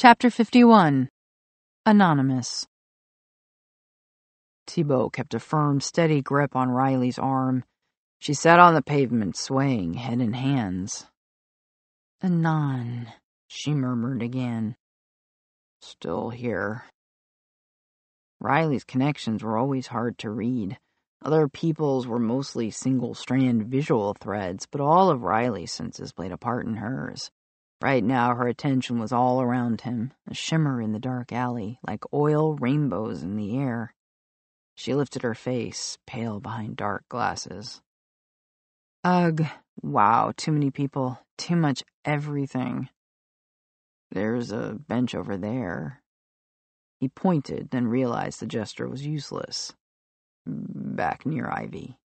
Chapter 51 Anonymous Thibault kept a firm, steady grip on Riley's arm. She sat on the pavement, swaying, head in hands. Anon, she murmured again. Still here. Riley's connections were always hard to read. Other people's were mostly single strand visual threads, but all of Riley's senses played a part in hers. Right now, her attention was all around him, a shimmer in the dark alley, like oil rainbows in the air. She lifted her face, pale behind dark glasses. Ugh, wow, too many people, too much everything. There's a bench over there. He pointed, then realized the gesture was useless back near Ivy.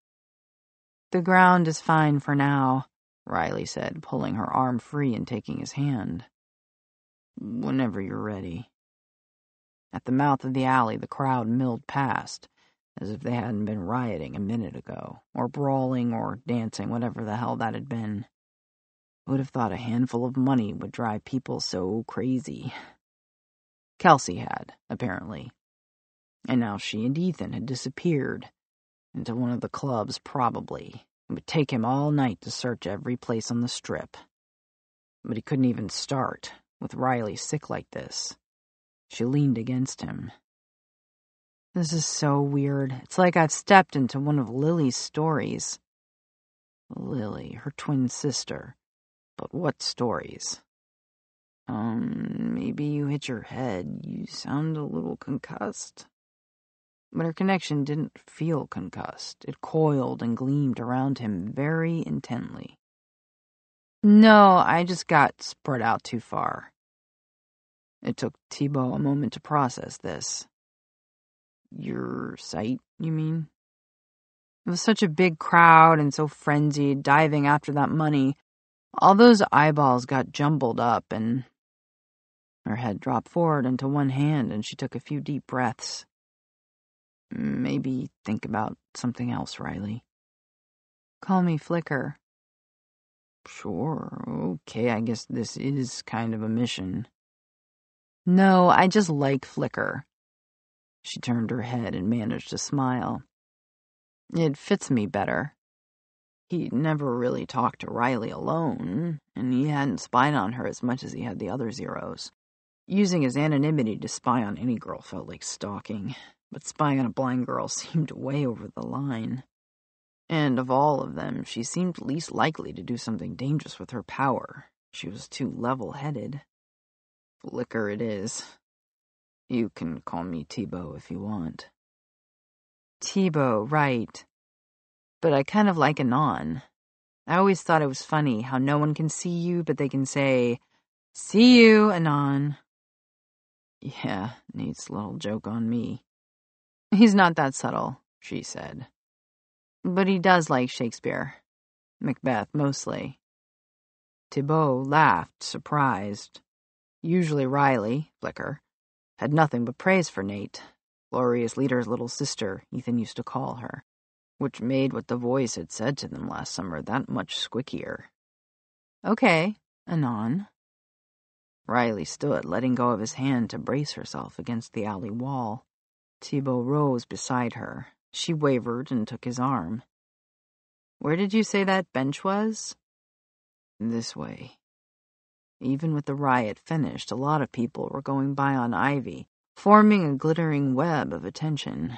The ground is fine for now, Riley said, pulling her arm free and taking his hand. Whenever you're ready. At the mouth of the alley, the crowd milled past, as if they hadn't been rioting a minute ago, or brawling, or dancing, whatever the hell that had been. Would have thought a handful of money would drive people so crazy? Kelsie had, apparently, and now she and Ethan had disappeared into one of the clubs, probably. It would take him all night to search every place on the strip. But he couldn't even start, with Riley sick like this. She leaned against him. This is so weird. It's like I've stepped into one of Lily's stories. Lily, her twin sister. But what stories? Um, maybe you hit your head. You sound a little concussed but her connection didn't feel concussed. It coiled and gleamed around him very intently. No, I just got spread out too far. It took Thibault a moment to process this. Your sight, you mean? It was such a big crowd and so frenzied, diving after that money. All those eyeballs got jumbled up, and her head dropped forward into one hand, and she took a few deep breaths. Maybe think about something else, Riley. Call me Flicker. Sure, okay, I guess this is kind of a mission. No, I just like Flicker. She turned her head and managed to smile. It fits me better. He'd never really talked to Riley alone, and he hadn't spied on her as much as he had the other Zeroes. Using his anonymity to spy on any girl felt like stalking but spying on a blind girl seemed way over the line. And of all of them, she seemed least likely to do something dangerous with her power. She was too level headed. Flicker it is. You can call me Thibault if you want. Thibault, right. But I kind of like Anon. I always thought it was funny how no one can see you, but they can say, See you, Anon. Yeah, Nate's little joke on me. He's not that subtle, she said. But he does like Shakespeare. Macbeth, mostly. Thibault laughed, surprised. Usually Riley, Flicker, had nothing but praise for Nate, Glorious Leader's little sister, Ethan used to call her, which made what the voice had said to them last summer that much squickier. Okay, anon. Riley stood, letting go of his hand to brace herself against the alley wall. Thibault rose beside her. She wavered and took his arm. Where did you say that bench was? This way. Even with the riot finished, a lot of people were going by on Ivy, forming a glittering web of attention.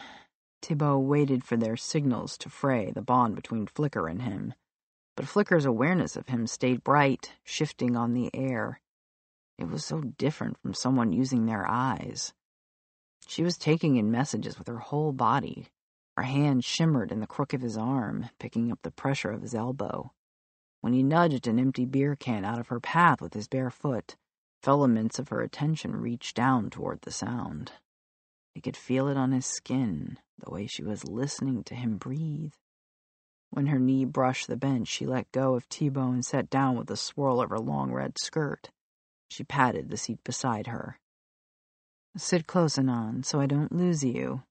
Thibault waited for their signals to fray the bond between Flicker and him, but Flicker's awareness of him stayed bright, shifting on the air. It was so different from someone using their eyes. She was taking in messages with her whole body. Her hand shimmered in the crook of his arm, picking up the pressure of his elbow. When he nudged an empty beer can out of her path with his bare foot, filaments of her attention reached down toward the sound. He could feel it on his skin, the way she was listening to him breathe. When her knee brushed the bench, she let go of Thibault and sat down with a swirl of her long red skirt. She patted the seat beside her. Sit close, Anon, so I don't lose you.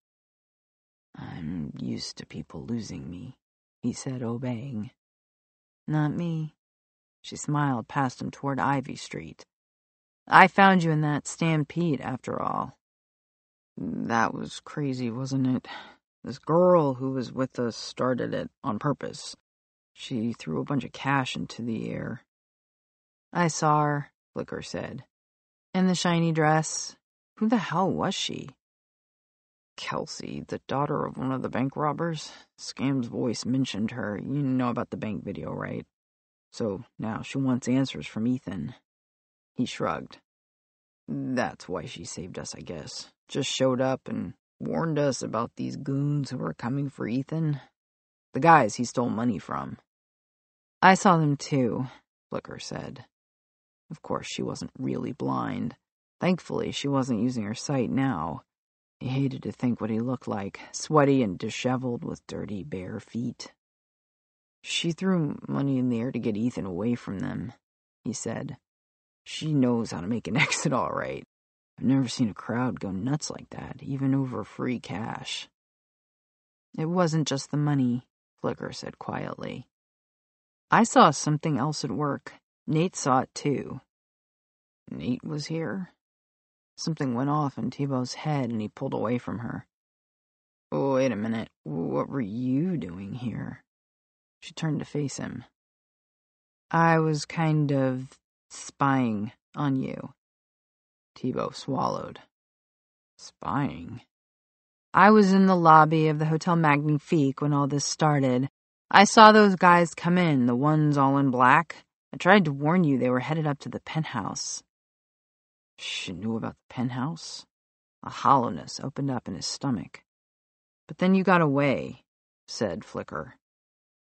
I'm used to people losing me, he said, obeying. Not me. She smiled past him toward Ivy Street. I found you in that stampede, after all. That was crazy, wasn't it? This girl who was with us started it on purpose. She threw a bunch of cash into the air. I saw her, Flicker said. In the shiny dress. Who the hell was she? Kelsie, the daughter of one of the bank robbers. Scam's voice mentioned her. You know about the bank video, right? So now she wants answers from Ethan. He shrugged. That's why she saved us, I guess. Just showed up and warned us about these goons who were coming for Ethan. The guys he stole money from. I saw them too, Flicker said. Of course, she wasn't really blind. Thankfully, she wasn't using her sight now. He hated to think what he looked like, sweaty and disheveled with dirty, bare feet. She threw money in the air to get Ethan away from them, he said. She knows how to make an exit all right. I've never seen a crowd go nuts like that, even over free cash. It wasn't just the money, Flicker said quietly. I saw something else at work. Nate saw it too. Nate was here? Something went off in Thibault's head and he pulled away from her. Wait a minute. What were you doing here? She turned to face him. I was kind of spying on you. Thibault swallowed. Spying? I was in the lobby of the Hotel Magnifique when all this started. I saw those guys come in, the ones all in black. I tried to warn you they were headed up to the penthouse. She knew about the penthouse? A hollowness opened up in his stomach. But then you got away, said Flicker.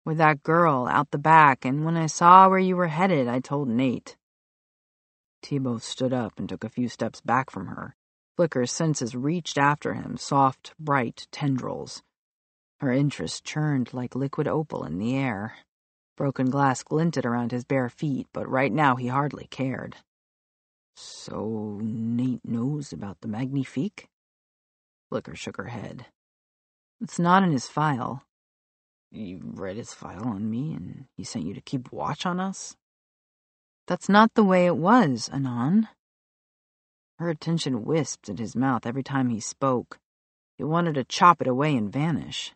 With that girl out the back, and when I saw where you were headed, I told Nate. Thibault stood up and took a few steps back from her. Flicker's senses reached after him, soft, bright tendrils. Her interest churned like liquid opal in the air. Broken glass glinted around his bare feet, but right now he hardly cared. So Nate knows about the Magnifique? Flicker shook her head. It's not in his file. You read his file on me, and he sent you to keep watch on us? That's not the way it was, Anon. Her attention wisped at his mouth every time he spoke. He wanted to chop it away and vanish.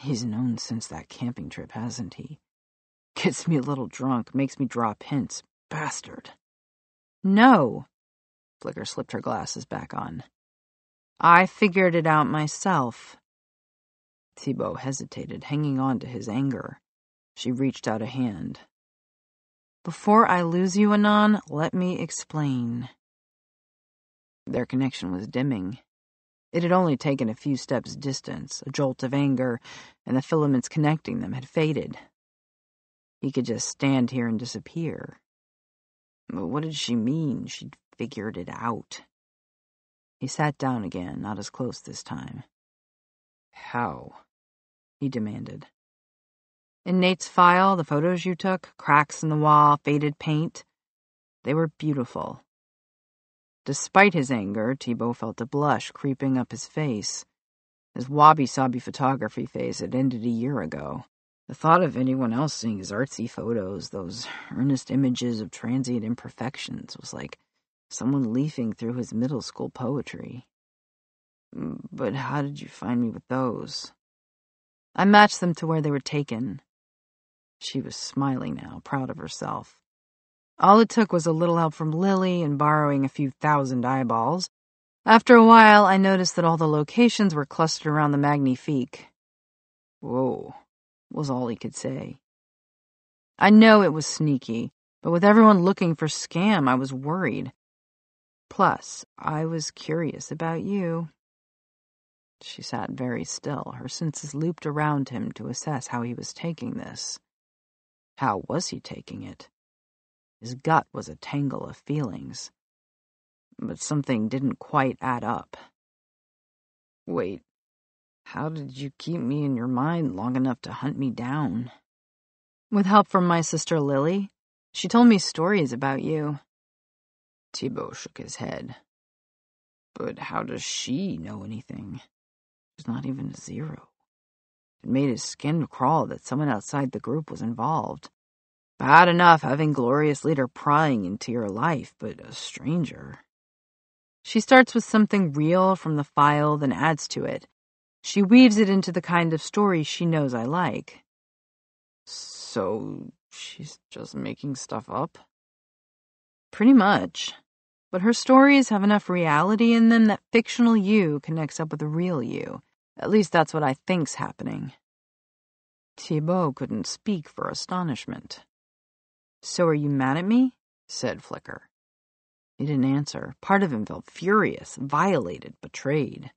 He's known since that camping trip, hasn't he? Gets me a little drunk, makes me drop hints. Bastard. No. Flicker slipped her glasses back on. I figured it out myself. Thibault hesitated, hanging on to his anger. She reached out a hand. Before I lose you, Anon, let me explain. Their connection was dimming. It had only taken a few steps distance, a jolt of anger, and the filaments connecting them had faded. He could just stand here and disappear. But what did she mean? She'd figured it out. He sat down again, not as close this time. How? he demanded. In Nate's file, the photos you took, cracks in the wall, faded paint, they were beautiful. Despite his anger, Thibault felt a blush creeping up his face. His wabi-sabi photography phase had ended a year ago. The thought of anyone else seeing his artsy photos, those earnest images of transient imperfections, was like someone leafing through his middle school poetry. Mm, but how did you find me with those? I matched them to where they were taken. She was smiling now, proud of herself. All it took was a little help from Lily and borrowing a few thousand eyeballs. After a while, I noticed that all the locations were clustered around the Magnifique. Whoa was all he could say. I know it was sneaky, but with everyone looking for Scam, I was worried. Plus, I was curious about you. She sat very still, her senses looped around him to assess how he was taking this. How was he taking it? His gut was a tangle of feelings. But something didn't quite add up. Wait, how did you keep me in your mind long enough to hunt me down? With help from my sister Lily. She told me stories about you. Thibault shook his head. But how does she know anything? She's not even a zero. It made his skin crawl that someone outside the group was involved. Bad enough having Glorious Leader prying into your life, but a stranger. She starts with something real from the file, then adds to it. She weaves it into the kind of story she knows I like. So she's just making stuff up? Pretty much. But her stories have enough reality in them that fictional you connects up with the real you. At least that's what I think's happening. Thibault couldn't speak for astonishment. So are you mad at me? said Flicker. He didn't answer. Part of him felt furious, violated, betrayed.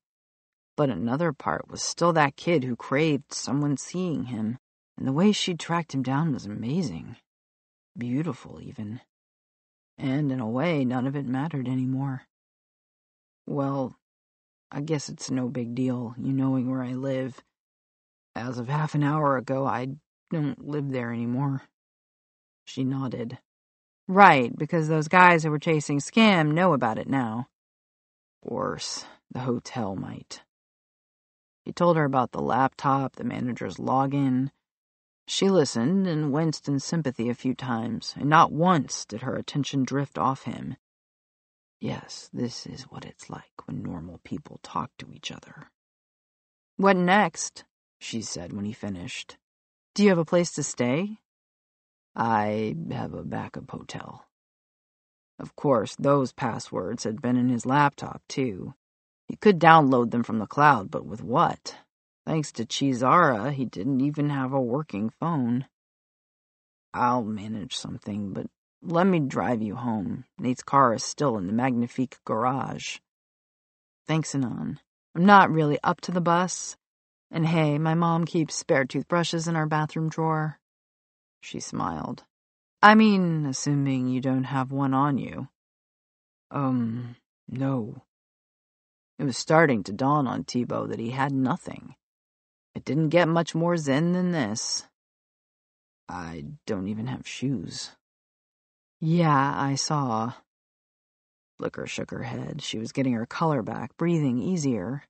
But another part was still that kid who craved someone seeing him, and the way she'd tracked him down was amazing. Beautiful, even. And in a way, none of it mattered anymore. Well, I guess it's no big deal, you knowing where I live. As of half an hour ago, I don't live there anymore. She nodded. Right, because those guys who were chasing Scam know about it now. Worse, the hotel might. He told her about the laptop, the manager's login. She listened and winced in sympathy a few times, and not once did her attention drift off him. Yes, this is what it's like when normal people talk to each other. What next? she said when he finished. Do you have a place to stay? I have a backup hotel. Of course, those passwords had been in his laptop, too. He could download them from the cloud, but with what? Thanks to Chizara, he didn't even have a working phone. I'll manage something, but let me drive you home. Nate's car is still in the Magnifique garage. Thanks, Anon. I'm not really up to the bus. And hey, my mom keeps spare toothbrushes in our bathroom drawer. She smiled. I mean, assuming you don't have one on you. Um, no. It was starting to dawn on Thibault that he had nothing. It didn't get much more zen than this. I don't even have shoes. Yeah, I saw. Flicker shook her head. She was getting her color back, breathing easier.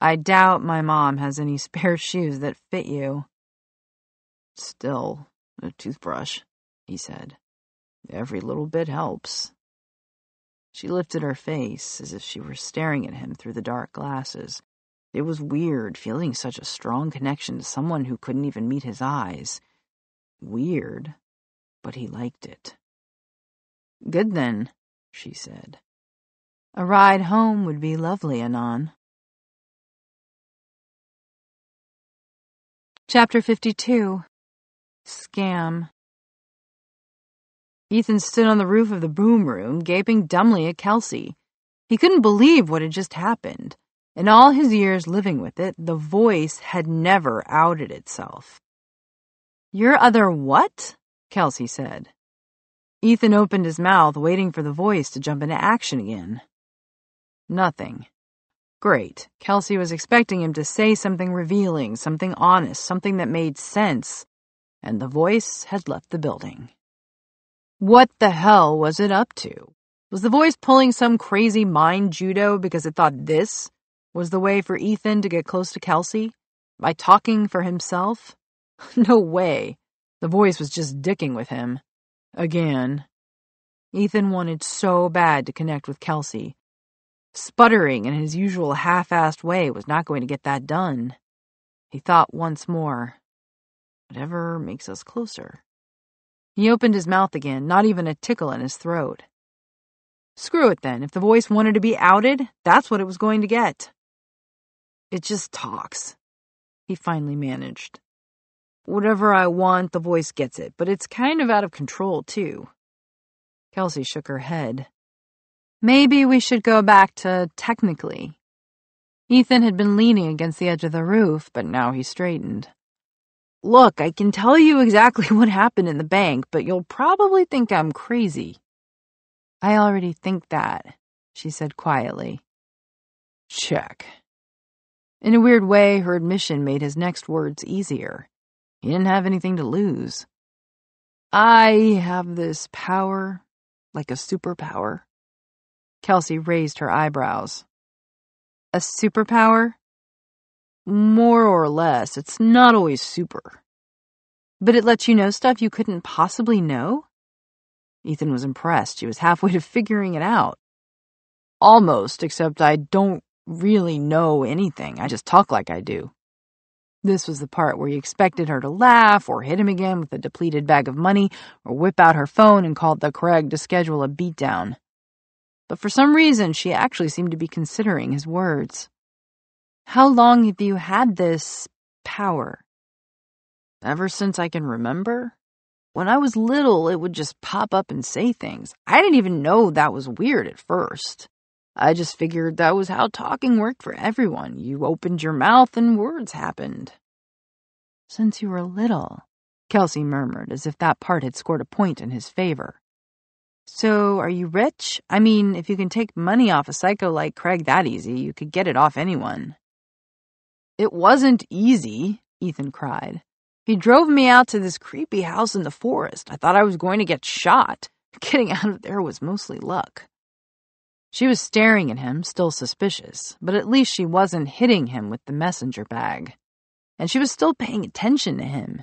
I doubt my mom has any spare shoes that fit you. Still, a toothbrush, he said. Every little bit helps. She lifted her face as if she were staring at him through the dark glasses. It was weird feeling such a strong connection to someone who couldn't even meet his eyes. Weird, but he liked it. Good then, she said. A ride home would be lovely, Anon. Chapter 52 Scam. Ethan stood on the roof of the boom room, gaping dumbly at Kelsie. He couldn't believe what had just happened. In all his years living with it, the voice had never outed itself. Your other what? Kelsie said. Ethan opened his mouth, waiting for the voice to jump into action again. Nothing. Great. Kelsie was expecting him to say something revealing, something honest, something that made sense and the voice had left the building. What the hell was it up to? Was the voice pulling some crazy mind judo because it thought this was the way for Ethan to get close to Kelsie? By talking for himself? no way. The voice was just dicking with him. Again. Ethan wanted so bad to connect with Kelsie. Sputtering in his usual half-assed way was not going to get that done. He thought once more. Whatever makes us closer. He opened his mouth again, not even a tickle in his throat. Screw it then. If the voice wanted to be outed, that's what it was going to get. It just talks. He finally managed. Whatever I want, the voice gets it, but it's kind of out of control, too. Kelsie shook her head. Maybe we should go back to technically. Ethan had been leaning against the edge of the roof, but now he straightened. Look, I can tell you exactly what happened in the bank, but you'll probably think I'm crazy. I already think that, she said quietly. Check. In a weird way, her admission made his next words easier. He didn't have anything to lose. I have this power, like a superpower. Kelsie raised her eyebrows. A superpower? More or less, it's not always super. But it lets you know stuff you couldn't possibly know? Ethan was impressed. She was halfway to figuring it out. Almost, except I don't really know anything. I just talk like I do. This was the part where he expected her to laugh or hit him again with a depleted bag of money or whip out her phone and call the Craig to schedule a beatdown. But for some reason, she actually seemed to be considering his words. How long have you had this power? Ever since I can remember? When I was little, it would just pop up and say things. I didn't even know that was weird at first. I just figured that was how talking worked for everyone. You opened your mouth and words happened. Since you were little, Kelsie murmured, as if that part had scored a point in his favor. So, are you rich? I mean, if you can take money off a psycho like Craig that easy, you could get it off anyone. It wasn't easy, Ethan cried. He drove me out to this creepy house in the forest. I thought I was going to get shot. Getting out of there was mostly luck. She was staring at him, still suspicious, but at least she wasn't hitting him with the messenger bag. And she was still paying attention to him.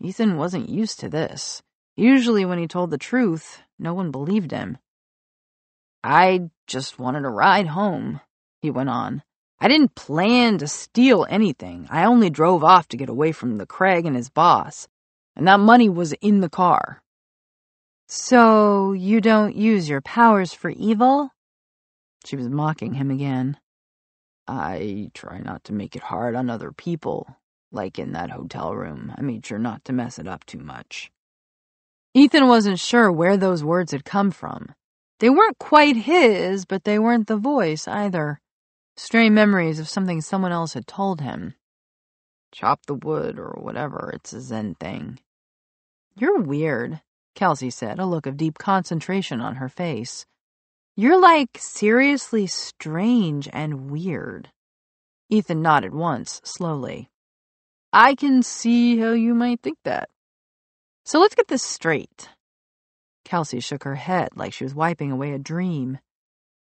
Ethan wasn't used to this. Usually, when he told the truth, no one believed him. I just wanted a ride home, he went on. I didn't plan to steal anything. I only drove off to get away from the Craig and his boss, and that money was in the car. So, you don't use your powers for evil? She was mocking him again. I try not to make it hard on other people, like in that hotel room. I made sure not to mess it up too much. Ethan wasn't sure where those words had come from. They weren't quite his, but they weren't the voice either. Stray memories of something someone else had told him. Chop the wood or whatever, it's a Zen thing. You're weird, Kelsie said, a look of deep concentration on her face. You're like seriously strange and weird. Ethan nodded once, slowly. I can see how you might think that. So let's get this straight. Kelsie shook her head like she was wiping away a dream.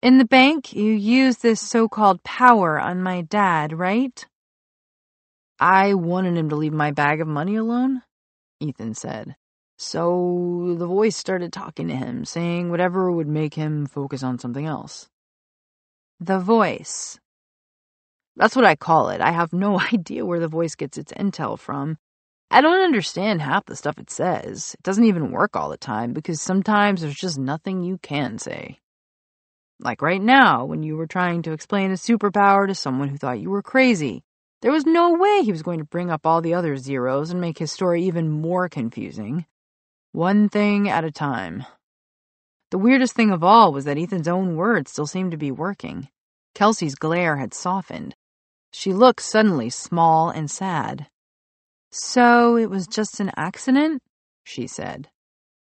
In the bank, you use this so called power on my dad, right? I wanted him to leave my bag of money alone, Ethan said. So the voice started talking to him, saying whatever would make him focus on something else. The voice. That's what I call it. I have no idea where the voice gets its intel from. I don't understand half the stuff it says. It doesn't even work all the time because sometimes there's just nothing you can say. Like right now, when you were trying to explain a superpower to someone who thought you were crazy. There was no way he was going to bring up all the other zeroes and make his story even more confusing. One thing at a time. The weirdest thing of all was that Ethan's own words still seemed to be working. Kelsie's glare had softened. She looked suddenly small and sad. So it was just an accident? she said.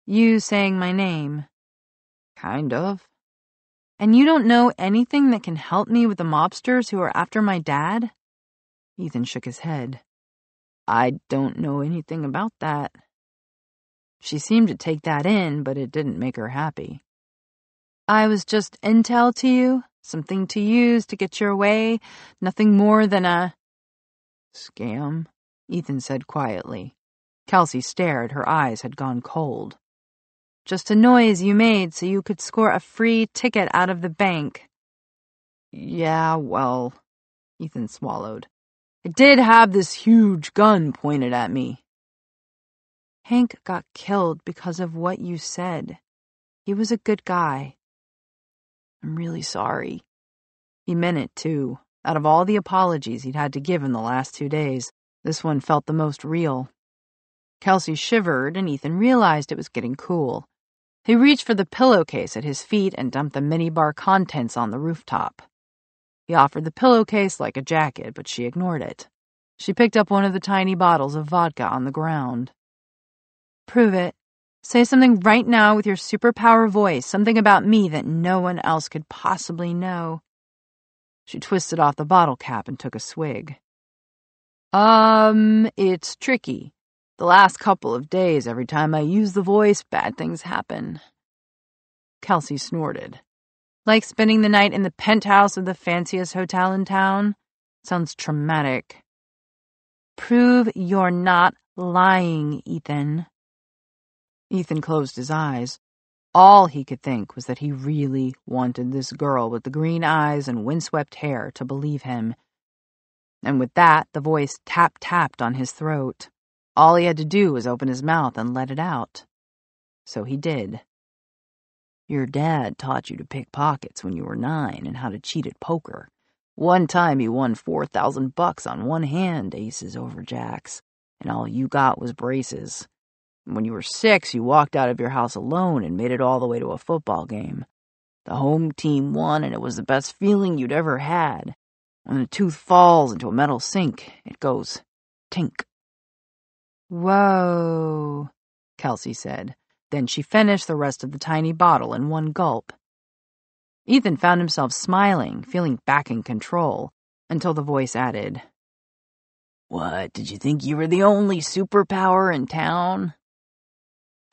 You saying my name. Kind of. And you don't know anything that can help me with the mobsters who are after my dad? Ethan shook his head. I don't know anything about that. She seemed to take that in, but it didn't make her happy. I was just intel to you, something to use to get your way, nothing more than a. Scam, Ethan said quietly. Kelsie stared, her eyes had gone cold. Just a noise you made so you could score a free ticket out of the bank. Yeah, well, Ethan swallowed. It did have this huge gun pointed at me. Hank got killed because of what you said. He was a good guy. I'm really sorry. He meant it, too. Out of all the apologies he'd had to give in the last two days, this one felt the most real. Kelsie shivered, and Ethan realized it was getting cool. He reached for the pillowcase at his feet and dumped the minibar contents on the rooftop. He offered the pillowcase like a jacket, but she ignored it. She picked up one of the tiny bottles of vodka on the ground. Prove it. Say something right now with your superpower voice, something about me that no one else could possibly know. She twisted off the bottle cap and took a swig. Um, it's tricky. The last couple of days, every time I use the voice, bad things happen. Kelsie snorted. Like spending the night in the penthouse of the fanciest hotel in town? Sounds traumatic. Prove you're not lying, Ethan. Ethan closed his eyes. All he could think was that he really wanted this girl with the green eyes and windswept hair to believe him. And with that, the voice tap tapped on his throat. All he had to do was open his mouth and let it out. So he did. Your dad taught you to pick pockets when you were nine and how to cheat at poker. One time he won four thousand bucks on one hand, aces over jacks, and all you got was braces. When you were six, you walked out of your house alone and made it all the way to a football game. The home team won, and it was the best feeling you'd ever had. When a tooth falls into a metal sink, it goes tink. Whoa, Kelsie said. Then she finished the rest of the tiny bottle in one gulp. Ethan found himself smiling, feeling back in control, until the voice added, What, did you think you were the only superpower in town?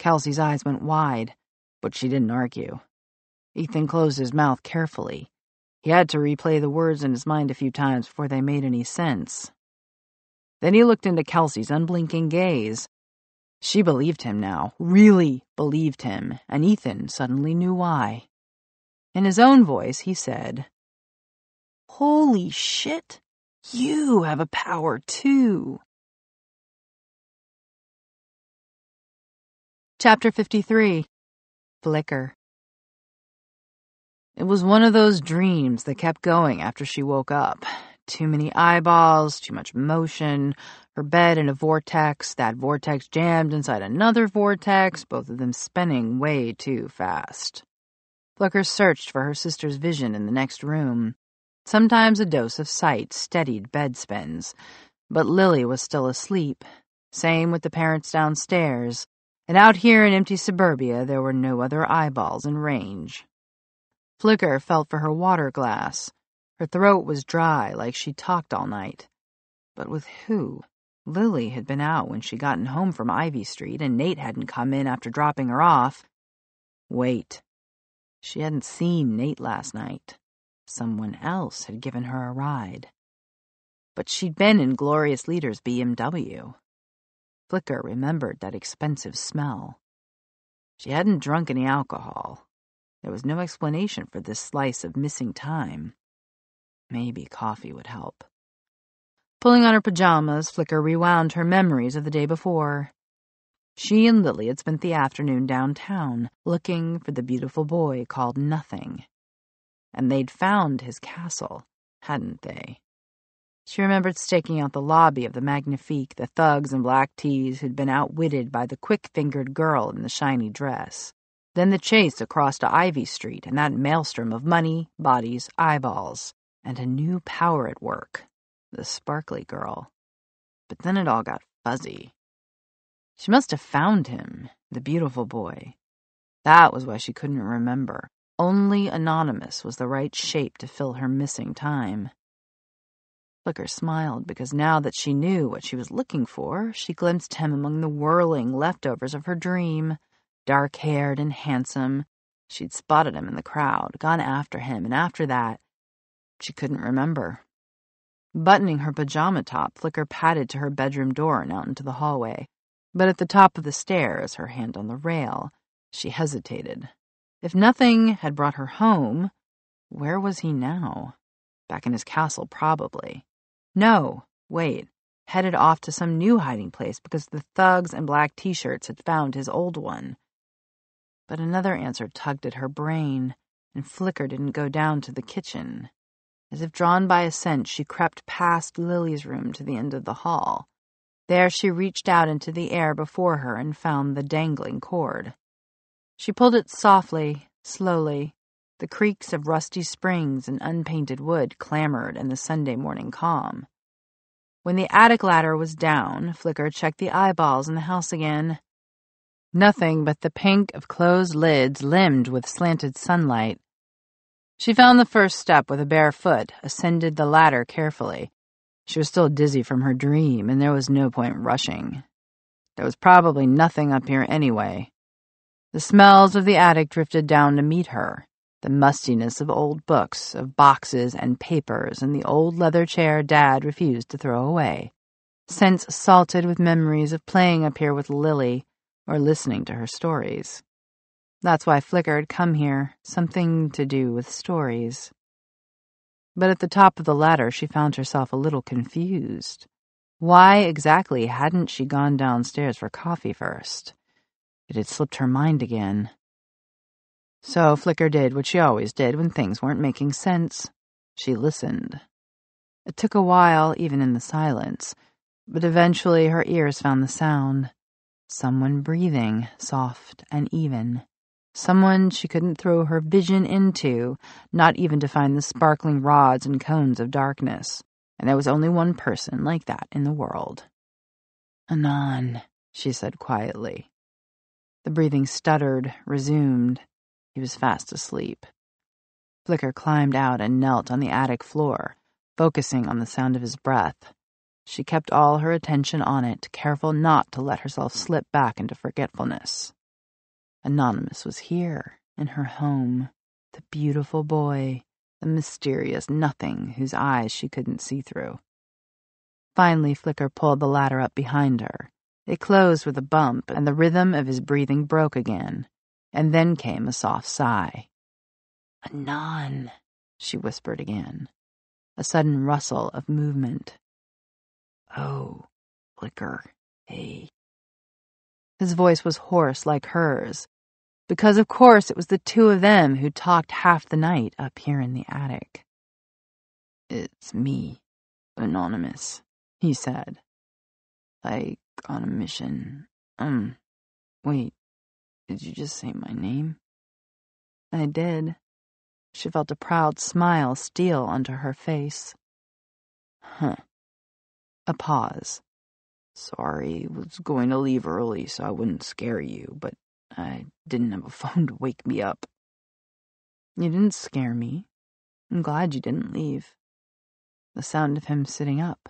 Kelsie's eyes went wide, but she didn't argue. Ethan closed his mouth carefully. He had to replay the words in his mind a few times before they made any sense. Then he looked into Kelsie's unblinking gaze. She believed him now, really believed him, and Ethan suddenly knew why. In his own voice, he said, Holy shit, you have a power too. Chapter 53 Flicker It was one of those dreams that kept going after she woke up. Too many eyeballs, too much motion, her bed in a vortex, that vortex jammed inside another vortex, both of them spinning way too fast. Flicker searched for her sister's vision in the next room. Sometimes a dose of sight steadied bed spins, but Lily was still asleep. Same with the parents downstairs and out here in empty suburbia there were no other eyeballs in range. Flicker felt for her water glass. Her throat was dry, like she'd talked all night. But with who? Lily had been out when she'd gotten home from Ivy Street, and Nate hadn't come in after dropping her off. Wait. She hadn't seen Nate last night. Someone else had given her a ride. But she'd been in Glorious Leader's BMW. Flicker remembered that expensive smell. She hadn't drunk any alcohol. There was no explanation for this slice of missing time. Maybe coffee would help. Pulling on her pajamas, Flicker rewound her memories of the day before. She and Lily had spent the afternoon downtown, looking for the beautiful boy called Nothing. And they'd found his castle, hadn't they? She remembered staking out the lobby of the Magnifique, the thugs in black tees who'd been outwitted by the quick-fingered girl in the shiny dress. Then the chase across to Ivy Street and that maelstrom of money, bodies, eyeballs, and a new power at work, the sparkly girl. But then it all got fuzzy. She must have found him, the beautiful boy. That was why she couldn't remember. Only Anonymous was the right shape to fill her missing time. Flicker smiled because now that she knew what she was looking for, she glimpsed him among the whirling leftovers of her dream. Dark haired and handsome. She'd spotted him in the crowd, gone after him, and after that, she couldn't remember. Buttoning her pajama top, Flicker padded to her bedroom door and out into the hallway. But at the top of the stairs, her hand on the rail, she hesitated. If nothing had brought her home, where was he now? Back in his castle, probably. No, wait, headed off to some new hiding place because the thugs and black t shirts had found his old one. But another answer tugged at her brain, and Flicker didn't go down to the kitchen. As if drawn by a scent, she crept past Lily's room to the end of the hall. There she reached out into the air before her and found the dangling cord. She pulled it softly, slowly. The creaks of rusty springs and unpainted wood clamored in the Sunday morning calm. When the attic ladder was down, Flicker checked the eyeballs in the house again. Nothing but the pink of closed lids limned with slanted sunlight. She found the first step with a bare foot, ascended the ladder carefully. She was still dizzy from her dream, and there was no point rushing. There was probably nothing up here anyway. The smells of the attic drifted down to meet her the mustiness of old books, of boxes and papers, and the old leather chair Dad refused to throw away. Scents salted with memories of playing up here with Lily or listening to her stories. That's why Flicker had come here, something to do with stories. But at the top of the ladder, she found herself a little confused. Why exactly hadn't she gone downstairs for coffee first? It had slipped her mind again. So Flicker did what she always did when things weren't making sense. She listened. It took a while, even in the silence, but eventually her ears found the sound. Someone breathing, soft and even. Someone she couldn't throw her vision into, not even to find the sparkling rods and cones of darkness. And there was only one person like that in the world. Anon, she said quietly. The breathing stuttered, resumed. He was fast asleep. Flicker climbed out and knelt on the attic floor, focusing on the sound of his breath. She kept all her attention on it, careful not to let herself slip back into forgetfulness. Anonymous was here, in her home, the beautiful boy, the mysterious nothing whose eyes she couldn't see through. Finally, Flicker pulled the ladder up behind her. It closed with a bump, and the rhythm of his breathing broke again, and then came a soft sigh. Anon, she whispered again. A sudden rustle of movement. Oh, Flicker, hey. His voice was hoarse like hers, because of course it was the two of them who talked half the night up here in the attic. It's me, Anonymous, he said. Like on a mission. Um, wait, did you just say my name? I did. She felt a proud smile steal onto her face. Huh. A pause. Sorry, was going to leave early so I wouldn't scare you, but I didn't have a phone to wake me up. You didn't scare me. I'm glad you didn't leave. The sound of him sitting up.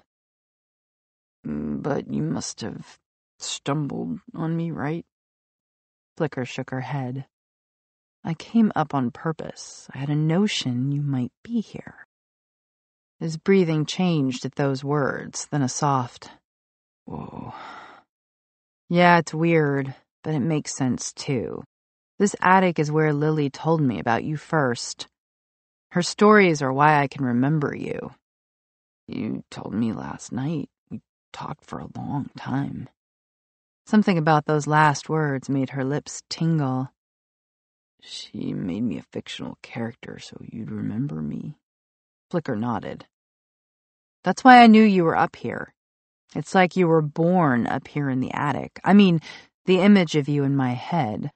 Mm, but you must have stumbled on me, right? Flicker shook her head. I came up on purpose. I had a notion you might be here. His breathing changed at those words, then a soft, whoa. Yeah, it's weird, but it makes sense too. This attic is where Lily told me about you first. Her stories are why I can remember you. You told me last night. We talked for a long time. Something about those last words made her lips tingle. She made me a fictional character so you'd remember me. Flicker nodded. That's why I knew you were up here. It's like you were born up here in the attic. I mean, the image of you in my head,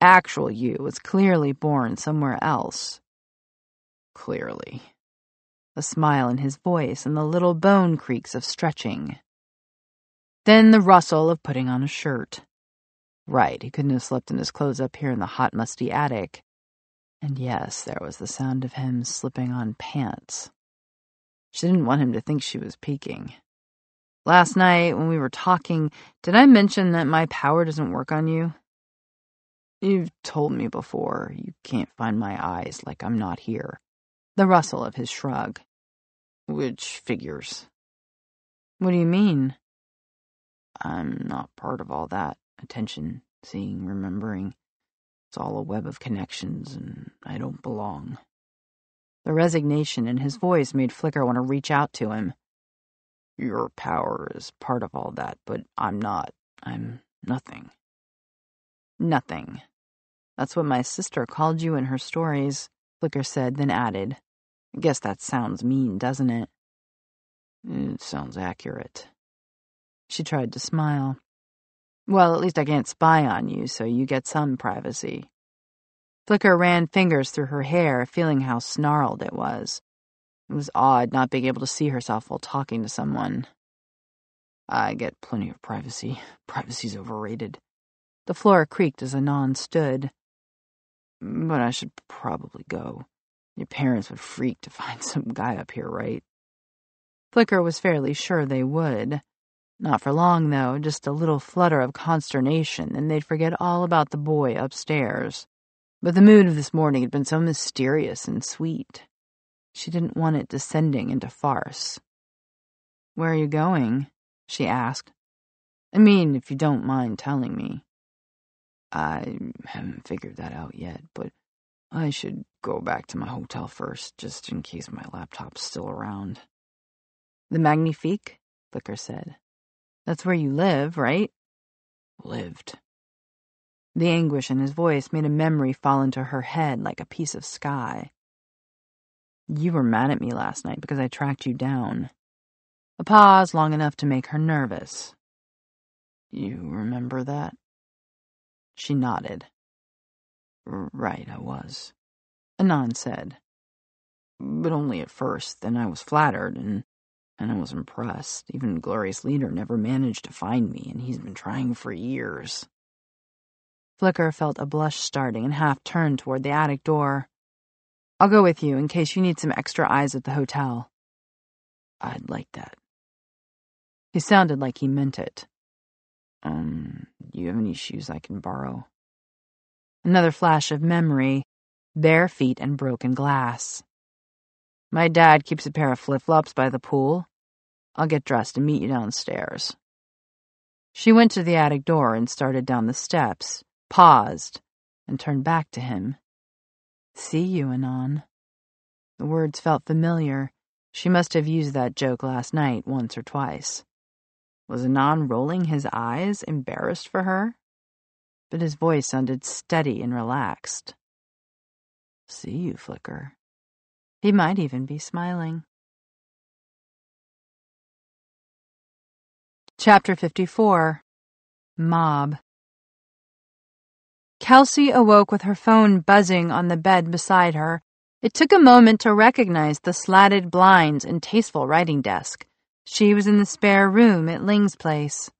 actual you, was clearly born somewhere else. Clearly. A smile in his voice and the little bone creaks of stretching. Then the rustle of putting on a shirt. Right, he couldn't have slept in his clothes up here in the hot, musty attic. And yes, there was the sound of him slipping on pants. She didn't want him to think she was peeking. Last night, when we were talking, did I mention that my power doesn't work on you? You've told me before you can't find my eyes like I'm not here. The rustle of his shrug. Which figures. What do you mean? I'm not part of all that. Attention, seeing, remembering. It's all a web of connections, and I don't belong. The resignation in his voice made Flicker want to reach out to him. Your power is part of all that, but I'm not. I'm nothing. Nothing. That's what my sister called you in her stories, Flicker said, then added. I guess that sounds mean, doesn't it? It sounds accurate. She tried to smile. Well, at least I can't spy on you, so you get some privacy. Flicker ran fingers through her hair, feeling how snarled it was. It was odd not being able to see herself while talking to someone. I get plenty of privacy. Privacy's overrated. The floor creaked as Anon stood. But I should probably go. Your parents would freak to find some guy up here, right? Flicker was fairly sure they would. Not for long, though, just a little flutter of consternation, and they'd forget all about the boy upstairs. But the mood of this morning had been so mysterious and sweet. She didn't want it descending into farce. Where are you going? she asked. I mean, if you don't mind telling me. I haven't figured that out yet, but I should go back to my hotel first, just in case my laptop's still around. The Magnifique? Flicker said. That's where you live, right? Lived. The anguish in his voice made a memory fall into her head like a piece of sky. You were mad at me last night because I tracked you down. A pause long enough to make her nervous. You remember that? She nodded. Right, I was. Anon said. But only at first, then I was flattered, and, and I was impressed. Even Glorious Leader never managed to find me, and he's been trying for years. Flicker felt a blush starting and half turned toward the attic door. I'll go with you in case you need some extra eyes at the hotel. I'd like that. He sounded like he meant it. Um, do you have any shoes I can borrow? Another flash of memory, bare feet and broken glass. My dad keeps a pair of flip-flops by the pool. I'll get dressed and meet you downstairs. She went to the attic door and started down the steps, paused, and turned back to him. See you, Anon. The words felt familiar. She must have used that joke last night once or twice. Was Anon rolling his eyes, embarrassed for her? But his voice sounded steady and relaxed. See you, Flicker. He might even be smiling. Chapter 54 Mob Kelsie awoke with her phone buzzing on the bed beside her. It took a moment to recognize the slatted blinds and tasteful writing desk. She was in the spare room at Ling's place.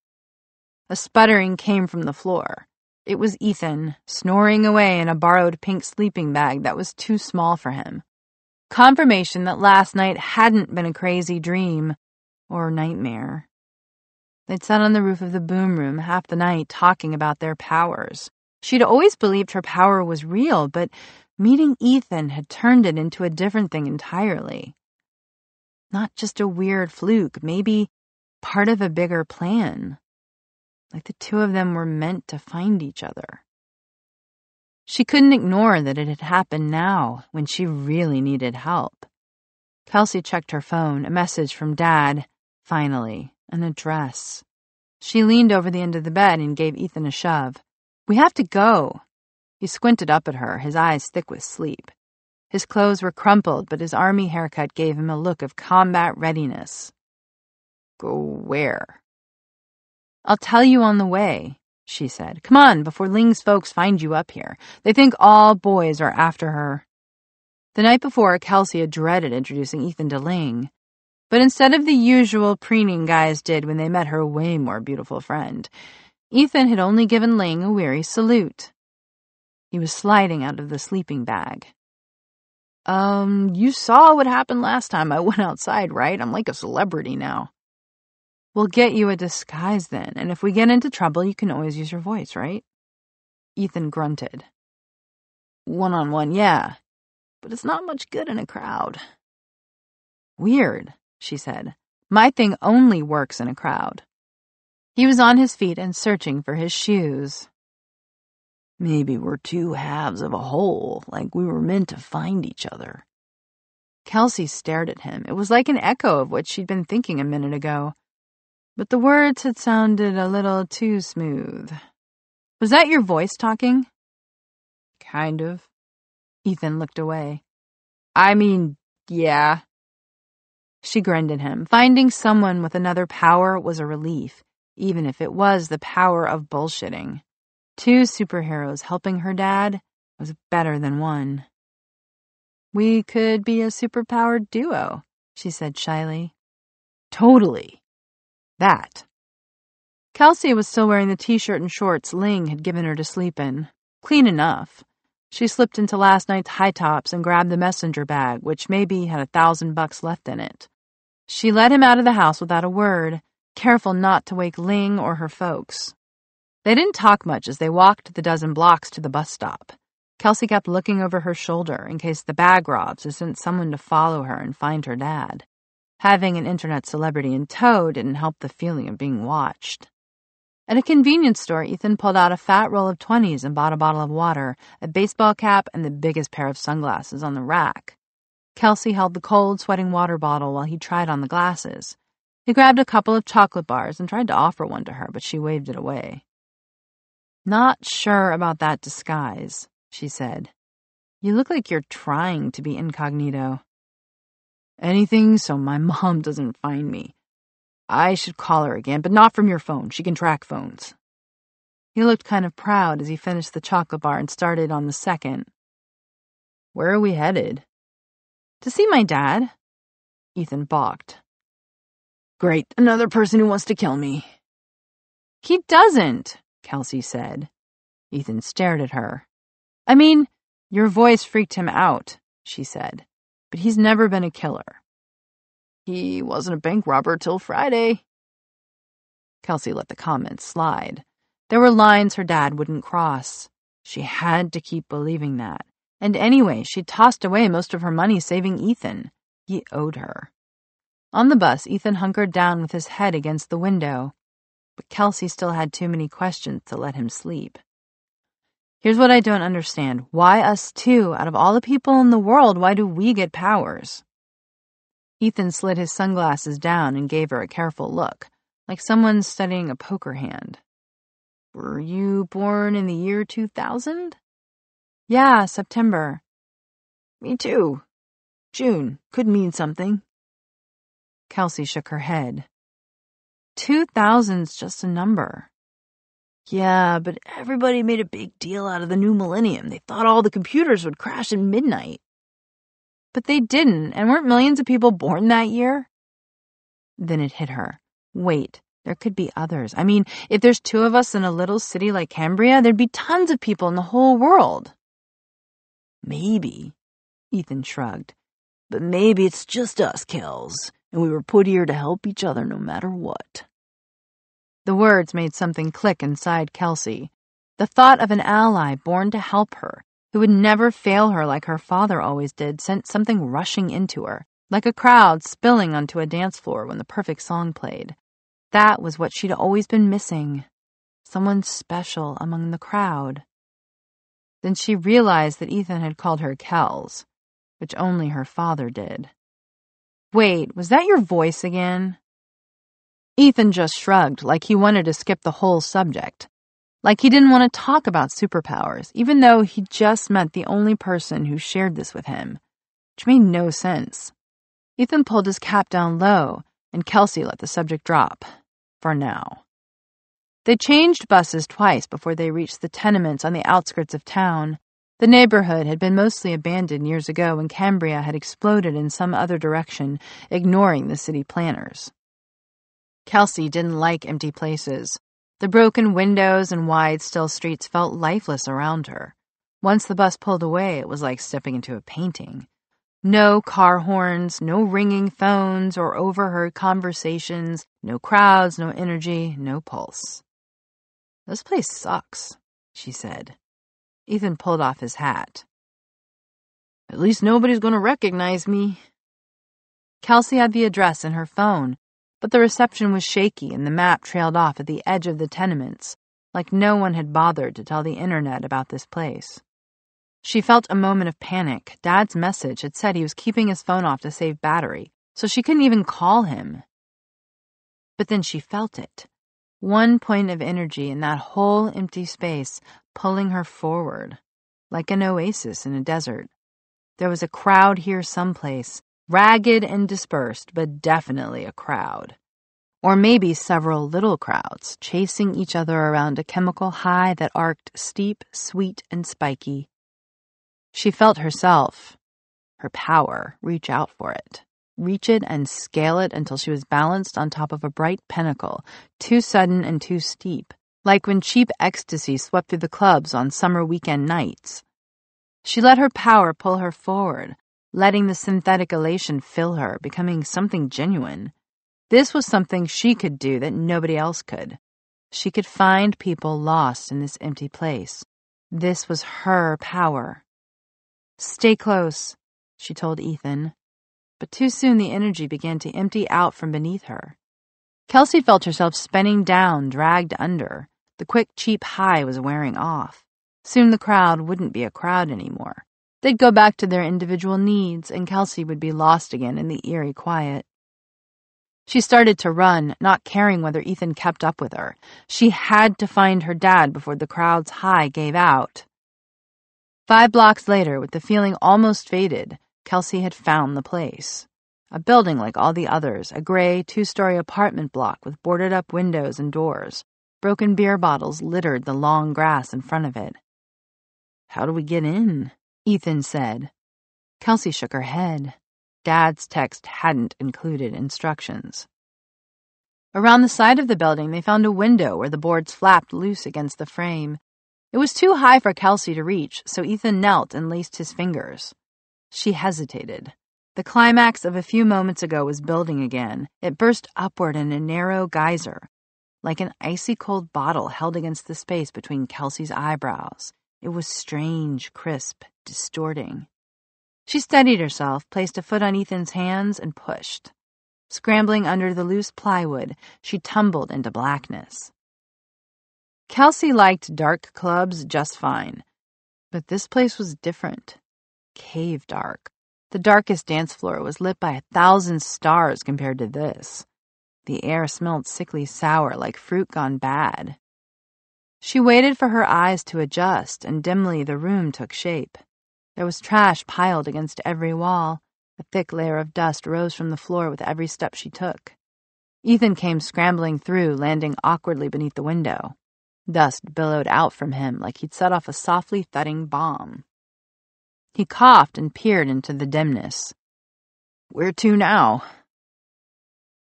A sputtering came from the floor. It was Ethan, snoring away in a borrowed pink sleeping bag that was too small for him. Confirmation that last night hadn't been a crazy dream or nightmare. They'd sat on the roof of the boom room half the night talking about their powers. She'd always believed her power was real, but meeting Ethan had turned it into a different thing entirely. Not just a weird fluke, maybe part of a bigger plan. Like the two of them were meant to find each other. She couldn't ignore that it had happened now, when she really needed help. Kelsie checked her phone, a message from Dad. Finally, an address. She leaned over the end of the bed and gave Ethan a shove. We have to go. He squinted up at her, his eyes thick with sleep. His clothes were crumpled, but his army haircut gave him a look of combat readiness. Go where? I'll tell you on the way, she said. Come on, before Ling's folks find you up here. They think all boys are after her. The night before, Kelsie had dreaded introducing Ethan to Ling. But instead of the usual preening guys did when they met her way more beautiful friend, Ethan had only given Ling a weary salute. He was sliding out of the sleeping bag. Um, you saw what happened last time I went outside, right? I'm like a celebrity now. We'll get you a disguise then, and if we get into trouble, you can always use your voice, right? Ethan grunted. One on one, yeah, but it's not much good in a crowd. Weird, she said. My thing only works in a crowd. He was on his feet and searching for his shoes. Maybe we're two halves of a whole, like we were meant to find each other. Kelsie stared at him. It was like an echo of what she'd been thinking a minute ago. But the words had sounded a little too smooth. Was that your voice talking? Kind of. Ethan looked away. I mean, yeah. She grinned at him. Finding someone with another power was a relief, even if it was the power of bullshitting. Two superheroes helping her dad was better than one. We could be a superpowered duo, she said shyly. Totally. That. Kelsie was still wearing the t-shirt and shorts Ling had given her to sleep in. Clean enough. She slipped into last night's high tops and grabbed the messenger bag, which maybe had a thousand bucks left in it. She led him out of the house without a word, careful not to wake Ling or her folks. They didn't talk much as they walked the dozen blocks to the bus stop. Kelsie kept looking over her shoulder in case the Bagrovs had sent someone to follow her and find her dad. Having an internet celebrity in tow didn't help the feeling of being watched. At a convenience store, Ethan pulled out a fat roll of 20s and bought a bottle of water, a baseball cap, and the biggest pair of sunglasses on the rack. Kelsie held the cold, sweating water bottle while he tried on the glasses. He grabbed a couple of chocolate bars and tried to offer one to her, but she waved it away. Not sure about that disguise, she said. You look like you're trying to be incognito. Anything so my mom doesn't find me. I should call her again, but not from your phone. She can track phones. He looked kind of proud as he finished the chocolate bar and started on the second. Where are we headed? To see my dad. Ethan balked. Great, another person who wants to kill me. He doesn't, Kelsie said. Ethan stared at her. I mean, your voice freaked him out, she said, but he's never been a killer. He wasn't a bank robber till Friday. Kelsie let the comments slide. There were lines her dad wouldn't cross. She had to keep believing that. And anyway, she'd tossed away most of her money saving Ethan. He owed her. On the bus, Ethan hunkered down with his head against the window. But Kelsie still had too many questions to let him sleep. Here's what I don't understand. Why us two? Out of all the people in the world, why do we get powers? Ethan slid his sunglasses down and gave her a careful look, like someone studying a poker hand. Were you born in the year 2000? Yeah, September. Me too. June could mean something. Kelsie shook her head. 2000's just a number. Yeah, but everybody made a big deal out of the new millennium. They thought all the computers would crash at midnight. But they didn't, and weren't millions of people born that year? Then it hit her. Wait, there could be others. I mean, if there's two of us in a little city like Cambria, there'd be tons of people in the whole world. Maybe, Ethan shrugged. But maybe it's just us, Kels, and we were put here to help each other no matter what. The words made something click inside Kelsie. The thought of an ally born to help her, who would never fail her like her father always did, sent something rushing into her, like a crowd spilling onto a dance floor when the perfect song played. That was what she'd always been missing. Someone special among the crowd. Then she realized that Ethan had called her Kels, which only her father did. Wait, was that your voice again? Ethan just shrugged, like he wanted to skip the whole subject. Like he didn't want to talk about superpowers, even though he just met the only person who shared this with him, which made no sense. Ethan pulled his cap down low, and Kelsie let the subject drop. For now. They changed buses twice before they reached the tenements on the outskirts of town. The neighborhood had been mostly abandoned years ago when Cambria had exploded in some other direction, ignoring the city planners. Kelsie didn't like empty places. The broken windows and wide, still streets felt lifeless around her. Once the bus pulled away, it was like stepping into a painting. No car horns, no ringing phones or overheard conversations, no crowds, no energy, no pulse. This place sucks, she said. Ethan pulled off his hat. At least nobody's going to recognize me. Kelsie had the address in her phone, but the reception was shaky and the map trailed off at the edge of the tenements, like no one had bothered to tell the internet about this place. She felt a moment of panic. Dad's message had said he was keeping his phone off to save battery, so she couldn't even call him. But then she felt it one point of energy in that whole empty space pulling her forward, like an oasis in a desert. There was a crowd here someplace, ragged and dispersed, but definitely a crowd. Or maybe several little crowds, chasing each other around a chemical high that arced steep, sweet, and spiky. She felt herself, her power, reach out for it reach it and scale it until she was balanced on top of a bright pinnacle, too sudden and too steep, like when cheap ecstasy swept through the clubs on summer weekend nights. She let her power pull her forward, letting the synthetic elation fill her, becoming something genuine. This was something she could do that nobody else could. She could find people lost in this empty place. This was her power. Stay close, she told Ethan, but too soon the energy began to empty out from beneath her. Kelsie felt herself spinning down, dragged under. The quick, cheap high was wearing off. Soon the crowd wouldn't be a crowd anymore. They'd go back to their individual needs, and Kelsie would be lost again in the eerie quiet. She started to run, not caring whether Ethan kept up with her. She had to find her dad before the crowd's high gave out. Five blocks later, with the feeling almost faded, Kelsie had found the place. A building like all the others, a gray, two story apartment block with boarded up windows and doors. Broken beer bottles littered the long grass in front of it. How do we get in? Ethan said. Kelsie shook her head. Dad's text hadn't included instructions. Around the side of the building, they found a window where the boards flapped loose against the frame. It was too high for Kelsie to reach, so Ethan knelt and laced his fingers. She hesitated. The climax of a few moments ago was building again. It burst upward in a narrow geyser, like an icy cold bottle held against the space between Kelsie's eyebrows. It was strange, crisp, distorting. She steadied herself, placed a foot on Ethan's hands, and pushed. Scrambling under the loose plywood, she tumbled into blackness. Kelsie liked dark clubs just fine, but this place was different. Cave dark. The darkest dance floor was lit by a thousand stars compared to this. The air smelled sickly sour like fruit gone bad. She waited for her eyes to adjust, and dimly the room took shape. There was trash piled against every wall. A thick layer of dust rose from the floor with every step she took. Ethan came scrambling through, landing awkwardly beneath the window. Dust billowed out from him like he'd set off a softly thudding bomb. He coughed and peered into the dimness. Where to now?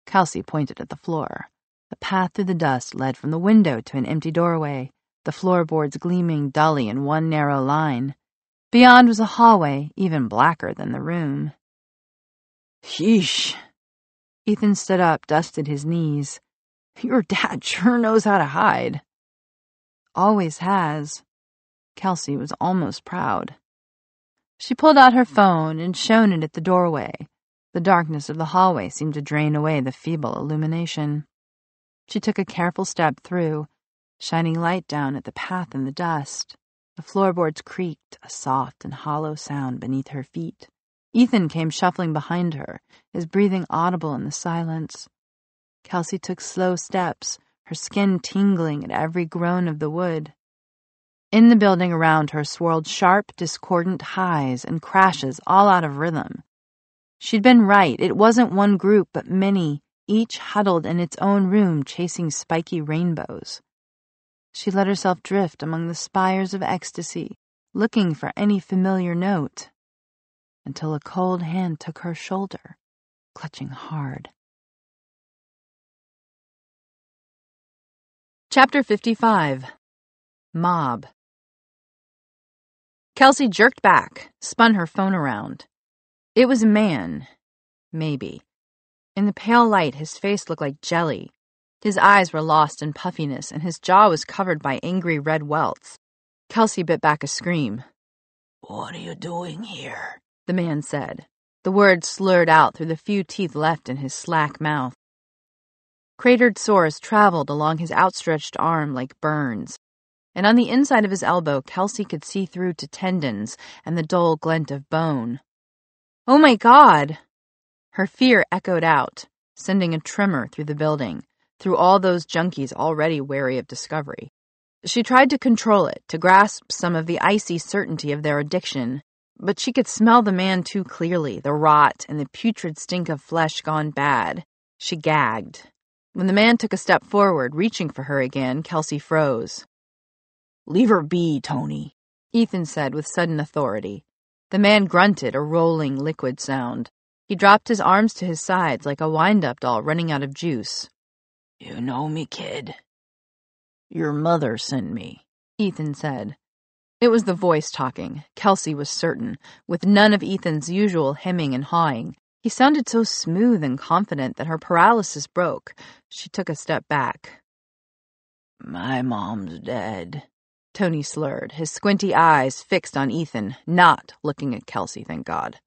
Kelsie pointed at the floor. The path through the dust led from the window to an empty doorway, the floorboards gleaming dully in one narrow line. Beyond was a hallway, even blacker than the room. Yeesh. Ethan stood up, dusted his knees. Your dad sure knows how to hide. Always has. Kelsie was almost proud. She pulled out her phone and shone it at the doorway. The darkness of the hallway seemed to drain away the feeble illumination. She took a careful step through, shining light down at the path in the dust. The floorboards creaked, a soft and hollow sound beneath her feet. Ethan came shuffling behind her, his breathing audible in the silence. Kelsie took slow steps, her skin tingling at every groan of the wood. In the building around her swirled sharp, discordant highs and crashes all out of rhythm. She'd been right. It wasn't one group, but many, each huddled in its own room chasing spiky rainbows. She let herself drift among the spires of ecstasy, looking for any familiar note, until a cold hand took her shoulder, clutching hard. Chapter 55 Mob Kelsie jerked back, spun her phone around. It was a man. Maybe. In the pale light, his face looked like jelly. His eyes were lost in puffiness, and his jaw was covered by angry red welts. Kelsie bit back a scream. What are you doing here? The man said. The words slurred out through the few teeth left in his slack mouth. Cratered sores traveled along his outstretched arm like burns, and on the inside of his elbow, Kelsie could see through to tendons and the dull glint of bone. Oh my God! Her fear echoed out, sending a tremor through the building, through all those junkies already wary of discovery. She tried to control it, to grasp some of the icy certainty of their addiction, but she could smell the man too clearly, the rot and the putrid stink of flesh gone bad. She gagged. When the man took a step forward, reaching for her again, Kelsie froze. Leave her be, Tony, Ethan said with sudden authority. The man grunted, a rolling liquid sound. He dropped his arms to his sides like a wind-up doll running out of juice. You know me, kid. Your mother sent me, Ethan said. It was the voice talking, Kelsie was certain, with none of Ethan's usual hemming and hawing. He sounded so smooth and confident that her paralysis broke. She took a step back. My mom's dead. Tony slurred, his squinty eyes fixed on Ethan, not looking at Kelsie, thank God.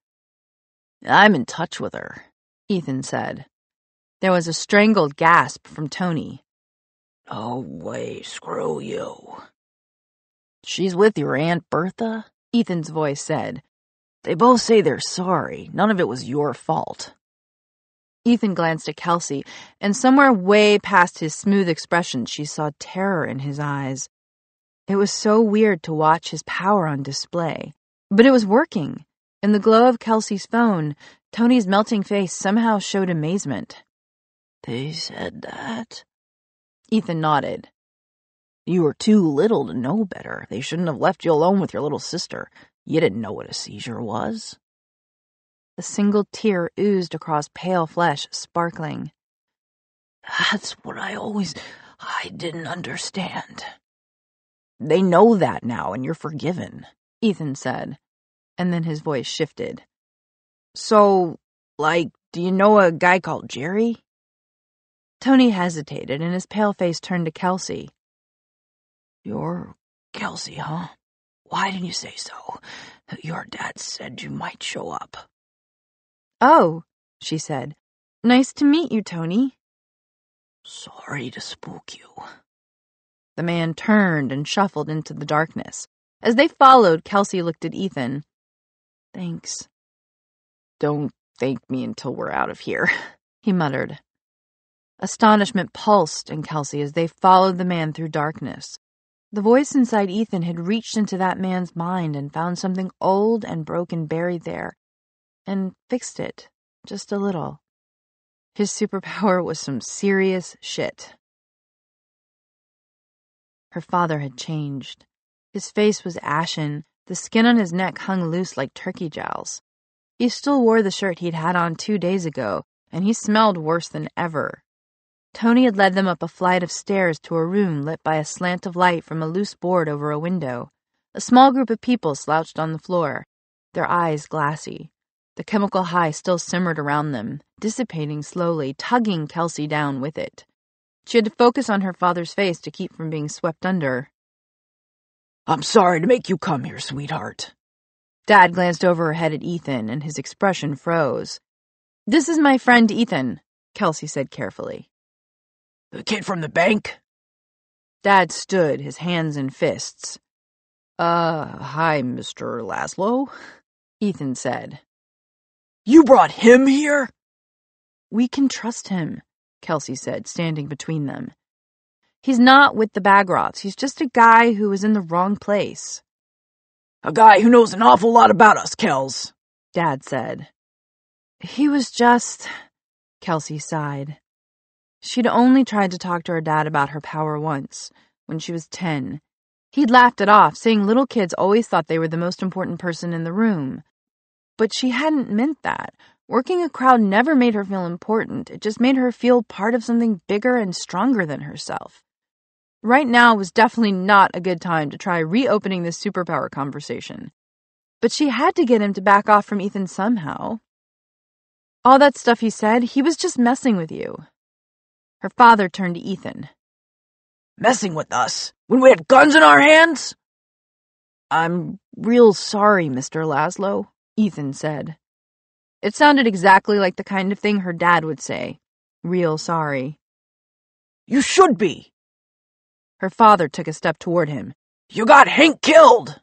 I'm in touch with her, Ethan said. There was a strangled gasp from Tony. No way, screw you. She's with your Aunt Bertha? Ethan's voice said. They both say they're sorry. None of it was your fault. Ethan glanced at Kelsie, and somewhere way past his smooth expression, she saw terror in his eyes. It was so weird to watch his power on display. But it was working. In the glow of Kelsie's phone, Tony's melting face somehow showed amazement. They said that? Ethan nodded. You were too little to know better. They shouldn't have left you alone with your little sister. You didn't know what a seizure was. A single tear oozed across pale flesh, sparkling. That's what I always. I didn't understand. They know that now, and you're forgiven, Ethan said, and then his voice shifted. So, like, do you know a guy called Jerry? Tony hesitated, and his pale face turned to Kelsie. You're Kelsie, huh? Why didn't you say so? Your dad said you might show up. Oh, she said. Nice to meet you, Tony. Sorry to spook you. The man turned and shuffled into the darkness. As they followed, Kelsie looked at Ethan. Thanks. Don't thank me until we're out of here, he muttered. Astonishment pulsed in Kelsie as they followed the man through darkness. The voice inside Ethan had reached into that man's mind and found something old and broken buried there, and fixed it, just a little. His superpower was some serious shit. Her father had changed. His face was ashen, the skin on his neck hung loose like turkey jowls. He still wore the shirt he'd had on two days ago, and he smelled worse than ever. Tony had led them up a flight of stairs to a room lit by a slant of light from a loose board over a window. A small group of people slouched on the floor, their eyes glassy. The chemical high still simmered around them, dissipating slowly, tugging Kelsie down with it. She had to focus on her father's face to keep from being swept under. I'm sorry to make you come here, sweetheart. Dad glanced over her head at Ethan, and his expression froze. This is my friend Ethan, Kelsie said carefully. The kid from the bank? Dad stood, his hands in fists. Uh, hi, Mr. Laszlo, Ethan said. You brought him here? We can trust him, Kelsie said, standing between them. He's not with the Bagrovs. He's just a guy who was in the wrong place. A guy who knows an awful lot about us, Kels, Dad said. He was just. Kelsie sighed. She'd only tried to talk to her dad about her power once, when she was ten. He'd laughed it off, saying little kids always thought they were the most important person in the room. But she hadn't meant that. Working a crowd never made her feel important. It just made her feel part of something bigger and stronger than herself. Right now was definitely not a good time to try reopening this superpower conversation. But she had to get him to back off from Ethan somehow. All that stuff he said, he was just messing with you. Her father turned to Ethan. Messing with us? When we had guns in our hands? I'm real sorry, Mr. Laszlo, Ethan said. It sounded exactly like the kind of thing her dad would say. Real sorry. You should be. Her father took a step toward him. You got Hank killed!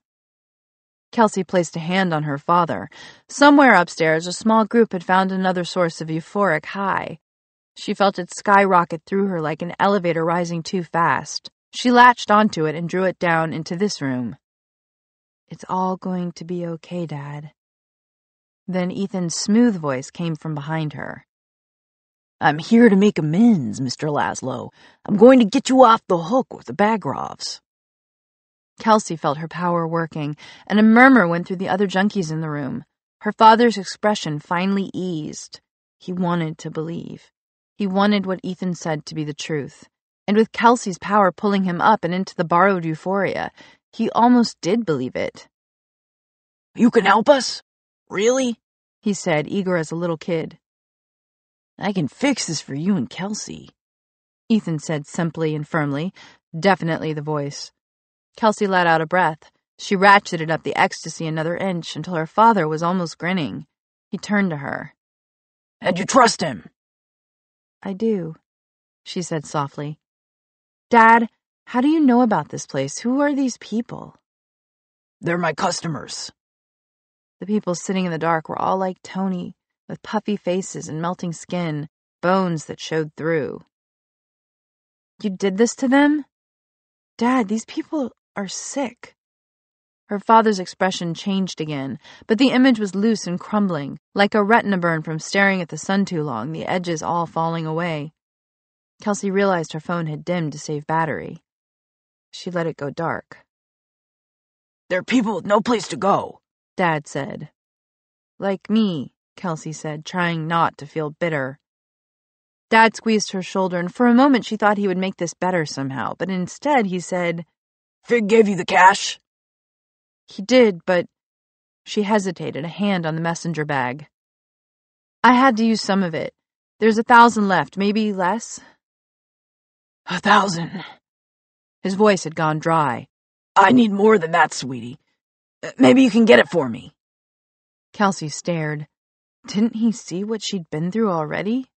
Kelsie placed a hand on her father. Somewhere upstairs, a small group had found another source of euphoric high. She felt it skyrocket through her like an elevator rising too fast. She latched onto it and drew it down into this room. It's all going to be okay, Dad. Then Ethan's smooth voice came from behind her. I'm here to make amends, Mr. Laszlo. I'm going to get you off the hook with the Bagrovs. Kelsie felt her power working, and a murmur went through the other junkies in the room. Her father's expression finally eased. He wanted to believe. He wanted what Ethan said to be the truth. And with Kelsie's power pulling him up and into the borrowed euphoria, he almost did believe it. You can help us? Really? He said, eager as a little kid. I can fix this for you and Kelsie. Ethan said simply and firmly, definitely the voice. Kelsie let out a breath. She ratcheted up the ecstasy another inch until her father was almost grinning. He turned to her. And you trust him? I do, she said softly. Dad, how do you know about this place? Who are these people? They're my customers. The people sitting in the dark were all like Tony, with puffy faces and melting skin, bones that showed through. You did this to them? Dad, these people are sick. Her father's expression changed again, but the image was loose and crumbling, like a retina burn from staring at the sun too long, the edges all falling away. Kelsie realized her phone had dimmed to save battery. She let it go dark. They're people with no place to go, Dad said. Like me, Kelsie said, trying not to feel bitter. Dad squeezed her shoulder, and for a moment she thought he would make this better somehow, but instead he said, Fig gave you the cash? He did, but she hesitated, a hand on the messenger bag. I had to use some of it. There's a thousand left, maybe less. A thousand. His voice had gone dry. I need more than that, sweetie. Maybe you can get it for me. Kelsie stared. Didn't he see what she'd been through already?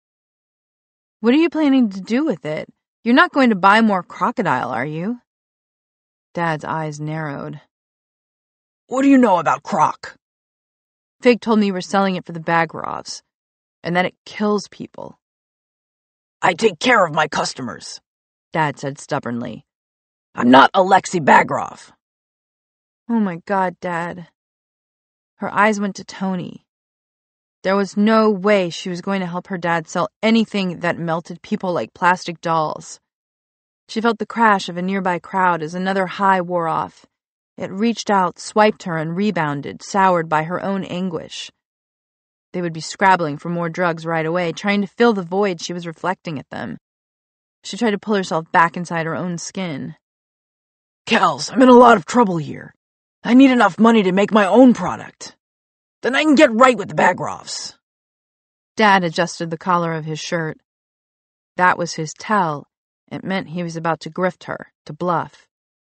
What are you planning to do with it? You're not going to buy more crocodile, are you? Dad's eyes narrowed. What do you know about croc? Fig told me you were selling it for the Bagrovs, and that it kills people. I take care of my customers, Dad said stubbornly. I'm not Alexei Bagrov. Oh my god, Dad. Her eyes went to Tony. There was no way she was going to help her dad sell anything that melted people like plastic dolls. She felt the crash of a nearby crowd as another high wore off. It reached out, swiped her, and rebounded, soured by her own anguish. They would be scrabbling for more drugs right away, trying to fill the void she was reflecting at them. She tried to pull herself back inside her own skin. Kels, I'm in a lot of trouble here. I need enough money to make my own product. Then I can get right with the Bagrovs. Dad adjusted the collar of his shirt. That was his tell. It meant he was about to grift her, to bluff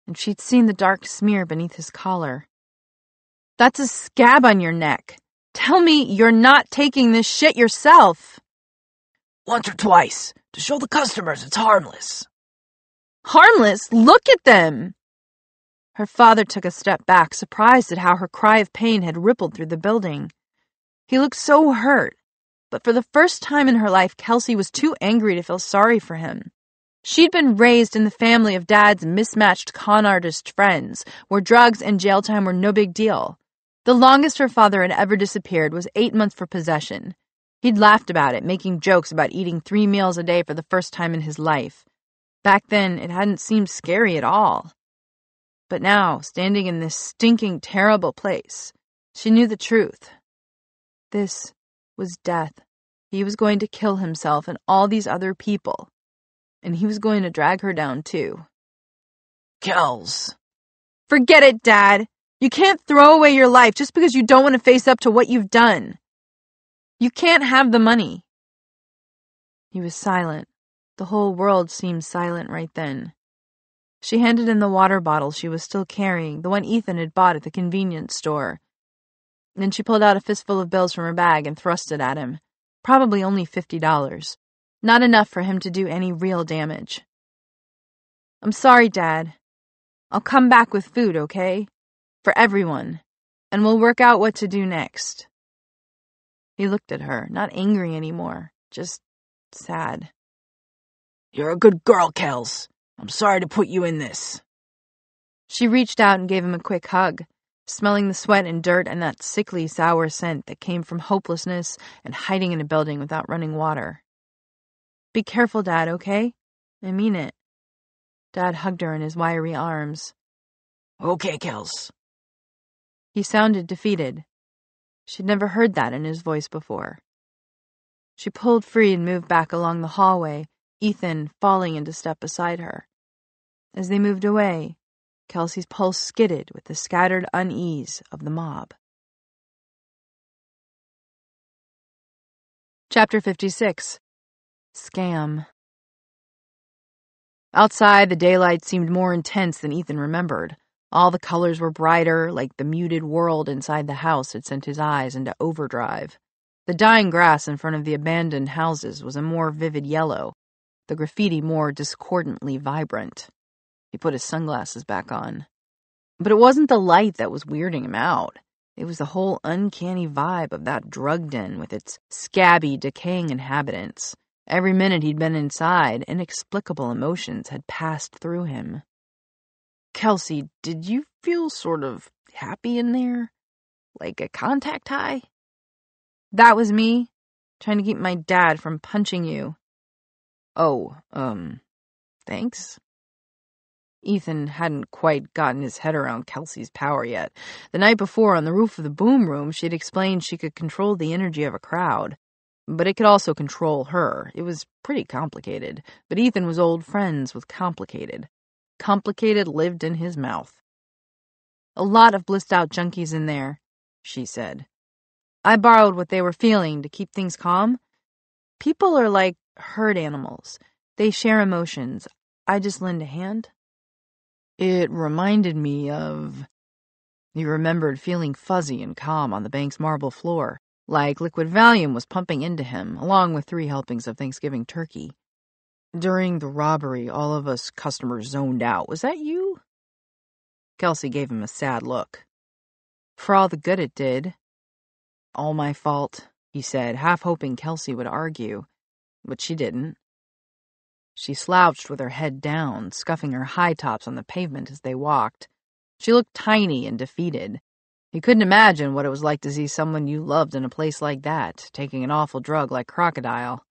and she'd seen the dark smear beneath his collar. That's a scab on your neck. Tell me you're not taking this shit yourself. Once or twice, to show the customers it's harmless. Harmless? Look at them! Her father took a step back, surprised at how her cry of pain had rippled through the building. He looked so hurt, but for the first time in her life, Kelsie was too angry to feel sorry for him. She'd been raised in the family of Dad's mismatched con artist friends, where drugs and jail time were no big deal. The longest her father had ever disappeared was eight months for possession. He'd laughed about it, making jokes about eating three meals a day for the first time in his life. Back then, it hadn't seemed scary at all. But now, standing in this stinking, terrible place, she knew the truth. This was death. He was going to kill himself and all these other people and he was going to drag her down too. Kels. Forget it, Dad. You can't throw away your life just because you don't want to face up to what you've done. You can't have the money. He was silent. The whole world seemed silent right then. She handed him the water bottle she was still carrying, the one Ethan had bought at the convenience store. Then she pulled out a fistful of bills from her bag and thrust it at him. Probably only fifty dollars. Not enough for him to do any real damage. I'm sorry, Dad. I'll come back with food, okay? For everyone. And we'll work out what to do next. He looked at her, not angry anymore, just sad. You're a good girl, Kels. I'm sorry to put you in this. She reached out and gave him a quick hug, smelling the sweat and dirt and that sickly, sour scent that came from hopelessness and hiding in a building without running water. Be careful, Dad, okay? I mean it. Dad hugged her in his wiry arms. Okay, Kels. He sounded defeated. She'd never heard that in his voice before. She pulled free and moved back along the hallway, Ethan falling into step beside her. As they moved away, Kelsie's pulse skidded with the scattered unease of the mob. Chapter 56 Scam. Outside, the daylight seemed more intense than Ethan remembered. All the colors were brighter, like the muted world inside the house had sent his eyes into overdrive. The dying grass in front of the abandoned houses was a more vivid yellow, the graffiti more discordantly vibrant. He put his sunglasses back on. But it wasn't the light that was weirding him out. It was the whole uncanny vibe of that drug den with its scabby, decaying inhabitants. Every minute he'd been inside, inexplicable emotions had passed through him. Kelsie, did you feel sort of happy in there? Like a contact high? That was me, trying to keep my dad from punching you. Oh, um, thanks. Ethan hadn't quite gotten his head around Kelsie's power yet. The night before, on the roof of the boom room, she'd explained she could control the energy of a crowd. But it could also control her. It was pretty complicated. But Ethan was old friends with complicated. Complicated lived in his mouth. A lot of blissed out junkies in there, she said. I borrowed what they were feeling to keep things calm. People are like herd animals. They share emotions. I just lend a hand. It reminded me of. He remembered feeling fuzzy and calm on the bank's marble floor, like liquid Valium was pumping into him, along with three helpings of Thanksgiving turkey. During the robbery, all of us customers zoned out. Was that you? Kelsie gave him a sad look. For all the good it did. All my fault, he said, half hoping Kelsie would argue. But she didn't. She slouched with her head down, scuffing her high tops on the pavement as they walked. She looked tiny and defeated. You couldn't imagine what it was like to see someone you loved in a place like that, taking an awful drug like crocodile.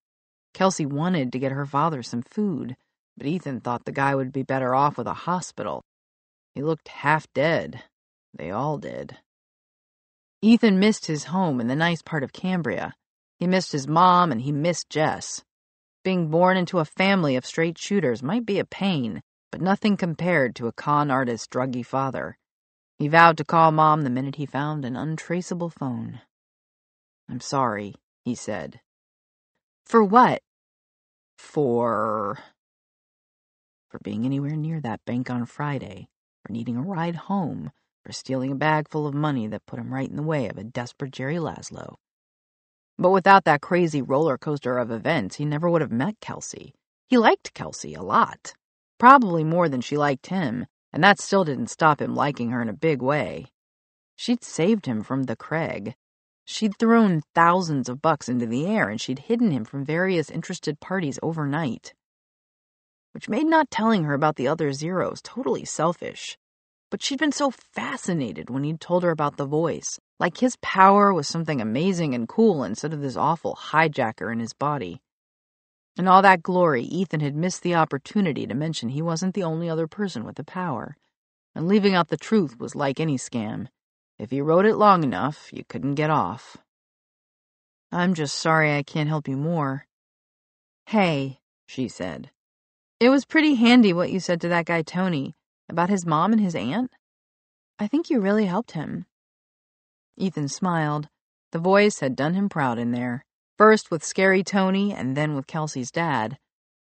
Kelsie wanted to get her father some food, but Ethan thought the guy would be better off with a hospital. He looked half dead. They all did. Ethan missed his home in the nice part of Cambria. He missed his mom and he missed Jess. Being born into a family of straight shooters might be a pain, but nothing compared to a con artist druggy father. He vowed to call Mom the minute he found an untraceable phone. I'm sorry, he said. For what? For. For being anywhere near that bank on Friday, for needing a ride home, for stealing a bag full of money that put him right in the way of a desperate Jerry Laszlo. But without that crazy roller coaster of events, he never would have met Kelsie. He liked Kelsie a lot. Probably more than she liked him, and that still didn't stop him liking her in a big way. She'd saved him from the Craig. She'd thrown thousands of bucks into the air, and she'd hidden him from various interested parties overnight. Which made not telling her about the other zeroes totally selfish. But she'd been so fascinated when he'd told her about the voice, like his power was something amazing and cool instead of this awful hijacker in his body. In all that glory, Ethan had missed the opportunity to mention he wasn't the only other person with the power. And leaving out the truth was like any scam. If you wrote it long enough, you couldn't get off. I'm just sorry I can't help you more. Hey, she said. It was pretty handy what you said to that guy Tony about his mom and his aunt. I think you really helped him. Ethan smiled. The voice had done him proud in there. First with Scary Tony, and then with Kelsie's dad.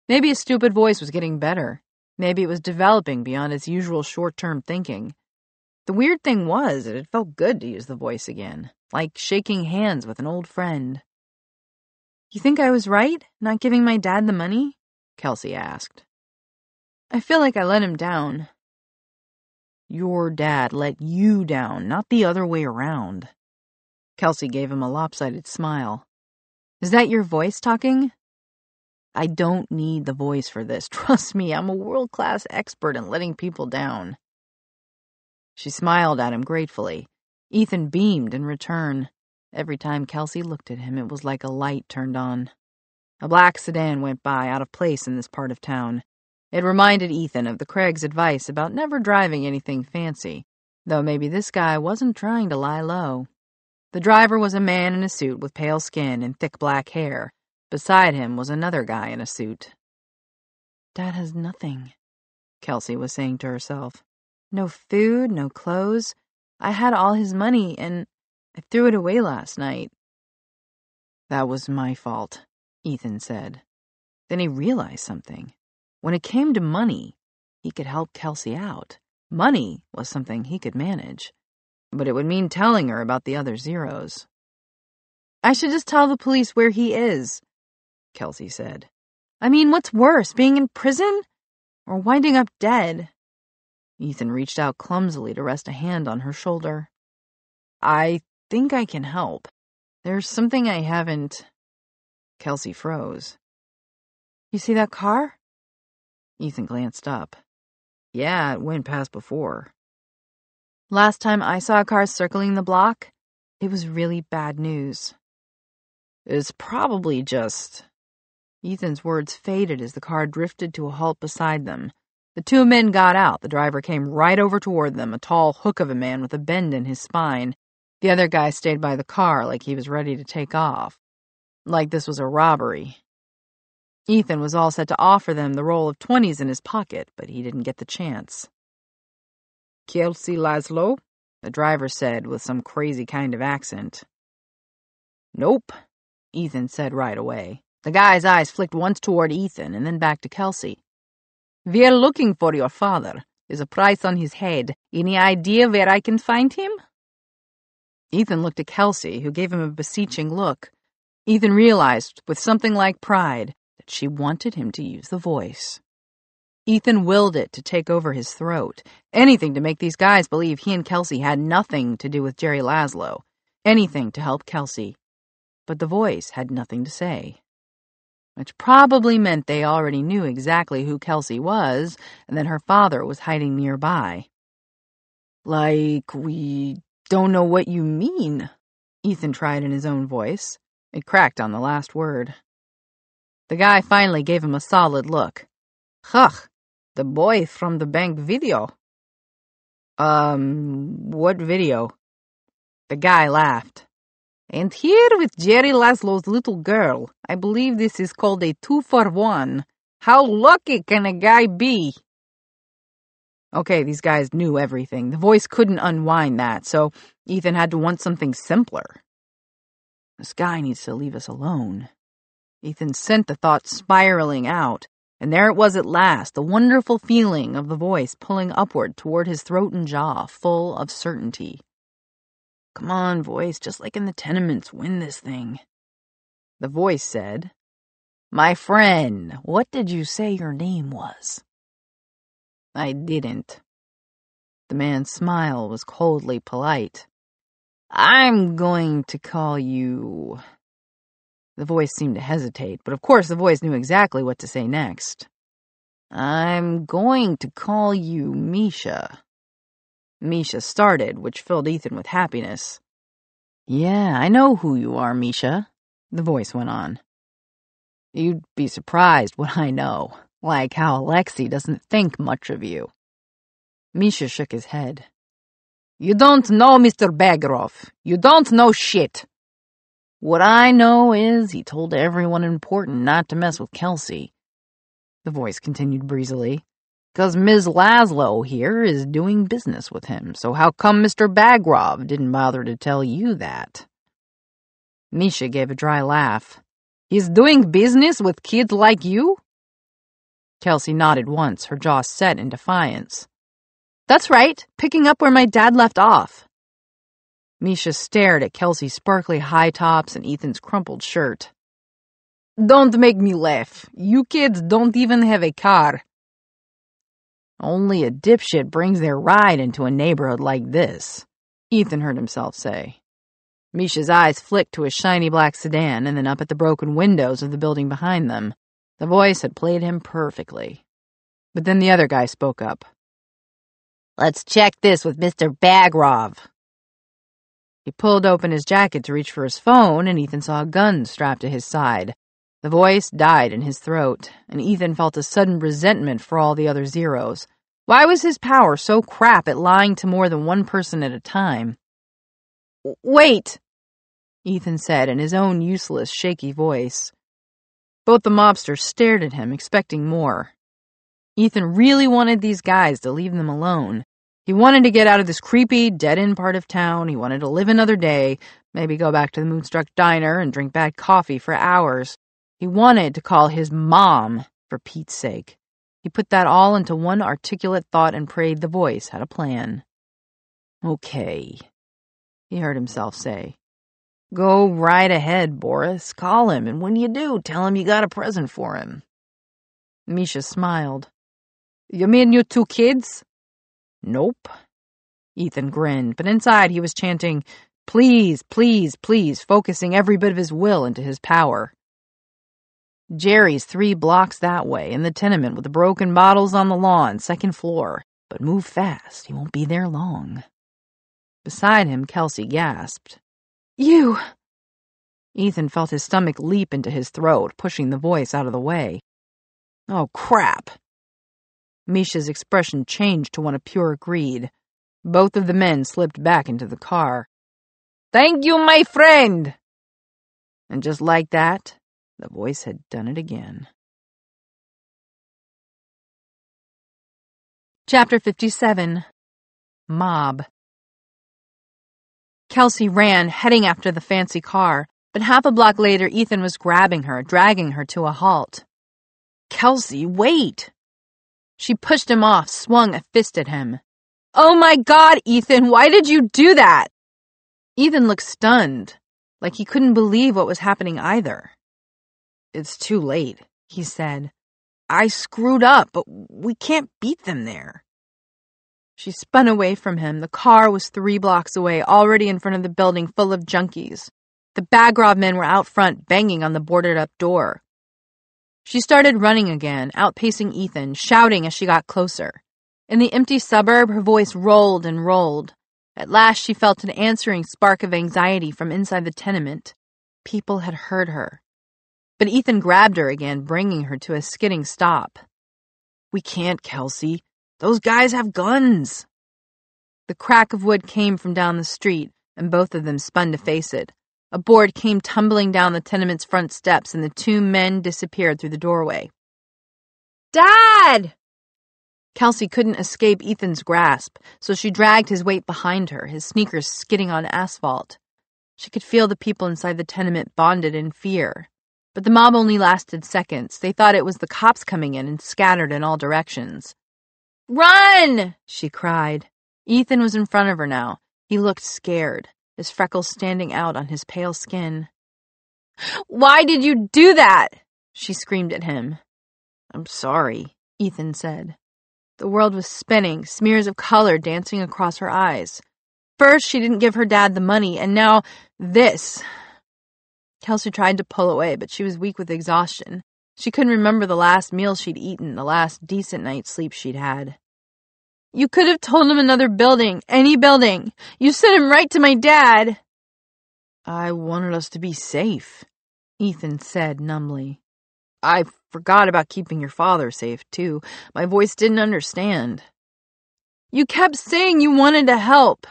Maybe his stupid voice was getting better. Maybe it was developing beyond its usual short term thinking. The weird thing was that it felt good to use the voice again, like shaking hands with an old friend. You think I was right, not giving my dad the money? Kelsie asked. I feel like I let him down. Your dad let you down, not the other way around. Kelsie gave him a lopsided smile. Is that your voice talking? I don't need the voice for this. Trust me, I'm a world class expert in letting people down. She smiled at him gratefully. Ethan beamed in return. Every time Kelsie looked at him, it was like a light turned on. A black sedan went by, out of place in this part of town. It reminded Ethan of the Craig's advice about never driving anything fancy, though maybe this guy wasn't trying to lie low. The driver was a man in a suit with pale skin and thick black hair. Beside him was another guy in a suit. Dad has nothing, Kelsie was saying to herself. No food, no clothes. I had all his money and I threw it away last night. That was my fault, Ethan said. Then he realized something. When it came to money, he could help Kelsie out. Money was something he could manage. But it would mean telling her about the other zeroes. I should just tell the police where he is, Kelsie said. I mean, what's worse, being in prison or winding up dead? Ethan reached out clumsily to rest a hand on her shoulder. I think I can help. There's something I haven't. Kelsie froze. You see that car? Ethan glanced up. Yeah, it went past before. Last time I saw a car circling the block, it was really bad news. It's probably just. Ethan's words faded as the car drifted to a halt beside them. The two men got out. The driver came right over toward them, a tall hook of a man with a bend in his spine. The other guy stayed by the car like he was ready to take off. Like this was a robbery. Ethan was all set to offer them the roll of twenties in his pocket, but he didn't get the chance. Kelsie Laszlo? The driver said with some crazy kind of accent. Nope, Ethan said right away. The guy's eyes flicked once toward Ethan and then back to Kelsie. We're looking for your father. There's a price on his head. Any idea where I can find him? Ethan looked at Kelsie, who gave him a beseeching look. Ethan realized, with something like pride, she wanted him to use the voice. Ethan willed it to take over his throat. Anything to make these guys believe he and Kelsie had nothing to do with Jerry Laszlo. Anything to help Kelsie. But the voice had nothing to say which probably meant they already knew exactly who Kelsie was and that her father was hiding nearby. Like, we don't know what you mean, Ethan tried in his own voice. It cracked on the last word. The guy finally gave him a solid look. Huh, the boy from the bank video. Um, what video? The guy laughed. And here with Jerry Laszlo's little girl. I believe this is called a two for one. How lucky can a guy be? Okay, these guys knew everything. The voice couldn't unwind that, so Ethan had to want something simpler. This guy needs to leave us alone. Ethan sent the thought spiraling out, and there it was at last, the wonderful feeling of the voice pulling upward toward his throat and jaw, full of certainty. Come on, voice, just like in the tenements, win this thing. The voice said, My friend, what did you say your name was? I didn't. The man's smile was coldly polite. I'm going to call you. The voice seemed to hesitate, but of course the voice knew exactly what to say next. I'm going to call you Misha. Misha started, which filled Ethan with happiness. Yeah, I know who you are, Misha, the voice went on. You'd be surprised what I know, like how Alexei doesn't think much of you. Misha shook his head. You don't know Mr. Bagrov. You don't know shit. What I know is he told everyone important not to mess with Kelsie. The voice continued breezily. Because Ms. Laszlo here is doing business with him, so how come Mr. Bagrov didn't bother to tell you that? Misha gave a dry laugh. He's doing business with kids like you? Kelsie nodded once, her jaw set in defiance. That's right, picking up where my dad left off. Misha stared at Kelsie's sparkly high tops and Ethan's crumpled shirt. Don't make me laugh. You kids don't even have a car. Only a dipshit brings their ride into a neighborhood like this, Ethan heard himself say. Misha's eyes flicked to a shiny black sedan and then up at the broken windows of the building behind them. The voice had played him perfectly. But then the other guy spoke up. Let's check this with Mr. Bagrov. He pulled open his jacket to reach for his phone, and Ethan saw a gun strapped to his side. The voice died in his throat, and Ethan felt a sudden resentment for all the other zeroes. Why was his power so crap at lying to more than one person at a time? Wait, Ethan said in his own useless, shaky voice. Both the mobsters stared at him, expecting more. Ethan really wanted these guys to leave them alone. He wanted to get out of this creepy, dead-end part of town. He wanted to live another day, maybe go back to the Moonstruck Diner and drink bad coffee for hours. He wanted to call his mom, for Pete's sake. He put that all into one articulate thought and prayed the voice had a plan. Okay, he heard himself say. Go right ahead, Boris. Call him, and when you do, tell him you got a present for him. Misha smiled. You mean your two kids? Nope. Ethan grinned, but inside he was chanting, Please, please, please, focusing every bit of his will into his power. Jerry's three blocks that way, in the tenement with the broken bottles on the lawn, second floor. But move fast, he won't be there long. Beside him, Kelsie gasped. You! Ethan felt his stomach leap into his throat, pushing the voice out of the way. Oh, crap! Misha's expression changed to one of pure greed. Both of the men slipped back into the car. Thank you, my friend! And just like that, the voice had done it again. Chapter 57 Mob Kelsie ran, heading after the fancy car, but half a block later, Ethan was grabbing her, dragging her to a halt. Kelsie, wait! She pushed him off, swung a fist at him. Oh my god, Ethan, why did you do that? Ethan looked stunned, like he couldn't believe what was happening either. It's too late, he said. I screwed up, but we can't beat them there. She spun away from him. The car was three blocks away, already in front of the building full of junkies. The Bagrov men were out front, banging on the boarded up door. She started running again, outpacing Ethan, shouting as she got closer. In the empty suburb, her voice rolled and rolled. At last, she felt an answering spark of anxiety from inside the tenement. People had heard her. But Ethan grabbed her again, bringing her to a skidding stop. We can't, Kelsie. Those guys have guns. The crack of wood came from down the street, and both of them spun to face it. A board came tumbling down the tenement's front steps, and the two men disappeared through the doorway. Dad! Kelsie couldn't escape Ethan's grasp, so she dragged his weight behind her, his sneakers skidding on asphalt. She could feel the people inside the tenement bonded in fear. But the mob only lasted seconds. They thought it was the cops coming in and scattered in all directions. Run! she cried. Ethan was in front of her now. He looked scared, his freckles standing out on his pale skin. Why did you do that? She screamed at him. I'm sorry, Ethan said. The world was spinning, smears of color dancing across her eyes. First, she didn't give her dad the money, and now this. Kelsie tried to pull away, but she was weak with exhaustion. She couldn't remember the last meal she'd eaten, the last decent night's sleep she'd had. You could have told him another building, any building. You sent him right to my dad. I wanted us to be safe, Ethan said numbly. I forgot about keeping your father safe, too. My voice didn't understand. You kept saying you wanted to help.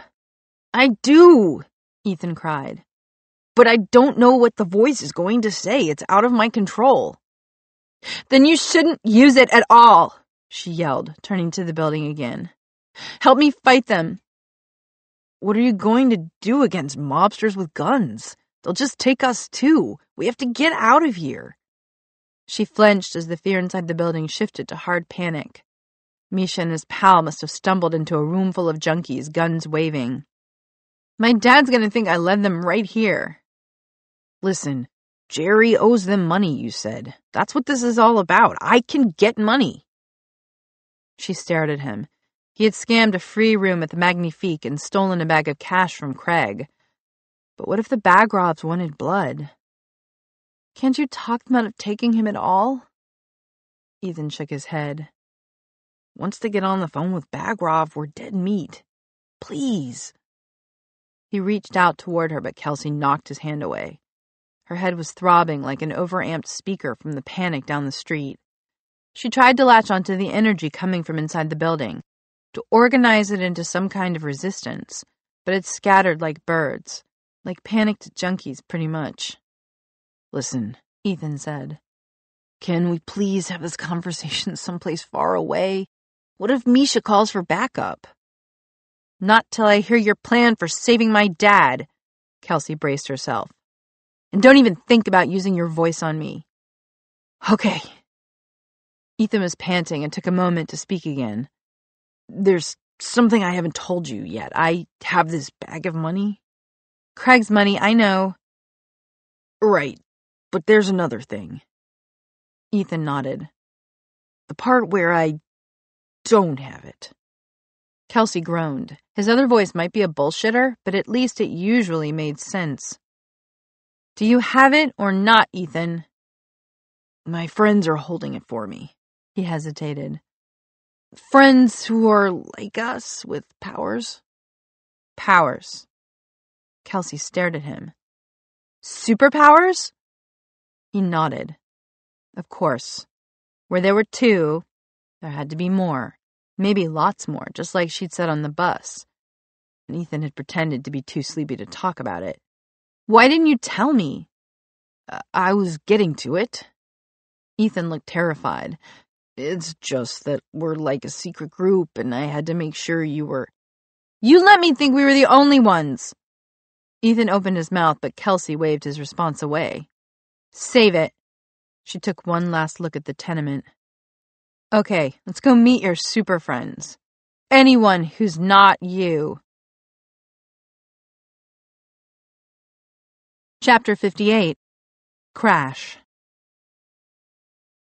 I do, Ethan cried but I don't know what the voice is going to say. It's out of my control. Then you shouldn't use it at all, she yelled, turning to the building again. Help me fight them. What are you going to do against mobsters with guns? They'll just take us too. We have to get out of here. She flinched as the fear inside the building shifted to hard panic. Misha and his pal must have stumbled into a room full of junkies, guns waving. My dad's gonna think I led them right here. Listen, Jerry owes them money, you said. That's what this is all about. I can get money. She stared at him. He had scammed a free room at the Magnifique and stolen a bag of cash from Craig. But what if the Bagrovs wanted blood? Can't you talk them out of taking him at all? Ethan shook his head. Once they get on the phone with Bagrov, we're dead meat. Please. He reached out toward her, but Kelsie knocked his hand away. Her head was throbbing like an overamped speaker from the panic down the street. She tried to latch onto the energy coming from inside the building, to organize it into some kind of resistance, but it scattered like birds, like panicked junkies, pretty much. Listen, Ethan said. Can we please have this conversation someplace far away? What if Misha calls for backup? Not till I hear your plan for saving my dad, Kelsie braced herself. And don't even think about using your voice on me. Okay. Ethan was panting and took a moment to speak again. There's something I haven't told you yet. I have this bag of money. Craig's money, I know. Right, but there's another thing. Ethan nodded. The part where I don't have it. Kelsie groaned. His other voice might be a bullshitter, but at least it usually made sense. Do you have it or not, Ethan? My friends are holding it for me. He hesitated. Friends who are like us with powers? Powers. Kelsie stared at him. Superpowers? He nodded. Of course. Where there were two, there had to be more. Maybe lots more, just like she'd said on the bus. And Ethan had pretended to be too sleepy to talk about it. Why didn't you tell me? I was getting to it. Ethan looked terrified. It's just that we're like a secret group, and I had to make sure you were. You let me think we were the only ones! Ethan opened his mouth, but Kelsie waved his response away. Save it. She took one last look at the tenement. Okay, let's go meet your super friends. Anyone who's not you. Chapter 58 Crash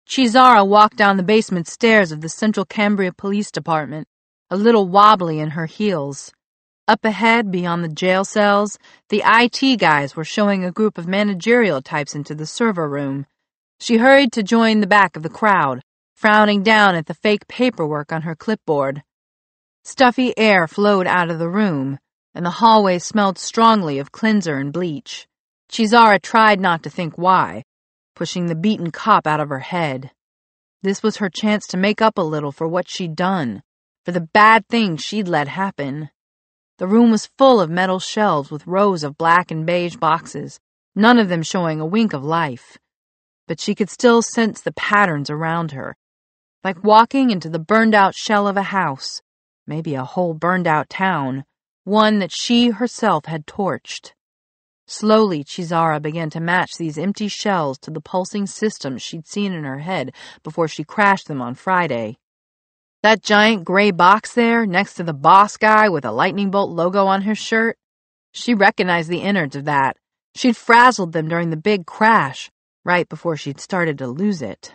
Chizara walked down the basement stairs of the Central Cambria Police Department, a little wobbly in her heels. Up ahead, beyond the jail cells, the IT guys were showing a group of managerial types into the server room. She hurried to join the back of the crowd, frowning down at the fake paperwork on her clipboard. Stuffy air flowed out of the room, and the hallway smelled strongly of cleanser and bleach. Chizara tried not to think why, pushing the beaten cop out of her head. This was her chance to make up a little for what she'd done, for the bad things she'd let happen. The room was full of metal shelves with rows of black and beige boxes, none of them showing a wink of life. But she could still sense the patterns around her, like walking into the burned out shell of a house, maybe a whole burned out town, one that she herself had torched. Slowly, Chizara began to match these empty shells to the pulsing systems she'd seen in her head before she crashed them on Friday. That giant gray box there, next to the boss guy with a lightning bolt logo on his shirt, she recognized the innards of that. She'd frazzled them during the big crash, right before she'd started to lose it.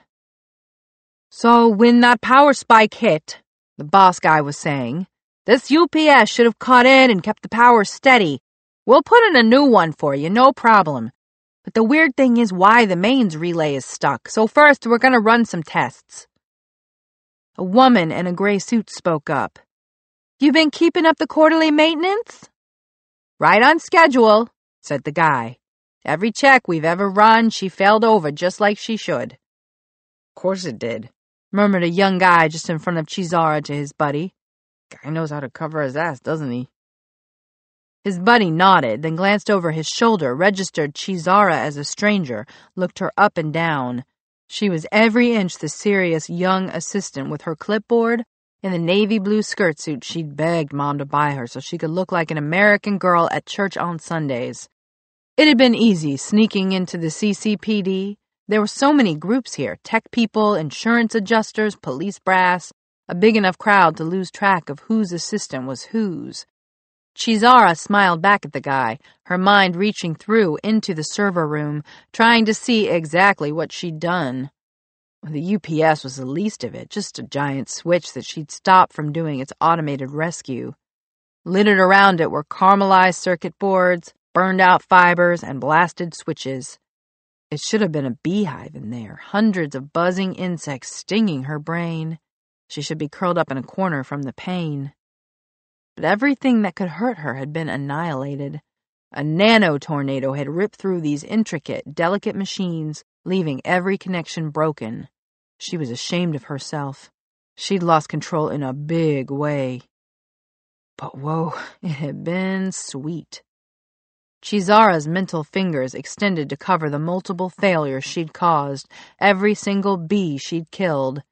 So when that power spike hit, the boss guy was saying, this UPS should have caught in and kept the power steady. We'll put in a new one for you, no problem. But the weird thing is why the mains relay is stuck, so first we're gonna run some tests. A woman in a gray suit spoke up. You been keeping up the quarterly maintenance? Right on schedule, said the guy. Every check we've ever run, she failed over just like she should. Of course it did, murmured a young guy just in front of Chizara to his buddy. Guy knows how to cover his ass, doesn't he? His buddy nodded, then glanced over his shoulder, registered Chizara as a stranger, looked her up and down. She was every inch the serious young assistant with her clipboard and the navy blue skirt suit she'd begged Mom to buy her so she could look like an American girl at church on Sundays. It had been easy sneaking into the CCPD, there were so many groups here tech people, insurance adjusters, police brass, a big enough crowd to lose track of whose assistant was whose. Chizara smiled back at the guy, her mind reaching through into the server room, trying to see exactly what she'd done. The UPS was the least of it, just a giant switch that she'd stopped from doing its automated rescue. Littered around it were caramelized circuit boards, burned out fibers, and blasted switches. It should have been a beehive in there, hundreds of buzzing insects stinging her brain. She should be curled up in a corner from the pain. But everything that could hurt her had been annihilated. A nano tornado had ripped through these intricate, delicate machines, leaving every connection broken. She was ashamed of herself. She'd lost control in a big way. But whoa, it had been sweet. Chizara's mental fingers extended to cover the multiple failures she'd caused, every single bee she'd killed.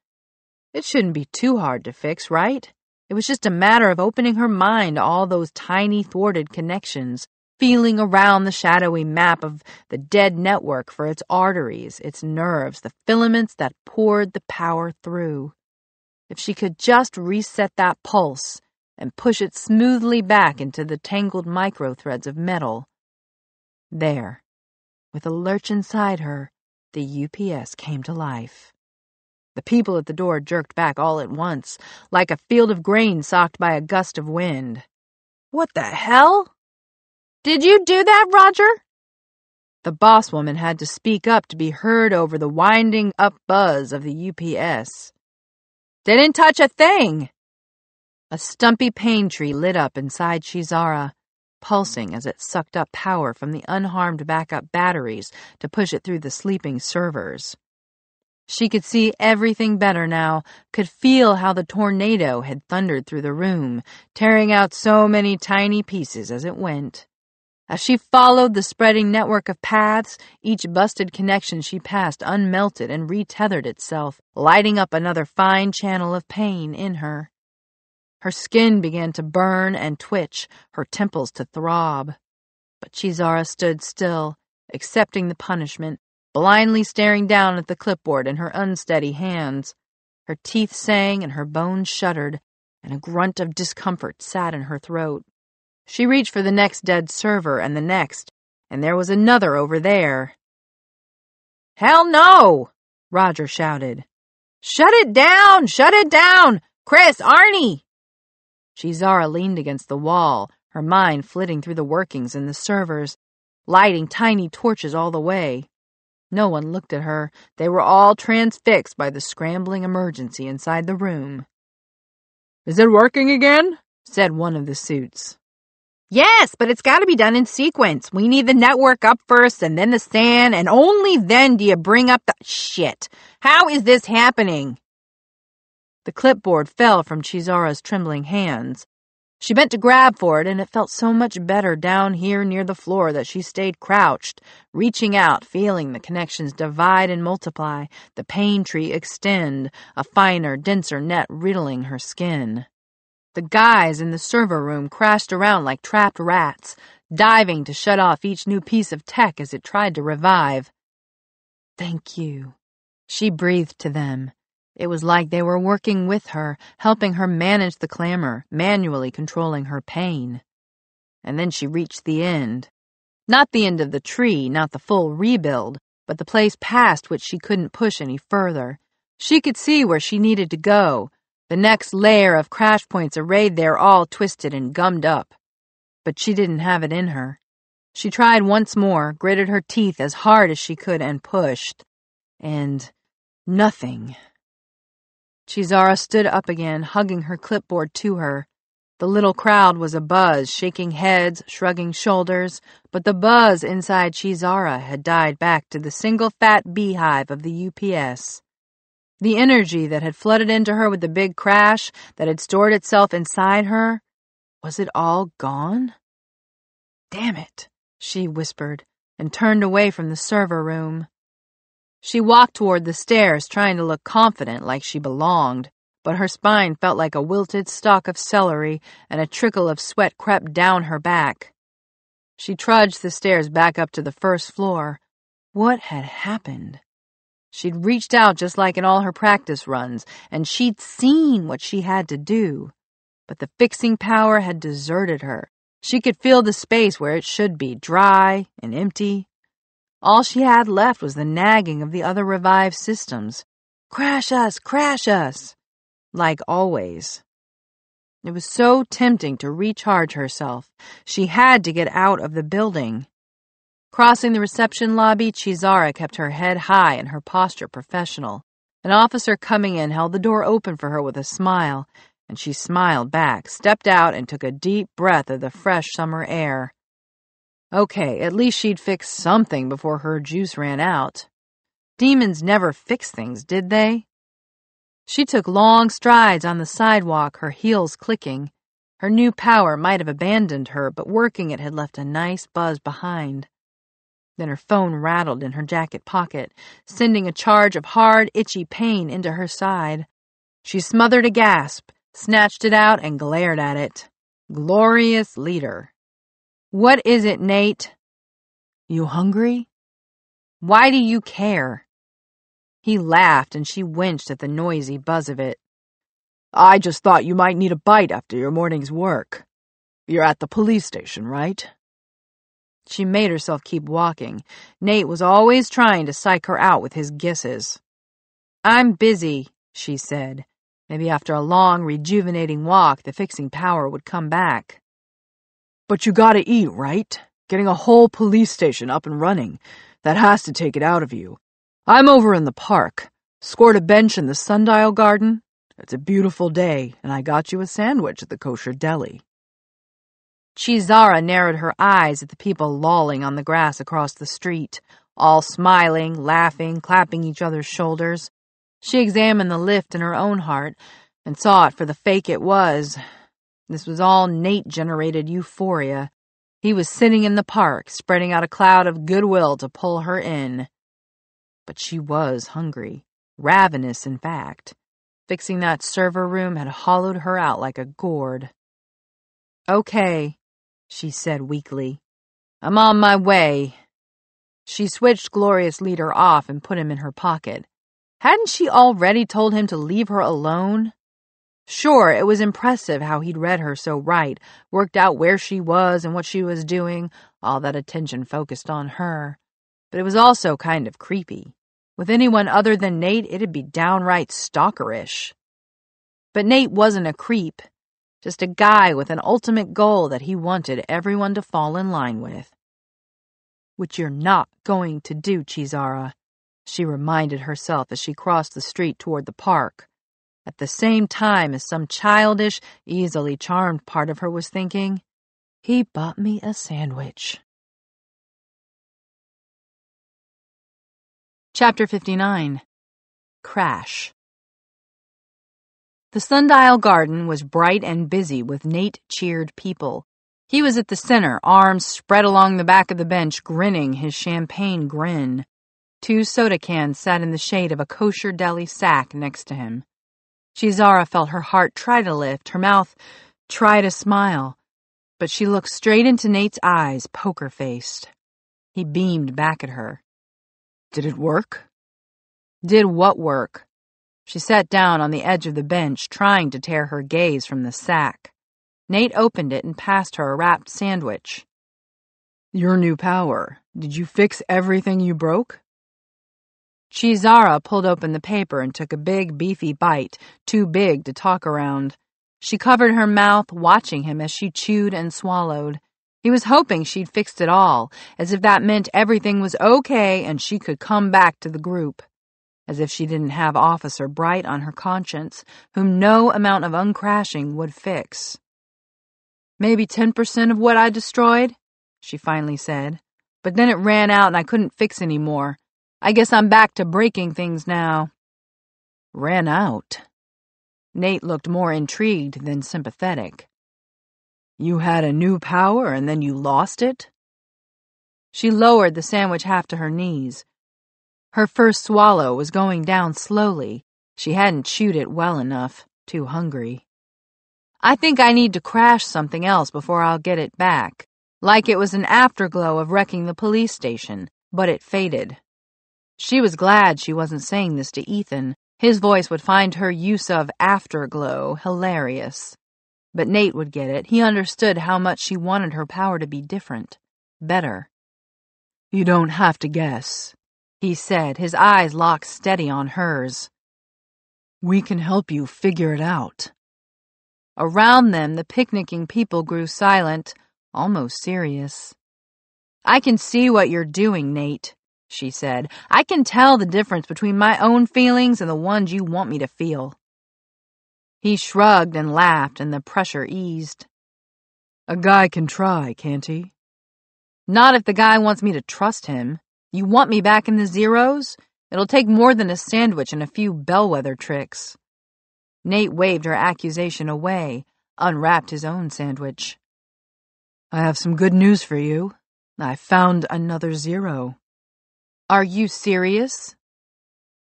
It shouldn't be too hard to fix, right? It was just a matter of opening her mind to all those tiny thwarted connections, feeling around the shadowy map of the dead network for its arteries, its nerves, the filaments that poured the power through. If she could just reset that pulse and push it smoothly back into the tangled microthreads of metal, there. With a lurch inside her, the UPS came to life. The people at the door jerked back all at once, like a field of grain socked by a gust of wind. What the hell? Did you do that, Roger? The boss woman had to speak up to be heard over the winding up buzz of the UPS. Didn't touch a thing. A stumpy pain tree lit up inside Chizara, pulsing as it sucked up power from the unharmed backup batteries to push it through the sleeping servers. She could see everything better now, could feel how the tornado had thundered through the room, tearing out so many tiny pieces as it went. As she followed the spreading network of paths, each busted connection she passed unmelted and retethered itself, lighting up another fine channel of pain in her. Her skin began to burn and twitch, her temples to throb. But Chizara stood still, accepting the punishment, blindly staring down at the clipboard in her unsteady hands. Her teeth sang and her bones shuddered, and a grunt of discomfort sat in her throat. She reached for the next dead server and the next, and there was another over there. Hell no! Roger shouted. Shut it down! Shut it down! Chris, Arnie! Chizara leaned against the wall, her mind flitting through the workings in the servers, lighting tiny torches all the way. No one looked at her. They were all transfixed by the scrambling emergency inside the room. Is it working again? said one of the suits. Yes, but it's got to be done in sequence. We need the network up first and then the SAN, and only then do you bring up the shit. How is this happening? The clipboard fell from Chizara's trembling hands. She bent to grab for it, and it felt so much better down here near the floor that she stayed crouched, reaching out, feeling the connections divide and multiply, the pain tree extend, a finer, denser net riddling her skin. The guys in the server room crashed around like trapped rats, diving to shut off each new piece of tech as it tried to revive. Thank you, she breathed to them. It was like they were working with her, helping her manage the clamor, manually controlling her pain. And then she reached the end. Not the end of the tree, not the full rebuild, but the place past which she couldn't push any further. She could see where she needed to go, the next layer of crash points arrayed there all twisted and gummed up. But she didn't have it in her. She tried once more, gritted her teeth as hard as she could, and pushed. And nothing. Chizara stood up again, hugging her clipboard to her. The little crowd was abuzz, shaking heads, shrugging shoulders, but the buzz inside Chizara had died back to the single fat beehive of the UPS. The energy that had flooded into her with the big crash, that had stored itself inside her, was it all gone? Damn it, she whispered, and turned away from the server room. She walked toward the stairs, trying to look confident like she belonged, but her spine felt like a wilted stalk of celery, and a trickle of sweat crept down her back. She trudged the stairs back up to the first floor. What had happened? She'd reached out just like in all her practice runs, and she'd seen what she had to do. But the fixing power had deserted her. She could feel the space where it should be, dry and empty. All she had left was the nagging of the other revived systems. Crash us, crash us! Like always. It was so tempting to recharge herself. She had to get out of the building. Crossing the reception lobby, Chizara kept her head high and her posture professional. An officer coming in held the door open for her with a smile, and she smiled back, stepped out, and took a deep breath of the fresh summer air. Okay, at least she'd fix something before her juice ran out. Demons never fix things, did they? She took long strides on the sidewalk, her heels clicking. Her new power might have abandoned her, but working it had left a nice buzz behind. Then her phone rattled in her jacket pocket, sending a charge of hard, itchy pain into her side. She smothered a gasp, snatched it out, and glared at it. Glorious leader. What is it, Nate? You hungry? Why do you care? He laughed, and she winced at the noisy buzz of it. I just thought you might need a bite after your morning's work. You're at the police station, right? She made herself keep walking. Nate was always trying to psych her out with his guesses. I'm busy, she said. Maybe after a long, rejuvenating walk, the fixing power would come back. But you gotta eat, right? Getting a whole police station up and running. That has to take it out of you. I'm over in the park. Scored a bench in the sundial garden. It's a beautiful day, and I got you a sandwich at the kosher deli. Chizara narrowed her eyes at the people lolling on the grass across the street, all smiling, laughing, clapping each other's shoulders. She examined the lift in her own heart and saw it for the fake it was. This was all Nate generated euphoria. He was sitting in the park, spreading out a cloud of goodwill to pull her in. But she was hungry, ravenous, in fact. Fixing that server room had hollowed her out like a gourd. Okay, she said weakly. I'm on my way. She switched Glorious Leader off and put him in her pocket. Hadn't she already told him to leave her alone? Sure, it was impressive how he'd read her so right, worked out where she was and what she was doing, all that attention focused on her. But it was also kind of creepy. With anyone other than Nate, it'd be downright stalkerish. But Nate wasn't a creep, just a guy with an ultimate goal that he wanted everyone to fall in line with. Which you're not going to do, Chizara she reminded herself as she crossed the street toward the park, at the same time as some childish, easily charmed part of her was thinking, He bought me a sandwich. Chapter 59 Crash The sundial garden was bright and busy with Nate cheered people. He was at the center, arms spread along the back of the bench, grinning his champagne grin. Two soda cans sat in the shade of a kosher deli sack next to him. Chizara felt her heart try to lift, her mouth try to smile, but she looked straight into Nate's eyes, poker faced. He beamed back at her. Did it work? Did what work? She sat down on the edge of the bench, trying to tear her gaze from the sack. Nate opened it and passed her a wrapped sandwich. Your new power. Did you fix everything you broke? Chizara pulled open the paper and took a big, beefy bite, too big to talk around. She covered her mouth, watching him as she chewed and swallowed. He was hoping she'd fixed it all, as if that meant everything was okay and she could come back to the group. As if she didn't have Officer Bright on her conscience, whom no amount of uncrashing would fix. Maybe 10% of what I destroyed, she finally said. But then it ran out and I couldn't fix any more. I guess I'm back to breaking things now. Ran out. Nate looked more intrigued than sympathetic. You had a new power and then you lost it? She lowered the sandwich half to her knees. Her first swallow was going down slowly. She hadn't chewed it well enough, too hungry. I think I need to crash something else before I'll get it back. Like it was an afterglow of wrecking the police station, but it faded. She was glad she wasn't saying this to Ethan. His voice would find her use of afterglow hilarious. But Nate would get it. He understood how much she wanted her power to be different, better. You don't have to guess, he said, his eyes locked steady on hers. We can help you figure it out. Around them, the picnicking people grew silent, almost serious. I can see what you're doing, Nate, she said. I can tell the difference between my own feelings and the ones you want me to feel. He shrugged and laughed, and the pressure eased. A guy can try, can't he? Not if the guy wants me to trust him. You want me back in the zeroes? It'll take more than a sandwich and a few bellwether tricks. Nate waved her accusation away, unwrapped his own sandwich. I have some good news for you. I found another zero. Are you serious?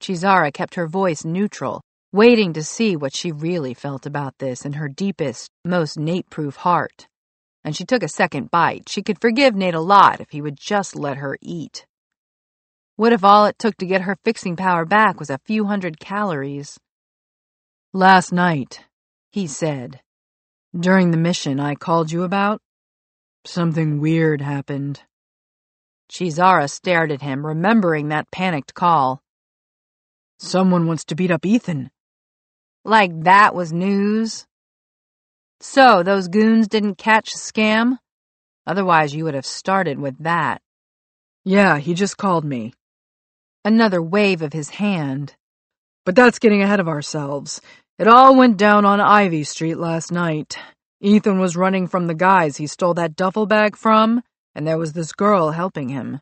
Chizara kept her voice neutral, waiting to see what she really felt about this in her deepest, most Nate-proof heart. And she took a second bite. She could forgive Nate a lot if he would just let her eat. What if all it took to get her fixing power back was a few hundred calories? Last night, he said, during the mission I called you about, something weird happened. Chizara stared at him, remembering that panicked call. Someone wants to beat up Ethan. Like that was news? So, those goons didn't catch the scam? Otherwise, you would have started with that. Yeah, he just called me. Another wave of his hand. But that's getting ahead of ourselves. It all went down on Ivy Street last night. Ethan was running from the guys he stole that duffel bag from, and there was this girl helping him.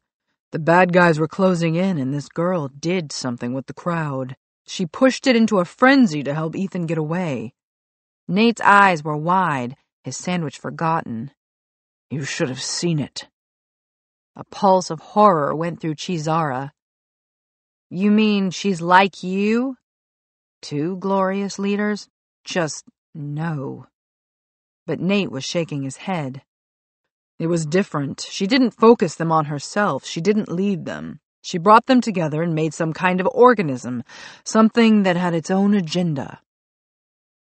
The bad guys were closing in, and this girl did something with the crowd. She pushed it into a frenzy to help Ethan get away. Nate's eyes were wide, his sandwich forgotten. You should have seen it. A pulse of horror went through Chizara. You mean she's like you? Two glorious leaders? Just no. But Nate was shaking his head. It was different. She didn't focus them on herself. She didn't lead them. She brought them together and made some kind of organism, something that had its own agenda.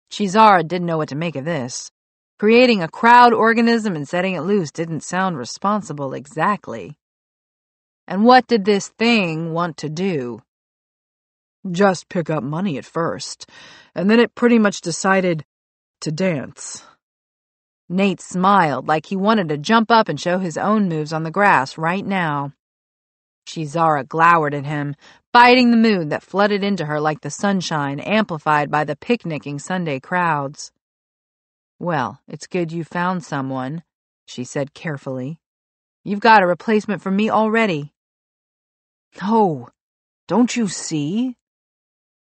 Chizara didn't know what to make of this. Creating a crowd organism and setting it loose didn't sound responsible exactly. And what did this thing want to do? Just pick up money at first, and then it pretty much decided to dance. Nate smiled like he wanted to jump up and show his own moves on the grass right now. Chizara glowered at him, biting the mood that flooded into her like the sunshine amplified by the picnicking Sunday crowds. Well, it's good you found someone, she said carefully. You've got a replacement for me already. No, don't you see?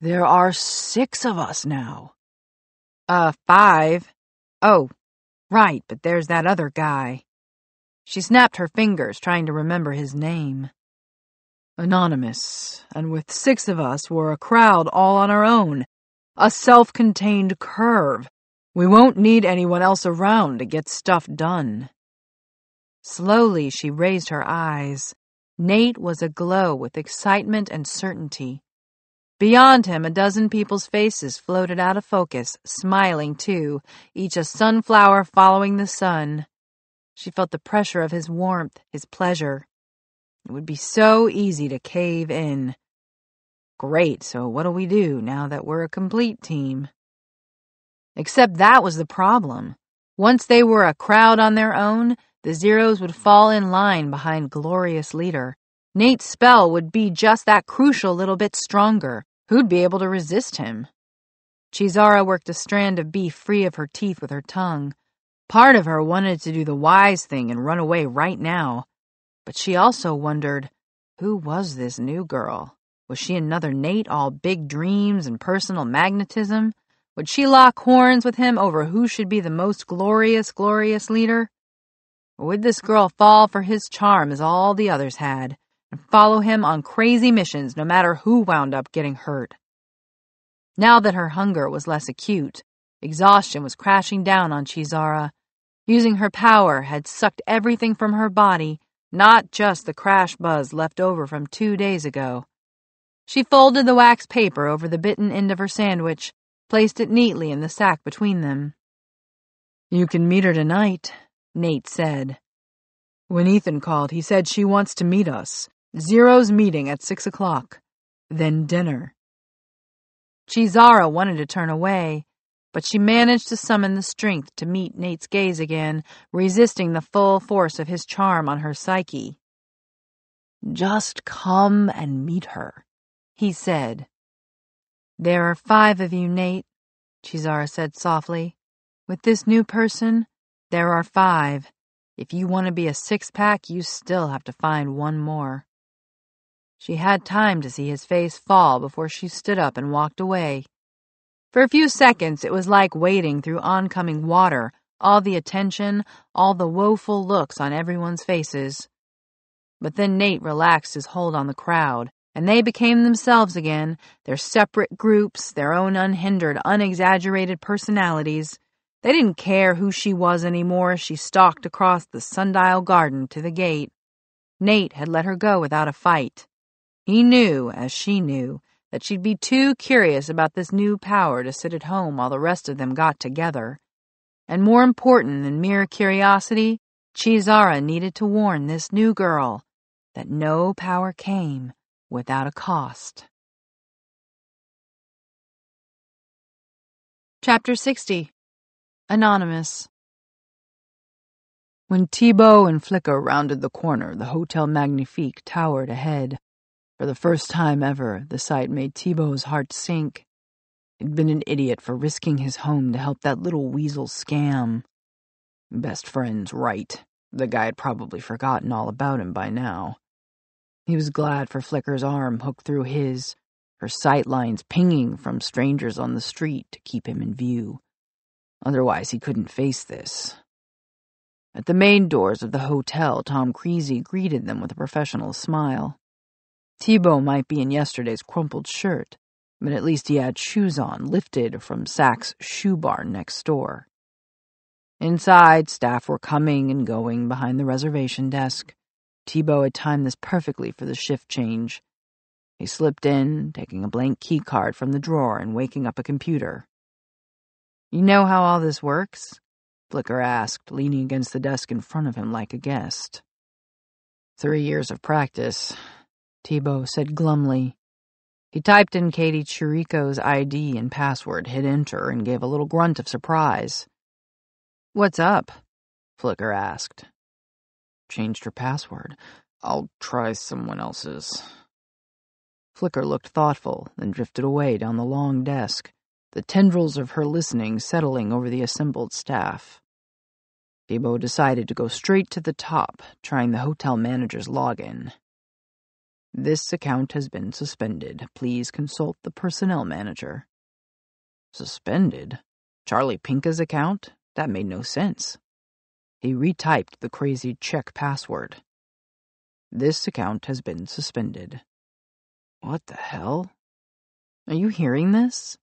There are six of us now. Uh, five. Oh, Right, but there's that other guy. She snapped her fingers, trying to remember his name. Anonymous, and with six of us, we're a crowd all on our own. A self-contained curve. We won't need anyone else around to get stuff done. Slowly, she raised her eyes. Nate was aglow with excitement and certainty. Beyond him, a dozen people's faces floated out of focus, smiling too, each a sunflower following the sun. She felt the pressure of his warmth, his pleasure. It would be so easy to cave in. Great, so what'll we do now that we're a complete team? Except that was the problem. Once they were a crowd on their own, the Zeroes would fall in line behind Glorious Leader. Nate's spell would be just that crucial little bit stronger. Who'd be able to resist him? Chizara worked a strand of beef free of her teeth with her tongue. Part of her wanted to do the wise thing and run away right now. But she also wondered, who was this new girl? Was she another Nate, all big dreams and personal magnetism? Would she lock horns with him over who should be the most glorious, glorious leader? Or would this girl fall for his charm as all the others had? And follow him on crazy missions no matter who wound up getting hurt. Now that her hunger was less acute, exhaustion was crashing down on Chizara. Using her power had sucked everything from her body, not just the crash buzz left over from two days ago. She folded the wax paper over the bitten end of her sandwich, placed it neatly in the sack between them. You can meet her tonight, Nate said. When Ethan called, he said she wants to meet us. Zeroes meeting at six o'clock, then dinner. Chizara wanted to turn away, but she managed to summon the strength to meet Nate's gaze again, resisting the full force of his charm on her psyche. Just come and meet her, he said. There are five of you, Nate, Chizara said softly. With this new person, there are five. If you want to be a six-pack, you still have to find one more. She had time to see his face fall before she stood up and walked away. For a few seconds, it was like wading through oncoming water, all the attention, all the woeful looks on everyone's faces. But then Nate relaxed his hold on the crowd, and they became themselves again, their separate groups, their own unhindered, unexaggerated personalities. They didn't care who she was anymore as she stalked across the sundial garden to the gate. Nate had let her go without a fight. He knew, as she knew, that she'd be too curious about this new power to sit at home while the rest of them got together. And more important than mere curiosity, Chizara needed to warn this new girl. that no power came without a cost. Chapter 60 Anonymous When Thibault and Flicker rounded the corner, the Hotel Magnifique towered ahead. For the first time ever, the sight made Thibault's heart sink. He'd been an idiot for risking his home to help that little weasel scam. Best friends, right. The guy had probably forgotten all about him by now. He was glad for Flicker's arm hooked through his, her sight lines pinging from strangers on the street to keep him in view. Otherwise, he couldn't face this. At the main doors of the hotel, Tom Creasy greeted them with a professional smile. Thibault might be in yesterday's crumpled shirt, but at least he had shoes on, lifted from Sack's shoe barn next door. Inside, staff were coming and going behind the reservation desk. Thibault had timed this perfectly for the shift change. He slipped in, taking a blank key card from the drawer and waking up a computer. You know how all this works? Flicker asked, leaning against the desk in front of him like a guest. Three years of practice. Thibault said glumly. He typed in Katie Chirico's ID and password, hit enter, and gave a little grunt of surprise. What's up? Flicker asked. Changed her password. I'll try someone else's. Flicker looked thoughtful, then drifted away down the long desk, the tendrils of her listening settling over the assembled staff. Thibault decided to go straight to the top, trying the hotel manager's login. This account has been suspended. Please consult the personnel manager. Suspended? Charlie Pinka's account? That made no sense. He retyped the crazy check password. This account has been suspended. What the hell? Are you hearing this?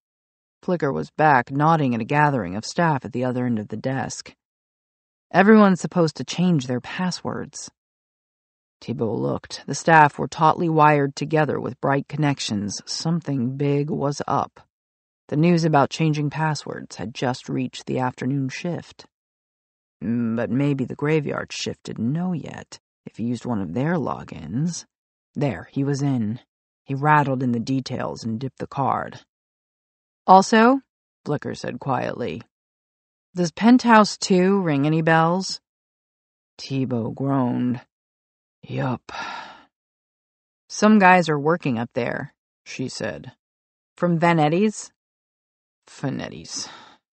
Flicker was back, nodding at a gathering of staff at the other end of the desk. Everyone's supposed to change their passwords. Thibault looked. The staff were tautly wired together with bright connections. Something big was up. The news about changing passwords had just reached the afternoon shift. Mm, but maybe the graveyard shift didn't know yet. If he used one of their logins. There, he was in. He rattled in the details and dipped the card. Also, Flicker said quietly, Does Penthouse 2 ring any bells? Thibault groaned. Yup. Some guys are working up there, she said. From Vanetti's? Vanetti's.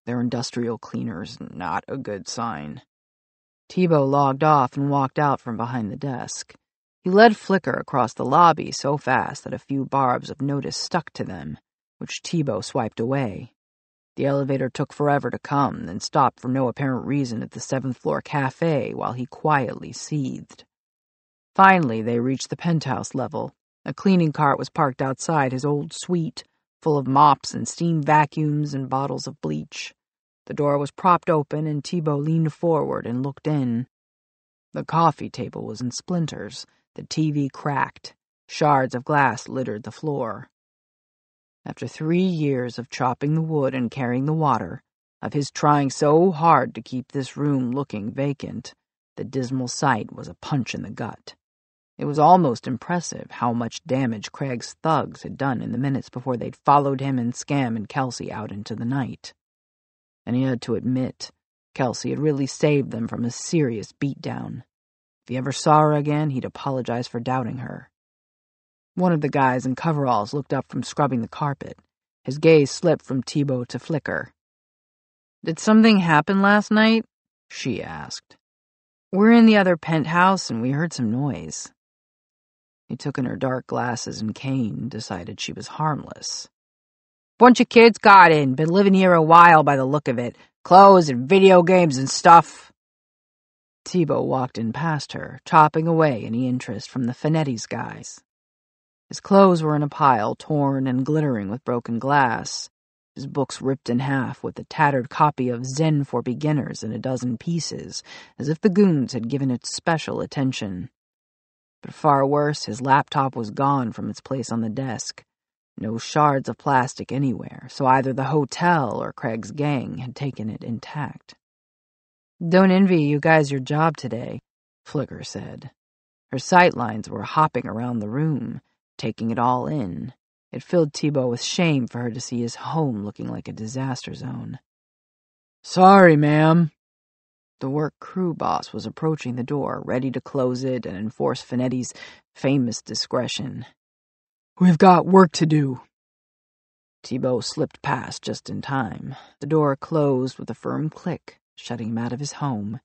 They're industrial cleaners, not a good sign. Thibault logged off and walked out from behind the desk. He led Flicker across the lobby so fast that a few barbs of notice stuck to them, which Thibault swiped away. The elevator took forever to come, then stopped for no apparent reason at the seventh floor cafe while he quietly seethed. Finally, they reached the penthouse level. A cleaning cart was parked outside his old suite, full of mops and steam vacuums and bottles of bleach. The door was propped open, and Thibault leaned forward and looked in. The coffee table was in splinters, the TV cracked, shards of glass littered the floor. After three years of chopping the wood and carrying the water, of his trying so hard to keep this room looking vacant, the dismal sight was a punch in the gut. It was almost impressive how much damage Craig's thugs had done in the minutes before they'd followed him and Scam and Kelsie out into the night. And he had to admit, Kelsie had really saved them from a serious beatdown. If he ever saw her again, he'd apologize for doubting her. One of the guys in coveralls looked up from scrubbing the carpet. His gaze slipped from Thibault to Flicker. Did something happen last night? She asked. We're in the other penthouse and we heard some noise. He took in her dark glasses and cane, decided she was harmless. Bunch of kids got in, been living here a while by the look of it. Clothes and video games and stuff. Thibault walked in past her, chopping away any interest from the Finetti's guys. His clothes were in a pile, torn and glittering with broken glass, his books ripped in half with a tattered copy of Zen for Beginners in a dozen pieces, as if the goons had given it special attention. But far worse, his laptop was gone from its place on the desk. No shards of plastic anywhere, so either the hotel or Craig's gang had taken it intact. Don't envy you guys your job today, Flicker said. Her sight lines were hopping around the room, taking it all in. It filled Thibault with shame for her to see his home looking like a disaster zone. Sorry, ma'am. The work crew boss was approaching the door, ready to close it and enforce Finetti's famous discretion. We've got work to do. Thibault slipped past just in time. The door closed with a firm click, shutting him out of his home,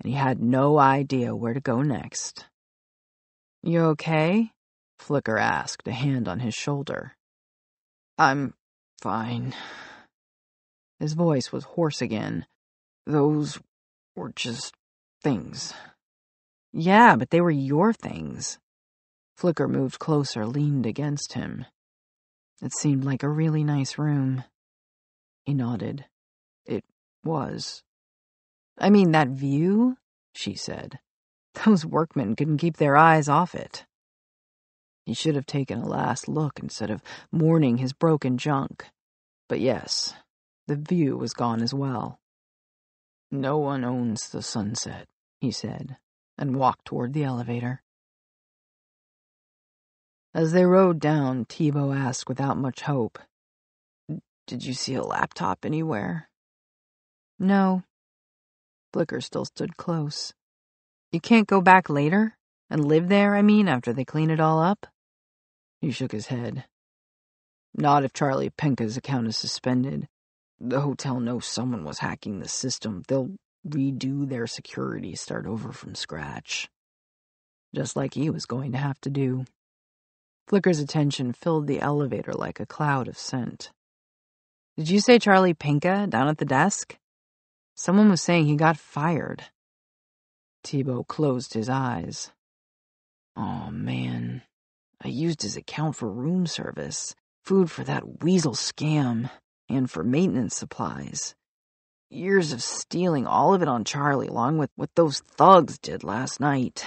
and he had no idea where to go next. You okay? Flicker asked, a hand on his shoulder. I'm fine. His voice was hoarse again. Those were just things. Yeah, but they were your things. Flicker moved closer, leaned against him. It seemed like a really nice room. He nodded. It was. I mean, that view, she said. Those workmen couldn't keep their eyes off it. He should have taken a last look instead of mourning his broken junk. But yes, the view was gone as well. No one owns the sunset, he said, and walked toward the elevator. As they rode down, Thibault asked without much hope, Did you see a laptop anywhere? No. Flicker still stood close. You can't go back later? And live there, I mean, after they clean it all up? He shook his head. Not if Charlie Penka's account is suspended. The hotel knows someone was hacking the system. They'll redo their security, start over from scratch. Just like he was going to have to do. Flicker's attention filled the elevator like a cloud of scent. Did you say Charlie Pinka down at the desk? Someone was saying he got fired. Thibault closed his eyes. Oh man, I used his account for room service, food for that weasel scam, and for maintenance supplies. Years of stealing all of it on Charlie, along with what those thugs did last night.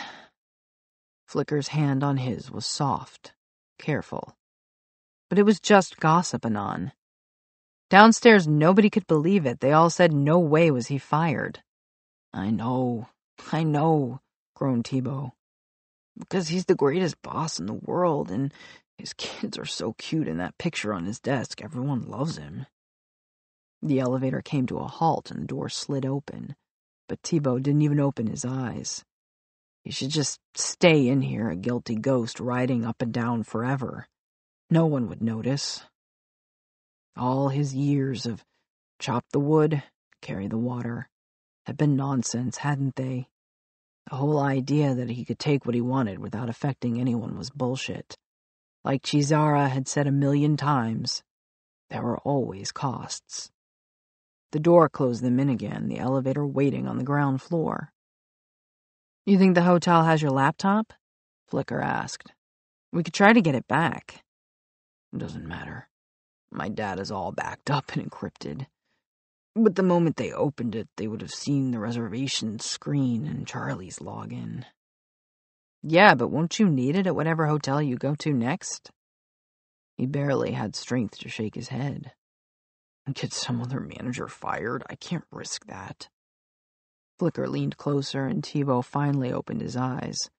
Flicker's hand on his was soft, careful. But it was just gossip, Anon. Downstairs, nobody could believe it. They all said no way was he fired. I know, I know, groaned Thibault. Because he's the greatest boss in the world, and his kids are so cute in that picture on his desk. Everyone loves him. The elevator came to a halt and the door slid open, but Thibault didn't even open his eyes. He should just stay in here, a guilty ghost riding up and down forever. No one would notice. All his years of chop the wood, carry the water, had been nonsense, hadn't they? The whole idea that he could take what he wanted without affecting anyone was bullshit. Like Chizara had said a million times, there were always costs. The door closed them in again, the elevator waiting on the ground floor. You think the hotel has your laptop? Flicker asked. We could try to get it back. It doesn't matter. My data's all backed up and encrypted. But the moment they opened it, they would have seen the reservation screen and Charlie's login. Yeah, but won't you need it at whatever hotel you go to next? He barely had strength to shake his head. Get some other manager fired? I can't risk that. Flicker leaned closer, and Thibault finally opened his eyes.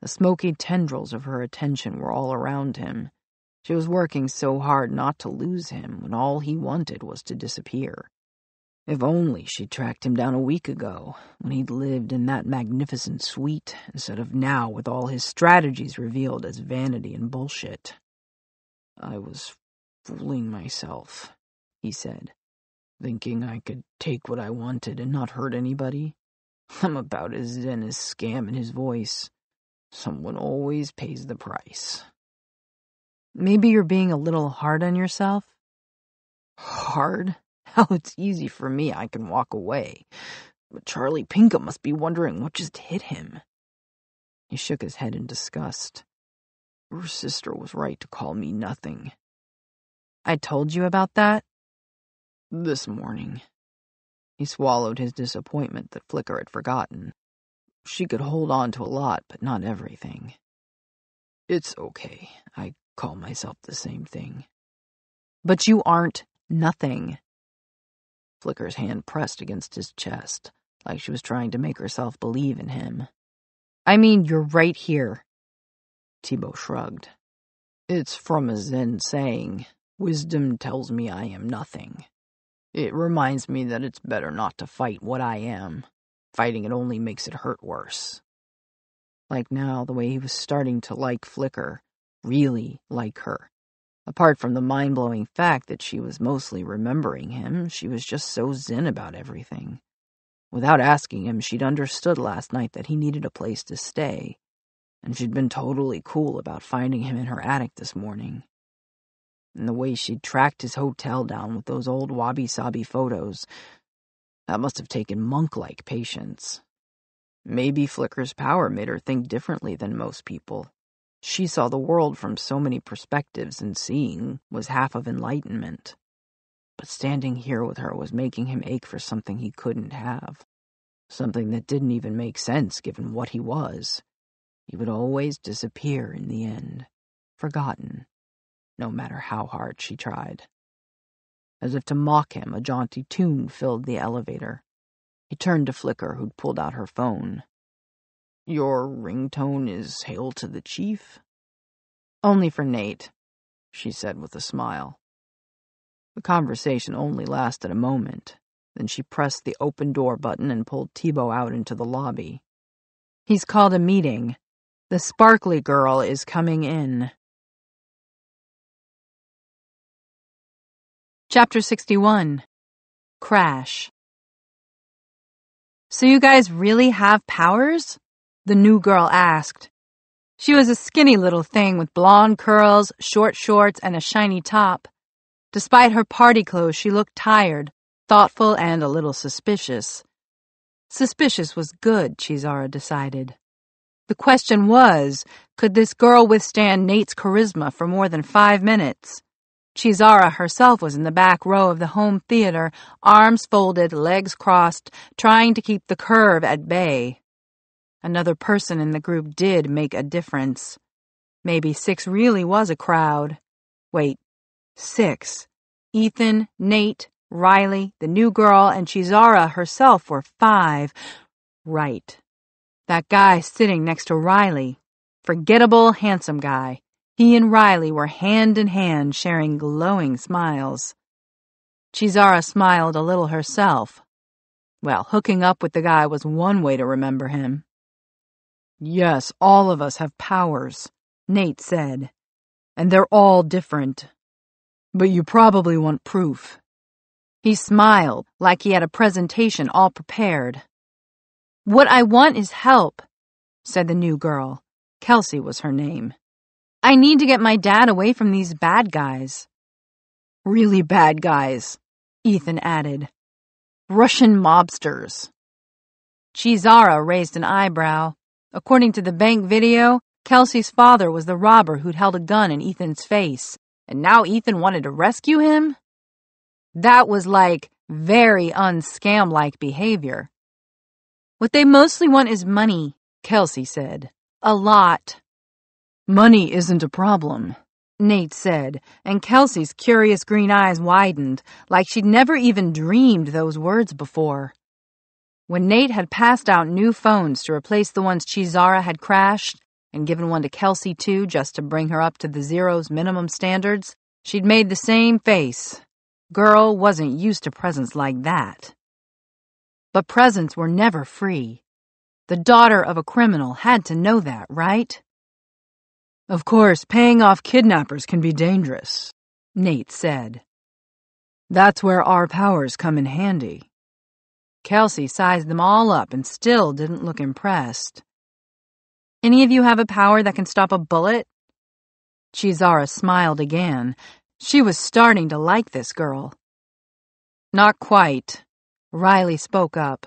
The smoky tendrils of her attention were all around him. She was working so hard not to lose him when all he wanted was to disappear. If only she'd tracked him down a week ago, when he'd lived in that magnificent suite, instead of now with all his strategies revealed as vanity and bullshit. I was fooling myself, he said, thinking I could take what I wanted and not hurt anybody. I'm about as zen as scam in his voice. Someone always pays the price. Maybe you're being a little hard on yourself? Hard? It's easy for me. I can walk away. But Charlie Pinkham must be wondering what just hit him. He shook his head in disgust. Your sister was right to call me nothing. I told you about that? This morning. He swallowed his disappointment that Flicker had forgotten. She could hold on to a lot, but not everything. It's okay. I call myself the same thing. But you aren't nothing. Flicker's hand pressed against his chest, like she was trying to make herself believe in him. I mean, you're right here. Thibault shrugged. It's from a Zen saying, Wisdom tells me I am nothing. It reminds me that it's better not to fight what I am. Fighting it only makes it hurt worse. Like now, the way he was starting to like Flicker, really like her. Apart from the mind blowing fact that she was mostly remembering him, she was just so zen about everything. Without asking him, she'd understood last night that he needed a place to stay, and she'd been totally cool about finding him in her attic this morning. And the way she'd tracked his hotel down with those old wabi sabi photos, that must have taken monk like patience. Maybe Flicker's power made her think differently than most people. She saw the world from so many perspectives, and seeing was half of enlightenment. But standing here with her was making him ache for something he couldn't have. Something that didn't even make sense given what he was. He would always disappear in the end, forgotten, no matter how hard she tried. As if to mock him, a jaunty tune filled the elevator. He turned to Flicker, who'd pulled out her phone. Your ringtone is Hail to the Chief? Only for Nate, she said with a smile. The conversation only lasted a moment. Then she pressed the open door button and pulled Thibault out into the lobby. He's called a meeting. The sparkly girl is coming in. Chapter 61 Crash So you guys really have powers? The new girl asked. She was a skinny little thing with blonde curls, short shorts, and a shiny top. Despite her party clothes, she looked tired, thoughtful, and a little suspicious. Suspicious was good, Chizara decided. The question was, could this girl withstand Nate's charisma for more than five minutes? Chizara herself was in the back row of the home theater, arms folded, legs crossed, trying to keep the curve at bay. Another person in the group did make a difference. Maybe six really was a crowd. Wait, six. Ethan, Nate, Riley, the new girl, and Chizara herself were five. Right. That guy sitting next to Riley. Forgettable, handsome guy. He and Riley were hand in hand sharing glowing smiles. Chizara smiled a little herself. Well, hooking up with the guy was one way to remember him. Yes, all of us have powers, Nate said. And they're all different. But you probably want proof. He smiled, like he had a presentation all prepared. What I want is help, said the new girl. Kelsie was her name. I need to get my dad away from these bad guys. Really bad guys, Ethan added. Russian mobsters. Chizara raised an eyebrow. According to the bank video, Kelsie's father was the robber who'd held a gun in Ethan's face, and now Ethan wanted to rescue him? That was like very unscam like behavior. What they mostly want is money, Kelsie said. A lot. Money isn't a problem, Nate said, and Kelsie's curious green eyes widened, like she'd never even dreamed those words before. When Nate had passed out new phones to replace the ones Chizara had crashed, and given one to Kelsie too just to bring her up to the Zeroes' minimum standards, she'd made the same face. Girl wasn't used to presents like that. But presents were never free. The daughter of a criminal had to know that, right? Of course, paying off kidnappers can be dangerous, Nate said. That's where our powers come in handy. Kelsie sized them all up and still didn't look impressed. Any of you have a power that can stop a bullet? Chizara smiled again. She was starting to like this girl. Not quite. Riley spoke up.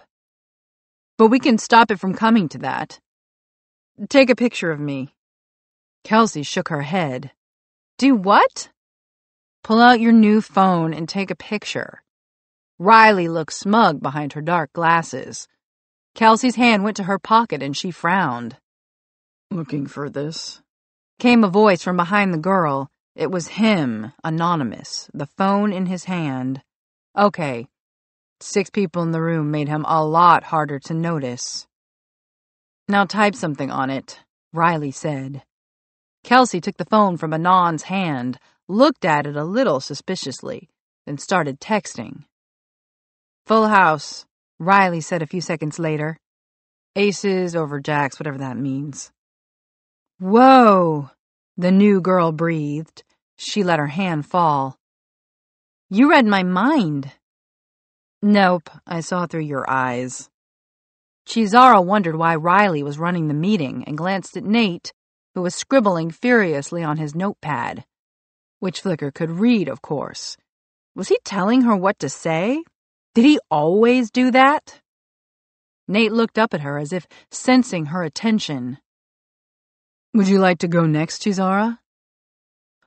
But we can stop it from coming to that. Take a picture of me. Kelsie shook her head. Do what? Pull out your new phone and take a picture. Riley looked smug behind her dark glasses. Kelsie's hand went to her pocket and she frowned. Looking for this? Came a voice from behind the girl. It was him, anonymous, the phone in his hand. Okay. Six people in the room made him a lot harder to notice. Now type something on it, Riley said. Kelsie took the phone from Anon's hand, looked at it a little suspiciously, then started texting. Full house, Riley said a few seconds later. Aces over jacks, whatever that means. Whoa, the new girl breathed. She let her hand fall. You read my mind. Nope, I saw through your eyes. Chizara wondered why Riley was running the meeting and glanced at Nate, who was scribbling furiously on his notepad. Which Flicker could read, of course. Was he telling her what to say? Did he always do that? Nate looked up at her as if sensing her attention. Would you like to go next, Chizara?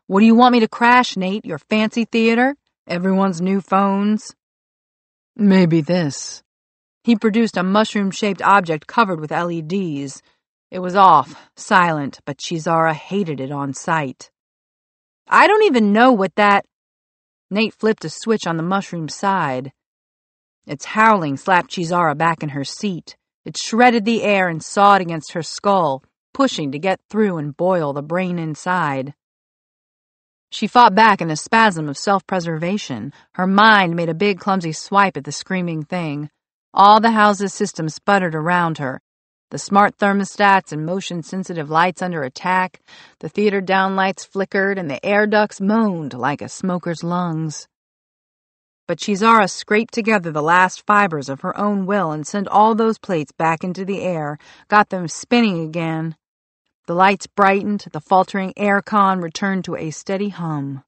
What do you want me to crash, Nate? Your fancy theater? Everyone's new phones? Maybe this. He produced a mushroom shaped object covered with LEDs. It was off, silent, but Chizara hated it on sight. I don't even know what that. Nate flipped a switch on the mushroom side. Its howling slapped Chizara back in her seat. It shredded the air and sawed against her skull, pushing to get through and boil the brain inside. She fought back in a spasm of self preservation. Her mind made a big, clumsy swipe at the screaming thing. All the house's systems sputtered around her. The smart thermostats and motion sensitive lights under attack, the theater downlights flickered, and the air ducts moaned like a smoker's lungs. But Chizara scraped together the last fibers of her own will and sent all those plates back into the air, got them spinning again. The lights brightened, the faltering air con returned to a steady hum.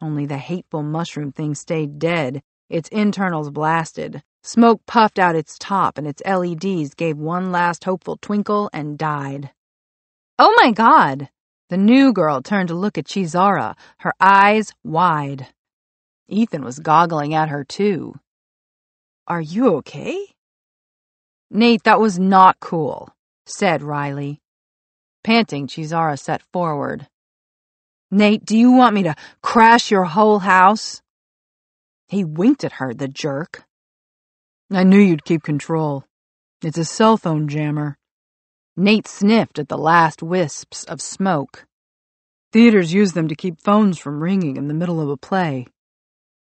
Only the hateful mushroom thing stayed dead, its internals blasted. Smoke puffed out its top, and its LEDs gave one last hopeful twinkle and died. Oh my god! The new girl turned to look at Chizara, her eyes wide. Ethan was goggling at her, too. Are you okay? Nate, that was not cool, said Riley. Panting, Chizara set forward. Nate, do you want me to crash your whole house? He winked at her, the jerk. I knew you'd keep control. It's a cell phone jammer. Nate sniffed at the last wisps of smoke. Theaters use them to keep phones from ringing in the middle of a play.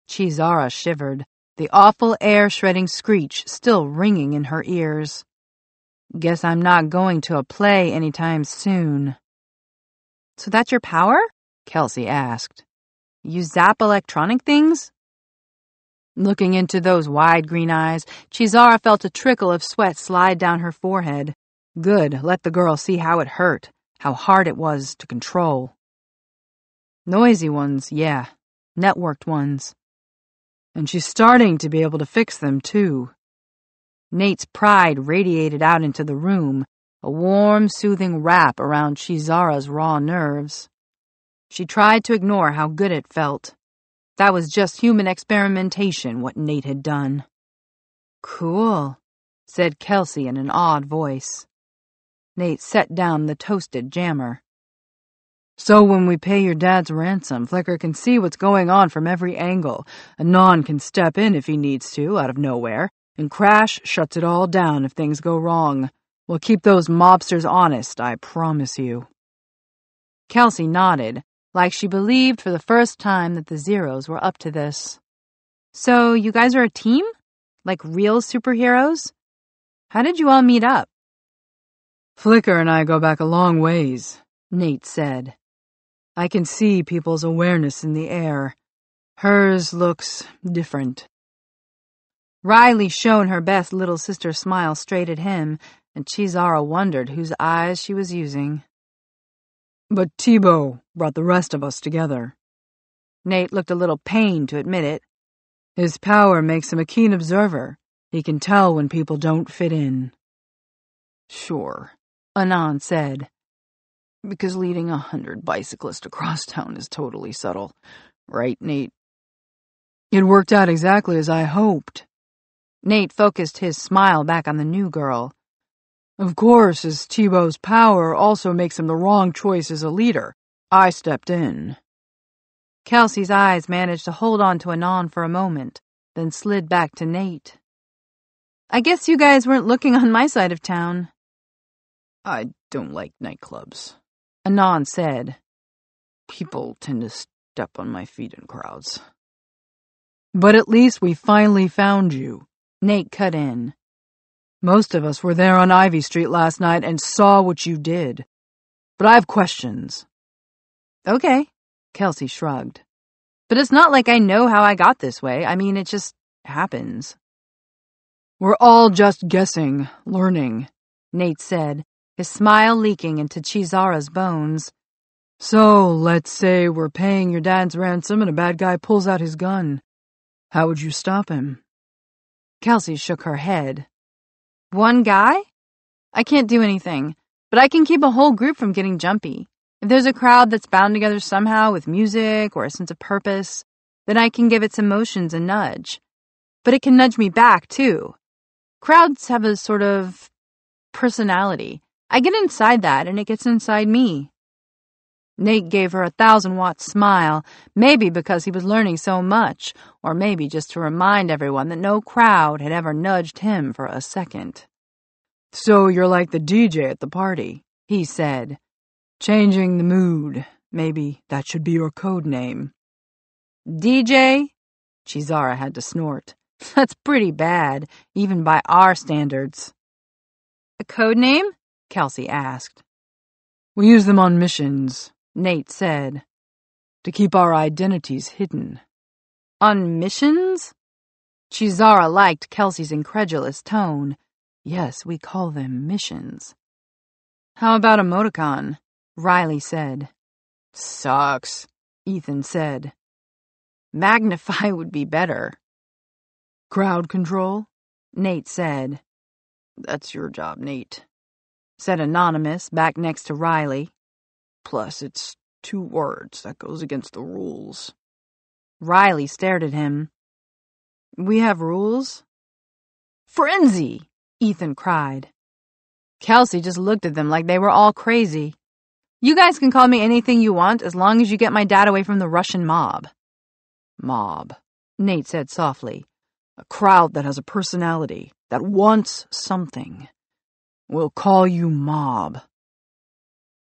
Chizara shivered, the awful air-shredding screech still ringing in her ears. Guess I'm not going to a play anytime soon. So that's your power? Kelsie asked. You zap electronic things? Looking into those wide green eyes, Chizara felt a trickle of sweat slide down her forehead. Good, let the girl see how it hurt, how hard it was to control. Noisy ones, yeah. Networked ones. And she's starting to be able to fix them, too. Nate's pride radiated out into the room, a warm, soothing wrap around Chizara's raw nerves. She tried to ignore how good it felt. That was just human experimentation, what Nate had done. Cool, said Kelsie in an odd voice. Nate set down the toasted jammer. So when we pay your dad's ransom, Flicker can see what's going on from every angle. Anon can step in if he needs to, out of nowhere, and Crash shuts it all down if things go wrong. We'll keep those mobsters honest, I promise you. Kelsie nodded, like she believed for the first time that the Zeroes were up to this. So you guys are a team? Like real superheroes? How did you all meet up? Flicker and I go back a long ways, Nate said. I can see people's awareness in the air. Hers looks different. Riley shone her best little sister smile straight at him, and Chizara wondered whose eyes she was using. But Thibault brought the rest of us together. Nate looked a little pained to admit it. His power makes him a keen observer. He can tell when people don't fit in. Sure, Anon said because leading a hundred bicyclists across town is totally subtle. Right, Nate? It worked out exactly as I hoped. Nate focused his smile back on the new girl. Of course, as Thibault's power also makes him the wrong choice as a leader. I stepped in. Kelsie's eyes managed to hold on to Anon for a moment, then slid back to Nate. I guess you guys weren't looking on my side of town. I don't like nightclubs, Anon said. People tend to step on my feet in crowds. But at least we finally found you, Nate cut in. Most of us were there on Ivy Street last night and saw what you did. But I have questions. Okay, Kelsie shrugged. But it's not like I know how I got this way. I mean, it just happens. We're all just guessing, learning, Nate said, his smile leaking into Chizara's bones. So, let's say we're paying your dad's ransom and a bad guy pulls out his gun. How would you stop him? Kelsie shook her head. One guy? I can't do anything, but I can keep a whole group from getting jumpy. If there's a crowd that's bound together somehow with music or a sense of purpose, then I can give its emotions a nudge. But it can nudge me back, too. Crowds have a sort of personality. I get inside that, and it gets inside me. Nate gave her a thousand watt smile, maybe because he was learning so much, or maybe just to remind everyone that no crowd had ever nudged him for a second. So you're like the DJ at the party, he said. Changing the mood. Maybe that should be your code name. DJ? Chizara had to snort. That's pretty bad, even by our standards. A code name? Kelsie asked. We use them on missions, Nate said. To keep our identities hidden. On missions? Chizara liked Kelsie's incredulous tone. Yes, we call them missions. How about emoticon? Riley said. Sucks, Ethan said. Magnify would be better. Crowd control? Nate said. That's your job, Nate, said Anonymous back next to Riley. Plus, it's two words. That goes against the rules. Riley stared at him. We have rules? Frenzy! Ethan cried. Kelsie just looked at them like they were all crazy. You guys can call me anything you want as long as you get my dad away from the Russian mob. Mob, Nate said softly. A crowd that has a personality, that wants something. We'll call you Mob.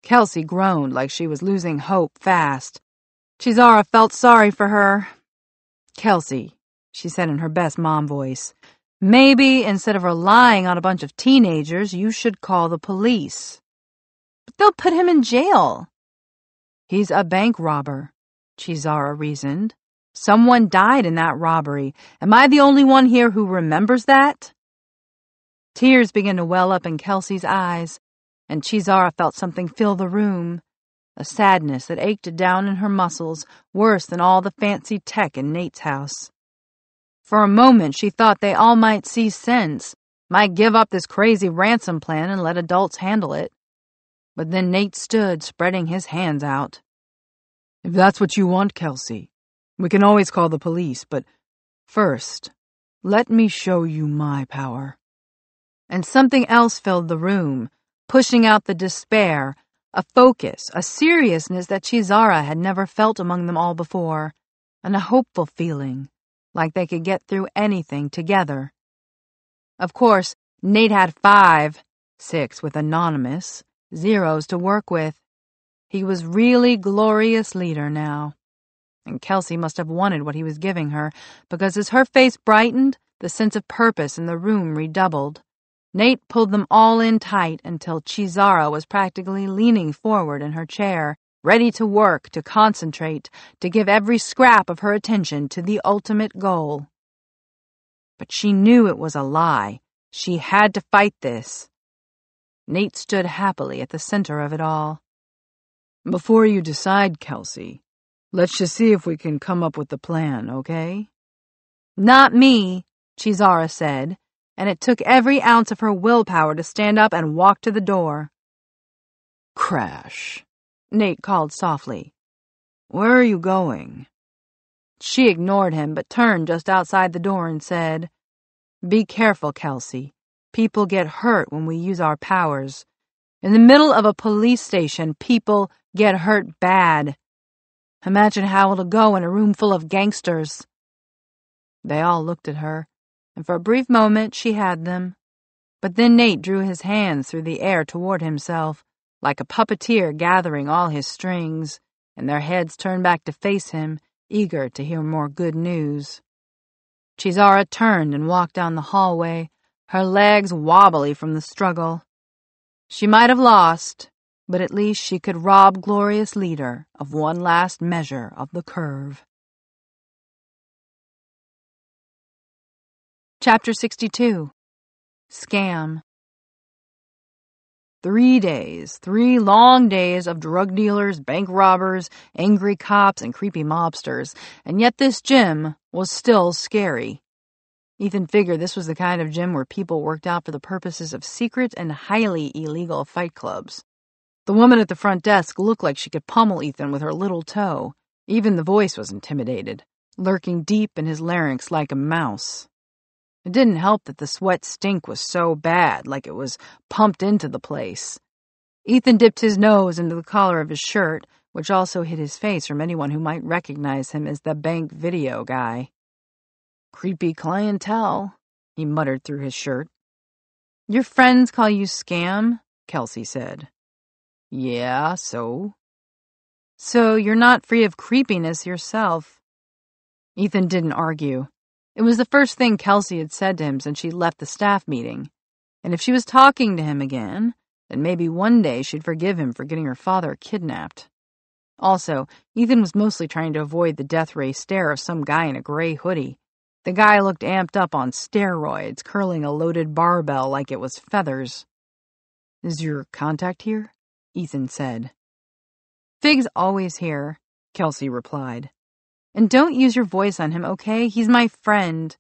Kelsie groaned like she was losing hope fast. Chizara felt sorry for her. Kelsie, she said in her best mom voice, maybe instead of relying on a bunch of teenagers, you should call the police. But they'll put him in jail. He's a bank robber, Chizara reasoned. Someone died in that robbery. Am I the only one here who remembers that? Tears began to well up in Kelsie's eyes, and Chizara felt something fill the room. A sadness that ached down in her muscles, worse than all the fancy tech in Nate's house. For a moment, she thought they all might see sense, might give up this crazy ransom plan and let adults handle it. But then Nate stood, spreading his hands out. If that's what you want, Kelsie, we can always call the police, but first, let me show you my power. And something else filled the room, pushing out the despair, a focus, a seriousness that Chizara had never felt among them all before, and a hopeful feeling, like they could get through anything together. Of course, Nate had five, six with Anonymous, zeroes to work with. He was really glorious leader now and Kelsie must have wanted what he was giving her, because as her face brightened, the sense of purpose in the room redoubled. Nate pulled them all in tight until Chizara was practically leaning forward in her chair, ready to work, to concentrate, to give every scrap of her attention to the ultimate goal. But she knew it was a lie. She had to fight this. Nate stood happily at the center of it all. Before you decide, Kelsie, Let's just see if we can come up with the plan, okay? Not me, Chizara said, and it took every ounce of her willpower to stand up and walk to the door. Crash, Nate called softly. Where are you going? She ignored him, but turned just outside the door and said, Be careful, Kelsie. People get hurt when we use our powers. In the middle of a police station, people get hurt bad. Imagine how it'll go in a room full of gangsters. They all looked at her, and for a brief moment she had them. But then Nate drew his hands through the air toward himself, like a puppeteer gathering all his strings, and their heads turned back to face him, eager to hear more good news. Chizara turned and walked down the hallway, her legs wobbly from the struggle. She might have lost, but at least she could rob Glorious Leader of one last measure of the curve. Chapter 62 Scam Three days, three long days of drug dealers, bank robbers, angry cops, and creepy mobsters, and yet this gym was still scary. Ethan figured this was the kind of gym where people worked out for the purposes of secret and highly illegal fight clubs. The woman at the front desk looked like she could pummel Ethan with her little toe. Even the voice was intimidated, lurking deep in his larynx like a mouse. It didn't help that the sweat stink was so bad, like it was pumped into the place. Ethan dipped his nose into the collar of his shirt, which also hid his face from anyone who might recognize him as the bank video guy. Creepy clientele, he muttered through his shirt. Your friends call you Scam? Kelsie said. Yeah, so? So you're not free of creepiness yourself. Ethan didn't argue. It was the first thing Kelsie had said to him since she left the staff meeting. And if she was talking to him again, then maybe one day she'd forgive him for getting her father kidnapped. Also, Ethan was mostly trying to avoid the death ray stare of some guy in a gray hoodie the guy looked amped up on steroids, curling a loaded barbell like it was feathers. Is your contact here? Ethan said. Fig's always here, Kelsie replied. And don't use your voice on him, okay? He's my friend.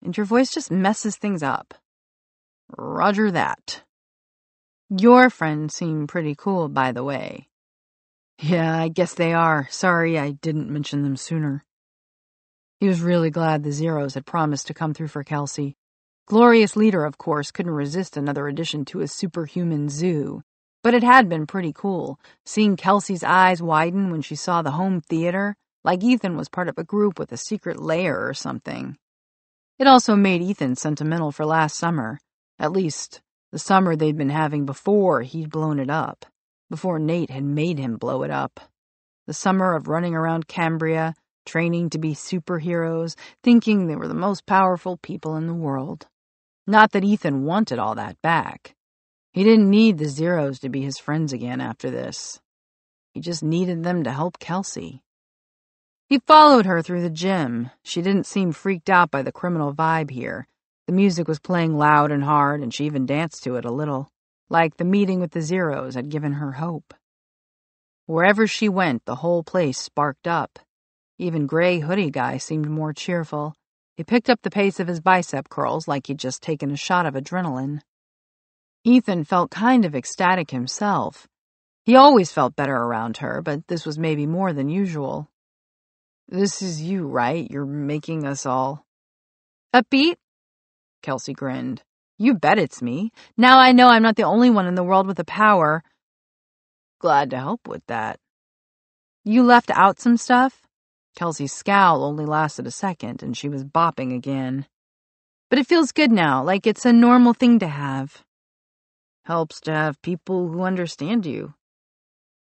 And your voice just messes things up. Roger that. Your friends seem pretty cool, by the way. Yeah, I guess they are. Sorry I didn't mention them sooner. He was really glad the Zeroes had promised to come through for Kelsie. Glorious Leader, of course, couldn't resist another addition to his superhuman zoo. But it had been pretty cool, seeing Kelsie's eyes widen when she saw the home theater, like Ethan was part of a group with a secret lair or something. It also made Ethan sentimental for last summer, at least the summer they'd been having before he'd blown it up, before Nate had made him blow it up. The summer of running around Cambria, training to be superheroes, thinking they were the most powerful people in the world. Not that Ethan wanted all that back. He didn't need the Zeroes to be his friends again after this. He just needed them to help Kelsie. He followed her through the gym. She didn't seem freaked out by the criminal vibe here. The music was playing loud and hard, and she even danced to it a little, like the meeting with the Zeroes had given her hope. Wherever she went, the whole place sparked up. Even Gray Hoodie Guy seemed more cheerful. He picked up the pace of his bicep curls like he'd just taken a shot of adrenaline. Ethan felt kind of ecstatic himself. He always felt better around her, but this was maybe more than usual. This is you, right? You're making us all. Upbeat? Kelsie grinned. You bet it's me. Now I know I'm not the only one in the world with the power. Glad to help with that. You left out some stuff? Kelsie's scowl only lasted a second, and she was bopping again. But it feels good now, like it's a normal thing to have. Helps to have people who understand you.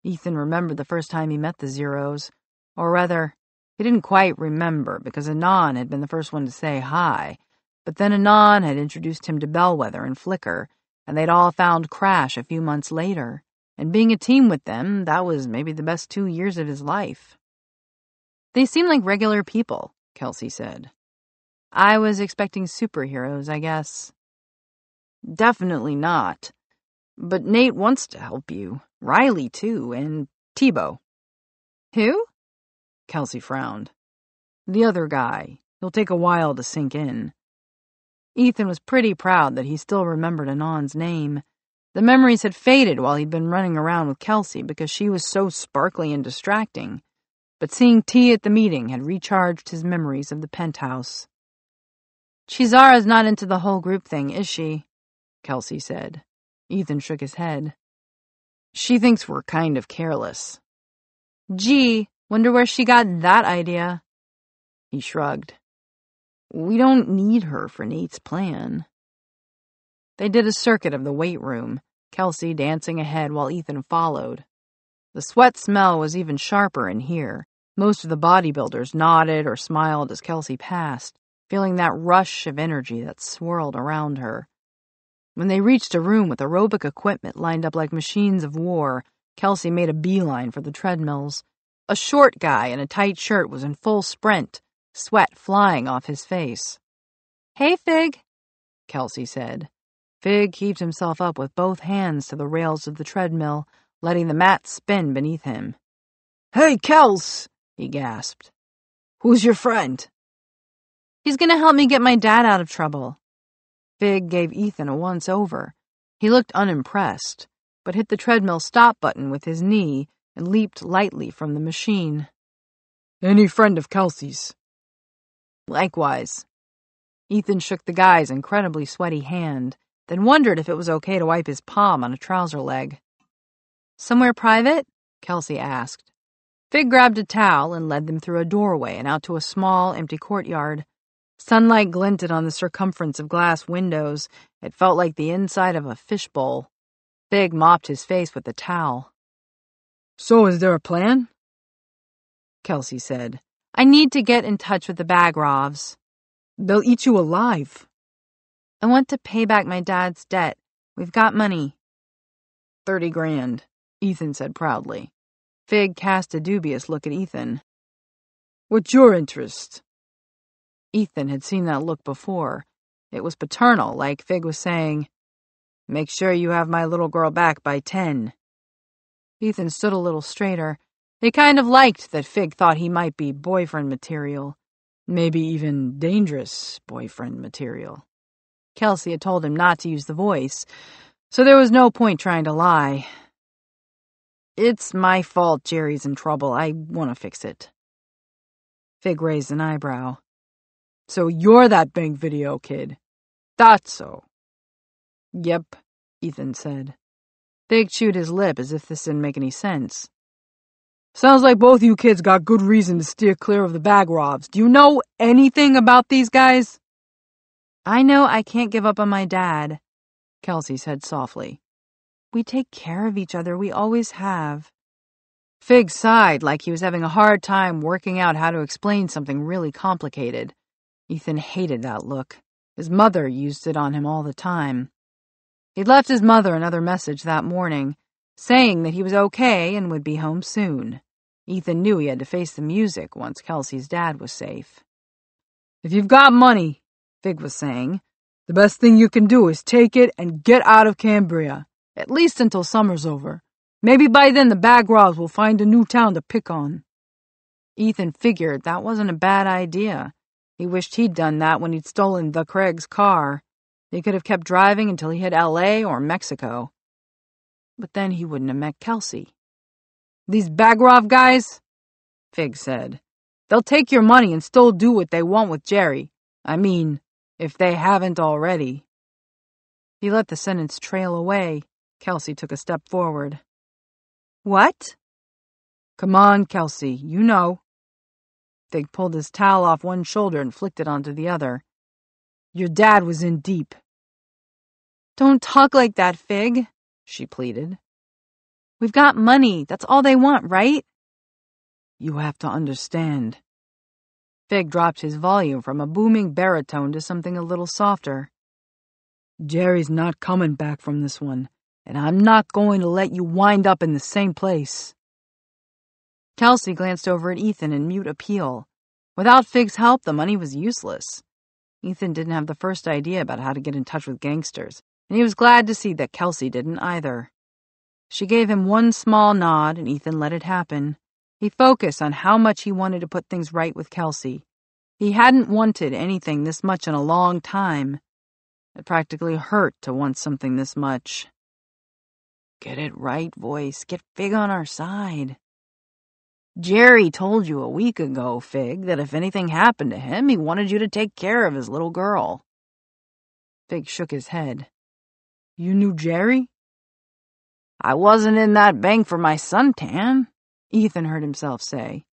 Ethan remembered the first time he met the Zeroes, or rather, he didn't quite remember because Anon had been the first one to say hi, but then Anon had introduced him to Bellwether and Flicker, and they'd all found Crash a few months later, and being a team with them, that was maybe the best two years of his life. They seem like regular people, Kelsie said. I was expecting superheroes, I guess. Definitely not. But Nate wants to help you. Riley, too, and Thibault. Who? Kelsie frowned. The other guy. He'll take a while to sink in. Ethan was pretty proud that he still remembered Anon's name. The memories had faded while he'd been running around with Kelsie because she was so sparkly and distracting but seeing T at the meeting had recharged his memories of the penthouse. Chizara's not into the whole group thing, is she? Kelsie said. Ethan shook his head. She thinks we're kind of careless. Gee, wonder where she got that idea. He shrugged. We don't need her for Nate's plan. They did a circuit of the weight room, Kelsie dancing ahead while Ethan followed. The sweat smell was even sharper in here. Most of the bodybuilders nodded or smiled as Kelsie passed, feeling that rush of energy that swirled around her. When they reached a room with aerobic equipment lined up like machines of war, Kelsie made a beeline for the treadmills. A short guy in a tight shirt was in full sprint, sweat flying off his face. Hey, Fig, Kelsie said. Fig heaved himself up with both hands to the rails of the treadmill, letting the mat spin beneath him. Hey, Kels, he gasped. Who's your friend? He's gonna help me get my dad out of trouble. Fig gave Ethan a once over. He looked unimpressed, but hit the treadmill stop button with his knee and leaped lightly from the machine. Any friend of Kelsie's? Likewise. Ethan shook the guy's incredibly sweaty hand then wondered if it was okay to wipe his palm on a trouser leg. Somewhere private? Kelsie asked. Fig grabbed a towel and led them through a doorway and out to a small, empty courtyard. Sunlight glinted on the circumference of glass windows. It felt like the inside of a fishbowl. Fig mopped his face with the towel. So is there a plan? Kelsie said. I need to get in touch with the Bagrovs. They'll eat you alive. I want to pay back my dad's debt. We've got money. Thirty grand, Ethan said proudly. Fig cast a dubious look at Ethan. What's your interest? Ethan had seen that look before. It was paternal, like Fig was saying, Make sure you have my little girl back by ten. Ethan stood a little straighter. He kind of liked that Fig thought he might be boyfriend material. Maybe even dangerous boyfriend material. Kelsie had told him not to use the voice, so there was no point trying to lie. It's my fault Jerry's in trouble. I want to fix it. Fig raised an eyebrow. So you're that bank video kid? Thought so. Yep, Ethan said. Fig chewed his lip as if this didn't make any sense. Sounds like both you kids got good reason to steer clear of the Bagrovs. Do you know anything about these guys? I know I can't give up on my dad, Kelsie said softly. We take care of each other, we always have. Fig sighed like he was having a hard time working out how to explain something really complicated. Ethan hated that look. His mother used it on him all the time. He'd left his mother another message that morning, saying that he was okay and would be home soon. Ethan knew he had to face the music once Kelsie's dad was safe. If you've got money, Fig was saying. The best thing you can do is take it and get out of Cambria, at least until summer's over. Maybe by then the Bagrovs will find a new town to pick on. Ethan figured that wasn't a bad idea. He wished he'd done that when he'd stolen the Craig's car. He could have kept driving until he hit L.A. or Mexico. But then he wouldn't have met Kelsie. These Bagrov guys, Fig said, they'll take your money and still do what they want with Jerry. I mean, if they haven't already. He let the sentence trail away. Kelsie took a step forward. What? Come on, Kelsie, you know. Fig pulled his towel off one shoulder and flicked it onto the other. Your dad was in deep. Don't talk like that, Fig, she pleaded. We've got money. That's all they want, right? You have to understand. Fig dropped his volume from a booming baritone to something a little softer. Jerry's not coming back from this one, and I'm not going to let you wind up in the same place. Kelsie glanced over at Ethan in mute appeal. Without Fig's help, the money was useless. Ethan didn't have the first idea about how to get in touch with gangsters, and he was glad to see that Kelsie didn't either. She gave him one small nod, and Ethan let it happen. He focused on how much he wanted to put things right with Kelsie. He hadn't wanted anything this much in a long time. It practically hurt to want something this much. Get it right, voice. Get Fig on our side. Jerry told you a week ago, Fig, that if anything happened to him, he wanted you to take care of his little girl. Fig shook his head. You knew Jerry? I wasn't in that bank for my suntan. Ethan heard himself say.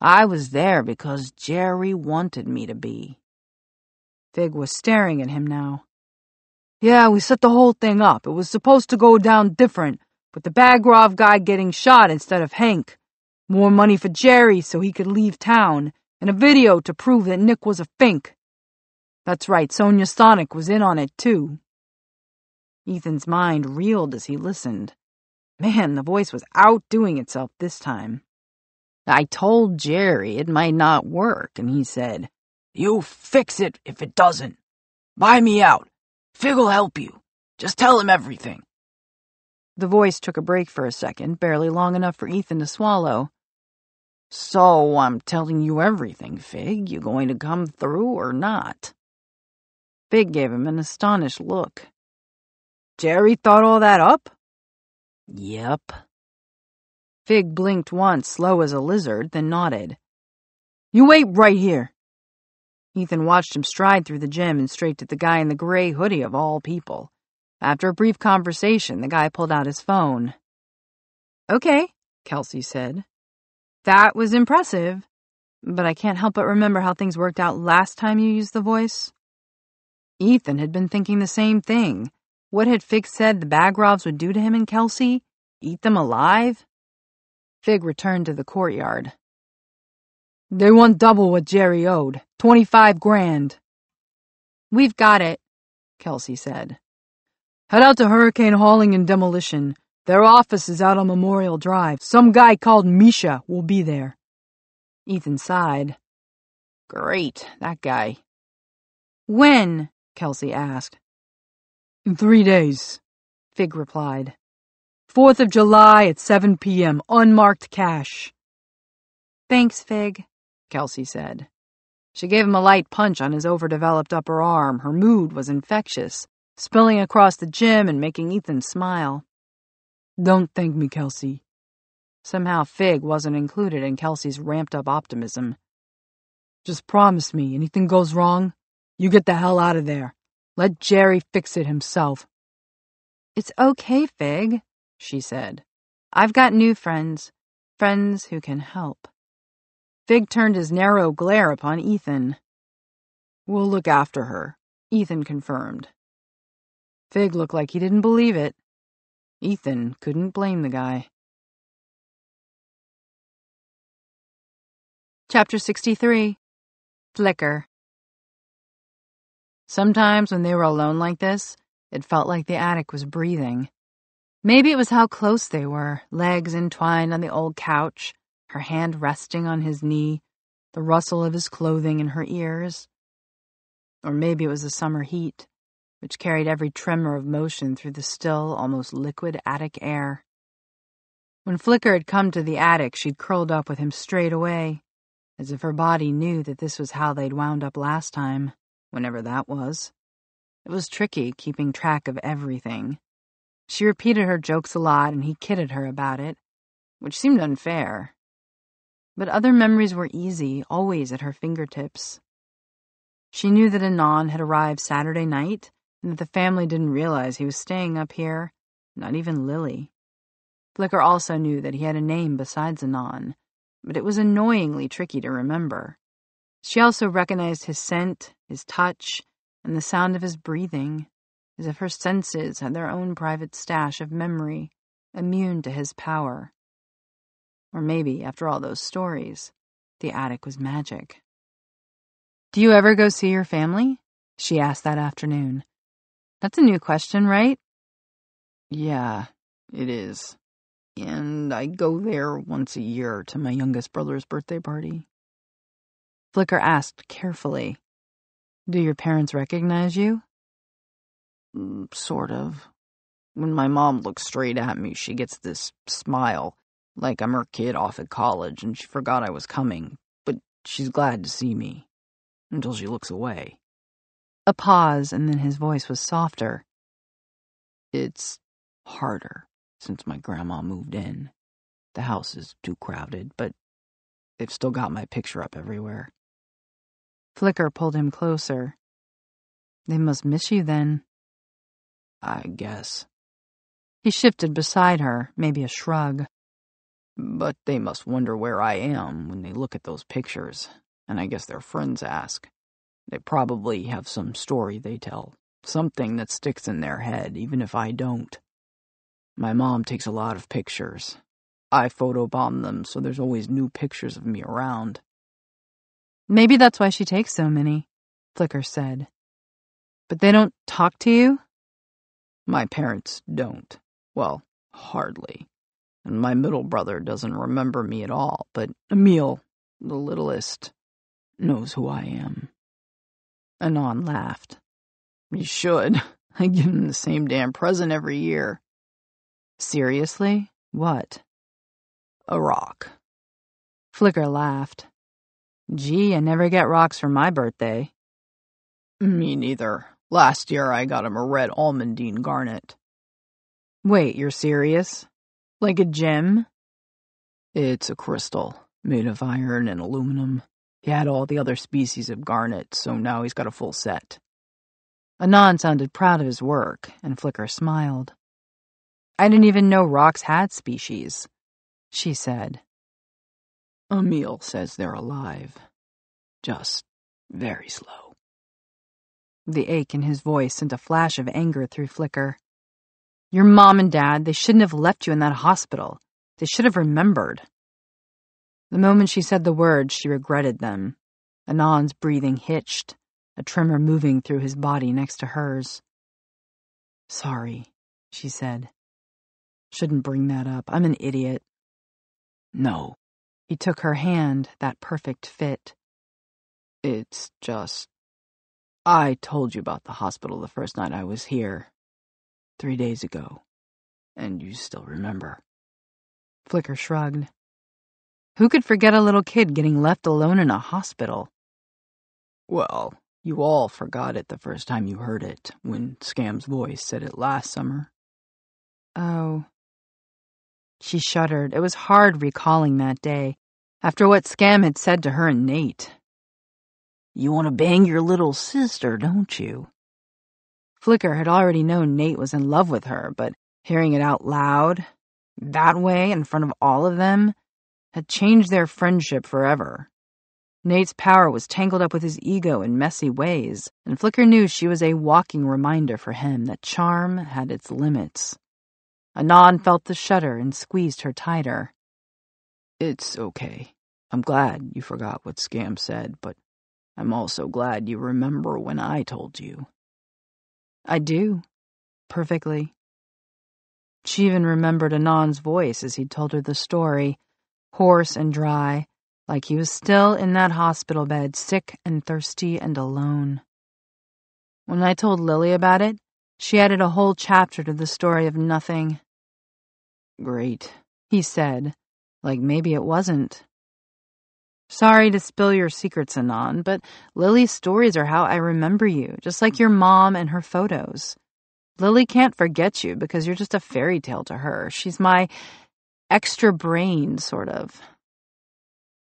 I was there because Jerry wanted me to be. Fig was staring at him now. Yeah, we set the whole thing up. It was supposed to go down different, with the Bagrov guy getting shot instead of Hank. More money for Jerry so he could leave town, and a video to prove that Nick was a fink. That's right, Sonia Sonic was in on it too. Ethan's mind reeled as he listened. Man, the voice was outdoing itself this time. I told Jerry it might not work, and he said, You fix it if it doesn't. Buy me out. Fig'll help you. Just tell him everything. The voice took a break for a second, barely long enough for Ethan to swallow. So I'm telling you everything, Fig. You going to come through or not? Fig gave him an astonished look. Jerry thought all that up? Yep. Fig blinked once, slow as a lizard, then nodded. You wait right here. Ethan watched him stride through the gym and straight to the guy in the gray hoodie of all people. After a brief conversation, the guy pulled out his phone. Okay, Kelsie said. That was impressive, but I can't help but remember how things worked out last time you used the voice. Ethan had been thinking the same thing. What had Fig said the Bagrovs would do to him and Kelsie? Eat them alive? Fig returned to the courtyard. They want double what Jerry owed. Twenty-five grand. We've got it, Kelsie said. Head out to Hurricane Hauling and Demolition. Their office is out on Memorial Drive. Some guy called Misha will be there. Ethan sighed. Great, that guy. When? Kelsie asked. In three days, Fig replied. Fourth of July at 7 p.m., unmarked cash. Thanks, Fig. Kelsie said. She gave him a light punch on his overdeveloped upper arm. Her mood was infectious, spilling across the gym and making Ethan smile. Don't thank me, Kelsie. Somehow Fig wasn't included in Kelsie's ramped up optimism. Just promise me, anything goes wrong, you get the hell out of there. Let Jerry fix it himself. It's okay, Fig, she said. I've got new friends, friends who can help. Fig turned his narrow glare upon Ethan. We'll look after her, Ethan confirmed. Fig looked like he didn't believe it. Ethan couldn't blame the guy. Chapter 63 Flicker Sometimes when they were alone like this, it felt like the attic was breathing. Maybe it was how close they were, legs entwined on the old couch, her hand resting on his knee, the rustle of his clothing in her ears. Or maybe it was the summer heat, which carried every tremor of motion through the still, almost liquid attic air. When Flicker had come to the attic, she'd curled up with him straight away, as if her body knew that this was how they'd wound up last time, whenever that was. It was tricky keeping track of everything. She repeated her jokes a lot, and he kidded her about it, which seemed unfair. But other memories were easy, always at her fingertips. She knew that Anon had arrived Saturday night and that the family didn't realize he was staying up here, not even Lily. Flicker also knew that he had a name besides Anon, but it was annoyingly tricky to remember. She also recognized his scent, his touch, and the sound of his breathing, as if her senses had their own private stash of memory, immune to his power. Or maybe, after all those stories, the attic was magic. Do you ever go see your family? She asked that afternoon. That's a new question, right? Yeah, it is. And I go there once a year to my youngest brother's birthday party. Flicker asked carefully. Do your parents recognize you? Mm, sort of. When my mom looks straight at me, she gets this smile like I'm her kid off at college and she forgot I was coming, but she's glad to see me. Until she looks away. A pause, and then his voice was softer. It's harder since my grandma moved in. The house is too crowded, but they've still got my picture up everywhere. Flicker pulled him closer. They must miss you then. I guess. He shifted beside her, maybe a shrug. But they must wonder where I am when they look at those pictures, and I guess their friends ask. They probably have some story they tell, Something that sticks in their head, even if I don't. My mom takes a lot of pictures. I photobomb them, so there's always new pictures of me around. Maybe that's why she takes so many, Flicker said. But they don't talk to you? My parents don't. Well, hardly. And my middle brother doesn't remember me at all, but Emil, the littlest, knows who I am. Anon laughed. You should. I give him the same damn present every year. Seriously? What? A rock. Flicker laughed. Gee, I never get rocks for my birthday. Me neither. Last year I got him a red almandine garnet. Wait, you're serious? Like a gem? It's a crystal, made of iron and aluminum. He had all the other species of garnet, so now he's got a full set. Anon sounded proud of his work, and Flicker smiled. I didn't even know rocks had species, she said. Emil says they're alive. Just very slow. The ache in his voice sent a flash of anger through Flicker. Your mom and dad, they shouldn't have left you in that hospital. They should have remembered. The moment she said the words, she regretted them. Anon's breathing hitched, a tremor moving through his body next to hers. Sorry, she said. Shouldn't bring that up. I'm an idiot. No. He took her hand, that perfect fit. It's just. I told you about the hospital the first night I was here. Three days ago. And you still remember. Flicker shrugged. Who could forget a little kid getting left alone in a hospital? Well, you all forgot it the first time you heard it, when Scam's voice said it last summer. Oh. She shuddered. It was hard recalling that day, after what Scam had said to her and Nate. You want to bang your little sister, don't you? Flicker had already known Nate was in love with her, but hearing it out loud, that way, in front of all of them, had changed their friendship forever. Nate's power was tangled up with his ego in messy ways, and Flicker knew she was a walking reminder for him that charm had its limits. Anon felt the shudder and squeezed her tighter. It's okay. I'm glad you forgot what Scam said, but I'm also glad you remember when I told you. I do. Perfectly. She even remembered Anon's voice as he told her the story, hoarse and dry, like he was still in that hospital bed, sick and thirsty and alone. When I told Lily about it, she added a whole chapter to the story of nothing. Great, he said, like maybe it wasn't. Sorry to spill your secrets, Anon, but Lily's stories are how I remember you, just like your mom and her photos. Lily can't forget you because you're just a fairy tale to her. She's my extra brain, sort of.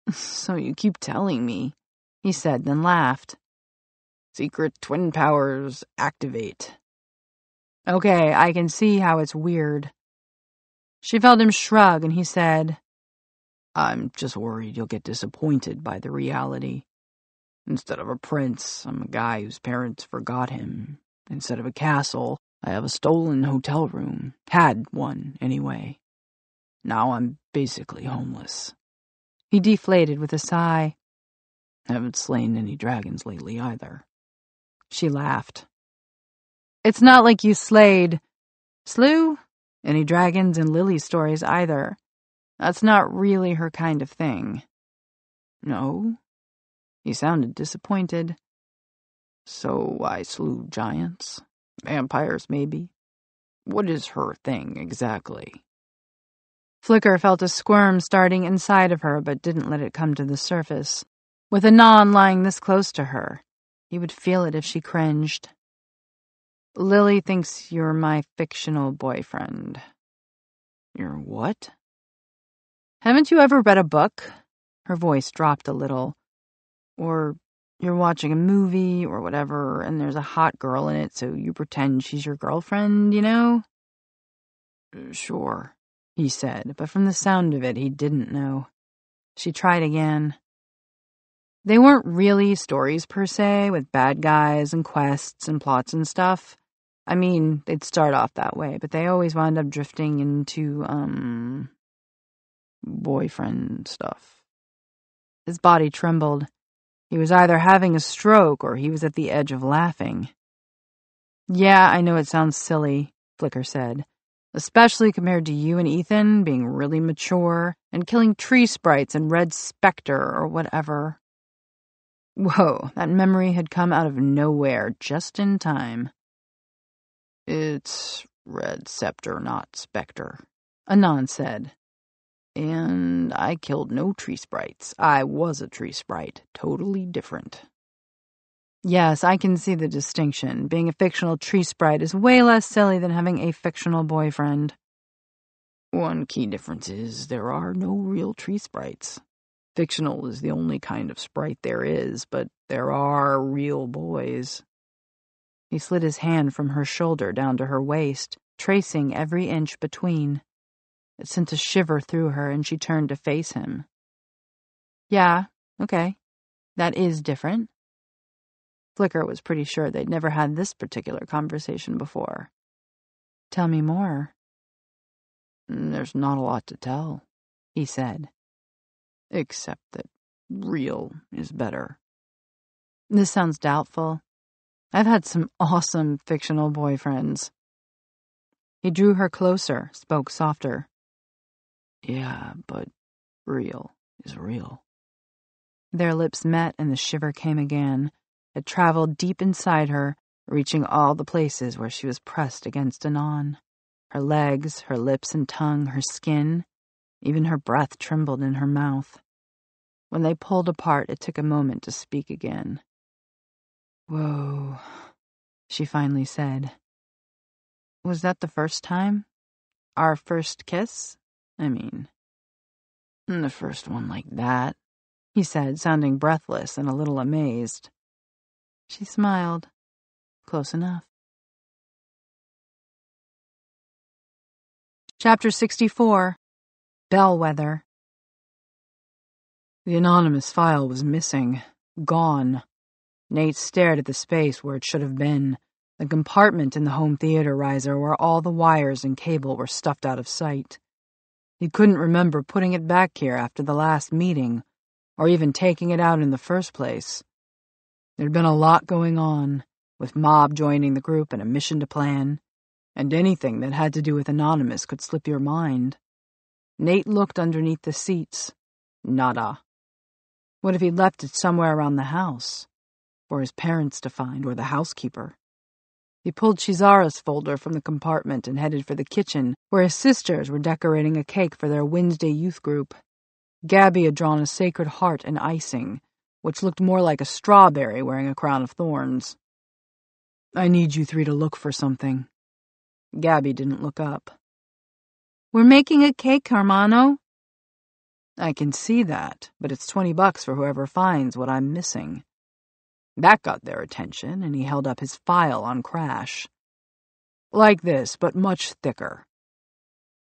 So you keep telling me, he said, then laughed. Secret twin powers activate. Okay, I can see how it's weird. She felt him shrug, and he said, I'm just worried you'll get disappointed by the reality. Instead of a prince, I'm a guy whose parents forgot him. Instead of a castle, I have a stolen hotel room. Had one, anyway. Now I'm basically homeless. He deflated with a sigh. Haven't slain any dragons lately either. She laughed. It's not like you slayed. Slew? Any dragons in Lily's stories either. That's not really her kind of thing. No? He sounded disappointed. So I slew giants? Vampires, maybe? What is her thing exactly? Flicker felt a squirm starting inside of her, but didn't let it come to the surface. With Anon lying this close to her, he would feel it if she cringed. Lily thinks you're my fictional boyfriend. Your what? Haven't you ever read a book? Her voice dropped a little. Or you're watching a movie or whatever, and there's a hot girl in it, so you pretend she's your girlfriend, you know? Sure he said, but from the sound of it, he didn't know. She tried again. They weren't really stories per se, with bad guys and quests and plots and stuff. I mean, they'd start off that way, but they always wind up drifting into, um, boyfriend stuff. His body trembled. He was either having a stroke or he was at the edge of laughing. Yeah, I know it sounds silly, Flicker said, especially compared to you and Ethan being really mature and killing tree sprites and Red Spectre or whatever. Whoa, that memory had come out of nowhere just in time. It's Red Scepter, not Spectre, Anon said. And I killed no tree sprites. I was a tree sprite, totally different. Yes, I can see the distinction. Being a fictional tree sprite is way less silly than having a fictional boyfriend. One key difference is there are no real tree sprites. Fictional is the only kind of sprite there is, but there are real boys. He slid his hand from her shoulder down to her waist, tracing every inch between. It sent a shiver through her, and she turned to face him. Yeah, okay. That is different. Flicker was pretty sure they'd never had this particular conversation before. Tell me more. Mm, there's not a lot to tell, he said except that real is better. This sounds doubtful. I've had some awesome fictional boyfriends. He drew her closer, spoke softer. Yeah, but real is real. Their lips met and the shiver came again. It traveled deep inside her, reaching all the places where she was pressed against Anon. Her legs, her lips and tongue, her skin, even her breath trembled in her mouth. When they pulled apart, it took a moment to speak again. Whoa, she finally said. Was that the first time? Our first kiss? I mean, the first one like that, he said, sounding breathless and a little amazed. She smiled. Close enough. Chapter 64 Bellwether The anonymous file was missing. Gone. Nate stared at the space where it should have been, the compartment in the home theater riser where all the wires and cable were stuffed out of sight. He couldn't remember putting it back here after the last meeting, or even taking it out in the first place. There'd been a lot going on, with Mob joining the group and a mission to plan, and anything that had to do with Anonymous could slip your mind. Nate looked underneath the seats. Nada. What if he'd left it somewhere around the house? For his parents to find, or the housekeeper? He pulled Chizara's folder from the compartment and headed for the kitchen, where his sisters were decorating a cake for their Wednesday youth group. Gabby had drawn a sacred heart and icing, which looked more like a strawberry wearing a crown of thorns. I need you three to look for something. Gabby didn't look up. We're making a cake, Hermano. I can see that, but it's twenty bucks for whoever finds what I'm missing. That got their attention, and he held up his file on Crash. Like this, but much thicker.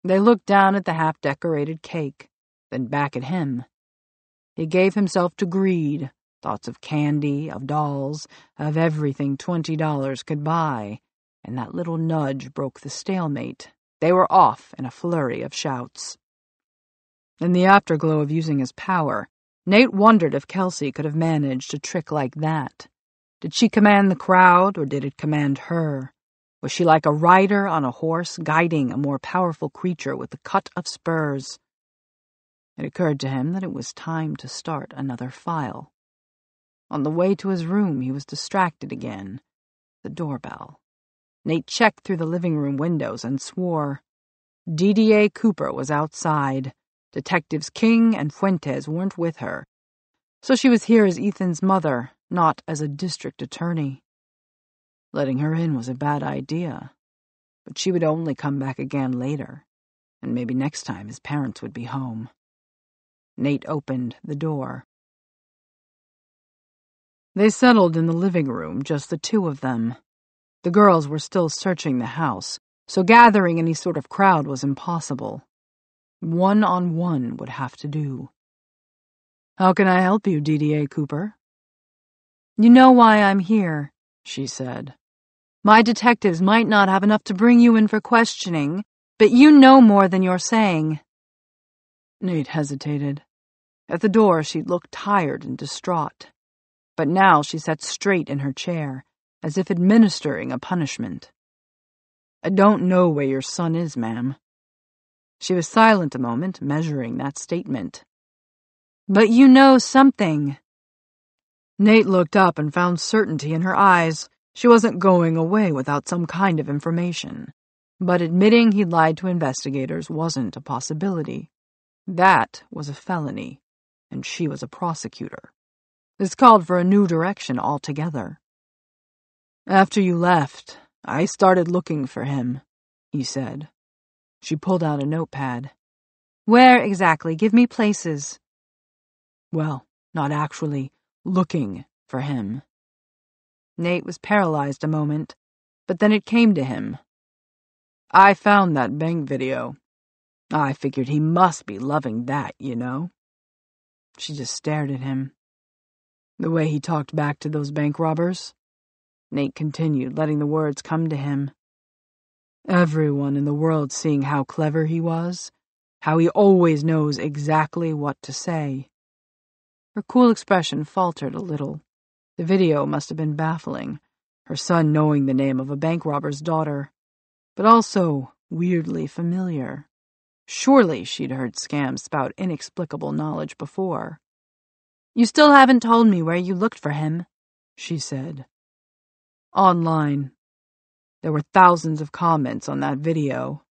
They looked down at the half decorated cake, then back at him. He gave himself to greed, thoughts of candy, of dolls, of everything twenty dollars could buy, and that little nudge broke the stalemate. They were off in a flurry of shouts. In the afterglow of using his power, Nate wondered if Kelsie could have managed a trick like that. Did she command the crowd, or did it command her? Was she like a rider on a horse guiding a more powerful creature with the cut of spurs? It occurred to him that it was time to start another file. On the way to his room, he was distracted again. The doorbell. Nate checked through the living room windows and swore. DDA Cooper was outside. Detectives King and Fuentes weren't with her. So she was here as Ethan's mother, not as a district attorney. Letting her in was a bad idea, but she would only come back again later, and maybe next time his parents would be home. Nate opened the door. They settled in the living room, just the two of them. The girls were still searching the house, so gathering any sort of crowd was impossible. One on one would have to do. How can I help you, DDA Cooper? You know why I'm here, she said. My detectives might not have enough to bring you in for questioning, but you know more than you're saying. Nate hesitated. At the door, she looked tired and distraught. But now she sat straight in her chair, as if administering a punishment. I don't know where your son is, ma'am. She was silent a moment, measuring that statement. But you know something. Nate looked up and found certainty in her eyes. She wasn't going away without some kind of information. But admitting he'd lied to investigators wasn't a possibility. That was a felony, and she was a prosecutor. This called for a new direction altogether. After you left, I started looking for him, he said. She pulled out a notepad. Where exactly? Give me places. Well, not actually looking for him. Nate was paralyzed a moment, but then it came to him. I found that bank video. I figured he must be loving that, you know. She just stared at him. The way he talked back to those bank robbers? Nate continued, letting the words come to him. Everyone in the world seeing how clever he was, how he always knows exactly what to say. Her cool expression faltered a little. The video must have been baffling, her son knowing the name of a bank robber's daughter, but also weirdly familiar. Surely she'd heard Scam's spout inexplicable knowledge before. You still haven't told me where you looked for him, she said. Online. There were thousands of comments on that video.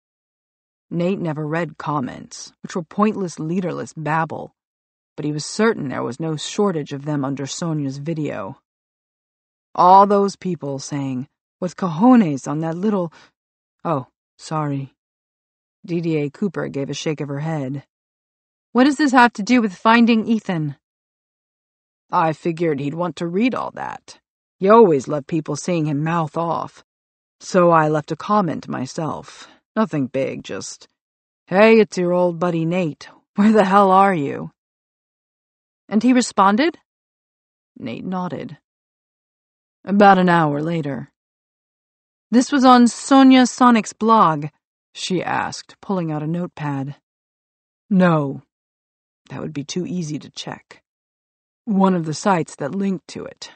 Nate never read comments, which were pointless, leaderless babble, but he was certain there was no shortage of them under Sonia's video. All those people saying, with cojones on that little. Oh, sorry. DDA Cooper gave a shake of her head. What does this have to do with finding Ethan? I figured he'd want to read all that. He always loved people seeing him mouth off. So I left a comment myself. Nothing big, just, Hey, it's your old buddy Nate. Where the hell are you? And he responded? Nate nodded. About an hour later. This was on Sonia Sonic's blog, she asked, pulling out a notepad. No, that would be too easy to check. One of the sites that linked to it.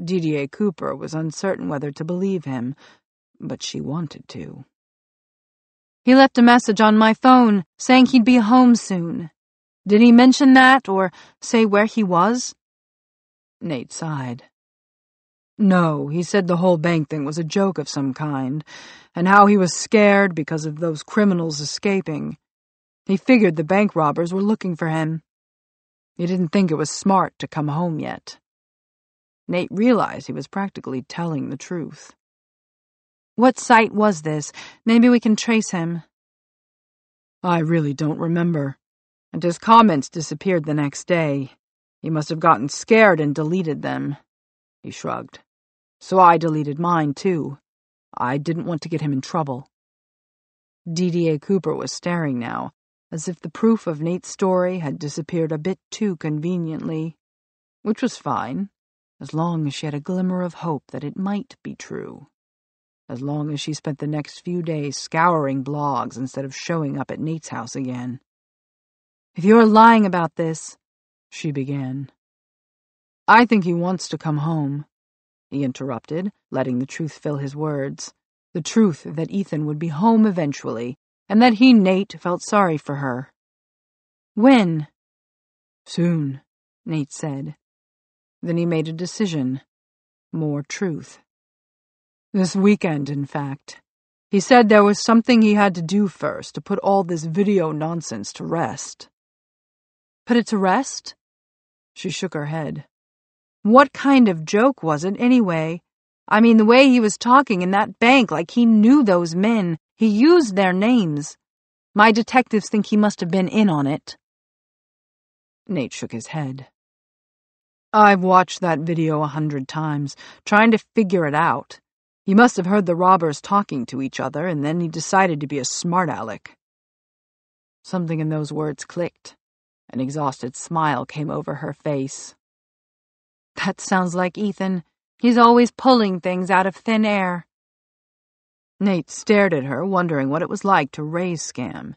DDA Cooper was uncertain whether to believe him, but she wanted to. He left a message on my phone saying he'd be home soon. Did he mention that or say where he was? Nate sighed. No, he said the whole bank thing was a joke of some kind, and how he was scared because of those criminals escaping. He figured the bank robbers were looking for him. He didn't think it was smart to come home yet. Nate realized he was practically telling the truth. What site was this? Maybe we can trace him. I really don't remember. And his comments disappeared the next day. He must have gotten scared and deleted them. He shrugged. So I deleted mine, too. I didn't want to get him in trouble. DDA Cooper was staring now, as if the proof of Nate's story had disappeared a bit too conveniently. Which was fine, as long as she had a glimmer of hope that it might be true. As long as she spent the next few days scouring blogs instead of showing up at Nate's house again. If you're lying about this, she began. I think he wants to come home, he interrupted, letting the truth fill his words. The truth that Ethan would be home eventually, and that he, Nate, felt sorry for her. When? Soon, Nate said. Then he made a decision. More truth. This weekend, in fact. He said there was something he had to do first to put all this video nonsense to rest. Put it to rest? She shook her head. What kind of joke was it, anyway? I mean, the way he was talking in that bank, like he knew those men. He used their names. My detectives think he must have been in on it. Nate shook his head. I've watched that video a hundred times, trying to figure it out. He must have heard the robbers talking to each other, and then he decided to be a smart aleck. Something in those words clicked An exhausted smile came over her face. That sounds like Ethan. He's always pulling things out of thin air. Nate stared at her, wondering what it was like to raise Scam.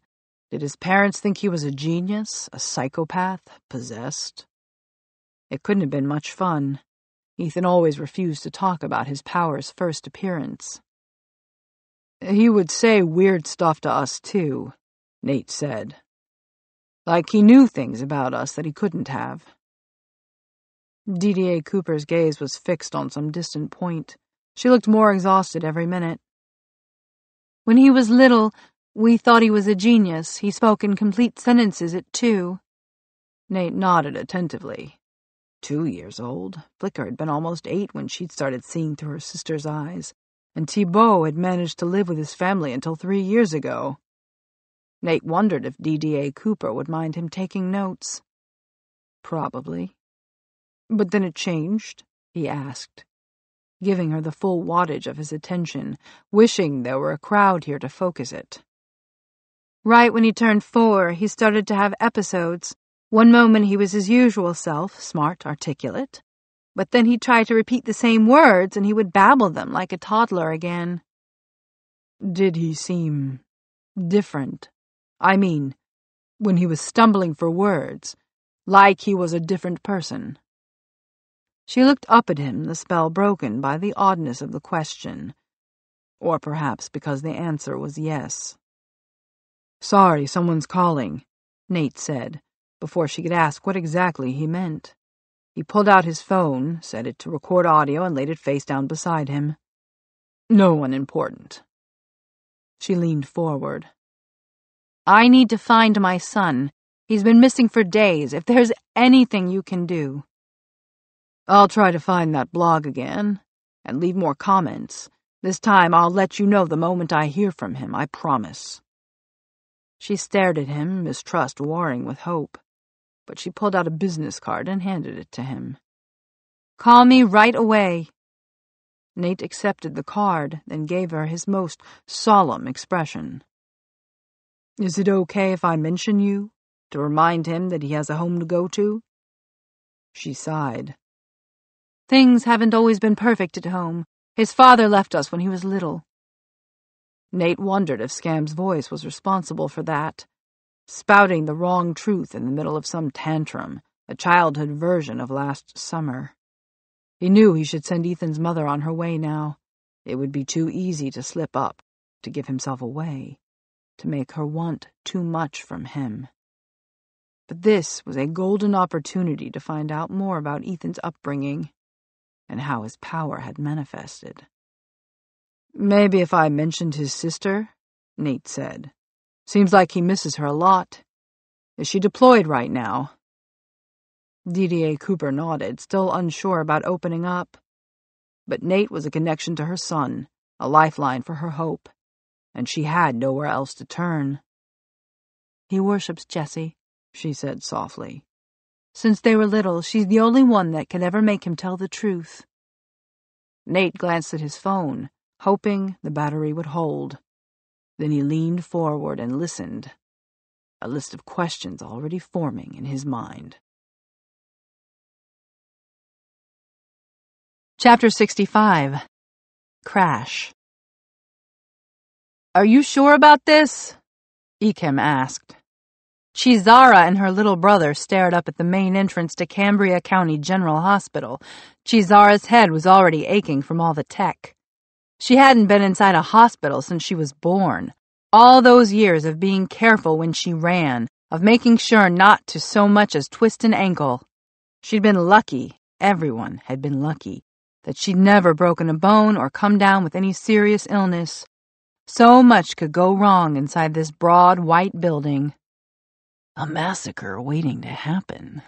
Did his parents think he was a genius, a psychopath, possessed? It couldn't have been much fun. Ethan always refused to talk about his power's first appearance. He would say weird stuff to us, too, Nate said. Like he knew things about us that he couldn't have. DDA Cooper's gaze was fixed on some distant point. She looked more exhausted every minute. When he was little, we thought he was a genius. He spoke in complete sentences at two. Nate nodded attentively. Two years old. Flicker had been almost eight when she'd started seeing through her sister's eyes, and Thibault had managed to live with his family until three years ago. Nate wondered if DDA Cooper would mind him taking notes. Probably. But then it changed, he asked, giving her the full wattage of his attention, wishing there were a crowd here to focus it. Right when he turned four, he started to have episodes. One moment he was his usual self, smart, articulate. But then he'd try to repeat the same words and he would babble them like a toddler again. Did he seem different? I mean, when he was stumbling for words, like he was a different person. She looked up at him, the spell broken by the oddness of the question. Or perhaps because the answer was yes. Sorry, someone's calling, Nate said, before she could ask what exactly he meant. He pulled out his phone, set it to record audio, and laid it face down beside him. No one important. She leaned forward. I need to find my son. He's been missing for days. If there's anything you can do. I'll try to find that blog again and leave more comments. This time I'll let you know the moment I hear from him, I promise. She stared at him, mistrust warring with hope, but she pulled out a business card and handed it to him. Call me right away. Nate accepted the card, then gave her his most solemn expression. Is it okay if I mention you, to remind him that he has a home to go to? She sighed. Things haven't always been perfect at home. His father left us when he was little. Nate wondered if Scam's voice was responsible for that, spouting the wrong truth in the middle of some tantrum, a childhood version of last summer. He knew he should send Ethan's mother on her way now. It would be too easy to slip up, to give himself away to make her want too much from him. But this was a golden opportunity to find out more about Ethan's upbringing and how his power had manifested. Maybe if I mentioned his sister, Nate said. Seems like he misses her a lot. Is she deployed right now? DDA Cooper nodded, still unsure about opening up. But Nate was a connection to her son, a lifeline for her hope and she had nowhere else to turn. He worships Jessie, she said softly. Since they were little, she's the only one that can ever make him tell the truth. Nate glanced at his phone, hoping the battery would hold. Then he leaned forward and listened, a list of questions already forming in his mind. Chapter 65 Crash are you sure about this? Ekem asked. Chizara and her little brother stared up at the main entrance to Cambria County General Hospital. Chizara's head was already aching from all the tech. She hadn't been inside a hospital since she was born. All those years of being careful when she ran, of making sure not to so much as twist an ankle. She'd been lucky, everyone had been lucky, that she'd never broken a bone or come down with any serious illness. So much could go wrong inside this broad white building. A massacre waiting to happen.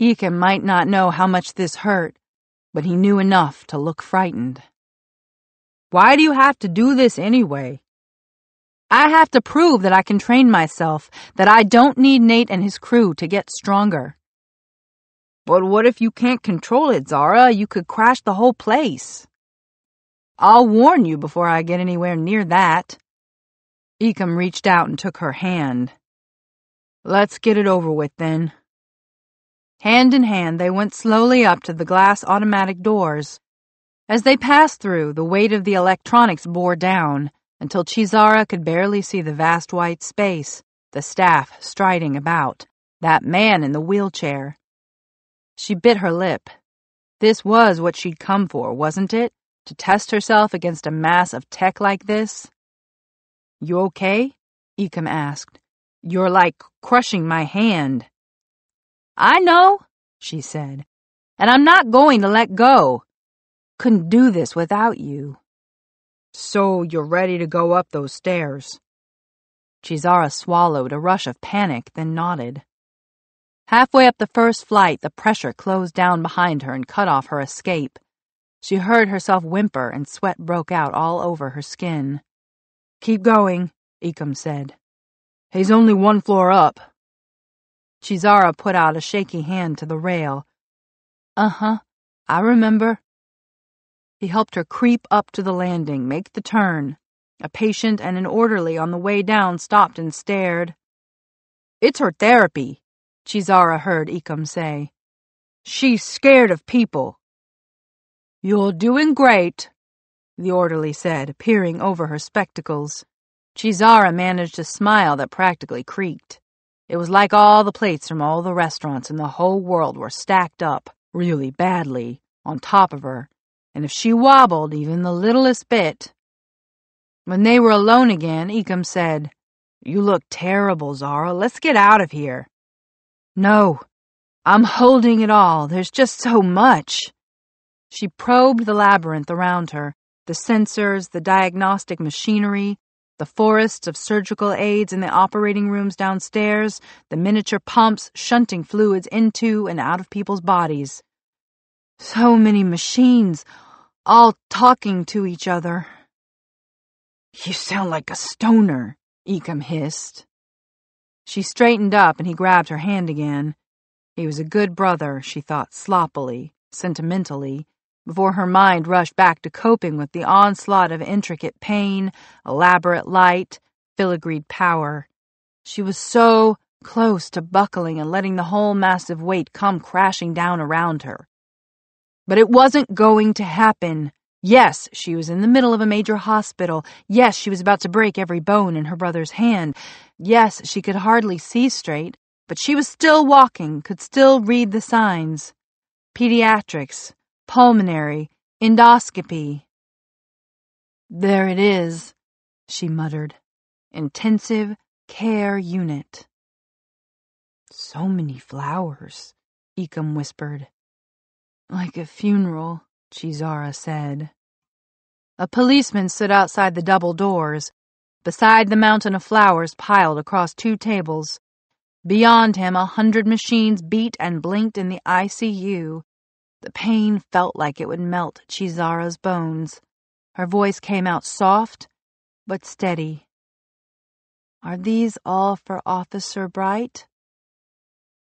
Ekem might not know how much this hurt, but he knew enough to look frightened. Why do you have to do this anyway? I have to prove that I can train myself, that I don't need Nate and his crew to get stronger. But what if you can't control it, Zara? You could crash the whole place. I'll warn you before I get anywhere near that. Ekem reached out and took her hand. Let's get it over with then. Hand in hand, they went slowly up to the glass automatic doors. As they passed through, the weight of the electronics bore down until Chizara could barely see the vast white space, the staff striding about, that man in the wheelchair. She bit her lip. This was what she'd come for, wasn't it? To test herself against a mass of tech like this? You okay? Ekem asked. You're like crushing my hand. I know, she said, and I'm not going to let go. Couldn't do this without you. So you're ready to go up those stairs. Chizara swallowed a rush of panic, then nodded. Halfway up the first flight, the pressure closed down behind her and cut off her escape. She heard herself whimper and sweat broke out all over her skin. Keep going, Ekem said. He's only one floor up. Chizara put out a shaky hand to the rail. Uh-huh, I remember. He helped her creep up to the landing, make the turn. A patient and an orderly on the way down stopped and stared. It's her therapy, Chizara heard Ekem say. She's scared of people. You're doing great, the orderly said, peering over her spectacles. Chizara managed a smile that practically creaked. It was like all the plates from all the restaurants in the whole world were stacked up, really badly, on top of her and if she wobbled even the littlest bit. When they were alone again, Ekem said, You look terrible, Zara. Let's get out of here. No, I'm holding it all. There's just so much. She probed the labyrinth around her the sensors, the diagnostic machinery, the forests of surgical aids in the operating rooms downstairs, the miniature pumps shunting fluids into and out of people's bodies. So many machines, all talking to each other. You sound like a stoner, Ekem hissed. She straightened up and he grabbed her hand again. He was a good brother, she thought sloppily, sentimentally, before her mind rushed back to coping with the onslaught of intricate pain, elaborate light, filigreed power. She was so close to buckling and letting the whole massive weight come crashing down around her. But it wasn't going to happen. Yes, she was in the middle of a major hospital. Yes, she was about to break every bone in her brother's hand. Yes, she could hardly see straight, but she was still walking, could still read the signs. Pediatrics, pulmonary, endoscopy. There it is, she muttered. Intensive care unit. So many flowers, Ekem whispered. Like a funeral, Chizara said. A policeman stood outside the double doors, beside the mountain of flowers piled across two tables. Beyond him, a hundred machines beat and blinked in the ICU. The pain felt like it would melt Chizara's bones. Her voice came out soft, but steady. Are these all for Officer Bright?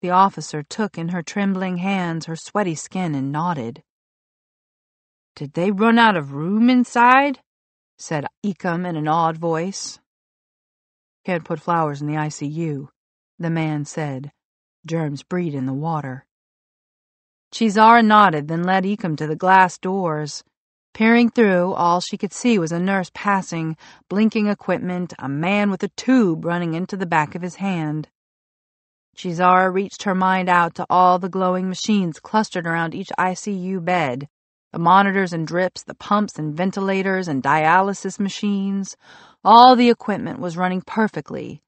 The officer took in her trembling hands her sweaty skin and nodded. Did they run out of room inside? said Ekem in an awed voice. Can't put flowers in the ICU, the man said. Germs breed in the water. Chizara nodded, then led Ekem to the glass doors. Peering through, all she could see was a nurse passing, blinking equipment, a man with a tube running into the back of his hand. Chizara reached her mind out to all the glowing machines clustered around each ICU bed. The monitors and drips, the pumps and ventilators and dialysis machines. All the equipment was running perfectly,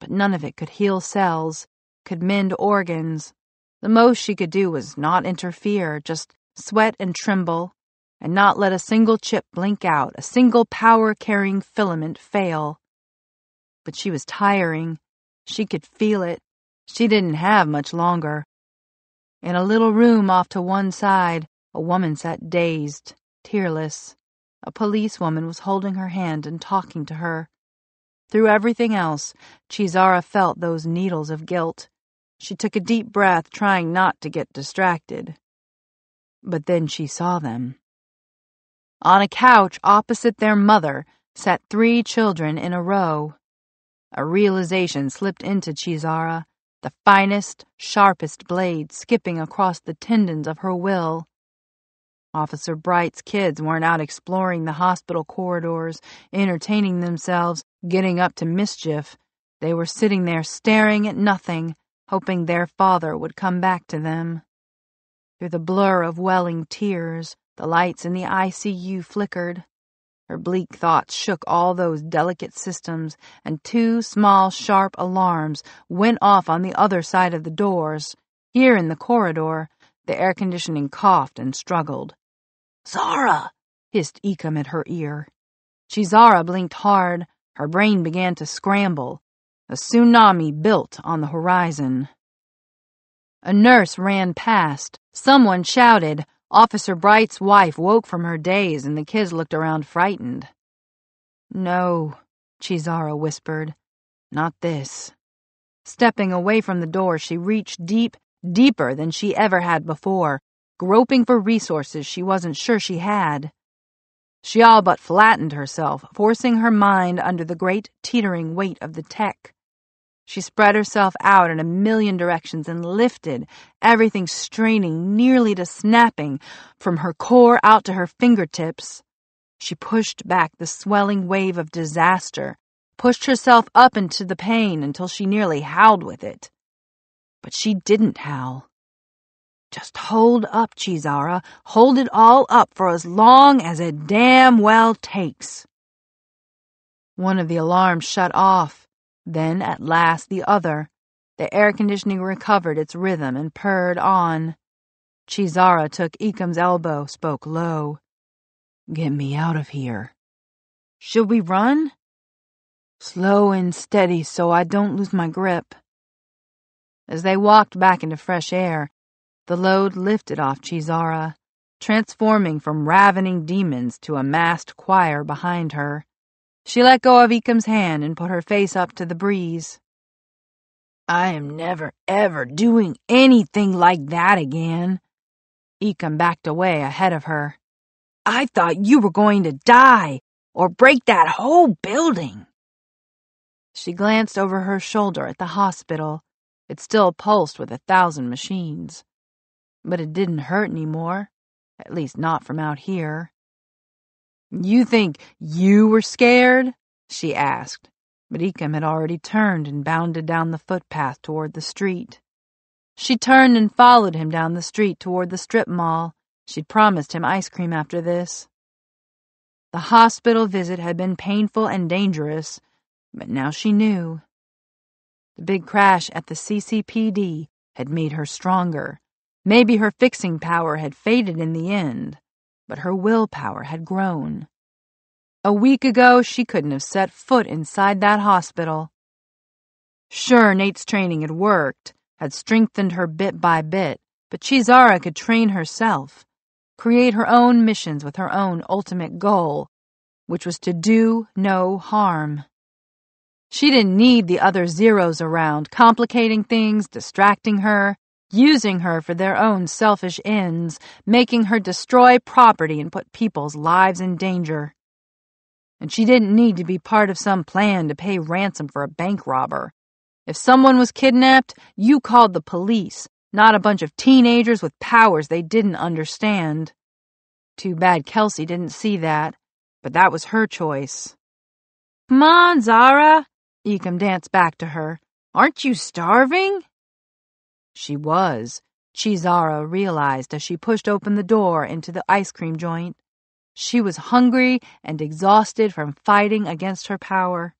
but none of it could heal cells, could mend organs. The most she could do was not interfere, just sweat and tremble, and not let a single chip blink out, a single power carrying filament fail. But she was tiring. She could feel it. She didn't have much longer. In a little room off to one side, a woman sat dazed, tearless. A policewoman was holding her hand and talking to her. Through everything else, Chizara felt those needles of guilt. She took a deep breath, trying not to get distracted. But then she saw them. On a couch opposite their mother sat three children in a row. A realization slipped into Chizara the finest, sharpest blade skipping across the tendons of her will. Officer Bright's kids weren't out exploring the hospital corridors, entertaining themselves, getting up to mischief. They were sitting there staring at nothing, hoping their father would come back to them. Through the blur of welling tears, the lights in the ICU flickered. Her bleak thoughts shook all those delicate systems, and two small, sharp alarms went off on the other side of the doors. Here in the corridor, the air conditioning coughed and struggled. Zara! hissed Ekem at her ear. Chizara blinked hard. Her brain began to scramble. A tsunami built on the horizon. A nurse ran past. Someone shouted, Officer Bright's wife woke from her daze and the kids looked around frightened. No, Chizara whispered. Not this. Stepping away from the door, she reached deep, deeper than she ever had before, groping for resources she wasn't sure she had. She all but flattened herself, forcing her mind under the great teetering weight of the tech. She spread herself out in a million directions and lifted, everything straining nearly to snapping, from her core out to her fingertips. She pushed back the swelling wave of disaster, pushed herself up into the pain until she nearly howled with it. But she didn't howl. Just hold up, Chizara. Hold it all up for as long as it damn well takes. One of the alarms shut off. Then, at last, the other. The air conditioning recovered its rhythm and purred on. Chizara took Ekem's elbow, spoke low. Get me out of here. Should we run? Slow and steady so I don't lose my grip. As they walked back into fresh air, the load lifted off Chizara, transforming from ravening demons to a massed choir behind her. She let go of Ekem's hand and put her face up to the breeze. I am never, ever doing anything like that again. Ekem backed away ahead of her. I thought you were going to die or break that whole building. She glanced over her shoulder at the hospital. It still pulsed with a thousand machines. But it didn't hurt any more, at least not from out here. You think you were scared? she asked, but Ekem had already turned and bounded down the footpath toward the street. She turned and followed him down the street toward the strip mall. She'd promised him ice cream after this. The hospital visit had been painful and dangerous, but now she knew. The big crash at the CCPD had made her stronger. Maybe her fixing power had faded in the end but her willpower had grown. A week ago, she couldn't have set foot inside that hospital. Sure, Nate's training had worked, had strengthened her bit by bit, but Chizara could train herself, create her own missions with her own ultimate goal, which was to do no harm. She didn't need the other zeroes around, complicating things, distracting her using her for their own selfish ends, making her destroy property and put people's lives in danger. And she didn't need to be part of some plan to pay ransom for a bank robber. If someone was kidnapped, you called the police, not a bunch of teenagers with powers they didn't understand. Too bad Kelsie didn't see that, but that was her choice. Come on, Zara, Ekem danced back to her. Aren't you starving? She was, Chizara realized as she pushed open the door into the ice cream joint. She was hungry and exhausted from fighting against her power.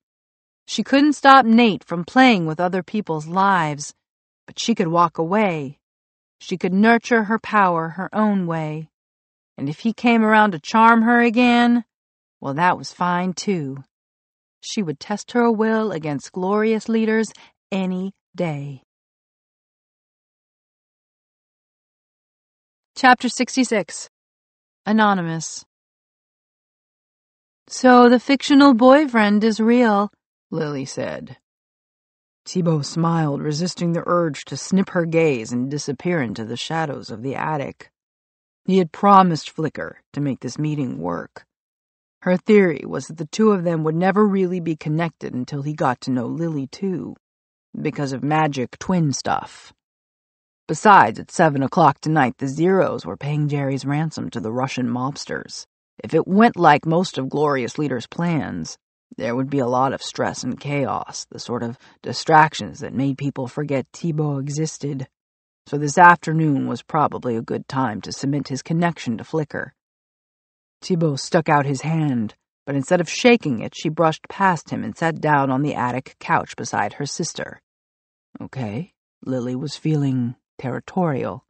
She couldn't stop Nate from playing with other people's lives, but she could walk away. She could nurture her power her own way. And if he came around to charm her again, well, that was fine too. She would test her will against glorious leaders any day. Chapter 66 Anonymous So the fictional boyfriend is real, Lily said. Thibault smiled, resisting the urge to snip her gaze and disappear into the shadows of the attic. He had promised Flicker to make this meeting work. Her theory was that the two of them would never really be connected until he got to know Lily, too. because of magic twin stuff. Besides, at seven o'clock tonight, the Zeroes were paying Jerry's ransom to the Russian mobsters. If it went like most of Glorious Leader's plans, there would be a lot of stress and chaos, the sort of distractions that made people forget Thibault existed. So this afternoon was probably a good time to cement his connection to Flicker. Thibault stuck out his hand, but instead of shaking it, she brushed past him and sat down on the attic couch beside her sister. Okay, Lily was feeling territorial.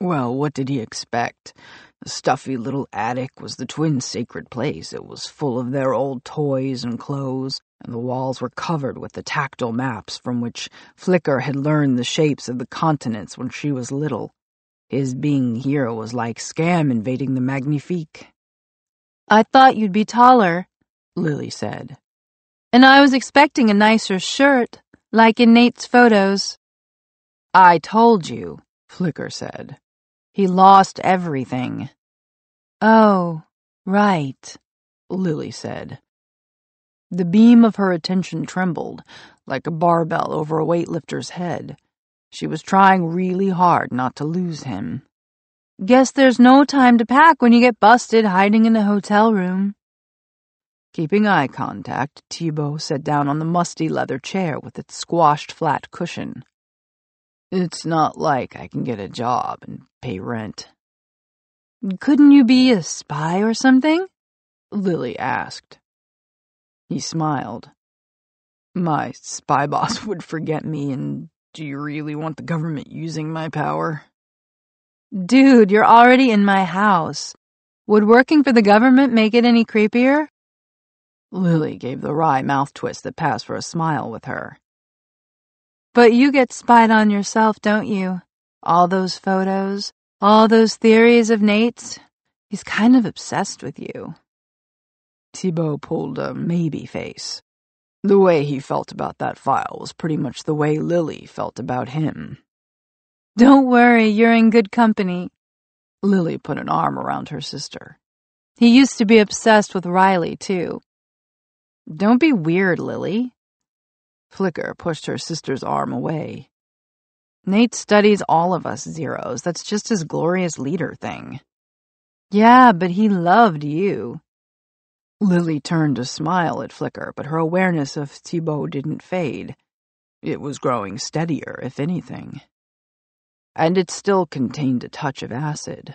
Well, what did he expect? The stuffy little attic was the twins' sacred place. It was full of their old toys and clothes, and the walls were covered with the tactile maps from which Flicker had learned the shapes of the continents when she was little. His being here was like Scam invading the Magnifique. I thought you'd be taller, Lily said. And I was expecting a nicer shirt, like in Nate's photos. I told you, Flicker said. He lost everything. Oh, right, Lily said. The beam of her attention trembled, like a barbell over a weightlifter's head. She was trying really hard not to lose him. Guess there's no time to pack when you get busted hiding in a hotel room. Keeping eye contact, Thibault sat down on the musty leather chair with its squashed flat cushion. It's not like I can get a job and pay rent. Couldn't you be a spy or something? Lily asked. He smiled. My spy boss would forget me, and do you really want the government using my power? Dude, you're already in my house. Would working for the government make it any creepier? Lily gave the wry mouth twist that passed for a smile with her. But you get spied on yourself, don't you? All those photos, all those theories of Nate's. He's kind of obsessed with you. Thibault pulled a maybe face. The way he felt about that file was pretty much the way Lily felt about him. Don't worry, you're in good company. Lily put an arm around her sister. He used to be obsessed with Riley, too. Don't be weird, Lily. Flicker pushed her sister's arm away. Nate studies all of us zeroes. That's just his glorious leader thing. Yeah, but he loved you. Lily turned to smile at Flicker, but her awareness of Thibault didn't fade. It was growing steadier, if anything. And it still contained a touch of acid.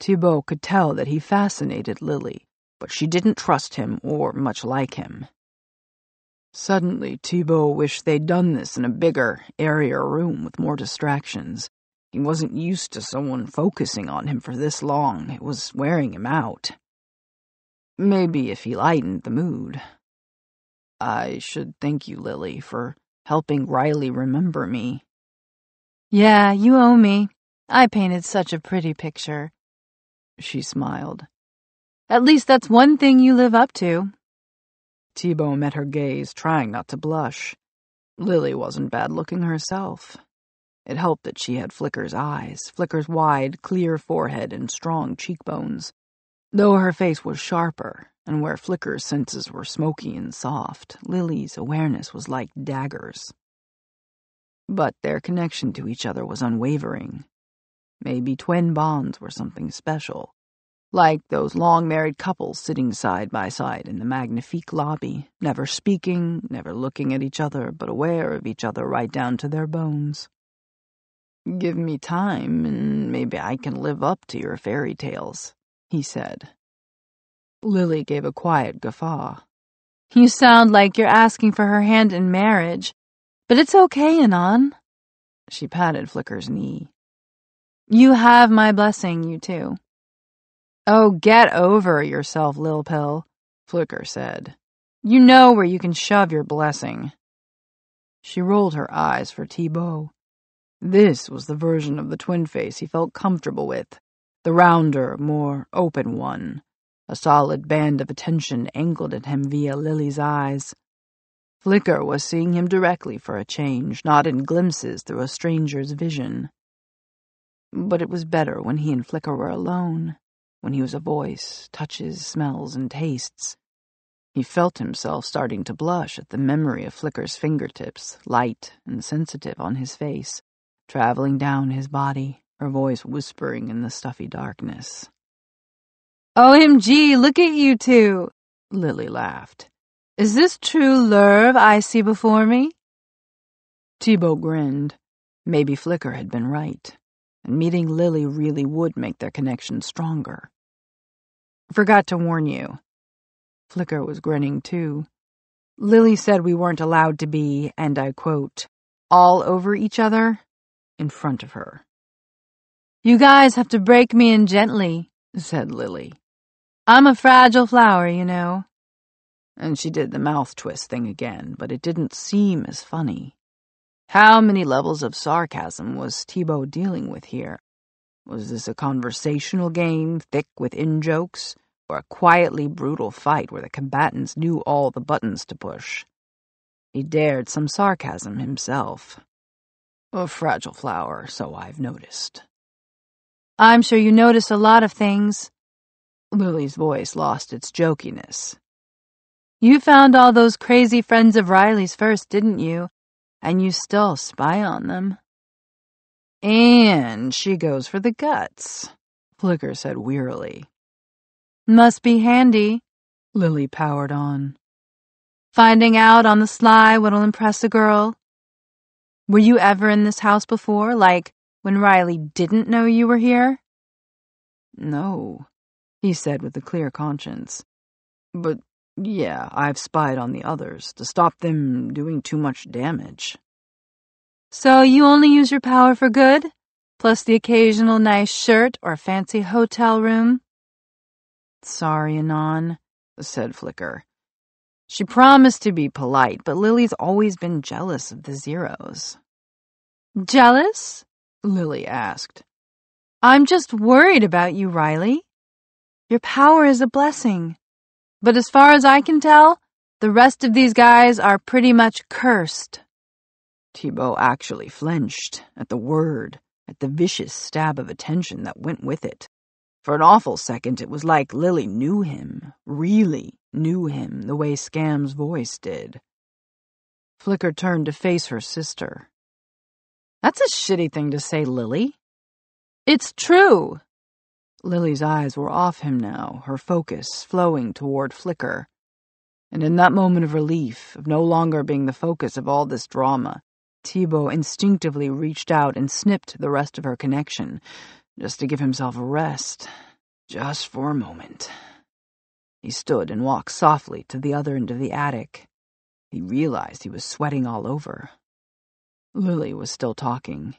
Thibault could tell that he fascinated Lily, but she didn't trust him or much like him. Suddenly, Thibault wished they'd done this in a bigger, airier room with more distractions. He wasn't used to someone focusing on him for this long. It was wearing him out. Maybe if he lightened the mood. I should thank you, Lily, for helping Riley remember me. Yeah, you owe me. I painted such a pretty picture. She smiled. At least that's one thing you live up to. Thibault met her gaze, trying not to blush. Lily wasn't bad looking herself. It helped that she had Flicker's eyes, Flicker's wide, clear forehead and strong cheekbones. Though her face was sharper, and where Flicker's senses were smoky and soft, Lily's awareness was like daggers. But their connection to each other was unwavering. Maybe twin bonds were something special like those long married couples sitting side by side in the Magnifique lobby, never speaking, never looking at each other, but aware of each other right down to their bones. Give me time, and maybe I can live up to your fairy tales, he said. Lily gave a quiet guffaw. You sound like you're asking for her hand in marriage, but it's okay, Anon. She patted Flicker's knee. You have my blessing, you two. Oh, get over yourself, Lil Pill, Flicker said. You know where you can shove your blessing. She rolled her eyes for Thibault. This was the version of the twin face he felt comfortable with, the rounder, more open one. A solid band of attention angled at him via Lily's eyes. Flicker was seeing him directly for a change, not in glimpses through a stranger's vision. But it was better when he and Flicker were alone when he was a voice, touches, smells, and tastes. He felt himself starting to blush at the memory of Flicker's fingertips, light and sensitive on his face, traveling down his body, her voice whispering in the stuffy darkness. OMG, look at you two, Lily laughed. Is this true love I see before me? Thibault grinned. Maybe Flicker had been right, and meeting Lily really would make their connection stronger. Forgot to warn you, Flicker was grinning too. Lily said we weren't allowed to be, and I quote, all over each other in front of her. You guys have to break me in gently, said Lily. I'm a fragile flower, you know. And she did the mouth twist thing again, but it didn't seem as funny. How many levels of sarcasm was Thibault dealing with here? Was this a conversational game, thick with in-jokes? or a quietly brutal fight where the combatants knew all the buttons to push. He dared some sarcasm himself. A fragile flower, so I've noticed. I'm sure you notice a lot of things. Lily's voice lost its jokiness. You found all those crazy friends of Riley's first, didn't you? And you still spy on them. And she goes for the guts, Flicker said wearily. Must be handy, Lily powered on. Finding out on the sly what'll impress a girl. Were you ever in this house before, like when Riley didn't know you were here? No, he said with a clear conscience. But yeah, I've spied on the others to stop them doing too much damage. So you only use your power for good? Plus the occasional nice shirt or fancy hotel room? Sorry, Anon, said Flicker. She promised to be polite, but Lily's always been jealous of the Zeroes. Jealous? Lily asked. I'm just worried about you, Riley. Your power is a blessing. But as far as I can tell, the rest of these guys are pretty much cursed. Thibault actually flinched at the word, at the vicious stab of attention that went with it. For an awful second, it was like Lily knew him, really knew him, the way Scam's voice did. Flicker turned to face her sister. That's a shitty thing to say, Lily. It's true. Lily's eyes were off him now, her focus flowing toward Flicker. And in that moment of relief, of no longer being the focus of all this drama, Thibault instinctively reached out and snipped the rest of her connection, just to give himself a rest, just for a moment. He stood and walked softly to the other end of the attic. He realized he was sweating all over. Lily was still talking.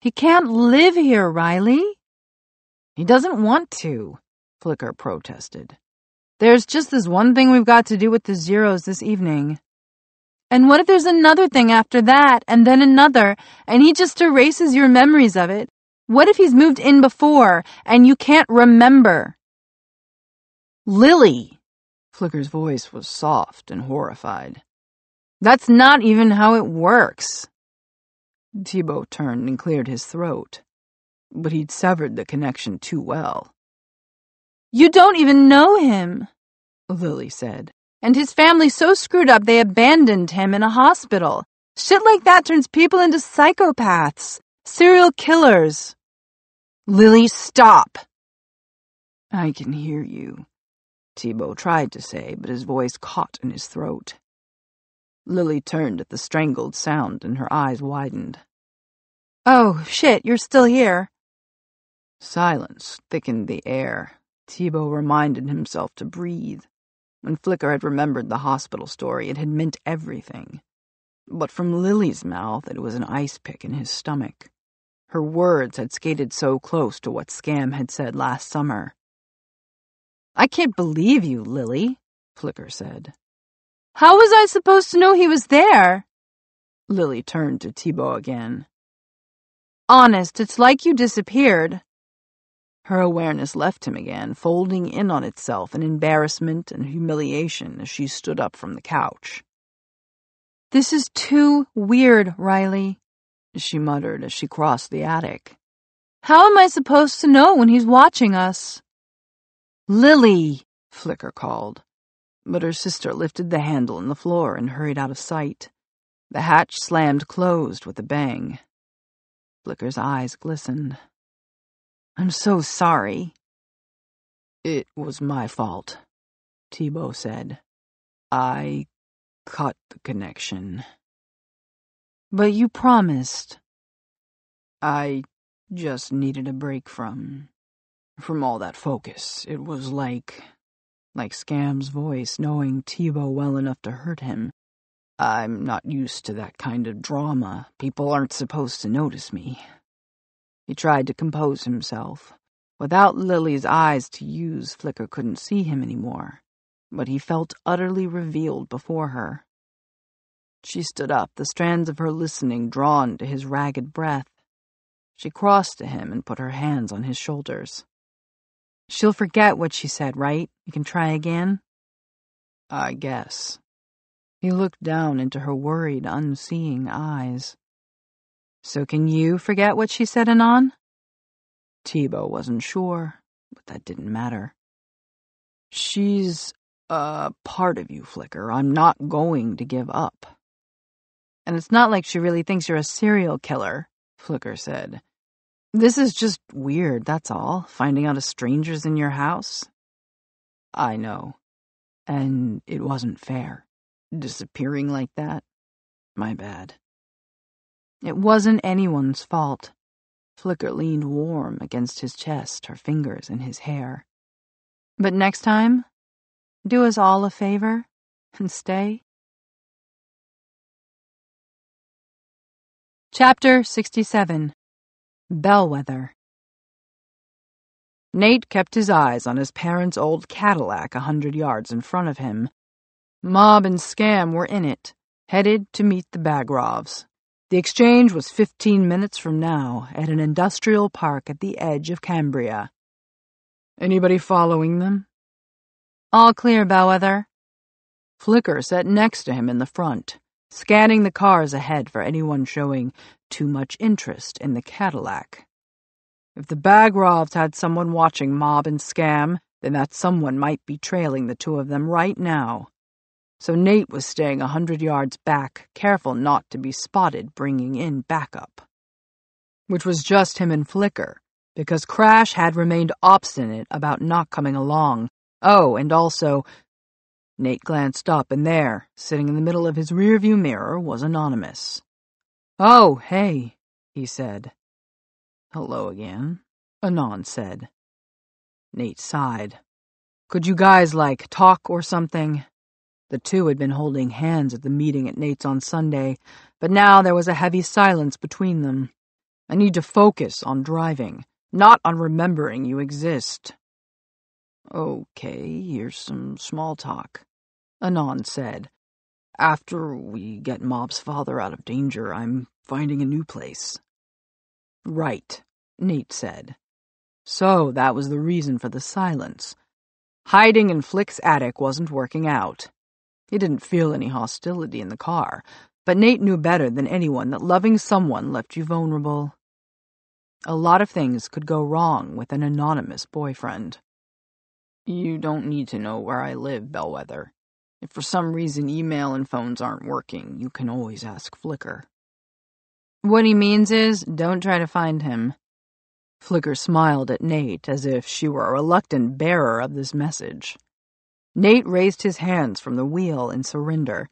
He can't live here, Riley. He doesn't want to, Flicker protested. There's just this one thing we've got to do with the zeroes this evening. And what if there's another thing after that, and then another, and he just erases your memories of it? What if he's moved in before and you can't remember? Lily! Flicker's voice was soft and horrified. That's not even how it works. Thibault turned and cleared his throat, but he'd severed the connection too well. You don't even know him, Lily said. And his family's so screwed up they abandoned him in a hospital. Shit like that turns people into psychopaths, serial killers. Lily, stop! I can hear you, Thibault tried to say, but his voice caught in his throat. Lily turned at the strangled sound and her eyes widened. Oh, shit, you're still here. Silence thickened the air. Thibault reminded himself to breathe. When Flicker had remembered the hospital story, it had meant everything. But from Lily's mouth, it was an ice pick in his stomach. Her words had skated so close to what Scam had said last summer. I can't believe you, Lily, Flicker said. How was I supposed to know he was there? Lily turned to Thibault again. Honest, it's like you disappeared. Her awareness left him again, folding in on itself in embarrassment and humiliation as she stood up from the couch. This is too weird, Riley she muttered as she crossed the attic. How am I supposed to know when he's watching us? Lily, Flicker called. But her sister lifted the handle in the floor and hurried out of sight. The hatch slammed closed with a bang. Flicker's eyes glistened. I'm so sorry. It was my fault, Thibault said. I cut the connection. But you promised. I just needed a break from. from all that focus. It was like. like Scam's voice, knowing Thibault well enough to hurt him. I'm not used to that kind of drama. People aren't supposed to notice me. He tried to compose himself. Without Lily's eyes to use, Flicker couldn't see him anymore, but he felt utterly revealed before her. She stood up, the strands of her listening drawn to his ragged breath. She crossed to him and put her hands on his shoulders. She'll forget what she said, right? You can try again? I guess. He looked down into her worried, unseeing eyes. So can you forget what she said, Anon? Thibault wasn't sure, but that didn't matter. She's a part of you, Flicker. I'm not going to give up. And it's not like she really thinks you're a serial killer, Flicker said. This is just weird, that's all. Finding out a stranger's in your house. I know. And it wasn't fair. Disappearing like that? My bad. It wasn't anyone's fault. Flicker leaned warm against his chest, her fingers in his hair. But next time, do us all a favor and stay. Chapter 67 Bellwether Nate kept his eyes on his parents' old Cadillac a hundred yards in front of him. Mob and Scam were in it, headed to meet the Bagrovs. The exchange was fifteen minutes from now at an industrial park at the edge of Cambria. Anybody following them? All clear, Bellwether. Flicker sat next to him in the front, scanning the cars ahead for anyone showing too much interest in the Cadillac. If the Bagrovs had someone watching Mob and Scam, then that someone might be trailing the two of them right now so Nate was staying a hundred yards back, careful not to be spotted bringing in backup. Which was just him and Flicker, because Crash had remained obstinate about not coming along. Oh, and also, Nate glanced up, and there, sitting in the middle of his rearview mirror, was Anonymous. Oh, hey, he said. Hello again, Anon said. Nate sighed. Could you guys, like, talk or something? The two had been holding hands at the meeting at Nate's on Sunday, but now there was a heavy silence between them. I need to focus on driving, not on remembering you exist. Okay, here's some small talk, Anon said. After we get Mob's father out of danger, I'm finding a new place. Right, Nate said. So that was the reason for the silence. Hiding in Flick's attic wasn't working out. He didn't feel any hostility in the car, but Nate knew better than anyone that loving someone left you vulnerable. A lot of things could go wrong with an anonymous boyfriend. You don't need to know where I live, Bellwether. If for some reason email and phones aren't working, you can always ask Flicker. What he means is, don't try to find him. Flicker smiled at Nate as if she were a reluctant bearer of this message. Nate raised his hands from the wheel in surrender.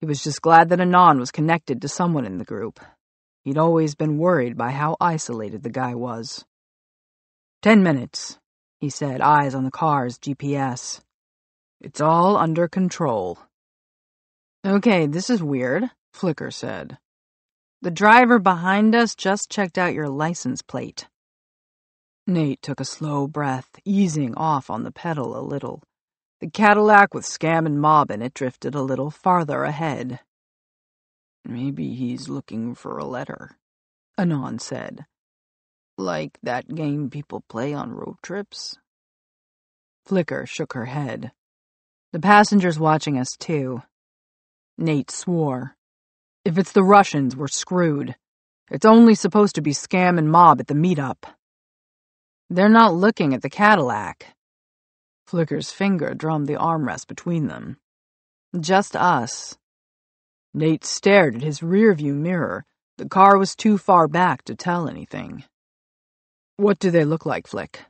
He was just glad that Anon was connected to someone in the group. He'd always been worried by how isolated the guy was. Ten minutes, he said, eyes on the car's GPS. It's all under control. Okay, this is weird, Flicker said. The driver behind us just checked out your license plate. Nate took a slow breath, easing off on the pedal a little. The Cadillac with Scam and Mob in it drifted a little farther ahead. Maybe he's looking for a letter, Anon said. Like that game people play on road trips? Flicker shook her head. The passenger's watching us, too. Nate swore. If it's the Russians, we're screwed. It's only supposed to be Scam and Mob at the meetup. They're not looking at the Cadillac. Flicker's finger drummed the armrest between them. Just us. Nate stared at his rearview mirror. The car was too far back to tell anything. What do they look like, Flick?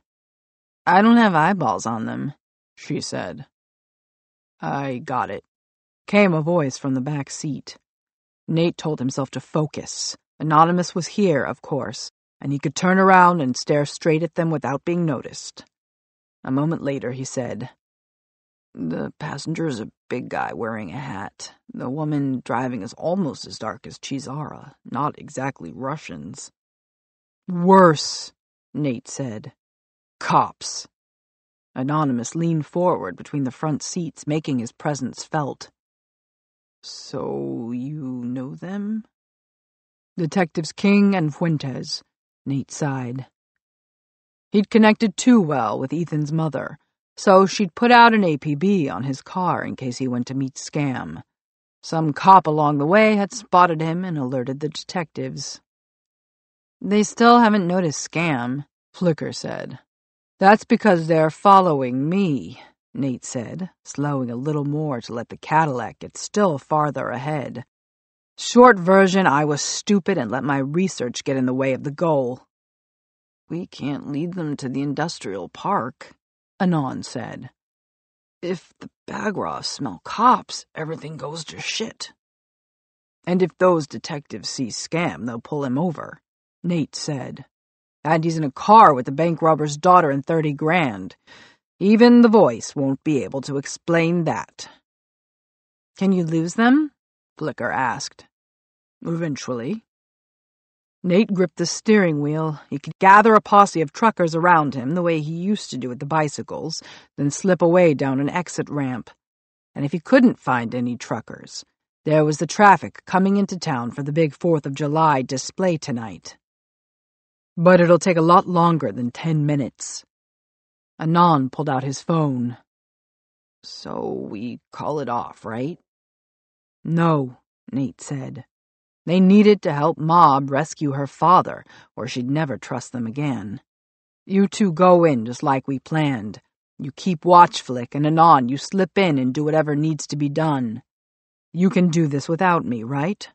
I don't have eyeballs on them, she said. I got it. Came a voice from the back seat. Nate told himself to focus. Anonymous was here, of course, and he could turn around and stare straight at them without being noticed. A moment later, he said, The passenger is a big guy wearing a hat. The woman driving is almost as dark as Chizara, not exactly Russians. Worse, Nate said. Cops. Anonymous leaned forward between the front seats, making his presence felt. So you know them? Detectives King and Fuentes, Nate sighed. He'd connected too well with Ethan's mother, so she'd put out an APB on his car in case he went to meet Scam. Some cop along the way had spotted him and alerted the detectives. They still haven't noticed Scam, Flicker said. That's because they're following me, Nate said, slowing a little more to let the Cadillac get still farther ahead. Short version, I was stupid and let my research get in the way of the goal. We can't lead them to the industrial park, Anon said. If the Bagrovs smell cops, everything goes to shit. And if those detectives see Scam, they'll pull him over, Nate said. And he's in a car with the bank robber's daughter and thirty grand. Even the voice won't be able to explain that. Can you lose them? Flicker asked. Eventually. Nate gripped the steering wheel. He could gather a posse of truckers around him the way he used to do with the bicycles, then slip away down an exit ramp. And if he couldn't find any truckers, there was the traffic coming into town for the big Fourth of July display tonight. But it'll take a lot longer than ten minutes. Anon pulled out his phone. So we call it off, right? No, Nate said. They needed to help Mob rescue her father, or she'd never trust them again. You two go in just like we planned. You keep watch, Flick, and anon you slip in and do whatever needs to be done. You can do this without me, right?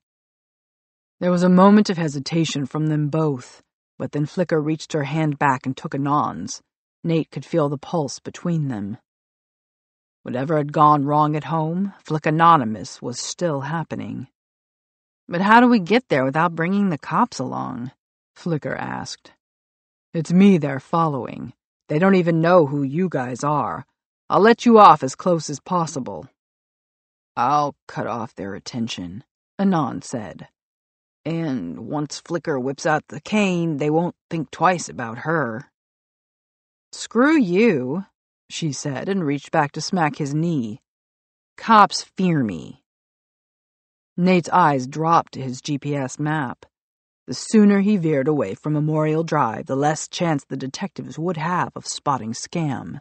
There was a moment of hesitation from them both, but then Flicker reached her hand back and took Anon's. Nate could feel the pulse between them. Whatever had gone wrong at home, Flick Anonymous was still happening. But how do we get there without bringing the cops along? Flicker asked. It's me they're following. They don't even know who you guys are. I'll let you off as close as possible. I'll cut off their attention, Anon said. And once Flicker whips out the cane, they won't think twice about her. Screw you, she said and reached back to smack his knee. Cops fear me. Nate's eyes dropped to his GPS map. The sooner he veered away from Memorial Drive, the less chance the detectives would have of spotting Scam.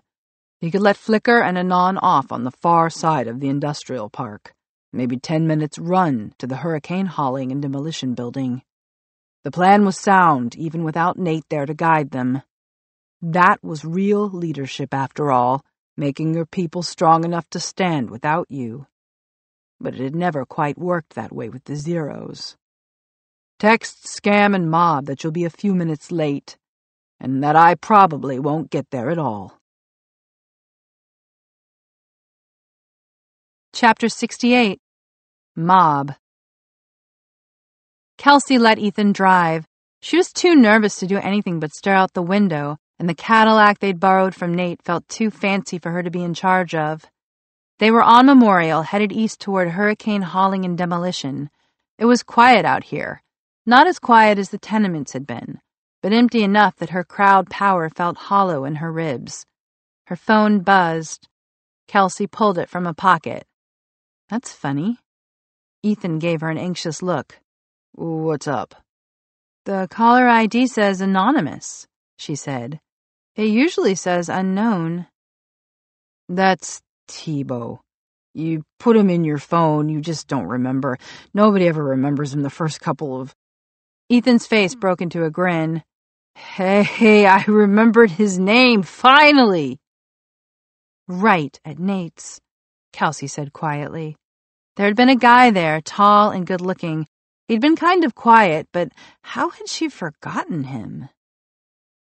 He could let Flicker and Anon off on the far side of the industrial park, maybe ten minutes' run to the hurricane hauling and demolition building. The plan was sound, even without Nate there to guide them. That was real leadership, after all, making your people strong enough to stand without you. But it had never quite worked that way with the Zeroes. Text, scam, and mob that you'll be a few minutes late, and that I probably won't get there at all. Chapter 68 Mob Kelsie let Ethan drive. She was too nervous to do anything but stare out the window and the Cadillac they'd borrowed from Nate felt too fancy for her to be in charge of. They were on Memorial, headed east toward hurricane hauling and demolition. It was quiet out here. Not as quiet as the tenements had been, but empty enough that her crowd power felt hollow in her ribs. Her phone buzzed. Kelsie pulled it from a pocket. That's funny. Ethan gave her an anxious look. What's up? The caller ID says anonymous, she said. It usually says unknown. That's Thibault. You put him in your phone, you just don't remember. Nobody ever remembers him the first couple of. Ethan's face hmm. broke into a grin. Hey, hey, I remembered his name, finally! Right at Nate's, Kelsie said quietly. There had been a guy there, tall and good looking. He'd been kind of quiet, but how had she forgotten him?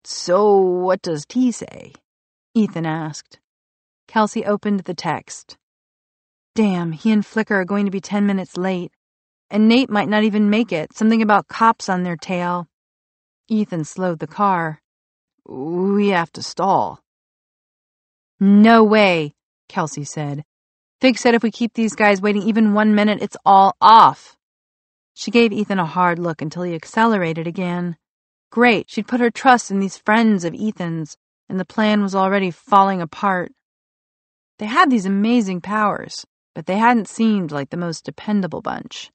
So, what does T say? Ethan asked. Kelsie opened the text. Damn, he and Flicker are going to be ten minutes late. And Nate might not even make it. Something about cops on their tail. Ethan slowed the car. We have to stall. No way, Kelsie said. Fig said if we keep these guys waiting even one minute, it's all off. She gave Ethan a hard look until he accelerated again. Great, she'd put her trust in these friends of Ethan's, and the plan was already falling apart. They had these amazing powers, but they hadn't seemed like the most dependable bunch.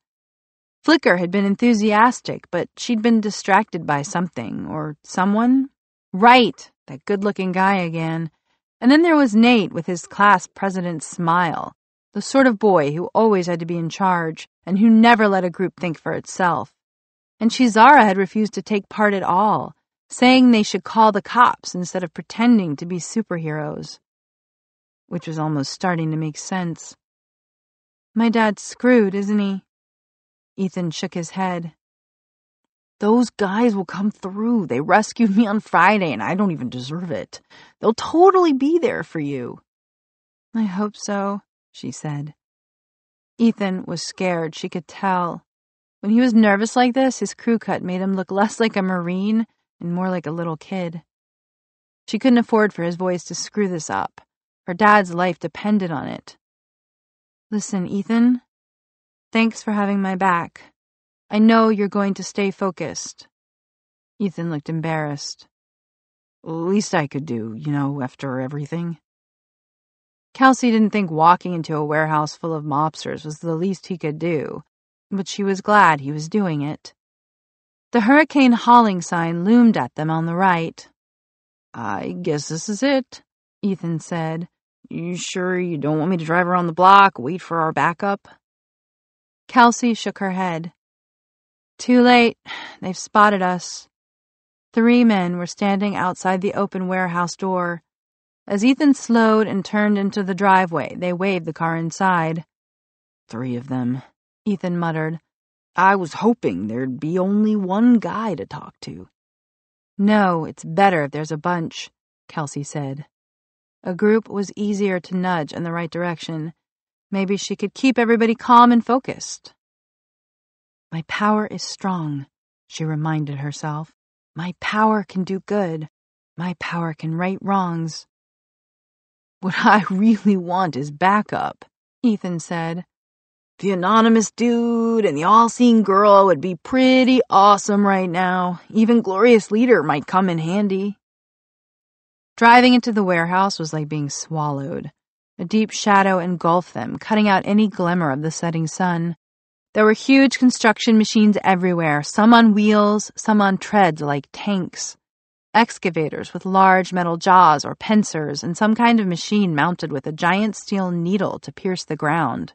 Flicker had been enthusiastic, but she'd been distracted by something or someone. Right, that good looking guy again. And then there was Nate with his class president's smile, the sort of boy who always had to be in charge and who never let a group think for itself. And Chizara had refused to take part at all, saying they should call the cops instead of pretending to be superheroes. Which was almost starting to make sense. My dad's screwed, isn't he? Ethan shook his head. Those guys will come through. They rescued me on Friday, and I don't even deserve it. They'll totally be there for you. I hope so, she said. Ethan was scared, she could tell. When he was nervous like this, his crew cut made him look less like a Marine and more like a little kid. She couldn't afford for his voice to screw this up. Her dad's life depended on it. Listen, Ethan, Thanks for having my back. I know you're going to stay focused. Ethan looked embarrassed. Least I could do, you know, after everything. Kelsie didn't think walking into a warehouse full of mobsters was the least he could do, but she was glad he was doing it. The hurricane hauling sign loomed at them on the right. I guess this is it, Ethan said. You sure you don't want me to drive around the block, wait for our backup? Kelsie shook her head. Too late. They've spotted us. Three men were standing outside the open warehouse door. As Ethan slowed and turned into the driveway, they waved the car inside. Three of them, Ethan muttered. I was hoping there'd be only one guy to talk to. No, it's better if there's a bunch, Kelsie said. A group was easier to nudge in the right direction. Maybe she could keep everybody calm and focused. My power is strong, she reminded herself. My power can do good. My power can right wrongs. What I really want is backup, Ethan said. The anonymous dude and the all-seeing girl would be pretty awesome right now. Even Glorious Leader might come in handy. Driving into the warehouse was like being swallowed. A deep shadow engulfed them, cutting out any glimmer of the setting sun. There were huge construction machines everywhere, some on wheels, some on treads like tanks. Excavators with large metal jaws or pincers, and some kind of machine mounted with a giant steel needle to pierce the ground.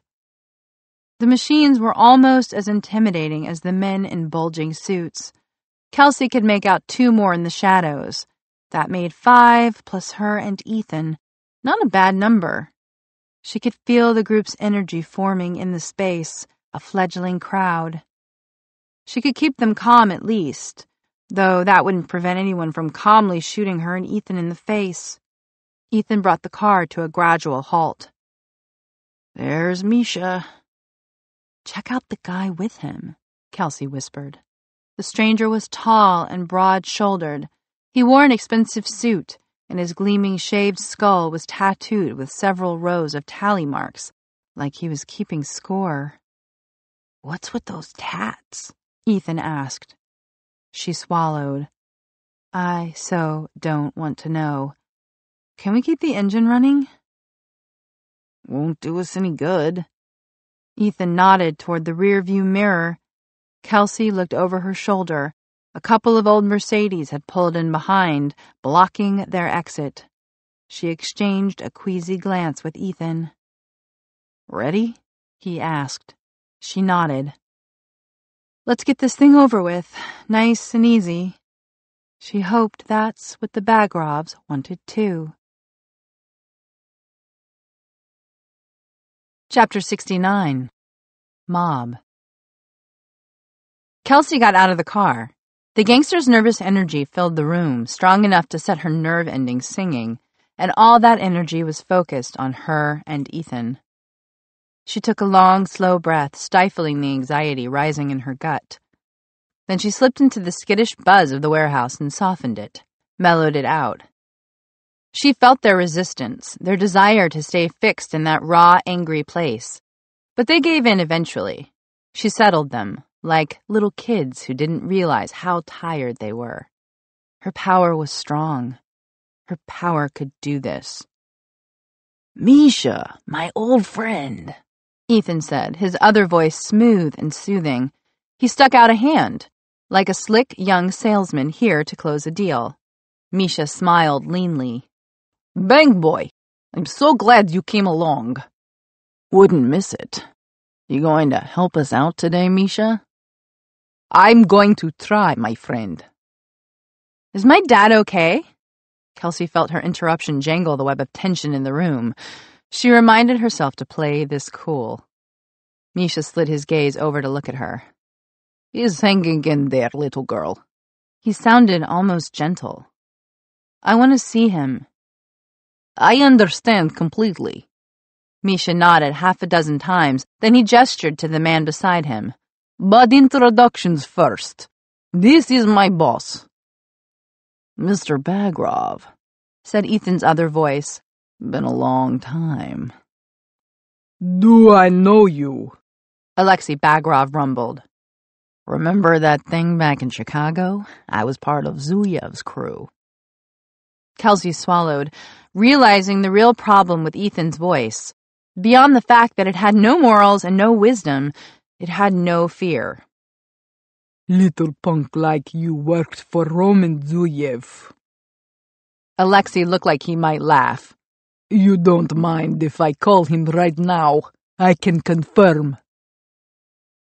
The machines were almost as intimidating as the men in bulging suits. Kelsie could make out two more in the shadows. That made five, plus her and Ethan. Not a bad number. She could feel the group's energy forming in the space, a fledgling crowd. She could keep them calm at least, though that wouldn't prevent anyone from calmly shooting her and Ethan in the face. Ethan brought the car to a gradual halt. There's Misha. Check out the guy with him, Kelsie whispered. The stranger was tall and broad shouldered. He wore an expensive suit and his gleaming shaved skull was tattooed with several rows of tally marks, like he was keeping score. What's with those tats? Ethan asked. She swallowed. I so don't want to know. Can we keep the engine running? Won't do us any good. Ethan nodded toward the rear view mirror. Kelsie looked over her shoulder a couple of old Mercedes had pulled in behind, blocking their exit. She exchanged a queasy glance with Ethan. Ready? he asked. She nodded. Let's get this thing over with, nice and easy. She hoped that's what the Bagrovs wanted too. Chapter 69 Mob Kelsie got out of the car. The gangster's nervous energy filled the room, strong enough to set her nerve endings singing, and all that energy was focused on her and Ethan. She took a long, slow breath, stifling the anxiety rising in her gut. Then she slipped into the skittish buzz of the warehouse and softened it, mellowed it out. She felt their resistance, their desire to stay fixed in that raw, angry place. But they gave in eventually. She settled them, like little kids who didn't realize how tired they were. Her power was strong. Her power could do this. Misha, my old friend, Ethan said, his other voice smooth and soothing. He stuck out a hand, like a slick young salesman here to close a deal. Misha smiled leanly. Bang boy, I'm so glad you came along. Wouldn't miss it. You going to help us out today, Misha? I'm going to try, my friend. Is my dad okay? Kelsie felt her interruption jangle the web of tension in the room. She reminded herself to play this cool. Misha slid his gaze over to look at her. He's hanging in there, little girl. He sounded almost gentle. I want to see him. I understand completely. Misha nodded half a dozen times, then he gestured to the man beside him. But introductions first. This is my boss. Mr. Bagrov, said Ethan's other voice. Been a long time. Do I know you? Alexei Bagrov rumbled. Remember that thing back in Chicago? I was part of Zuyev's crew. Kelsie swallowed, realizing the real problem with Ethan's voice. Beyond the fact that it had no morals and no wisdom, it had no fear. Little punk like you worked for Roman Zuyev. Alexei looked like he might laugh. You don't mind if I call him right now. I can confirm.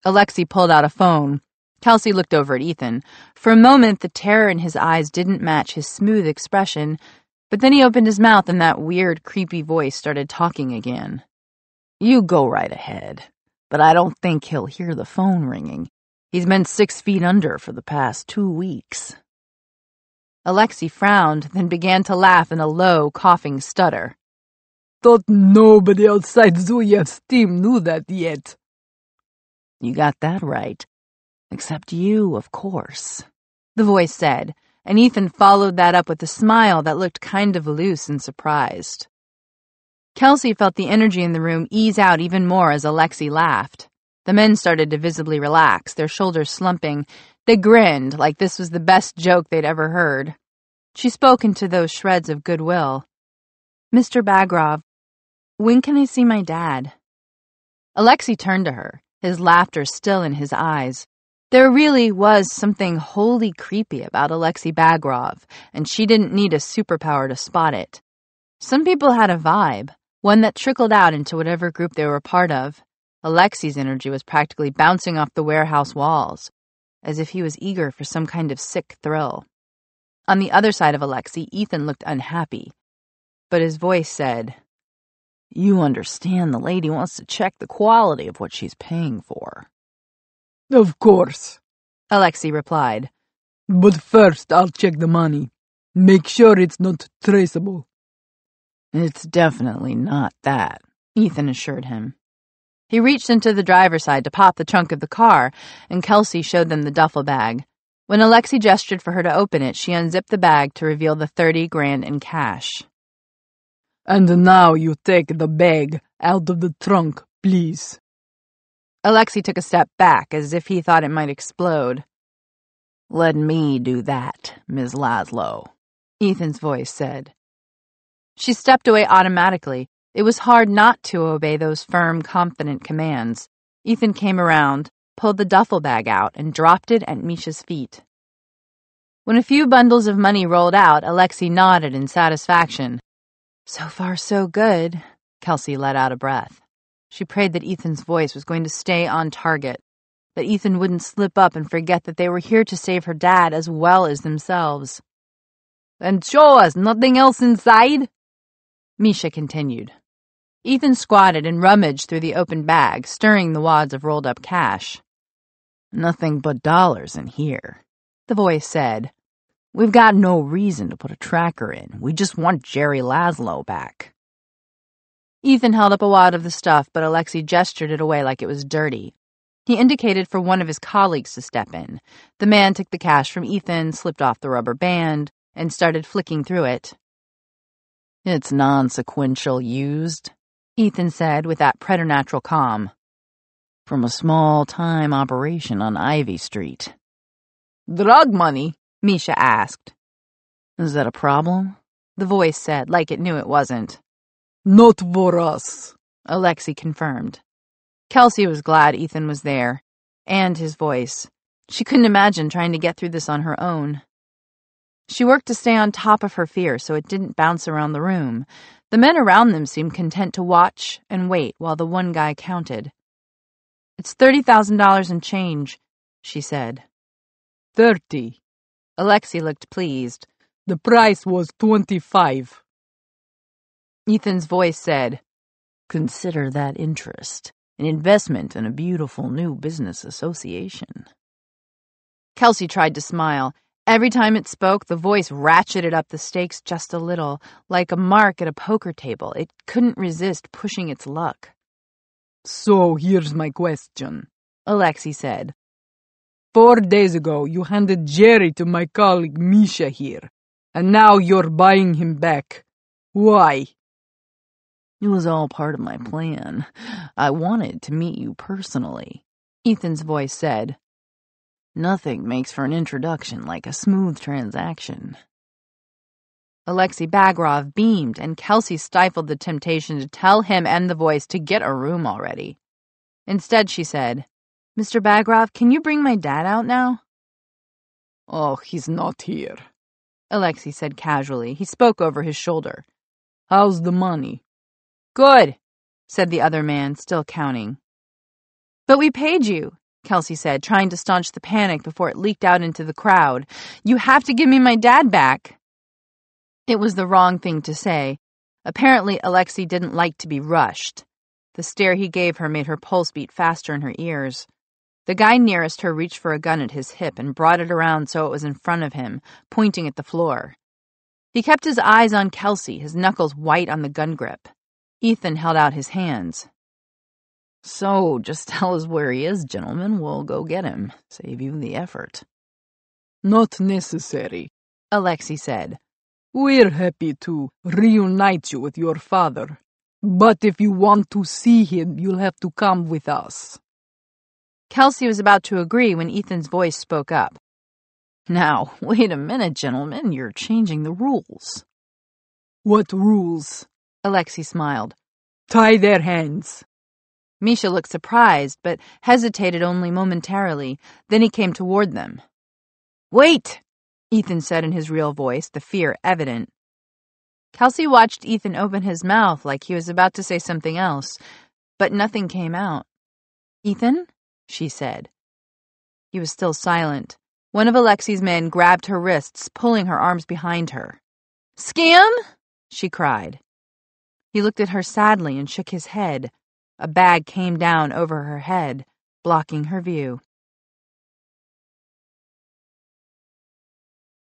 Alexei pulled out a phone. Kelsie looked over at Ethan. For a moment, the terror in his eyes didn't match his smooth expression, but then he opened his mouth and that weird, creepy voice started talking again. You go right ahead, but I don't think he'll hear the phone ringing. He's been six feet under for the past two weeks. Alexei frowned, then began to laugh in a low, coughing stutter. Thought nobody outside Zuyev's team knew that yet. You got that right. Except you, of course, the voice said, and Ethan followed that up with a smile that looked kind of loose and surprised. Kelsie felt the energy in the room ease out even more as Alexei laughed. The men started to visibly relax, their shoulders slumping. They grinned like this was the best joke they'd ever heard. She spoke into those shreds of goodwill. Mr. Bagrov, when can I see my dad? Alexei turned to her, his laughter still in his eyes. There really was something wholly creepy about Alexei Bagrov, and she didn't need a superpower to spot it. Some people had a vibe, one that trickled out into whatever group they were part of. Alexei's energy was practically bouncing off the warehouse walls, as if he was eager for some kind of sick thrill. On the other side of Alexei, Ethan looked unhappy, but his voice said, You understand the lady wants to check the quality of what she's paying for. Of course, Alexei replied. But first I'll check the money. Make sure it's not traceable. It's definitely not that, Ethan assured him. He reached into the driver's side to pop the trunk of the car, and Kelsie showed them the duffel bag. When Alexei gestured for her to open it, she unzipped the bag to reveal the thirty grand in cash. And now you take the bag out of the trunk, please. Alexei took a step back, as if he thought it might explode. Let me do that, Ms. Laszlo, Ethan's voice said. She stepped away automatically. It was hard not to obey those firm, confident commands. Ethan came around, pulled the duffel bag out, and dropped it at Misha's feet. When a few bundles of money rolled out, Alexei nodded in satisfaction. So far, so good. Kelsie let out a breath. She prayed that Ethan's voice was going to stay on target, that Ethan wouldn't slip up and forget that they were here to save her dad as well as themselves. And show us nothing else inside? Misha continued. Ethan squatted and rummaged through the open bag, stirring the wads of rolled up cash. Nothing but dollars in here, the voice said. We've got no reason to put a tracker in. We just want Jerry Laszlo back. Ethan held up a wad of the stuff, but Alexei gestured it away like it was dirty. He indicated for one of his colleagues to step in. The man took the cash from Ethan, slipped off the rubber band, and started flicking through it. It's non-sequential used, Ethan said with that preternatural calm. From a small-time operation on Ivy Street. Drug money? Misha asked. Is that a problem? The voice said, like it knew it wasn't. Not for us, Alexei confirmed. Kelsie was glad Ethan was there, and his voice. She couldn't imagine trying to get through this on her own. She worked to stay on top of her fear so it didn't bounce around the room. The men around them seemed content to watch and wait while the one guy counted. It's $30,000 in change, she said. Thirty. Alexei looked pleased. The price was twenty-five. Ethan's voice said, Consider that interest an investment in a beautiful new business association. Kelsie tried to smile. Every time it spoke, the voice ratcheted up the stakes just a little, like a mark at a poker table. It couldn't resist pushing its luck. So here's my question, Alexei said. Four days ago, you handed Jerry to my colleague Misha here, and now you're buying him back. Why? It was all part of my plan. I wanted to meet you personally, Ethan's voice said. Nothing makes for an introduction like a smooth transaction. Alexei Bagrov beamed, and Kelsie stifled the temptation to tell him and the voice to get a room already. Instead, she said, Mr. Bagrov, can you bring my dad out now? Oh, he's not here, Alexei said casually. He spoke over his shoulder. How's the money? Good, said the other man, still counting. But we paid you, Kelsie said, trying to staunch the panic before it leaked out into the crowd. You have to give me my dad back. It was the wrong thing to say. Apparently, Alexei didn't like to be rushed. The stare he gave her made her pulse beat faster in her ears. The guy nearest her reached for a gun at his hip and brought it around so it was in front of him, pointing at the floor. He kept his eyes on Kelsie, his knuckles white on the gun grip. Ethan held out his hands. So, just tell us where he is, gentlemen. We'll go get him. Save you the effort. Not necessary, Alexei said. We're happy to reunite you with your father. But if you want to see him, you'll have to come with us. Kelsie was about to agree when Ethan's voice spoke up. Now, wait a minute, gentlemen. You're changing the rules. What rules? Alexei smiled. Tie their hands. Misha looked surprised, but hesitated only momentarily. Then he came toward them. Wait, Ethan said in his real voice, the fear evident. Kelsie watched Ethan open his mouth like he was about to say something else, but nothing came out. Ethan? she said. He was still silent. One of Alexei's men grabbed her wrists, pulling her arms behind her. Scam? she cried. He looked at her sadly and shook his head. A bag came down over her head, blocking her view.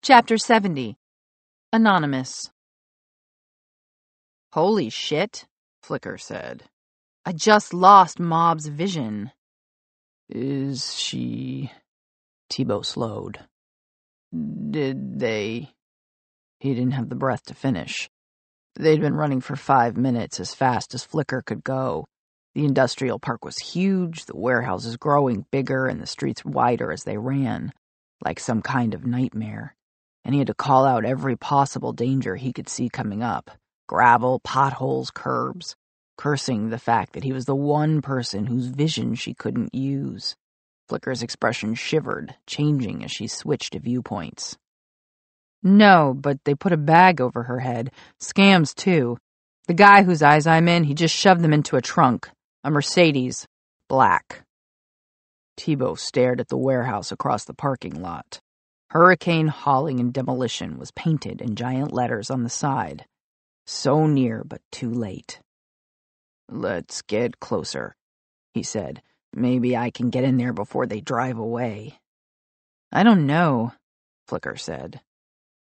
Chapter 70 Anonymous Holy shit, Flicker said. I just lost Mob's vision. Is she. Thibault slowed. Did they. He didn't have the breath to finish. They'd been running for five minutes as fast as Flicker could go. The industrial park was huge, the warehouses growing bigger, and the streets wider as they ran, like some kind of nightmare. And he had to call out every possible danger he could see coming up gravel, potholes, curbs, cursing the fact that he was the one person whose vision she couldn't use. Flicker's expression shivered, changing as she switched to viewpoints. No, but they put a bag over her head. Scams, too. The guy whose eyes I'm in, he just shoved them into a trunk. A Mercedes. Black. Thibault stared at the warehouse across the parking lot. Hurricane Hauling and Demolition was painted in giant letters on the side. So near, but too late. Let's get closer, he said. Maybe I can get in there before they drive away. I don't know, Flicker said.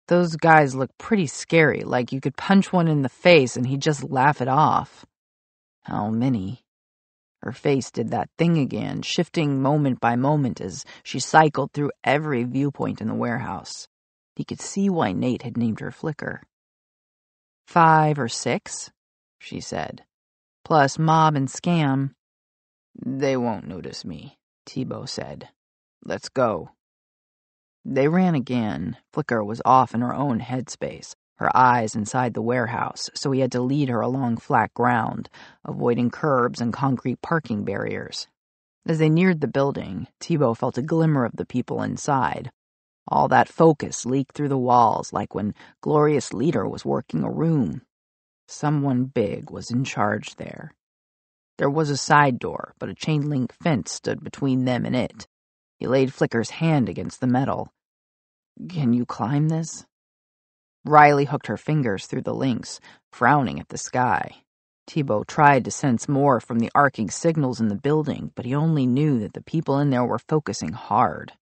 Those guys look pretty scary, like you could punch one in the face and he'd just laugh it off. How many? Her face did that thing again, shifting moment by moment as she cycled through every viewpoint in the warehouse. He could see why Nate had named her Flicker. Five or six, she said. Plus mob and scam. They won't notice me, Thibault said. Let's go. They ran again. Flicker was off in her own headspace, her eyes inside the warehouse, so he had to lead her along flat ground, avoiding curbs and concrete parking barriers. As they neared the building, Thibault felt a glimmer of the people inside. All that focus leaked through the walls like when Glorious Leader was working a room. Someone big was in charge there. There was a side door, but a chain link fence stood between them and it. He laid Flicker's hand against the metal. Can you climb this? Riley hooked her fingers through the links, frowning at the sky. Thibault tried to sense more from the arcing signals in the building, but he only knew that the people in there were focusing hard.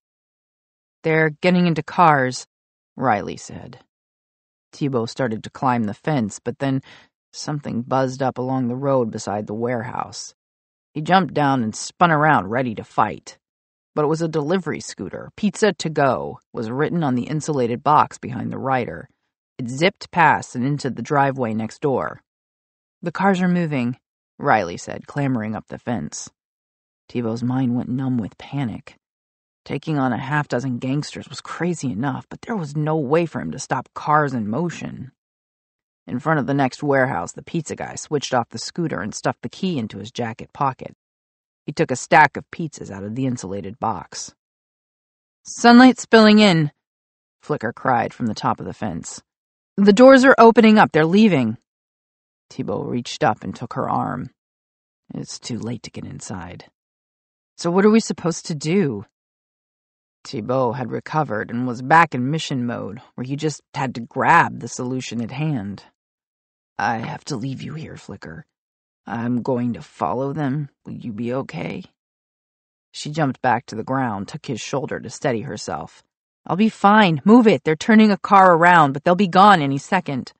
They're getting into cars, Riley said. Thibault started to climb the fence, but then something buzzed up along the road beside the warehouse. He jumped down and spun around, ready to fight but it was a delivery scooter. Pizza to go was written on the insulated box behind the rider. It zipped past and into the driveway next door. The cars are moving, Riley said, clambering up the fence. Thibault's mind went numb with panic. Taking on a half dozen gangsters was crazy enough, but there was no way for him to stop cars in motion. In front of the next warehouse, the pizza guy switched off the scooter and stuffed the key into his jacket pocket. He took a stack of pizzas out of the insulated box. Sunlight spilling in, Flicker cried from the top of the fence. The doors are opening up. They're leaving. Thibault reached up and took her arm. It's too late to get inside. So what are we supposed to do? Thibault had recovered and was back in mission mode, where you just had to grab the solution at hand. I have to leave you here, Flicker. I'm going to follow them. Will you be okay? She jumped back to the ground, took his shoulder to steady herself. I'll be fine. Move it. They're turning a car around, but they'll be gone any second.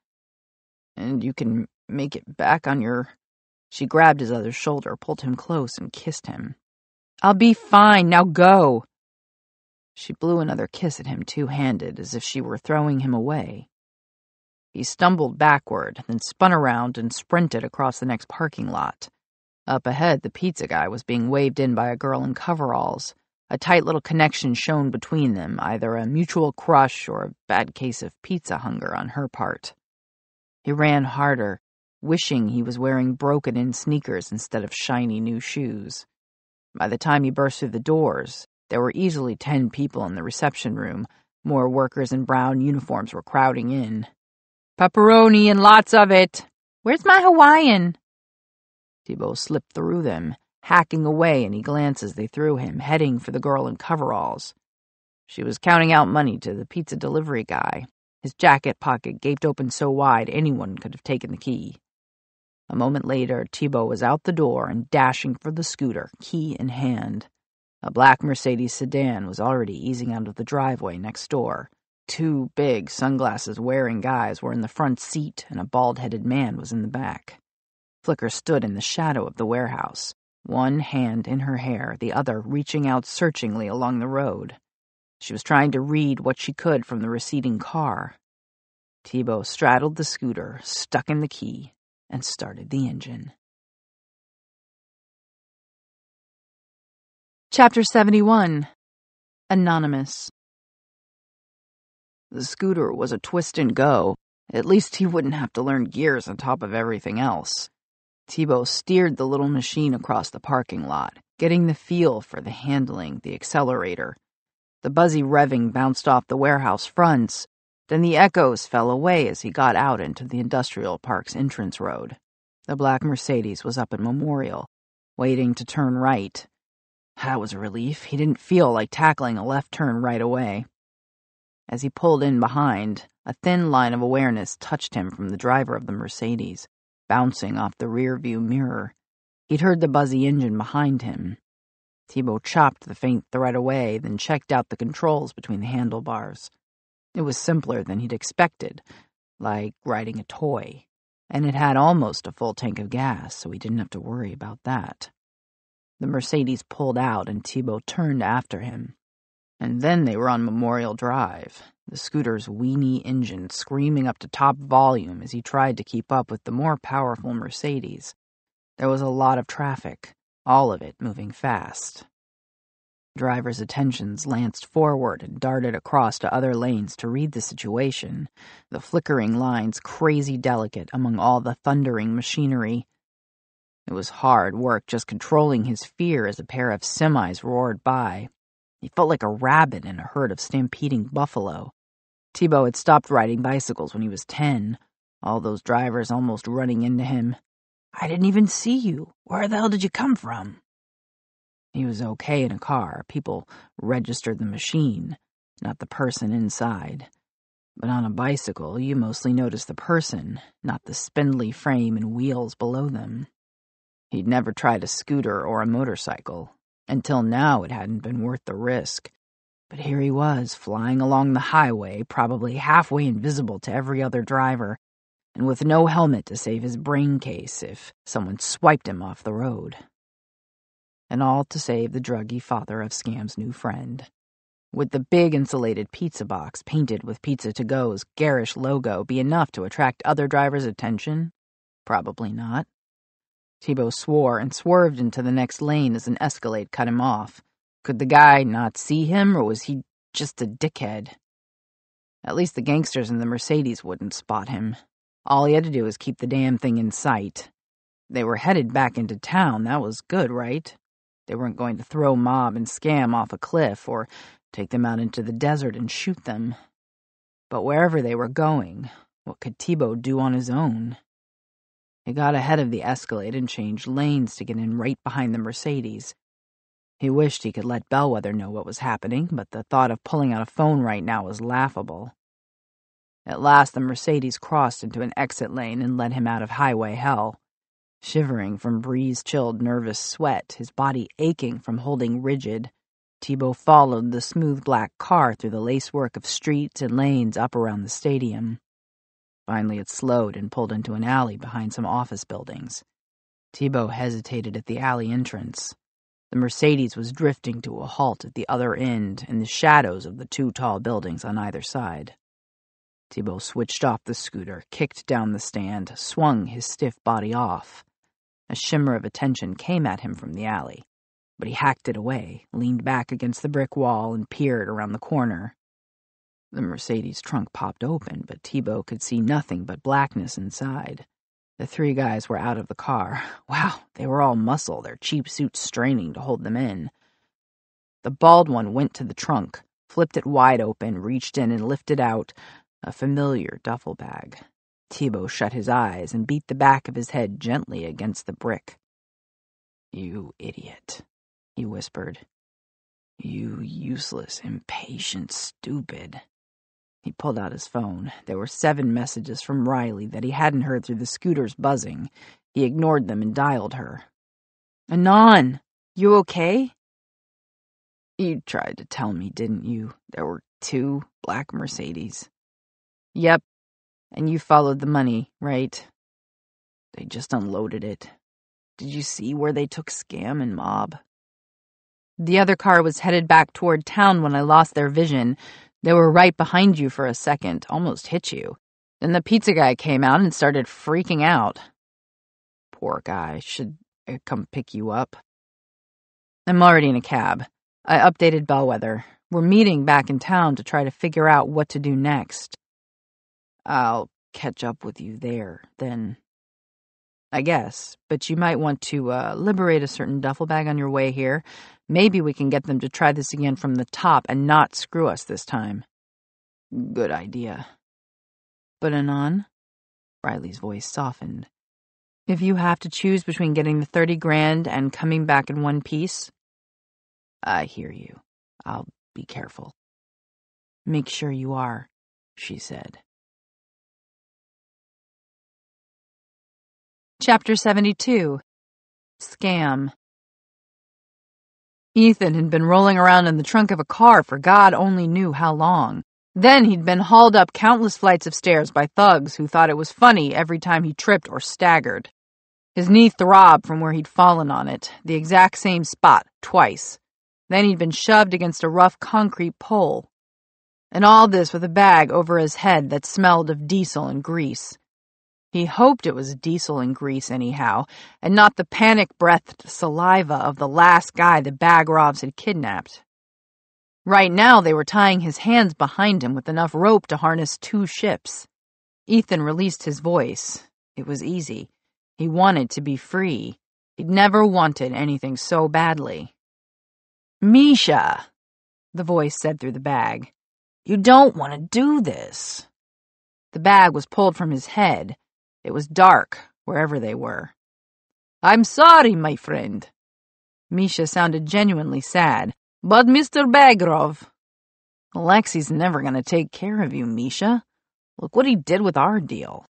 And you can make it back on your. She grabbed his other shoulder, pulled him close, and kissed him. I'll be fine. Now go. She blew another kiss at him two handed, as if she were throwing him away. He stumbled backward, then spun around and sprinted across the next parking lot. Up ahead, the pizza guy was being waved in by a girl in coveralls. A tight little connection shone between them, either a mutual crush or a bad case of pizza hunger on her part. He ran harder, wishing he was wearing broken in sneakers instead of shiny new shoes. By the time he burst through the doors, there were easily ten people in the reception room. More workers in brown uniforms were crowding in. Pepperoni and lots of it. Where's my Hawaiian? Thibault slipped through them, hacking away any glances they threw him, heading for the girl in coveralls. She was counting out money to the pizza delivery guy. His jacket pocket gaped open so wide anyone could have taken the key. A moment later, Thibault was out the door and dashing for the scooter, key in hand. A black Mercedes sedan was already easing out of the driveway next door, Two big, sunglasses wearing guys were in the front seat, and a bald headed man was in the back. Flicker stood in the shadow of the warehouse, one hand in her hair, the other reaching out searchingly along the road. She was trying to read what she could from the receding car. Thibault straddled the scooter, stuck in the key, and started the engine. Chapter 71 Anonymous the scooter was a twist and go. At least he wouldn't have to learn gears on top of everything else. Thibault steered the little machine across the parking lot, getting the feel for the handling, the accelerator. The buzzy revving bounced off the warehouse fronts, then the echoes fell away as he got out into the industrial park's entrance road. The black Mercedes was up at Memorial, waiting to turn right. That was a relief. He didn't feel like tackling a left turn right away. As he pulled in behind, a thin line of awareness touched him from the driver of the Mercedes. Bouncing off the rearview mirror. He'd heard the buzzy engine behind him. Thibault chopped the faint thread away, then checked out the controls between the handlebars. It was simpler than he'd expected, like riding a toy, and it had almost a full tank of gas, so he didn't have to worry about that. The Mercedes pulled out, and Thibault turned after him. And then they were on Memorial Drive, the scooter's weeny engine screaming up to top volume as he tried to keep up with the more powerful Mercedes. There was a lot of traffic, all of it moving fast. Driver's attentions lanced forward and darted across to other lanes to read the situation, the flickering lines crazy delicate among all the thundering machinery. It was hard work just controlling his fear as a pair of semis roared by. He felt like a rabbit in a herd of stampeding buffalo. Thibault had stopped riding bicycles when he was ten, all those drivers almost running into him. I didn't even see you. Where the hell did you come from? He was okay in a car. People registered the machine, not the person inside. But on a bicycle, you mostly notice the person, not the spindly frame and wheels below them. He'd never tried a scooter or a motorcycle. Until now, it hadn't been worth the risk. But here he was, flying along the highway, probably halfway invisible to every other driver, and with no helmet to save his brain case if someone swiped him off the road and all to save the druggy father of Scam's new friend. Would the big insulated pizza box painted with Pizza to Go's garish logo be enough to attract other drivers' attention? Probably not. Thibault swore and swerved into the next lane as an Escalade cut him off. Could the guy not see him, or was he just a dickhead? At least the gangsters in the Mercedes wouldn't spot him. All he had to do was keep the damn thing in sight. They were headed back into town, that was good, right? They weren't going to throw Mob and Scam off a cliff or take them out into the desert and shoot them. But wherever they were going, what could Thibault do on his own? He got ahead of the Escalade and changed lanes to get in right behind the Mercedes. He wished he could let Bellwether know what was happening, but the thought of pulling out a phone right now was laughable. At last, the Mercedes crossed into an exit lane and led him out of highway hell. Shivering from breeze chilled nervous sweat, his body aching from holding rigid, Thibault followed the smooth black car through the lacework of streets and lanes up around the stadium. Finally, it slowed and pulled into an alley behind some office buildings. Thibault hesitated at the alley entrance. The Mercedes was drifting to a halt at the other end in the shadows of the two tall buildings on either side. Thibault switched off the scooter, kicked down the stand, swung his stiff body off. A shimmer of attention came at him from the alley, but he hacked it away, leaned back against the brick wall, and peered around the corner. The Mercedes trunk popped open, but Thibault could see nothing but blackness inside. The three guys were out of the car. Wow, they were all muscle, their cheap suits straining to hold them in. The bald one went to the trunk, flipped it wide open, reached in and lifted out a familiar duffel bag. Thibault shut his eyes and beat the back of his head gently against the brick. You idiot, he whispered. You useless, impatient stupid. He pulled out his phone. There were seven messages from Riley that he hadn't heard through the scooter's buzzing. He ignored them and dialed her. Anon, you okay? You tried to tell me, didn't you? There were two black Mercedes. Yep, and you followed the money, right? They just unloaded it. Did you see where they took Scam and Mob? The other car was headed back toward town when I lost their vision. They were right behind you for a second, almost hit you. Then the pizza guy came out and started freaking out. Poor guy. Should I come pick you up? I'm already in a cab. I updated Bellwether. We're meeting back in town to try to figure out what to do next. I'll catch up with you there, then. I guess, but you might want to uh, liberate a certain duffel bag on your way here. Maybe we can get them to try this again from the top and not screw us this time. Good idea. But Anon? Riley's voice softened. If you have to choose between getting the thirty grand and coming back in one piece, I hear you. I'll be careful. Make sure you are, she said. Chapter 72 Scam Ethan had been rolling around in the trunk of a car for God only knew how long. Then he'd been hauled up countless flights of stairs by thugs who thought it was funny every time he tripped or staggered. His knee throbbed from where he'd fallen on it, the exact same spot, twice. Then he'd been shoved against a rough concrete pole. And all this with a bag over his head that smelled of diesel and grease. He hoped it was diesel and grease anyhow, and not the panic-breathed saliva of the last guy the Bagrovs had kidnapped. Right now they were tying his hands behind him with enough rope to harness two ships. Ethan released his voice. It was easy. He wanted to be free. He'd never wanted anything so badly. Misha, the voice said through the bag, you don't want to do this. The bag was pulled from his head. It was dark, wherever they were. I'm sorry, my friend. Misha sounded genuinely sad. But Mr. Bagrov... Alexei's never gonna take care of you, Misha. Look what he did with our deal.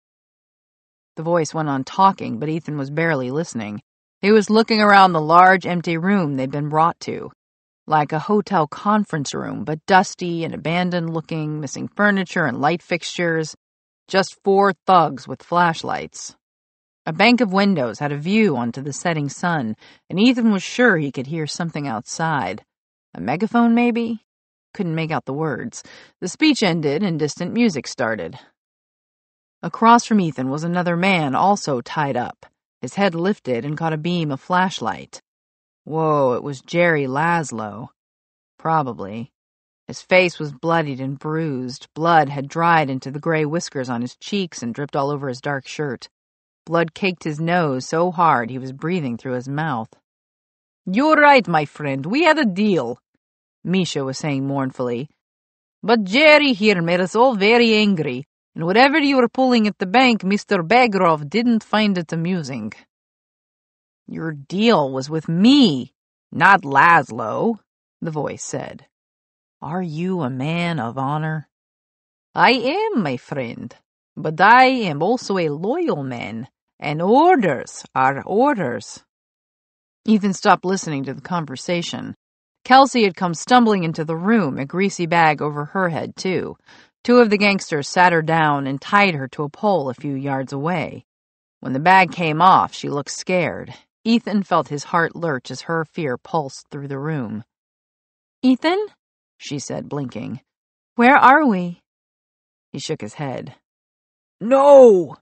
The voice went on talking, but Ethan was barely listening. He was looking around the large, empty room they'd been brought to. Like a hotel conference room, but dusty and abandoned looking, missing furniture and light fixtures. Just four thugs with flashlights. A bank of windows had a view onto the setting sun, and Ethan was sure he could hear something outside. A megaphone, maybe? Couldn't make out the words. The speech ended and distant music started. Across from Ethan was another man, also tied up. His head lifted and caught a beam of flashlight. Whoa, it was Jerry Laszlo. Probably. His face was bloodied and bruised. Blood had dried into the gray whiskers on his cheeks and dripped all over his dark shirt. Blood caked his nose so hard he was breathing through his mouth. You're right, my friend. We had a deal, Misha was saying mournfully. But Jerry here made us all very angry, and whatever you were pulling at the bank, Mr. Bagrov didn't find it amusing. Your deal was with me, not Laszlo, the voice said. Are you a man of honor? I am, my friend, but I am also a loyal man, and orders are orders. Ethan stopped listening to the conversation. Kelsie had come stumbling into the room, a greasy bag over her head, too. Two of the gangsters sat her down and tied her to a pole a few yards away. When the bag came off, she looked scared. Ethan felt his heart lurch as her fear pulsed through the room. Ethan? She said, blinking. Where are we? He shook his head. No!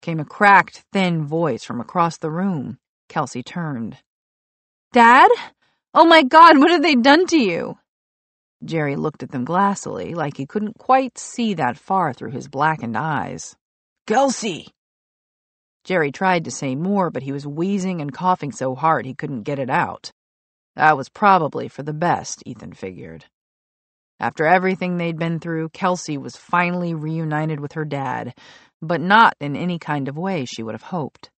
came a cracked, thin voice from across the room. Kelsie turned. Dad? Oh my god, what have they done to you? Jerry looked at them glassily, like he couldn't quite see that far through his blackened eyes. Kelsie! Jerry tried to say more, but he was wheezing and coughing so hard he couldn't get it out. That was probably for the best, Ethan figured. After everything they'd been through, Kelsie was finally reunited with her dad, but not in any kind of way she would have hoped.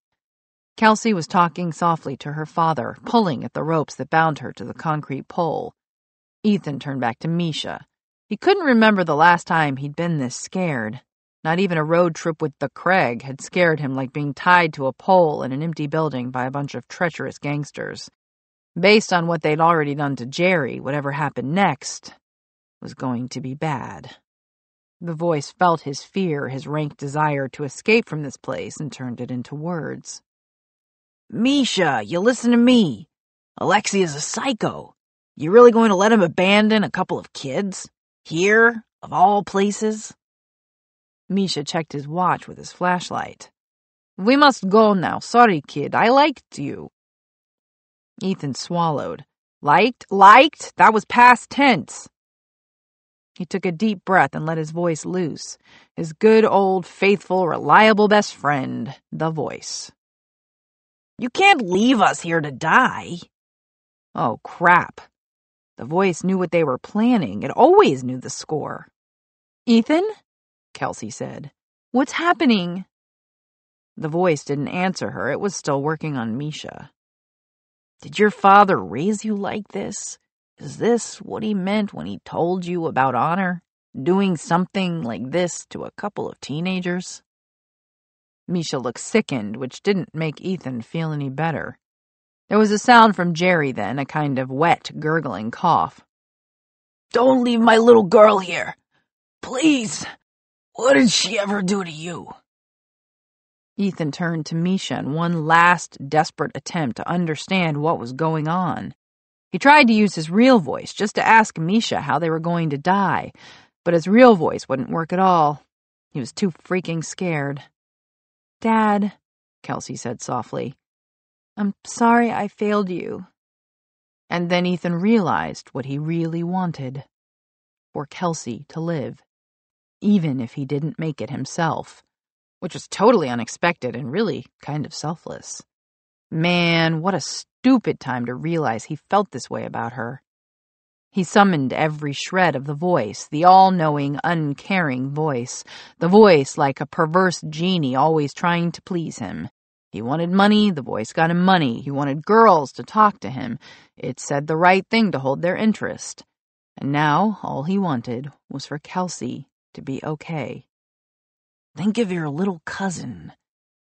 Kelsie was talking softly to her father, pulling at the ropes that bound her to the concrete pole. Ethan turned back to Misha. He couldn't remember the last time he'd been this scared. Not even a road trip with the Craig had scared him like being tied to a pole in an empty building by a bunch of treacherous gangsters. Based on what they'd already done to Jerry, whatever happened next was going to be bad. The voice felt his fear, his rank desire to escape from this place, and turned it into words. Misha, you listen to me. Alexei is a psycho. You really going to let him abandon a couple of kids? Here, of all places? Misha checked his watch with his flashlight. We must go now. Sorry, kid. I liked you. Ethan swallowed. Liked? Liked? That was past tense. He took a deep breath and let his voice loose. His good old, faithful, reliable best friend, the voice. You can't leave us here to die. Oh, crap. The voice knew what they were planning. It always knew the score. Ethan? Kelsie said. What's happening? The voice didn't answer her. It was still working on Misha. Did your father raise you like this? Is this what he meant when he told you about honor? Doing something like this to a couple of teenagers? Misha looked sickened, which didn't make Ethan feel any better. There was a sound from Jerry then, a kind of wet, gurgling cough. Don't leave my little girl here. Please. What did she ever do to you? Ethan turned to Misha in one last desperate attempt to understand what was going on. He tried to use his real voice just to ask Misha how they were going to die, but his real voice wouldn't work at all. He was too freaking scared. Dad, Kelsie said softly, I'm sorry I failed you. And then Ethan realized what he really wanted for Kelsie to live, even if he didn't make it himself, which was totally unexpected and really kind of selfless. Man, what a stupid time to realize he felt this way about her. He summoned every shred of the voice, the all knowing, uncaring voice, the voice like a perverse genie always trying to please him. He wanted money, the voice got him money. He wanted girls to talk to him. It said the right thing to hold their interest. And now all he wanted was for Kelsie to be okay. Think of your little cousin.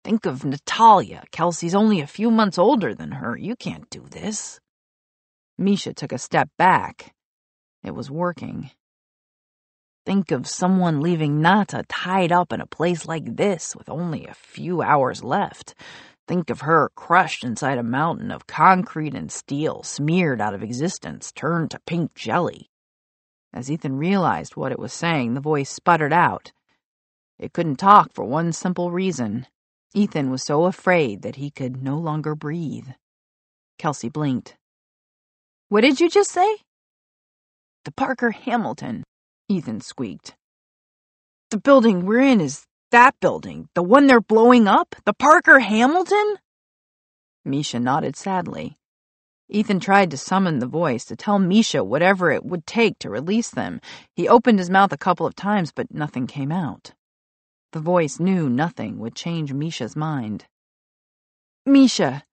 Think of Natalia. Kelsie's only a few months older than her. You can't do this. Misha took a step back. It was working. Think of someone leaving Nata tied up in a place like this with only a few hours left. Think of her crushed inside a mountain of concrete and steel, smeared out of existence, turned to pink jelly. As Ethan realized what it was saying, the voice sputtered out. It couldn't talk for one simple reason. Ethan was so afraid that he could no longer breathe. Kelsie blinked. What did you just say? The Parker Hamilton. Ethan squeaked. The building we're in is that building, the one they're blowing up? The Parker Hamilton? Misha nodded sadly. Ethan tried to summon the voice to tell Misha whatever it would take to release them. He opened his mouth a couple of times, but nothing came out. The voice knew nothing would change Misha's mind. Misha,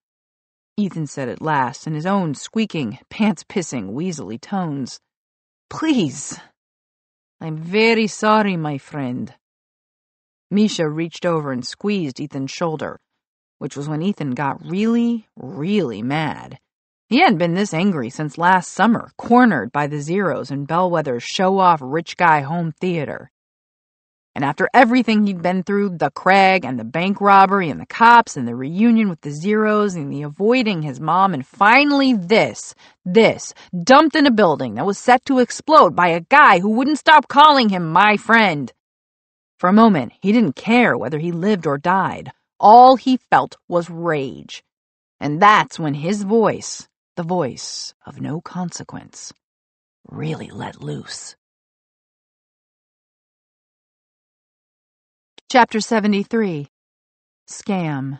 Ethan said at last in his own squeaking, pants pissing, weaselly tones. Please. I'm very sorry, my friend. Misha reached over and squeezed Ethan's shoulder, which was when Ethan got really, really mad. He hadn't been this angry since last summer, cornered by the Zeroes in Bellwether's show off rich guy home theater. And after everything he'd been through the Craig and the bank robbery and the cops and the reunion with the Zeroes and the avoiding his mom and finally this, this, dumped in a building that was set to explode by a guy who wouldn't stop calling him my friend. For a moment, he didn't care whether he lived or died. All he felt was rage. And that's when his voice, the voice of no consequence, really let loose. Chapter 73 Scam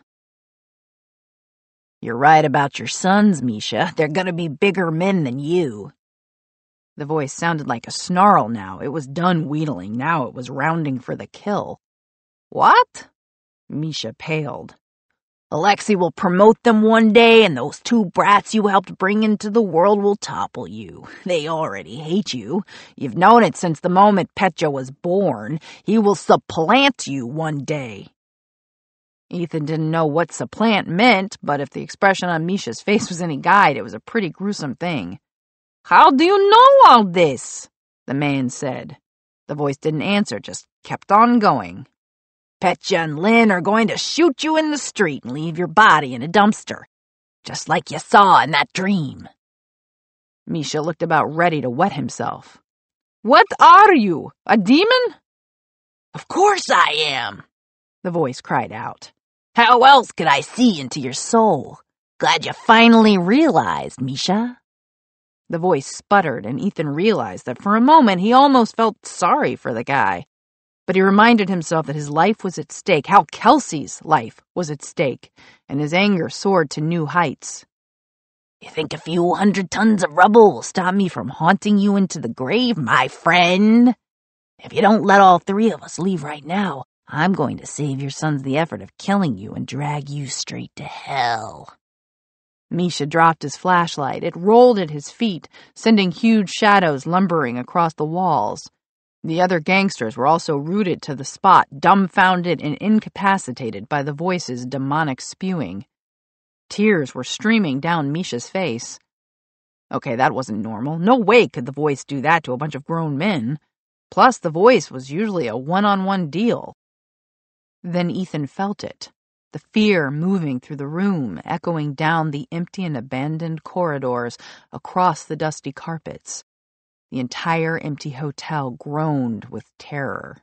You're right about your sons, Misha. They're gonna be bigger men than you. The voice sounded like a snarl now. It was done wheedling. Now it was rounding for the kill. What? Misha paled. Alexei will promote them one day, and those two brats you helped bring into the world will topple you. They already hate you. You've known it since the moment Petya was born. He will supplant you one day. Ethan didn't know what supplant meant, but if the expression on Misha's face was any guide, it was a pretty gruesome thing. How do you know all this? The man said. The voice didn't answer, just kept on going. Petya and Lynn are going to shoot you in the street and leave your body in a dumpster, just like you saw in that dream. Misha looked about ready to wet himself. What are you, a demon? Of course I am, the voice cried out. How else could I see into your soul? Glad you finally realized, Misha. The voice sputtered, and Ethan realized that for a moment he almost felt sorry for the guy. But he reminded himself that his life was at stake, how Kelsie's life was at stake, and his anger soared to new heights. You think a few hundred tons of rubble will stop me from haunting you into the grave, my friend? If you don't let all three of us leave right now, I'm going to save your sons the effort of killing you and drag you straight to hell. Misha dropped his flashlight. It rolled at his feet, sending huge shadows lumbering across the walls. The other gangsters were also rooted to the spot, dumbfounded and incapacitated by the voice's demonic spewing. Tears were streaming down Misha's face. Okay, that wasn't normal. No way could the voice do that to a bunch of grown men. Plus, the voice was usually a one on one deal. Then Ethan felt it the fear moving through the room, echoing down the empty and abandoned corridors, across the dusty carpets. The entire empty hotel groaned with terror.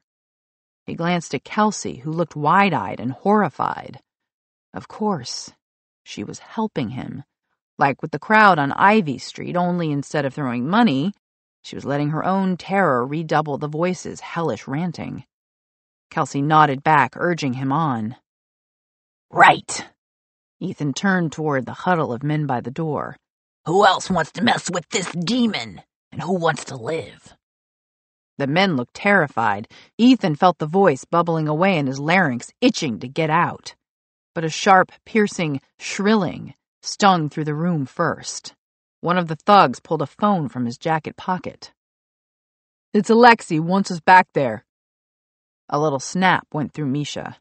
He glanced at Kelsie, who looked wide eyed and horrified. Of course, she was helping him. Like with the crowd on Ivy Street, only instead of throwing money, she was letting her own terror redouble the voice's hellish ranting. Kelsie nodded back, urging him on. Right. Ethan turned toward the huddle of men by the door. Who else wants to mess with this demon? And who wants to live? The men looked terrified. Ethan felt the voice bubbling away in his larynx, itching to get out. But a sharp, piercing shrilling stung through the room first. One of the thugs pulled a phone from his jacket pocket. It's Alexei wants us back there. A little snap went through Misha.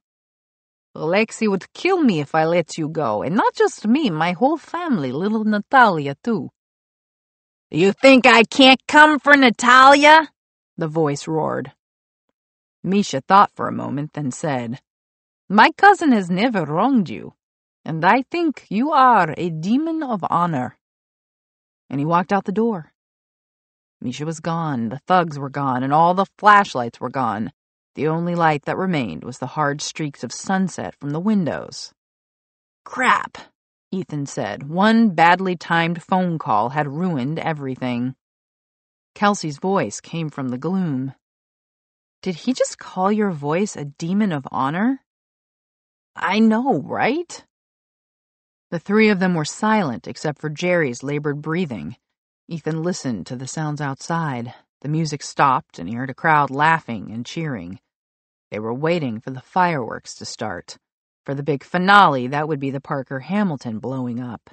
Alexei would kill me if I let you go, and not just me, my whole family, little Natalia, too. You think I can't come for Natalia? The voice roared. Misha thought for a moment, then said, My cousin has never wronged you, and I think you are a demon of honor. And he walked out the door. Misha was gone, the thugs were gone, and all the flashlights were gone. The only light that remained was the hard streaks of sunset from the windows. Crap, Ethan said. One badly timed phone call had ruined everything. Kelsie's voice came from the gloom. Did he just call your voice a demon of honor? I know, right? The three of them were silent except for Jerry's labored breathing. Ethan listened to the sounds outside. The music stopped and he heard a crowd laughing and cheering. They were waiting for the fireworks to start. For the big finale, that would be the Parker Hamilton blowing up.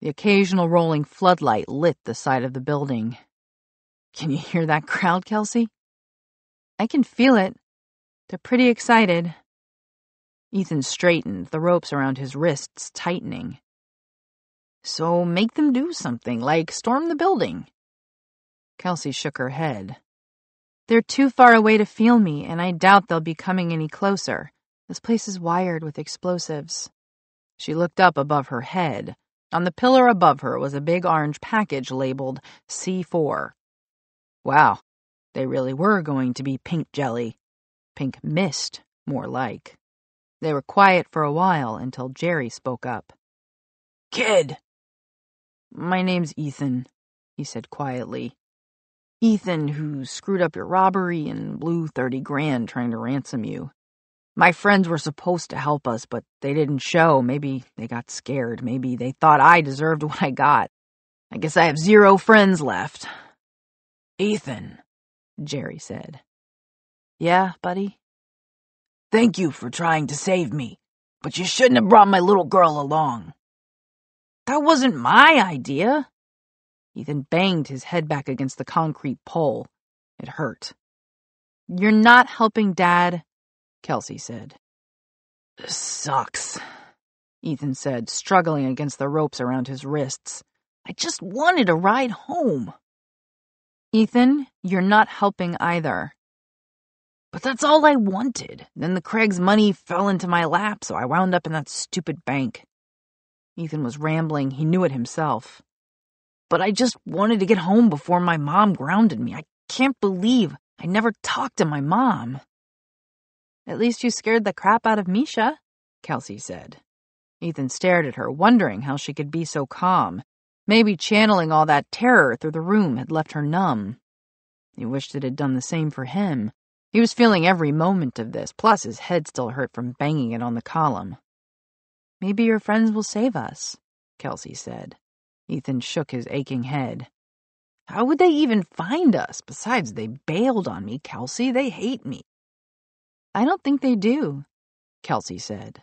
The occasional rolling floodlight lit the side of the building. Can you hear that crowd, Kelsie? I can feel it. They're pretty excited. Ethan straightened, the ropes around his wrists tightening. So make them do something, like storm the building. Kelsie shook her head. They're too far away to feel me, and I doubt they'll be coming any closer. This place is wired with explosives. She looked up above her head. On the pillar above her was a big orange package labeled C4. Wow, they really were going to be pink jelly. Pink mist, more like. They were quiet for a while until Jerry spoke up. Kid! My name's Ethan, he said quietly. Ethan, who screwed up your robbery and blew 30 grand trying to ransom you. My friends were supposed to help us, but they didn't show. Maybe they got scared. Maybe they thought I deserved what I got. I guess I have zero friends left. Ethan, Jerry said. Yeah, buddy? Thank you for trying to save me, but you shouldn't have brought my little girl along. That wasn't my idea. Ethan banged his head back against the concrete pole. It hurt. You're not helping Dad, Kelsie said. This sucks, Ethan said, struggling against the ropes around his wrists. I just wanted a ride home. Ethan, you're not helping either. But that's all I wanted. Then the Craig's money fell into my lap, so I wound up in that stupid bank. Ethan was rambling. He knew it himself but I just wanted to get home before my mom grounded me. I can't believe I never talked to my mom. At least you scared the crap out of Misha, Kelsie said. Ethan stared at her, wondering how she could be so calm. Maybe channeling all that terror through the room had left her numb. He wished it had done the same for him. He was feeling every moment of this, plus his head still hurt from banging it on the column. Maybe your friends will save us, Kelsie said. Ethan shook his aching head. How would they even find us? Besides, they bailed on me, Kelsie. They hate me. I don't think they do, Kelsie said.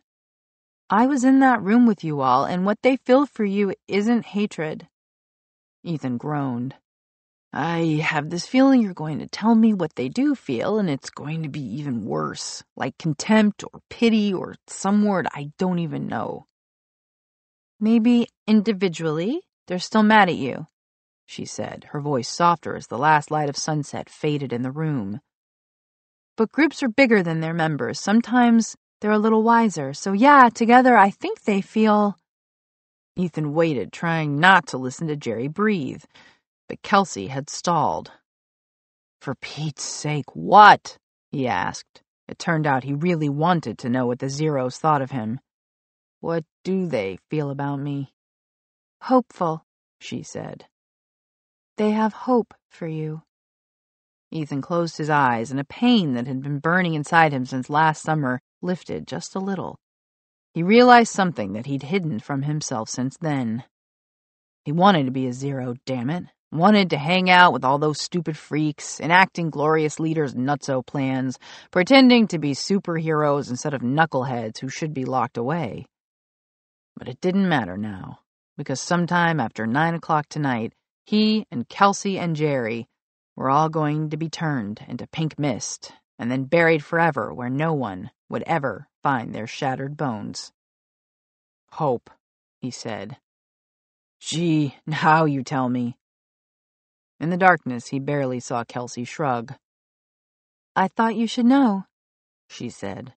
I was in that room with you all, and what they feel for you isn't hatred. Ethan groaned. I have this feeling you're going to tell me what they do feel, and it's going to be even worse, like contempt or pity or some word I don't even know. Maybe individually they're still mad at you, she said, her voice softer as the last light of sunset faded in the room. But groups are bigger than their members. Sometimes they're a little wiser. So, yeah, together I think they feel. Ethan waited, trying not to listen to Jerry breathe but Kelsie had stalled. For Pete's sake, what? he asked. It turned out he really wanted to know what the Zeroes thought of him. What do they feel about me? Hopeful, she said. They have hope for you. Ethan closed his eyes, and a pain that had been burning inside him since last summer lifted just a little. He realized something that he'd hidden from himself since then. He wanted to be a Zero, damn it. Wanted to hang out with all those stupid freaks, enacting glorious leaders' nutso plans, pretending to be superheroes instead of knuckleheads who should be locked away. But it didn't matter now, because sometime after nine o'clock tonight, he and Kelsie and Jerry were all going to be turned into pink mist and then buried forever where no one would ever find their shattered bones. Hope, he said. Gee, now you tell me. In the darkness, he barely saw Kelsie shrug. I thought you should know, she said.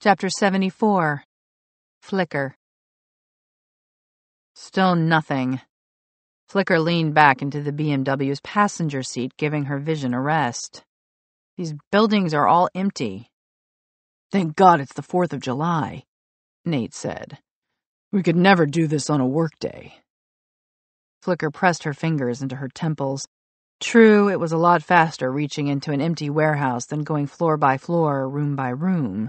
Chapter 74 Flicker Still nothing. Flicker leaned back into the BMW's passenger seat, giving her vision a rest. These buildings are all empty. Thank God it's the 4th of July, Nate said. We could never do this on a workday. Flicker pressed her fingers into her temples. True, it was a lot faster reaching into an empty warehouse than going floor by floor, room by room.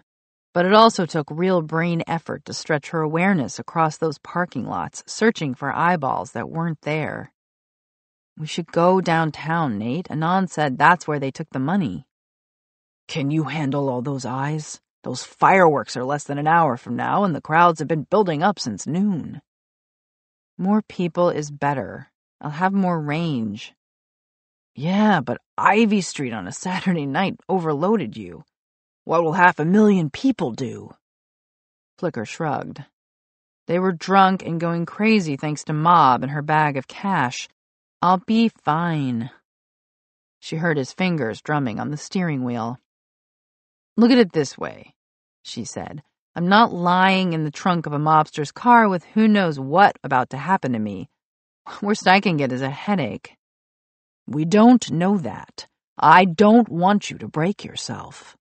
But it also took real brain effort to stretch her awareness across those parking lots, searching for eyeballs that weren't there. We should go downtown, Nate. Anon said that's where they took the money. Can you handle all those eyes? Those fireworks are less than an hour from now, and the crowds have been building up since noon. More people is better. I'll have more range. Yeah, but Ivy Street on a Saturday night overloaded you. What will half a million people do? Flicker shrugged. They were drunk and going crazy thanks to Mob and her bag of cash. I'll be fine. She heard his fingers drumming on the steering wheel. Look at it this way she said. I'm not lying in the trunk of a mobster's car with who knows what about to happen to me. Worst I can get is a headache. We don't know that. I don't want you to break yourself.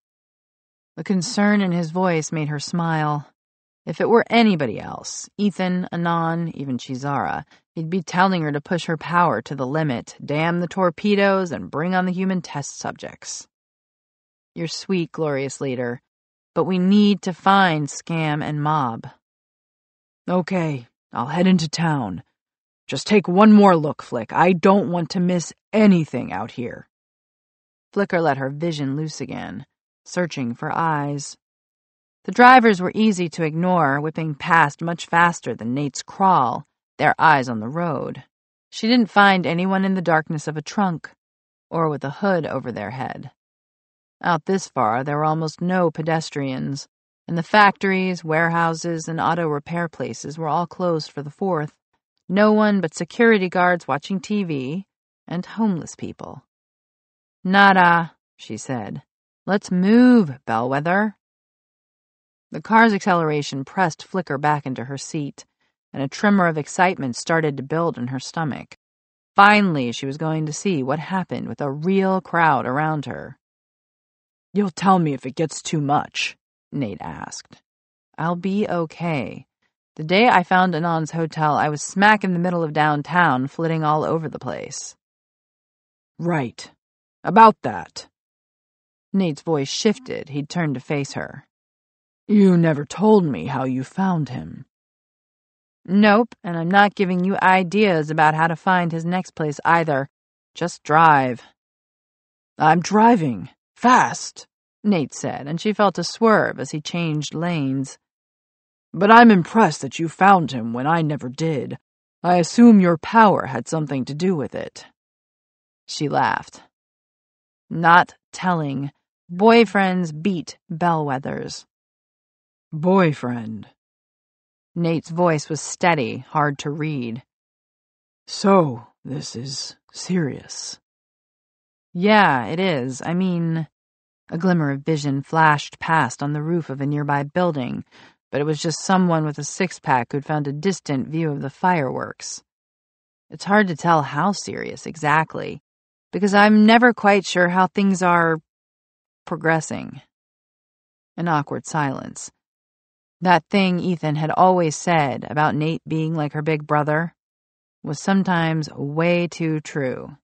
The concern in his voice made her smile. If it were anybody else, Ethan, Anon, even Chizara, he'd be telling her to push her power to the limit, damn the torpedoes, and bring on the human test subjects. You're sweet, glorious leader, but we need to find Scam and Mob. Okay, I'll head into town. Just take one more look, Flick. I don't want to miss anything out here. Flicker let her vision loose again, searching for eyes. The drivers were easy to ignore, whipping past much faster than Nate's crawl, their eyes on the road. She didn't find anyone in the darkness of a trunk, or with a hood over their head. Out this far, there were almost no pedestrians, and the factories, warehouses, and auto repair places were all closed for the 4th. No one but security guards watching TV and homeless people. Nada, she said. Let's move, Bellwether. The car's acceleration pressed Flicker back into her seat, and a tremor of excitement started to build in her stomach. Finally, she was going to see what happened with a real crowd around her. You'll tell me if it gets too much, Nate asked. I'll be okay. The day I found Anon's hotel, I was smack in the middle of downtown, flitting all over the place. Right. About that. Nate's voice shifted. He'd turned to face her. You never told me how you found him. Nope, and I'm not giving you ideas about how to find his next place either. Just drive. I'm driving. Fast, Nate said, and she felt a swerve as he changed lanes. But I'm impressed that you found him when I never did. I assume your power had something to do with it. She laughed. Not telling. Boyfriends beat bellwethers. Boyfriend. Nate's voice was steady, hard to read. So, this is serious. Yeah, it is. I mean, a glimmer of vision flashed past on the roof of a nearby building, but it was just someone with a six pack who'd found a distant view of the fireworks. It's hard to tell how serious exactly, because I'm never quite sure how things are progressing. An awkward silence. That thing Ethan had always said about Nate being like her big brother was sometimes way too true.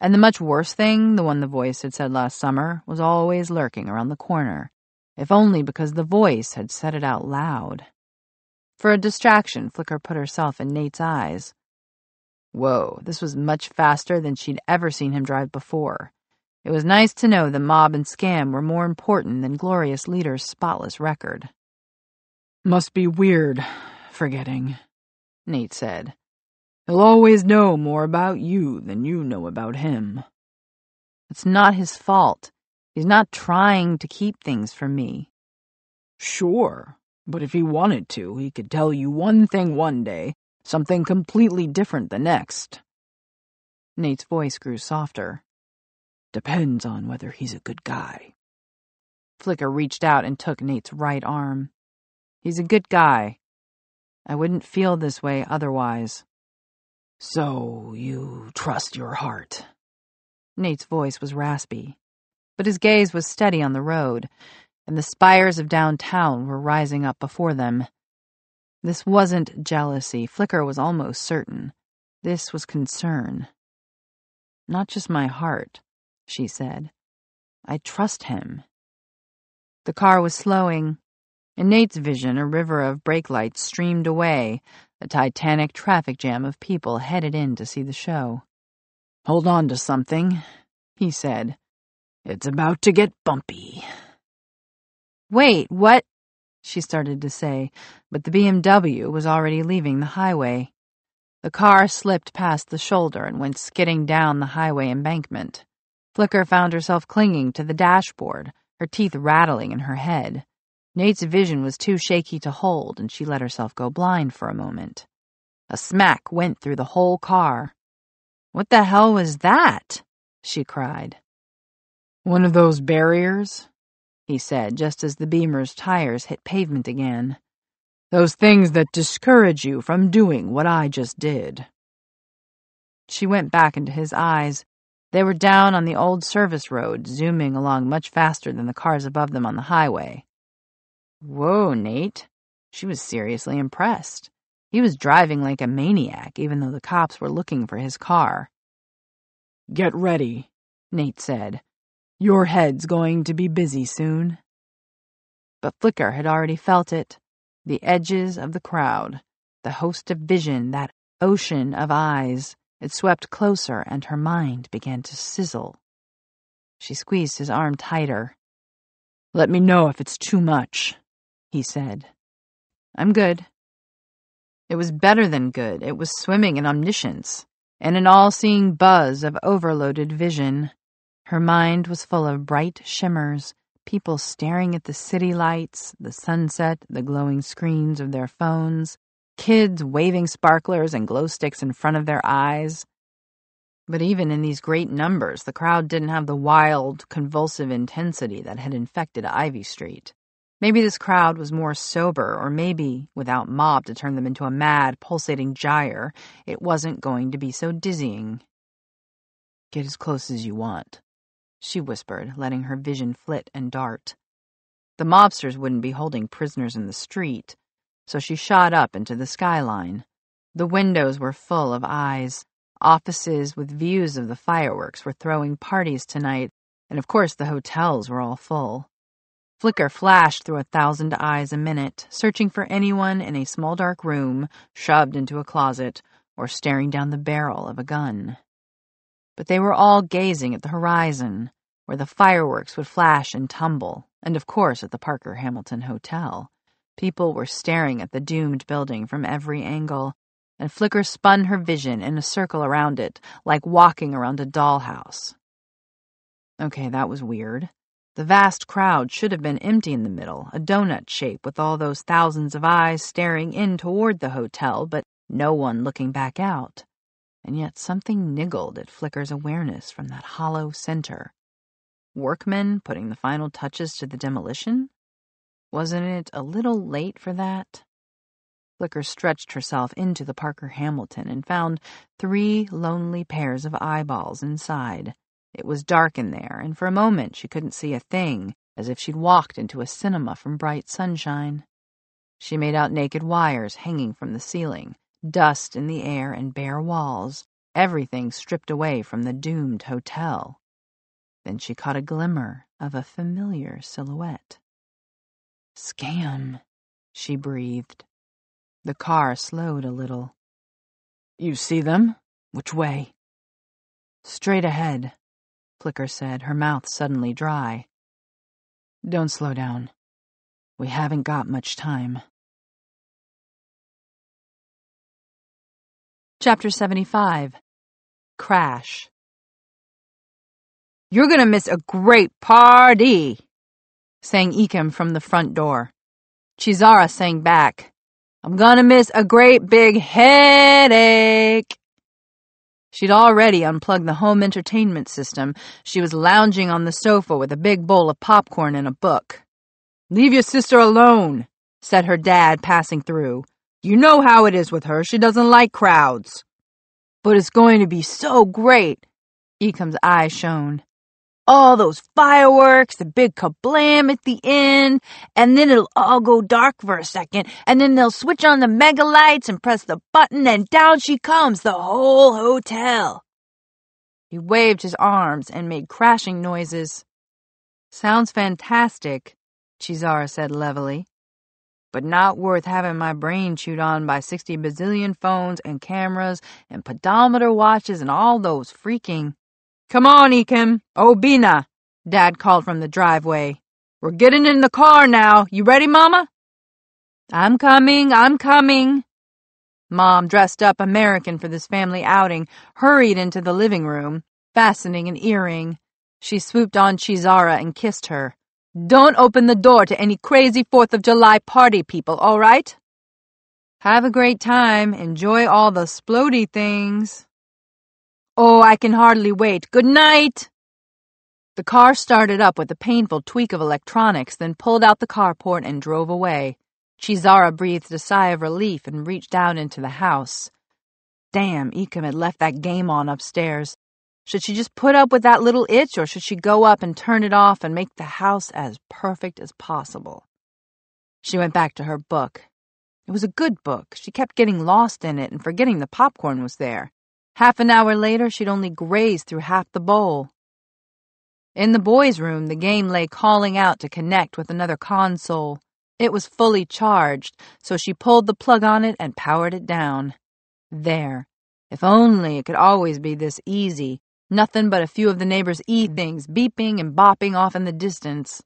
And the much worse thing, the one the voice had said last summer, was always lurking around the corner, if only because the voice had said it out loud. For a distraction, Flicker put herself in Nate's eyes. Whoa, this was much faster than she'd ever seen him drive before. It was nice to know the mob and scam were more important than Glorious Leader's spotless record. Must be weird, forgetting, Nate said. He'll always know more about you than you know about him. It's not his fault. He's not trying to keep things from me. Sure, but if he wanted to, he could tell you one thing one day, something completely different the next. Nate's voice grew softer. Depends on whether he's a good guy. Flicker reached out and took Nate's right arm. He's a good guy. I wouldn't feel this way otherwise. So you trust your heart? Nate's voice was raspy, but his gaze was steady on the road, and the spires of downtown were rising up before them. This wasn't jealousy, Flicker was almost certain. This was concern. Not just my heart, she said. I trust him. The car was slowing. In Nate's vision, a river of brake lights streamed away, a titanic traffic jam of people headed in to see the show. Hold on to something, he said. It's about to get bumpy. Wait, what? She started to say, but the BMW was already leaving the highway. The car slipped past the shoulder and went skidding down the highway embankment. Flicker found herself clinging to the dashboard, her teeth rattling in her head. Nate's vision was too shaky to hold, and she let herself go blind for a moment. A smack went through the whole car. What the hell was that? she cried. One of those barriers, he said, just as the Beamer's tires hit pavement again. Those things that discourage you from doing what I just did. She went back into his eyes. They were down on the old service road, zooming along much faster than the cars above them on the highway. Whoa, Nate. She was seriously impressed. He was driving like a maniac, even though the cops were looking for his car. Get ready, Nate said. Your head's going to be busy soon. But Flicker had already felt it. The edges of the crowd, the host of vision, that ocean of eyes. It swept closer, and her mind began to sizzle. She squeezed his arm tighter. Let me know if it's too much he said. I'm good. It was better than good. It was swimming in omniscience, and an all-seeing buzz of overloaded vision. Her mind was full of bright shimmers, people staring at the city lights, the sunset, the glowing screens of their phones, kids waving sparklers and glow sticks in front of their eyes. But even in these great numbers, the crowd didn't have the wild, convulsive intensity that had infected Ivy Street. Maybe this crowd was more sober, or maybe, without mob to turn them into a mad, pulsating gyre, it wasn't going to be so dizzying. Get as close as you want, she whispered, letting her vision flit and dart. The mobsters wouldn't be holding prisoners in the street, so she shot up into the skyline. The windows were full of eyes. Offices with views of the fireworks were throwing parties tonight, and of course the hotels were all full. Flicker flashed through a thousand eyes a minute, searching for anyone in a small dark room, shoved into a closet, or staring down the barrel of a gun. But they were all gazing at the horizon, where the fireworks would flash and tumble, and of course at the Parker Hamilton Hotel. People were staring at the doomed building from every angle, and Flicker spun her vision in a circle around it, like walking around a dollhouse. Okay, that was weird. The vast crowd should have been empty in the middle, a donut shape with all those thousands of eyes staring in toward the hotel, but no one looking back out. And yet something niggled at Flicker's awareness from that hollow center. Workmen putting the final touches to the demolition? Wasn't it a little late for that? Flicker stretched herself into the Parker Hamilton and found three lonely pairs of eyeballs inside. It was dark in there, and for a moment she couldn't see a thing, as if she'd walked into a cinema from bright sunshine. She made out naked wires hanging from the ceiling, dust in the air and bare walls, everything stripped away from the doomed hotel. Then she caught a glimmer of a familiar silhouette. Scam, she breathed. The car slowed a little. You see them? Which way? Straight ahead, Flicker said, her mouth suddenly dry. Don't slow down. We haven't got much time. Chapter 75 Crash You're gonna miss a great party, sang Ekem from the front door. Chizara sang back, I'm gonna miss a great big headache. She'd already unplugged the home entertainment system. She was lounging on the sofa with a big bowl of popcorn and a book. Leave your sister alone, said her dad, passing through. You know how it is with her. She doesn't like crowds. But it's going to be so great. Ekem's eyes shone all those fireworks, the big kablam at the end, and then it'll all go dark for a second, and then they'll switch on the mega lights and press the button, and down she comes, the whole hotel. He waved his arms and made crashing noises. Sounds fantastic, Chizara said levelly, but not worth having my brain chewed on by 60 bazillion phones and cameras and pedometer watches and all those freaking Come on, Ekem. Oh, Bina, Dad called from the driveway. We're getting in the car now. You ready, Mama? I'm coming, I'm coming. Mom, dressed up American for this family outing, hurried into the living room, fastening an earring. She swooped on Chizara and kissed her. Don't open the door to any crazy Fourth of July party people, all right? Have a great time. Enjoy all the splody things. Oh, I can hardly wait. Good night! The car started up with a painful tweak of electronics, then pulled out the carport and drove away. Chizara breathed a sigh of relief and reached out into the house. Damn, Ekem had left that game on upstairs. Should she just put up with that little itch, or should she go up and turn it off and make the house as perfect as possible? She went back to her book. It was a good book. She kept getting lost in it and forgetting the popcorn was there. Half an hour later, she'd only grazed through half the bowl. In the boys' room, the game lay calling out to connect with another console. It was fully charged, so she pulled the plug on it and powered it down. There. If only it could always be this easy. Nothing but a few of the neighbors' e-things beeping and bopping off in the distance.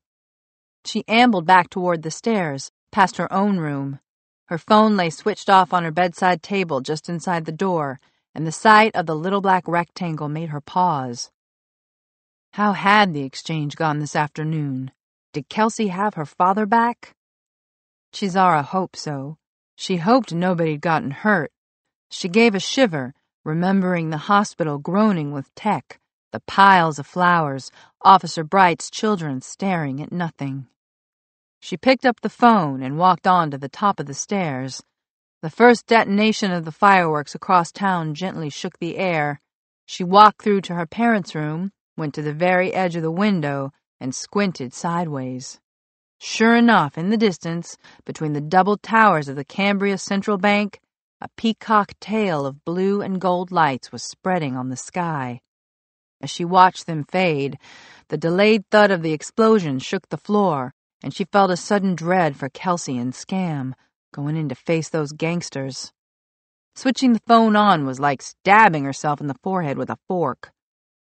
She ambled back toward the stairs, past her own room. Her phone lay switched off on her bedside table just inside the door, and the sight of the little black rectangle made her pause. How had the exchange gone this afternoon? Did Kelsie have her father back? Chizara hoped so. She hoped nobody'd gotten hurt. She gave a shiver, remembering the hospital groaning with tech, the piles of flowers, Officer Bright's children staring at nothing. She picked up the phone and walked on to the top of the stairs. The first detonation of the fireworks across town gently shook the air. She walked through to her parents' room, went to the very edge of the window, and squinted sideways. Sure enough, in the distance, between the double towers of the Cambria Central Bank, a peacock tail of blue and gold lights was spreading on the sky. As she watched them fade, the delayed thud of the explosion shook the floor, and she felt a sudden dread for Kelsie and Scam, going in to face those gangsters. Switching the phone on was like stabbing herself in the forehead with a fork.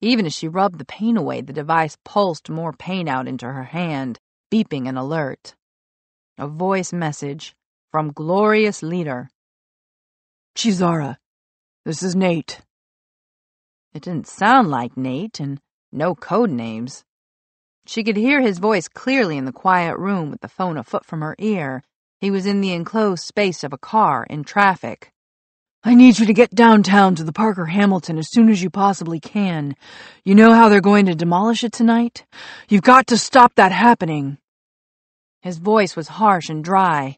Even as she rubbed the pain away, the device pulsed more pain out into her hand, beeping an alert. A voice message from Glorious Leader. Chizara, this is Nate. It didn't sound like Nate, and no code names. She could hear his voice clearly in the quiet room with the phone a foot from her ear. He was in the enclosed space of a car in traffic. I need you to get downtown to the Parker Hamilton as soon as you possibly can. You know how they're going to demolish it tonight? You've got to stop that happening. His voice was harsh and dry.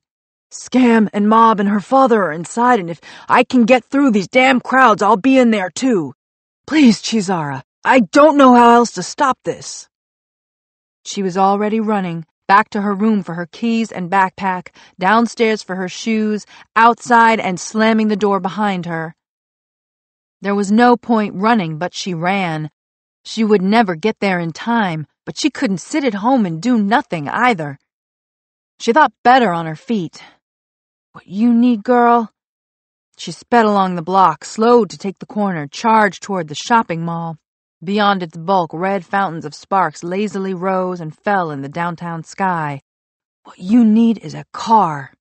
Scam and Mob and her father are inside, and if I can get through these damn crowds, I'll be in there too. Please, Chizara, I don't know how else to stop this. She was already running, back to her room for her keys and backpack, downstairs for her shoes, outside and slamming the door behind her. There was no point running, but she ran. She would never get there in time, but she couldn't sit at home and do nothing either. She thought better on her feet. What you need, girl? She sped along the block, slowed to take the corner, charged toward the shopping mall. Beyond its bulk, red fountains of sparks lazily rose and fell in the downtown sky. What you need is a car.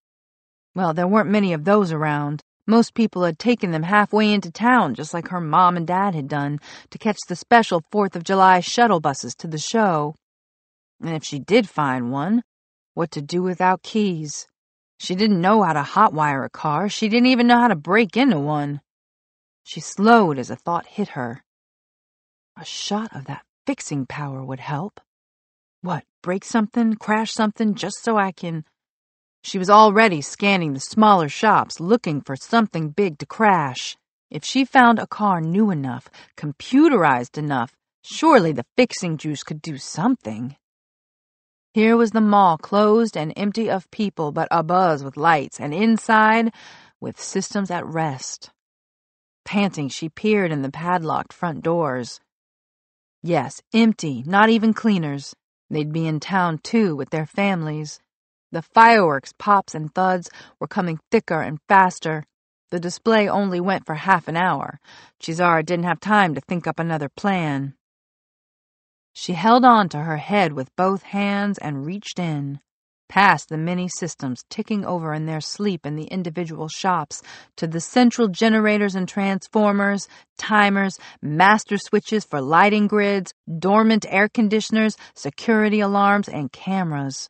Well, there weren't many of those around. Most people had taken them halfway into town, just like her mom and dad had done, to catch the special Fourth of July shuttle buses to the show. And if she did find one, what to do without keys? She didn't know how to hotwire a car. She didn't even know how to break into one. She slowed as a thought hit her. A shot of that fixing power would help. What, break something, crash something, just so I can. She was already scanning the smaller shops, looking for something big to crash. If she found a car new enough, computerized enough, surely the fixing juice could do something. Here was the mall closed and empty of people, but abuzz with lights, and inside, with systems at rest. Panting, she peered in the padlocked front doors. Yes, empty, not even cleaners. They'd be in town too with their families. The fireworks, pops, and thuds were coming thicker and faster. The display only went for half an hour. Chizara didn't have time to think up another plan. She held on to her head with both hands and reached in past the many systems ticking over in their sleep in the individual shops, to the central generators and transformers, timers, master switches for lighting grids, dormant air conditioners, security alarms, and cameras.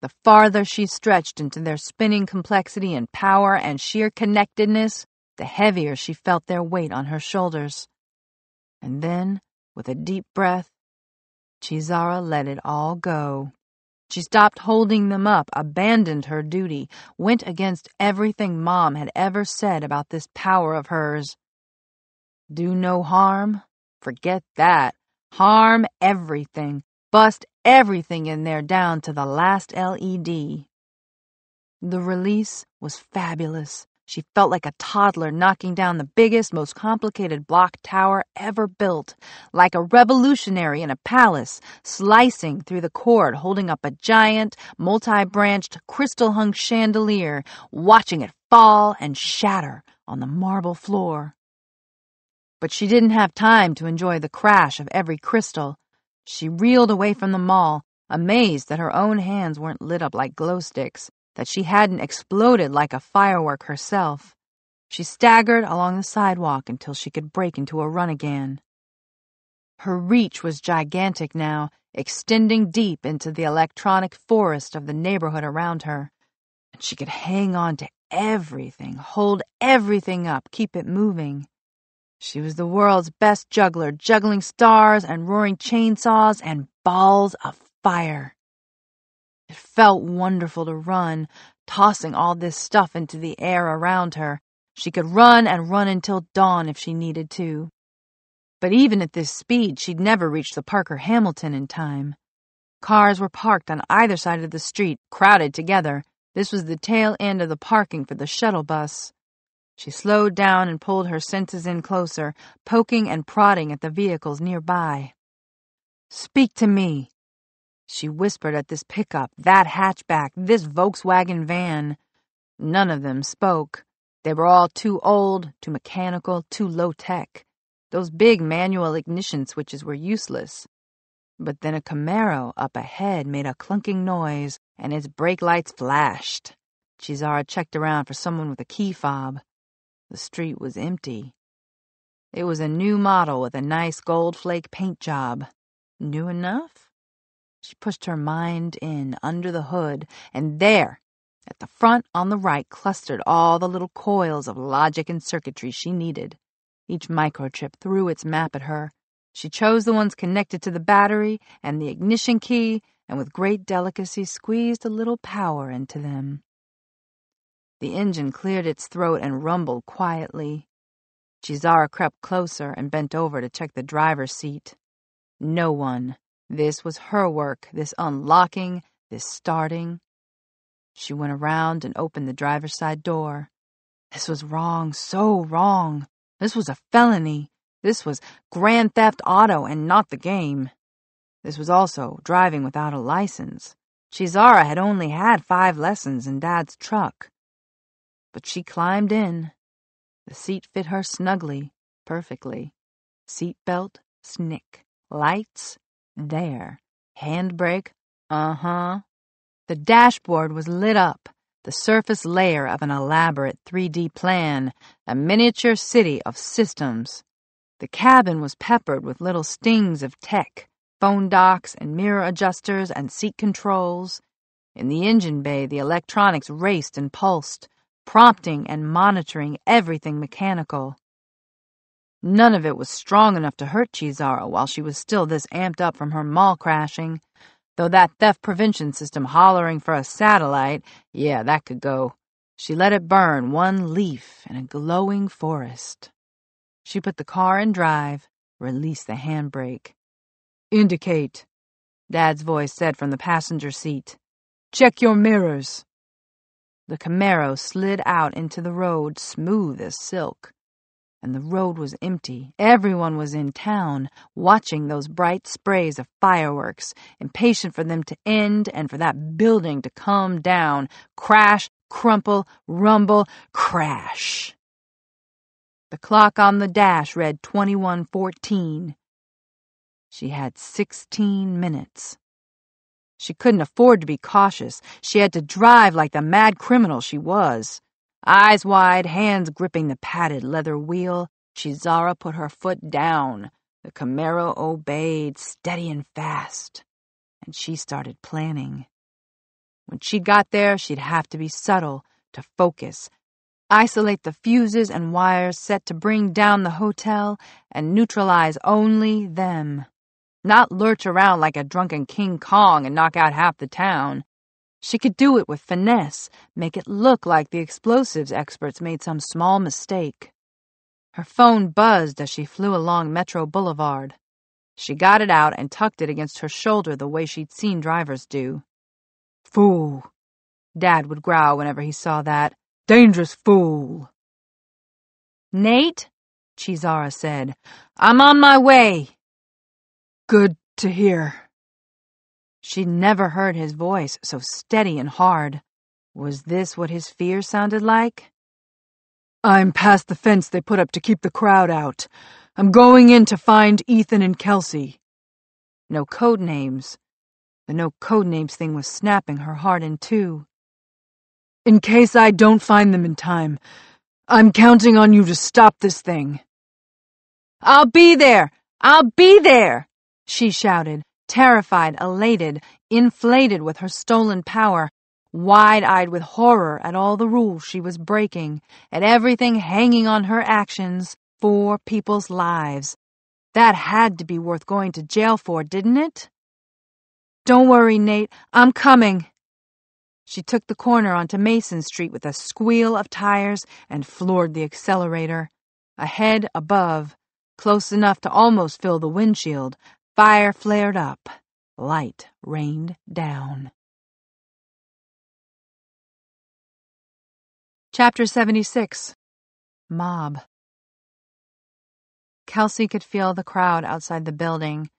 The farther she stretched into their spinning complexity and power and sheer connectedness, the heavier she felt their weight on her shoulders. And then, with a deep breath, Chizara let it all go. She stopped holding them up, abandoned her duty, went against everything Mom had ever said about this power of hers. Do no harm? Forget that. Harm everything. Bust everything in there down to the last LED. The release was fabulous. She felt like a toddler knocking down the biggest, most complicated block tower ever built, like a revolutionary in a palace, slicing through the cord holding up a giant, multi-branched, crystal-hung chandelier, watching it fall and shatter on the marble floor. But she didn't have time to enjoy the crash of every crystal. She reeled away from the mall, amazed that her own hands weren't lit up like glow sticks that she hadn't exploded like a firework herself. She staggered along the sidewalk until she could break into a run again. Her reach was gigantic now, extending deep into the electronic forest of the neighborhood around her. And she could hang on to everything, hold everything up, keep it moving. She was the world's best juggler, juggling stars and roaring chainsaws and balls of fire. It felt wonderful to run, tossing all this stuff into the air around her. She could run and run until dawn if she needed to. But even at this speed, she'd never reach the Parker Hamilton in time. Cars were parked on either side of the street, crowded together. This was the tail end of the parking for the shuttle bus. She slowed down and pulled her senses in closer, poking and prodding at the vehicles nearby. Speak to me, she whispered at this pickup, that hatchback, this Volkswagen van. None of them spoke. They were all too old, too mechanical, too low tech. Those big manual ignition switches were useless. But then a Camaro up ahead made a clunking noise, and its brake lights flashed. Chizara checked around for someone with a key fob. The street was empty. It was a new model with a nice gold flake paint job. New enough? She pushed her mind in under the hood, and there, at the front on the right, clustered all the little coils of logic and circuitry she needed. Each microchip threw its map at her. She chose the ones connected to the battery and the ignition key, and with great delicacy squeezed a little power into them. The engine cleared its throat and rumbled quietly. Chizara crept closer and bent over to check the driver's seat. No one. This was her work, this unlocking, this starting. She went around and opened the driver's side door. This was wrong, so wrong. This was a felony. This was Grand Theft Auto and not the game. This was also driving without a license. Chizara had only had five lessons in Dad's truck. But she climbed in. The seat fit her snugly, perfectly. Seat belt, snick. Lights, there. Handbrake, uh-huh. The dashboard was lit up, the surface layer of an elaborate 3D plan, a miniature city of systems. The cabin was peppered with little stings of tech, phone docks and mirror adjusters and seat controls. In the engine bay, the electronics raced and pulsed, prompting and monitoring everything mechanical. None of it was strong enough to hurt Chizara while she was still this amped up from her mall crashing, though that theft prevention system hollering for a satellite, yeah, that could go. She let it burn one leaf in a glowing forest. She put the car in drive, released the handbrake. Indicate, Dad's voice said from the passenger seat. Check your mirrors. The Camaro slid out into the road, smooth as silk. And the road was empty. Everyone was in town, watching those bright sprays of fireworks, impatient for them to end and for that building to come down, crash, crumple, rumble, crash. The clock on the dash read 2114. She had 16 minutes. She couldn't afford to be cautious. She had to drive like the mad criminal she was. Eyes wide, hands gripping the padded leather wheel, Chizara put her foot down. The Camaro obeyed, steady and fast. And she started planning. When she got there, she'd have to be subtle, to focus, isolate the fuses and wires set to bring down the hotel, and neutralize only them not lurch around like a drunken King Kong and knock out half the town. She could do it with finesse, make it look like the explosives experts made some small mistake. Her phone buzzed as she flew along Metro Boulevard. She got it out and tucked it against her shoulder the way she'd seen drivers do. Fool, Dad would growl whenever he saw that. Dangerous fool. Nate, Chizara said, I'm on my way. Good to hear. She'd never heard his voice so steady and hard. Was this what his fear sounded like? I'm past the fence they put up to keep the crowd out. I'm going in to find Ethan and Kelsie. No code names. The no code names thing was snapping her heart in two. In case I don't find them in time, I'm counting on you to stop this thing. I'll be there! I'll be there! she shouted, terrified, elated, inflated with her stolen power, wide-eyed with horror at all the rules she was breaking, at everything hanging on her actions, four people's lives. That had to be worth going to jail for, didn't it? Don't worry, Nate. I'm coming. She took the corner onto Mason Street with a squeal of tires and floored the accelerator. Ahead, above, close enough to almost fill the windshield, Fire flared up. Light rained down. Chapter 76 Mob Kelsie could feel the crowd outside the building.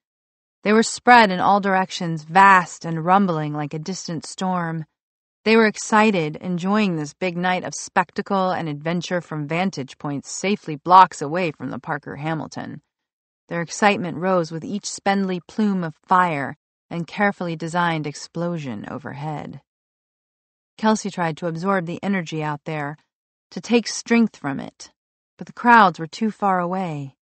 They were spread in all directions, vast and rumbling like a distant storm. They were excited, enjoying this big night of spectacle and adventure from vantage points safely blocks away from the Parker Hamilton. Their excitement rose with each spindly plume of fire and carefully designed explosion overhead. Kelsie tried to absorb the energy out there, to take strength from it, but the crowds were too far away.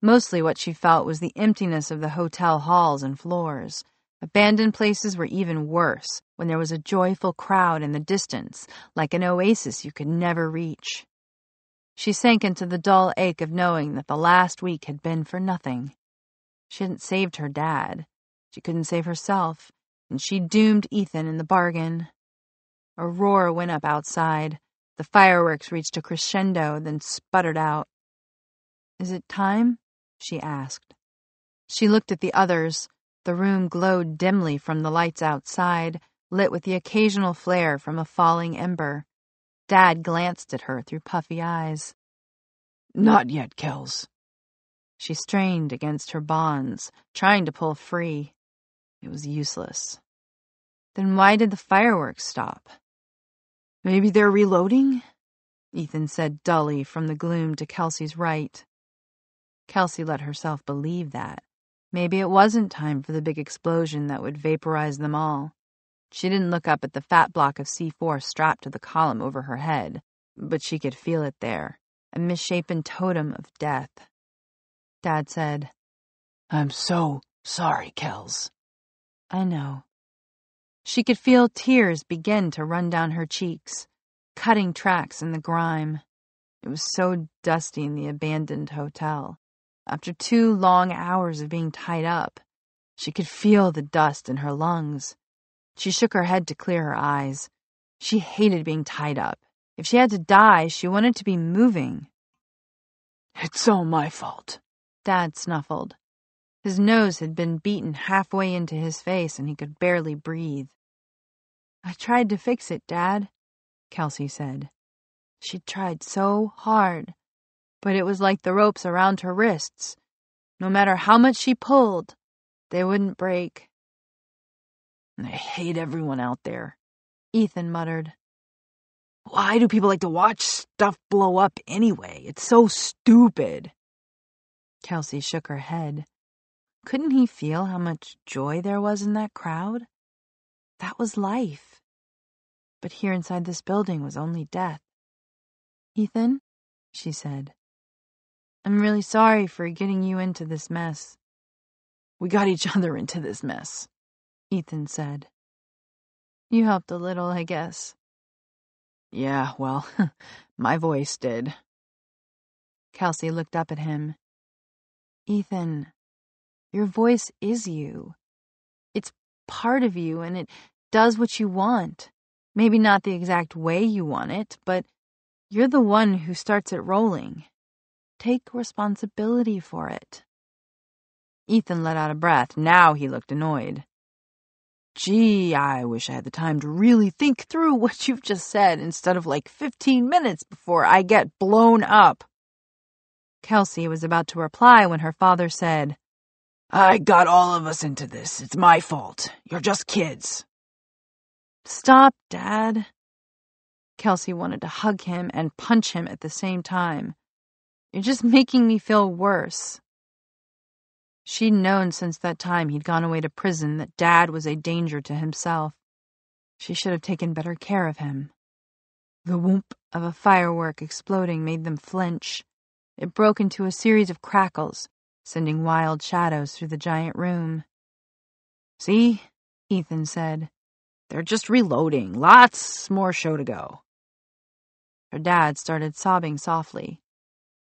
Mostly what she felt was the emptiness of the hotel halls and floors. Abandoned places were even worse when there was a joyful crowd in the distance, like an oasis you could never reach. She sank into the dull ache of knowing that the last week had been for nothing. She hadn't saved her dad. She couldn't save herself, and she'd doomed Ethan in the bargain. A roar went up outside. The fireworks reached a crescendo, then sputtered out. Is it time? she asked. She looked at the others. The room glowed dimly from the lights outside, lit with the occasional flare from a falling ember. Dad glanced at her through puffy eyes. Not yet, Kels. She strained against her bonds, trying to pull free. It was useless. Then why did the fireworks stop? Maybe they're reloading? Ethan said dully from the gloom to Kelsie's right. Kelsie let herself believe that. Maybe it wasn't time for the big explosion that would vaporize them all. She didn't look up at the fat block of C4 strapped to the column over her head, but she could feel it there, a misshapen totem of death. Dad said, I'm so sorry, Kels. I know. She could feel tears begin to run down her cheeks, cutting tracks in the grime. It was so dusty in the abandoned hotel. After two long hours of being tied up, she could feel the dust in her lungs. She shook her head to clear her eyes. She hated being tied up. If she had to die, she wanted to be moving. It's all my fault. Dad snuffled. His nose had been beaten halfway into his face and he could barely breathe. I tried to fix it, Dad, Kelsie said. She tried so hard, but it was like the ropes around her wrists. No matter how much she pulled, they wouldn't break. I hate everyone out there, Ethan muttered. Why do people like to watch stuff blow up anyway? It's so stupid. Kelsie shook her head. Couldn't he feel how much joy there was in that crowd? That was life. But here inside this building was only death. Ethan, she said, I'm really sorry for getting you into this mess. We got each other into this mess, Ethan said. You helped a little, I guess. Yeah, well, my voice did. Kelsie looked up at him. Ethan, your voice is you. It's part of you, and it does what you want. Maybe not the exact way you want it, but you're the one who starts it rolling. Take responsibility for it. Ethan let out a breath. Now he looked annoyed. Gee, I wish I had the time to really think through what you've just said instead of like 15 minutes before I get blown up. Kelsie was about to reply when her father said, I got all of us into this. It's my fault. You're just kids. Stop, Dad. Kelsie wanted to hug him and punch him at the same time. You're just making me feel worse. She'd known since that time he'd gone away to prison that Dad was a danger to himself. She should have taken better care of him. The whoop of a firework exploding made them flinch. It broke into a series of crackles, sending wild shadows through the giant room. See? Ethan said. They're just reloading. Lots more show to go. Her dad started sobbing softly.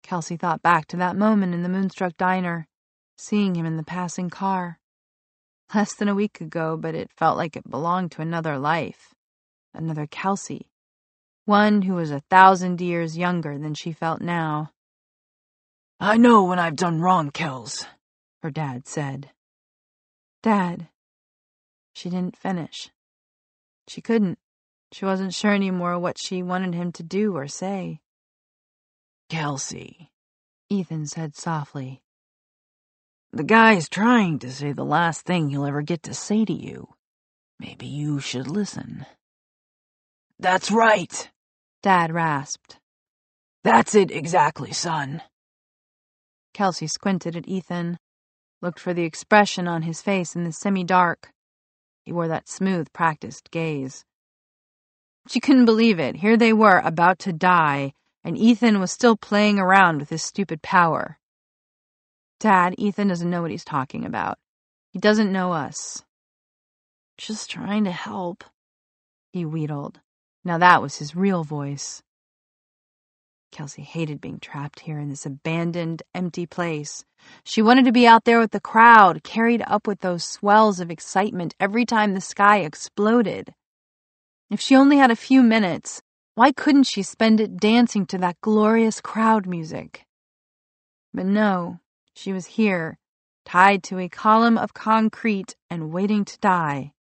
Kelsie thought back to that moment in the moonstruck diner, seeing him in the passing car. Less than a week ago, but it felt like it belonged to another life. Another Kelsie. One who was a thousand years younger than she felt now. I know when I've done wrong, Kels, her dad said. Dad. She didn't finish. She couldn't. She wasn't sure anymore what she wanted him to do or say. Kelsie, Ethan said softly. The guy's trying to say the last thing he'll ever get to say to you. Maybe you should listen. That's right, Dad rasped. That's it exactly, son. Kelsie squinted at Ethan, looked for the expression on his face in the semi-dark. He wore that smooth, practiced gaze. She couldn't believe it. Here they were, about to die, and Ethan was still playing around with his stupid power. Dad, Ethan doesn't know what he's talking about. He doesn't know us. Just trying to help, he wheedled. Now that was his real voice. Kelsie hated being trapped here in this abandoned, empty place. She wanted to be out there with the crowd, carried up with those swells of excitement every time the sky exploded. If she only had a few minutes, why couldn't she spend it dancing to that glorious crowd music? But no, she was here, tied to a column of concrete and waiting to die.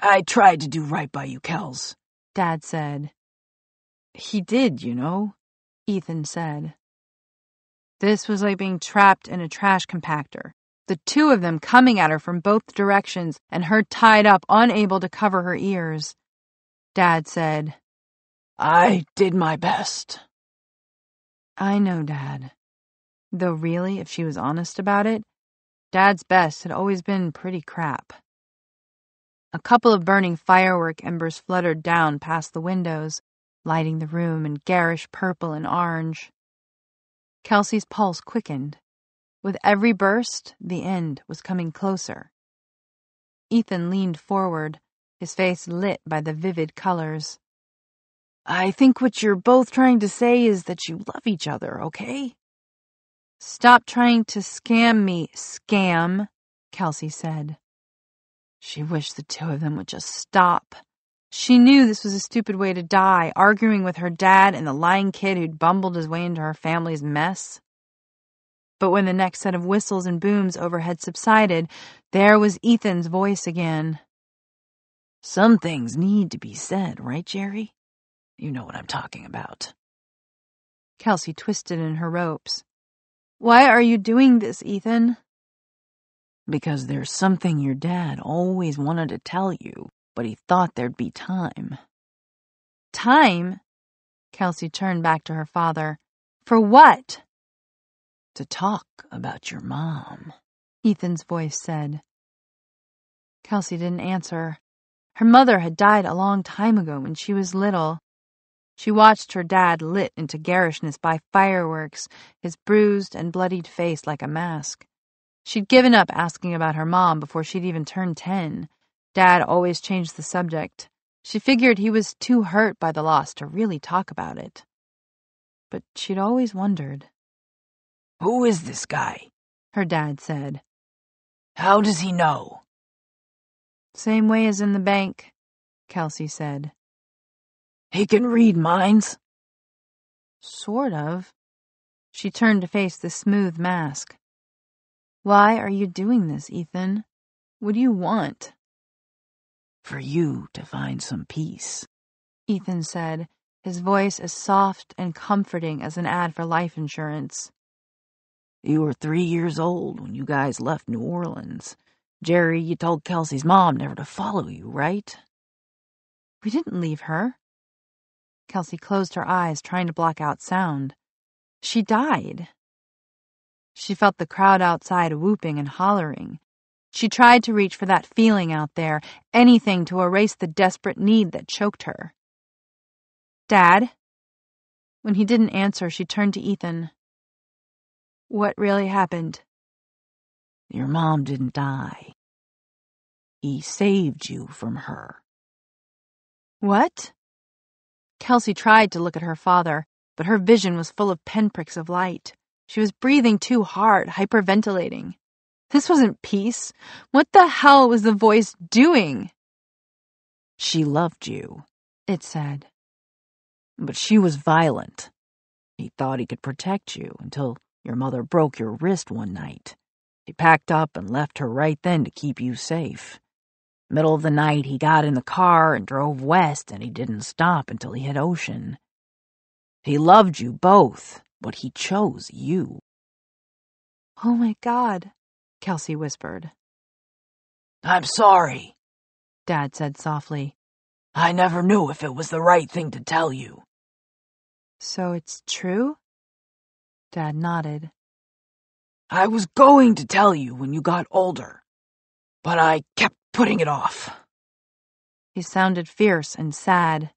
I tried to do right by you, Kels, Dad said. He did, you know, Ethan said. This was like being trapped in a trash compactor. The two of them coming at her from both directions and her tied up, unable to cover her ears. Dad said, I did my best. I know, Dad. Though really, if she was honest about it, Dad's best had always been pretty crap. A couple of burning firework embers fluttered down past the windows, lighting the room in garish purple and orange. Kelsie's pulse quickened. With every burst, the end was coming closer. Ethan leaned forward, his face lit by the vivid colors. I think what you're both trying to say is that you love each other, okay? Stop trying to scam me, scam, Kelsie said. She wished the two of them would just stop. She knew this was a stupid way to die, arguing with her dad and the lying kid who'd bumbled his way into her family's mess. But when the next set of whistles and booms overhead subsided, there was Ethan's voice again. Some things need to be said, right, Jerry? You know what I'm talking about. Kelsie twisted in her ropes. Why are you doing this, Ethan? Because there's something your dad always wanted to tell you, but he thought there'd be time. Time? Kelsie turned back to her father. For what? To talk about your mom, Ethan's voice said. Kelsie didn't answer. Her mother had died a long time ago when she was little. She watched her dad lit into garishness by fireworks, his bruised and bloodied face like a mask. She'd given up asking about her mom before she'd even turned ten. Dad always changed the subject. She figured he was too hurt by the loss to really talk about it. But she'd always wondered. Who is this guy? Her dad said. How does he know? Same way as in the bank, Kelsie said. He can read minds? Sort of. She turned to face the smooth mask. Why are you doing this, Ethan? What do you want? For you to find some peace, Ethan said, his voice as soft and comforting as an ad for life insurance. You were three years old when you guys left New Orleans. Jerry, you told Kelsie's mom never to follow you, right? We didn't leave her. Kelsie closed her eyes, trying to block out sound. She died. She felt the crowd outside whooping and hollering. She tried to reach for that feeling out there, anything to erase the desperate need that choked her. Dad? When he didn't answer, she turned to Ethan. What really happened? Your mom didn't die. He saved you from her. What? Kelsie tried to look at her father, but her vision was full of pinpricks of light. She was breathing too hard, hyperventilating. This wasn't peace. What the hell was the voice doing? She loved you, it said. But she was violent. He thought he could protect you until your mother broke your wrist one night. He packed up and left her right then to keep you safe. Middle of the night, he got in the car and drove west, and he didn't stop until he hit Ocean. He loved you both, but he chose you. Oh my God, Kelsie whispered. I'm sorry, Dad said softly. I never knew if it was the right thing to tell you. So it's true? Dad nodded. I was going to tell you when you got older, but I kept putting it off. He sounded fierce and sad.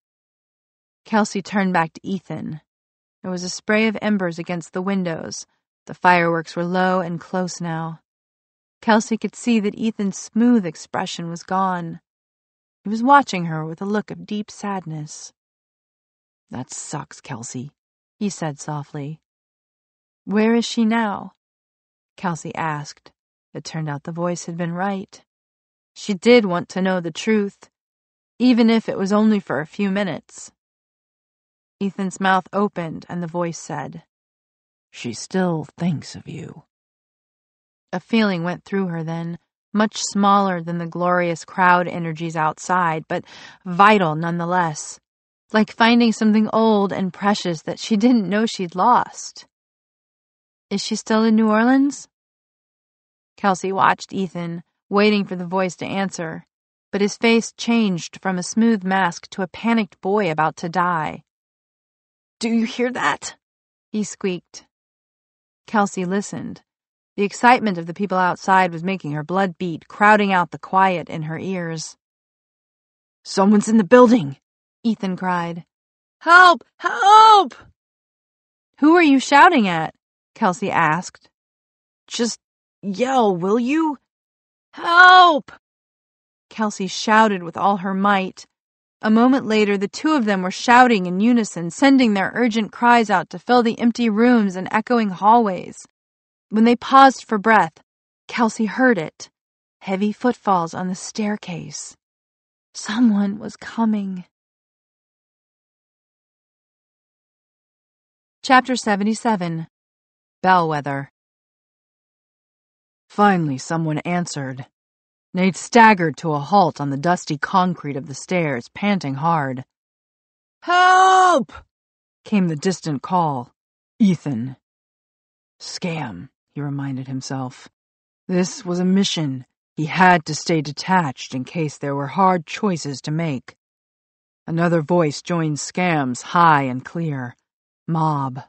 Kelsie turned back to Ethan. There was a spray of embers against the windows. The fireworks were low and close now. Kelsie could see that Ethan's smooth expression was gone. He was watching her with a look of deep sadness. That sucks, Kelsie, he said softly. Where is she now? Kelsie asked. It turned out the voice had been right. She did want to know the truth, even if it was only for a few minutes. Ethan's mouth opened and the voice said, She still thinks of you. A feeling went through her then, much smaller than the glorious crowd energies outside, but vital nonetheless, like finding something old and precious that she didn't know she'd lost. Is she still in New Orleans? Kelsie watched Ethan, waiting for the voice to answer, but his face changed from a smooth mask to a panicked boy about to die. Do you hear that? He squeaked. Kelsie listened. The excitement of the people outside was making her blood beat, crowding out the quiet in her ears. Someone's in the building, Ethan cried. Help! Help! Who are you shouting at? Kelsie asked. Just yell, will you? Help! Kelsie shouted with all her might. A moment later, the two of them were shouting in unison, sending their urgent cries out to fill the empty rooms and echoing hallways. When they paused for breath, Kelsie heard it heavy footfalls on the staircase. Someone was coming. Chapter 77 Bellwether Finally, someone answered. Nate staggered to a halt on the dusty concrete of the stairs, panting hard. Help! came the distant call. Ethan. Scam, he reminded himself. This was a mission. He had to stay detached in case there were hard choices to make. Another voice joined Scam's, high and clear. Mob.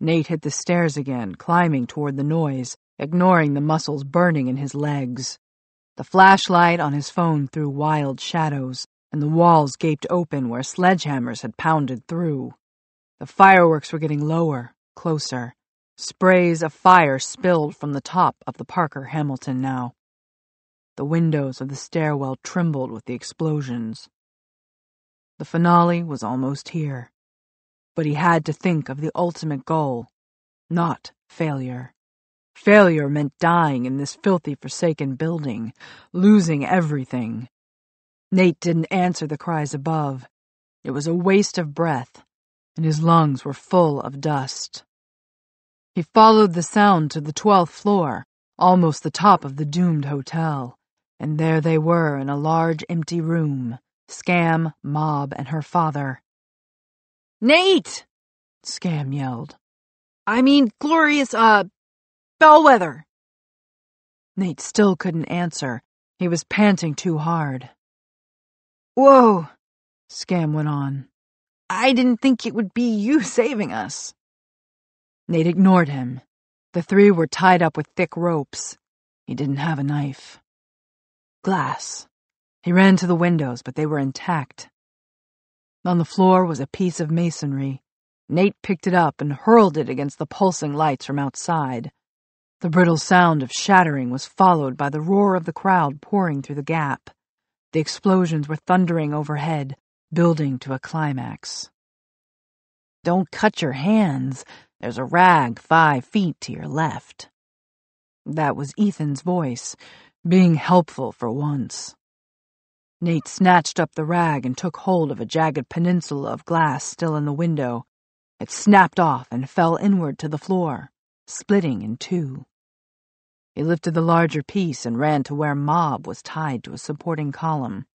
Nate hit the stairs again, climbing toward the noise, ignoring the muscles burning in his legs. The flashlight on his phone threw wild shadows, and the walls gaped open where sledgehammers had pounded through. The fireworks were getting lower, closer. Sprays of fire spilled from the top of the Parker Hamilton now. The windows of the stairwell trembled with the explosions. The finale was almost here. But he had to think of the ultimate goal, not failure. Failure meant dying in this filthy, forsaken building, losing everything. Nate didn't answer the cries above. It was a waste of breath, and his lungs were full of dust. He followed the sound to the twelfth floor, almost the top of the doomed hotel, and there they were in a large empty room, Scam, Mob, and her father. Nate! Scam yelled. I mean, Glorious, uh, Bellwether! Nate still couldn't answer. He was panting too hard. Whoa, Scam went on. I didn't think it would be you saving us. Nate ignored him. The three were tied up with thick ropes. He didn't have a knife. Glass. He ran to the windows, but they were intact. On the floor was a piece of masonry. Nate picked it up and hurled it against the pulsing lights from outside. The brittle sound of shattering was followed by the roar of the crowd pouring through the gap. The explosions were thundering overhead, building to a climax. Don't cut your hands. There's a rag five feet to your left. That was Ethan's voice, being helpful for once. Nate snatched up the rag and took hold of a jagged peninsula of glass still in the window. It snapped off and fell inward to the floor splitting in two. He lifted the larger piece and ran to where Mob was tied to a supporting column.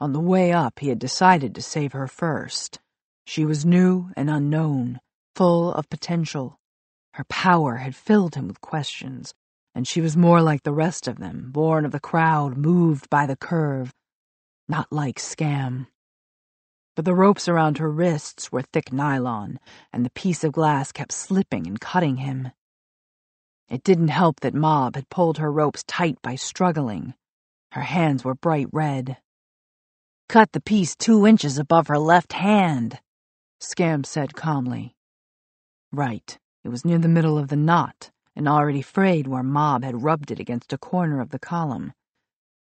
On the way up, he had decided to save her first. She was new and unknown, full of potential. Her power had filled him with questions, and she was more like the rest of them, born of the crowd, moved by the curve, not like Scam but the ropes around her wrists were thick nylon, and the piece of glass kept slipping and cutting him. It didn't help that Mob had pulled her ropes tight by struggling. Her hands were bright red. Cut the piece two inches above her left hand. Scam said calmly. Right, it was near the middle of the knot, and already frayed where Mob had rubbed it against a corner of the column.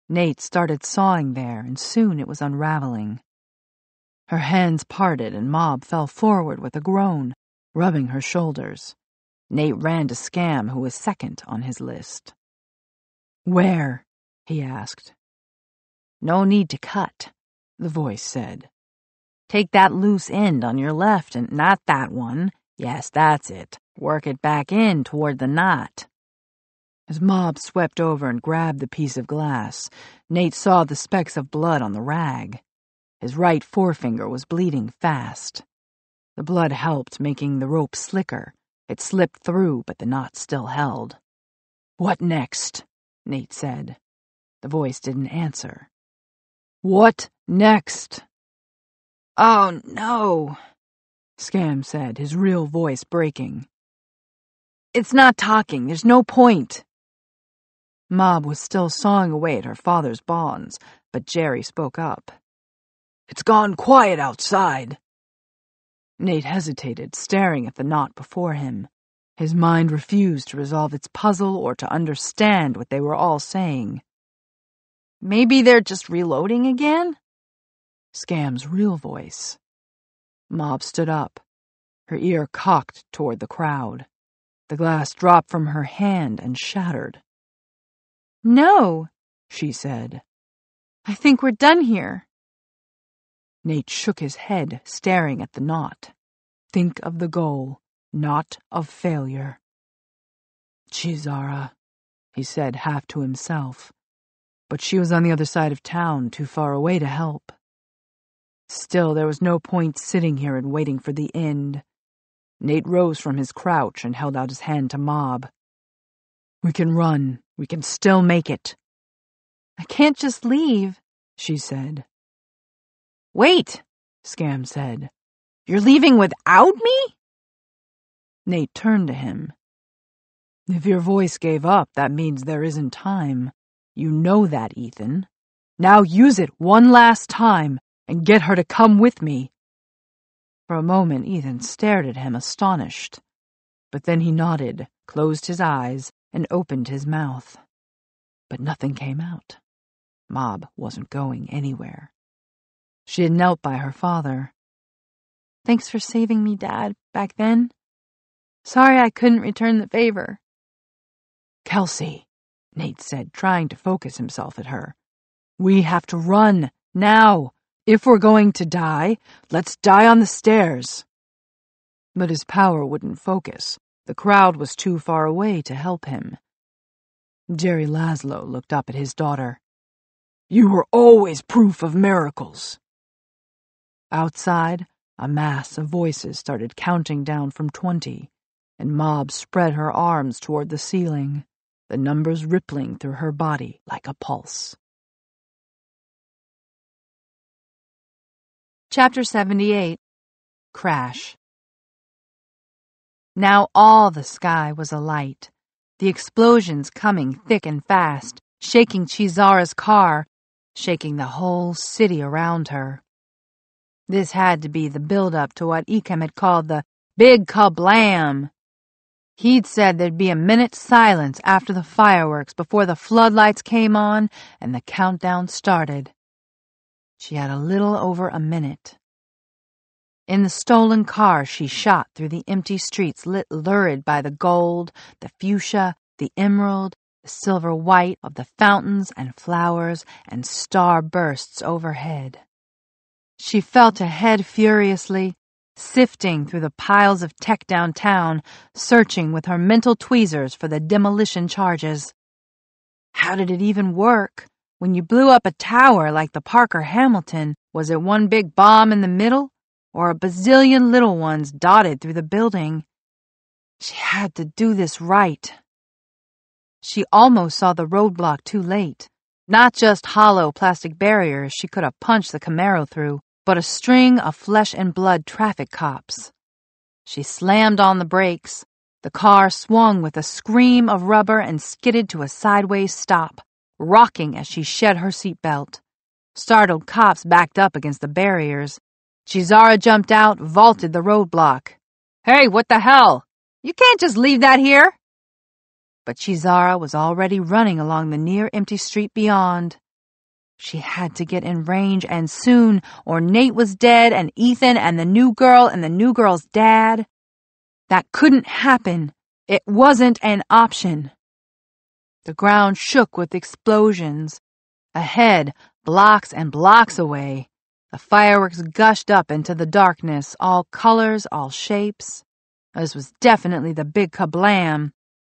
Nate started sawing there, and soon it was unraveling. Her hands parted, and Mob fell forward with a groan, rubbing her shoulders. Nate ran to Scam, who was second on his list. Where? he asked. No need to cut, the voice said. Take that loose end on your left and not that one. Yes, that's it. Work it back in toward the knot. As Mob swept over and grabbed the piece of glass, Nate saw the specks of blood on the rag. His right forefinger was bleeding fast. The blood helped, making the rope slicker. It slipped through, but the knot still held. What next? Nate said. The voice didn't answer. What next? Oh, no, Scam said, his real voice breaking. It's not talking. There's no point. Mob was still sawing away at her father's bonds, but Jerry spoke up. It's gone quiet outside. Nate hesitated, staring at the knot before him. His mind refused to resolve its puzzle or to understand what they were all saying. Maybe they're just reloading again? Scam's real voice. Mob stood up, her ear cocked toward the crowd. The glass dropped from her hand and shattered. No, she said. I think we're done here. Nate shook his head, staring at the knot. Think of the goal, not of failure. Chizara, he said half to himself. But she was on the other side of town, too far away to help. Still, there was no point sitting here and waiting for the end. Nate rose from his crouch and held out his hand to Mob. We can run. We can still make it. I can't just leave, she said. Wait, Scam said. You're leaving without me? Nate turned to him. If your voice gave up, that means there isn't time. You know that, Ethan. Now use it one last time and get her to come with me. For a moment, Ethan stared at him, astonished. But then he nodded, closed his eyes, and opened his mouth. But nothing came out. Mob wasn't going anywhere. She had knelt by her father. Thanks for saving me, Dad, back then. Sorry I couldn't return the favor. Kelsie, Nate said, trying to focus himself at her. We have to run, now. If we're going to die, let's die on the stairs. But his power wouldn't focus. The crowd was too far away to help him. Jerry Laszlo looked up at his daughter. You were always proof of miracles. Outside, a mass of voices started counting down from twenty, and Mob spread her arms toward the ceiling, the numbers rippling through her body like a pulse. Chapter 78 Crash Now all the sky was alight, the explosions coming thick and fast, shaking Chizara's car, shaking the whole city around her. This had to be the build-up to what Ekem had called the big kablam. He'd said there'd be a minute's silence after the fireworks before the floodlights came on and the countdown started. She had a little over a minute. In the stolen car, she shot through the empty streets lit lurid by the gold, the fuchsia, the emerald, the silver white of the fountains and flowers and star bursts overhead. She felt ahead furiously, sifting through the piles of tech downtown, searching with her mental tweezers for the demolition charges. How did it even work? When you blew up a tower like the Parker Hamilton, was it one big bomb in the middle, or a bazillion little ones dotted through the building? She had to do this right. She almost saw the roadblock too late. Not just hollow plastic barriers she could have punched the Camaro through, but a string of flesh and blood traffic cops. She slammed on the brakes. The car swung with a scream of rubber and skidded to a sideways stop rocking as she shed her seatbelt. Startled cops backed up against the barriers. Chizara jumped out, vaulted the roadblock. Hey, what the hell? You can't just leave that here. But Chizara was already running along the near empty street beyond. She had to get in range and soon, or Nate was dead and Ethan and the new girl and the new girl's dad. That couldn't happen. It wasn't an option. The ground shook with explosions. Ahead, blocks and blocks away, the fireworks gushed up into the darkness, all colors, all shapes. This was definitely the big kablam.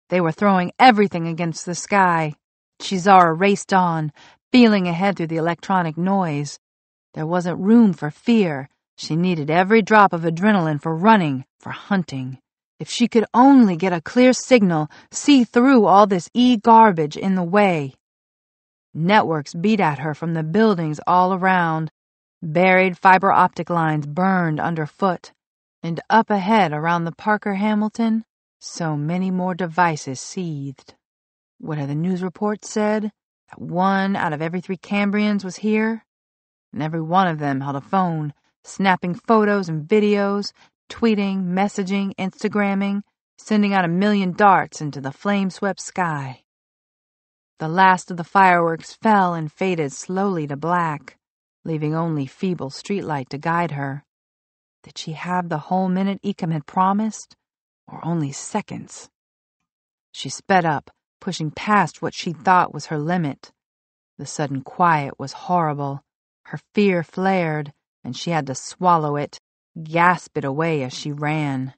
They were throwing everything against the sky. Chizara raced on, feeling ahead through the electronic noise. There wasn't room for fear. She needed every drop of adrenaline for running, for hunting. If she could only get a clear signal, see through all this e-garbage in the way. Networks beat at her from the buildings all around. Buried fiber optic lines burned underfoot, and up ahead around the Parker Hamilton, so many more devices seethed. What had the news report said? One out of every three Cambrians was here? And every one of them held a phone, snapping photos and videos, tweeting, messaging, Instagramming, sending out a million darts into the flame-swept sky. The last of the fireworks fell and faded slowly to black leaving only feeble streetlight to guide her. Did she have the whole minute Ekem had promised, or only seconds? She sped up, pushing past what she thought was her limit. The sudden quiet was horrible. Her fear flared, and she had to swallow it, gasp it away as she ran.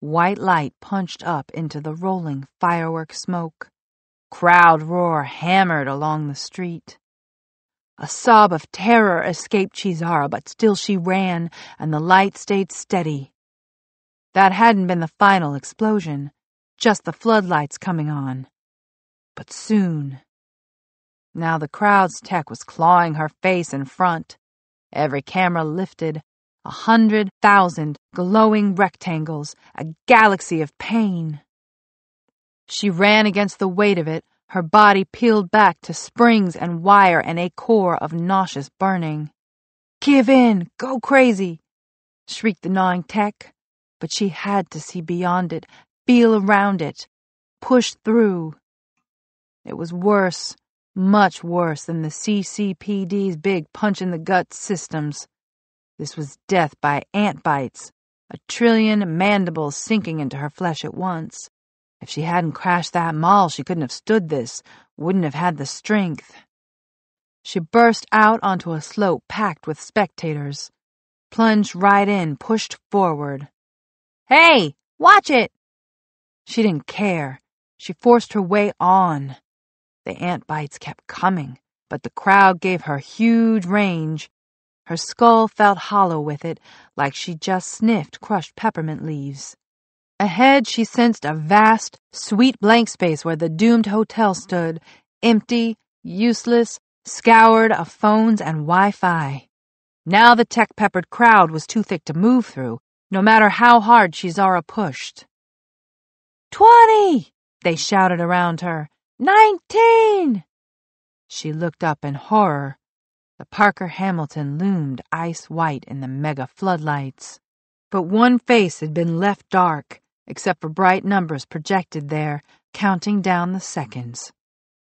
White light punched up into the rolling firework smoke. Crowd roar hammered along the street. A sob of terror escaped Chizara, but still she ran, and the light stayed steady. That hadn't been the final explosion, just the floodlights coming on. But soon. Now the crowd's tech was clawing her face in front. Every camera lifted, a hundred thousand glowing rectangles, a galaxy of pain. She ran against the weight of it, her body peeled back to springs and wire and a core of nauseous burning. Give in! Go crazy! shrieked the gnawing tech, but she had to see beyond it, feel around it, push through. It was worse, much worse than the CCPD's big punch-in-the-gut systems. This was death by ant bites, a trillion mandibles sinking into her flesh at once. If she hadn't crashed that mall, she couldn't have stood this, wouldn't have had the strength. She burst out onto a slope packed with spectators, plunged right in, pushed forward. Hey, watch it! She didn't care. She forced her way on. The ant bites kept coming, but the crowd gave her huge range. Her skull felt hollow with it, like she just sniffed crushed peppermint leaves. Ahead, she sensed a vast, sweet blank space where the doomed hotel stood, empty, useless, scoured of phones and Wi-Fi. Now the tech-peppered crowd was too thick to move through, no matter how hard Chizara pushed. Twenty! They shouted around her. Nineteen! She looked up in horror. The Parker Hamilton loomed ice-white in the mega floodlights. But one face had been left dark, except for bright numbers projected there, counting down the seconds.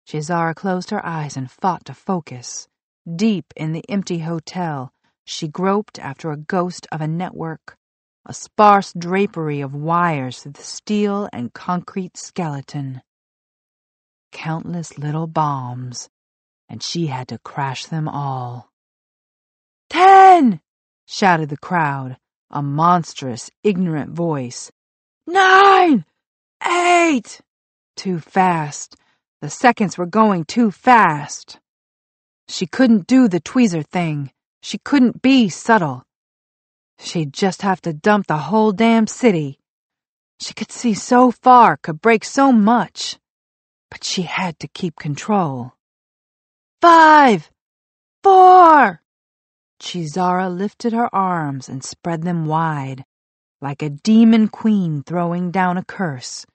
Chizara closed her eyes and fought to focus. Deep in the empty hotel, she groped after a ghost of a network, a sparse drapery of wires through the steel and concrete skeleton. Countless little bombs, and she had to crash them all. Ten! shouted the crowd, a monstrous, ignorant voice. Nine! Eight! Too fast. The seconds were going too fast. She couldn't do the tweezer thing. She couldn't be subtle. She'd just have to dump the whole damn city. She could see so far, could break so much. But she had to keep control. Five! Four! Chizara lifted her arms and spread them wide like a demon queen throwing down a curse.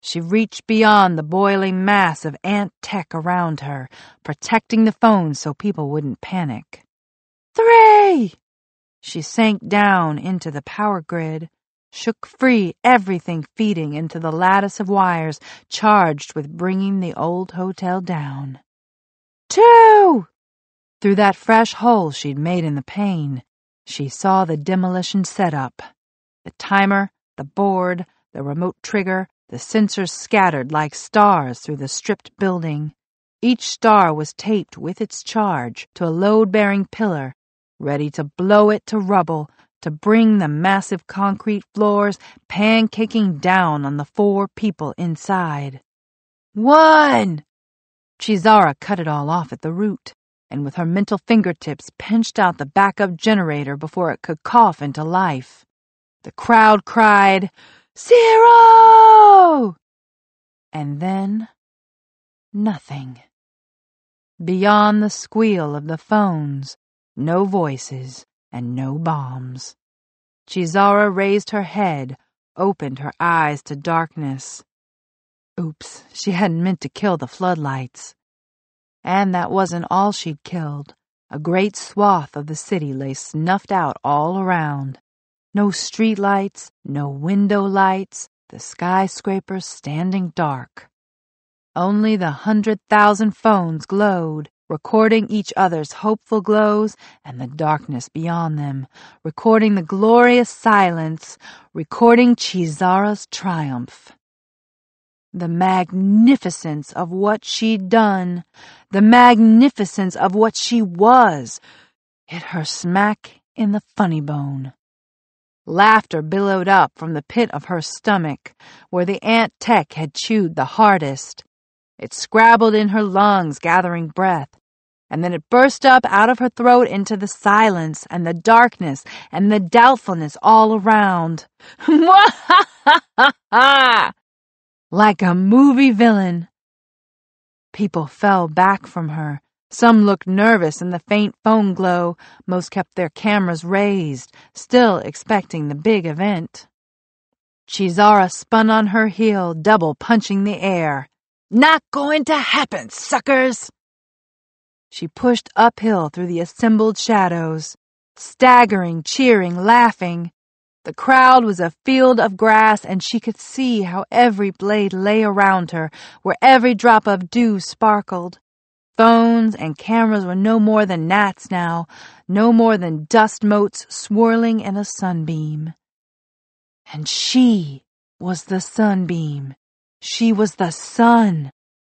She reached beyond the boiling mass of ant tech around her, protecting the phone so people wouldn't panic. Three! She sank down into the power grid, shook free everything feeding into the lattice of wires charged with bringing the old hotel down. Two! Through that fresh hole she'd made in the pane, she saw the demolition setup. The timer, the board, the remote trigger, the sensors scattered like stars through the stripped building. Each star was taped with its charge to a load-bearing pillar, ready to blow it to rubble, to bring the massive concrete floors pancaking down on the four people inside. One! Chizara cut it all off at the root, and with her mental fingertips pinched out the backup generator before it could cough into life. The crowd cried, Zero! And then, nothing. Beyond the squeal of the phones, no voices and no bombs. Chizara raised her head, opened her eyes to darkness. Oops, she hadn't meant to kill the floodlights. And that wasn't all she'd killed. A great swath of the city lay snuffed out all around. No streetlights, no window lights, the skyscrapers standing dark. Only the hundred thousand phones glowed, recording each other's hopeful glows and the darkness beyond them, recording the glorious silence, recording Chizara's triumph. The magnificence of what she'd done, the magnificence of what she was, hit her smack in the funny bone. Laughter billowed up from the pit of her stomach, where the ant tech had chewed the hardest. It scrabbled in her lungs, gathering breath, and then it burst up out of her throat into the silence and the darkness and the doubtfulness all around. like a movie villain. People fell back from her, some looked nervous in the faint phone glow. Most kept their cameras raised, still expecting the big event. Chizara spun on her heel, double punching the air. Not going to happen, suckers! She pushed uphill through the assembled shadows, staggering, cheering, laughing. The crowd was a field of grass, and she could see how every blade lay around her, where every drop of dew sparkled. Phones and cameras were no more than gnats now, no more than dust motes swirling in a sunbeam. And she was the sunbeam. She was the sun,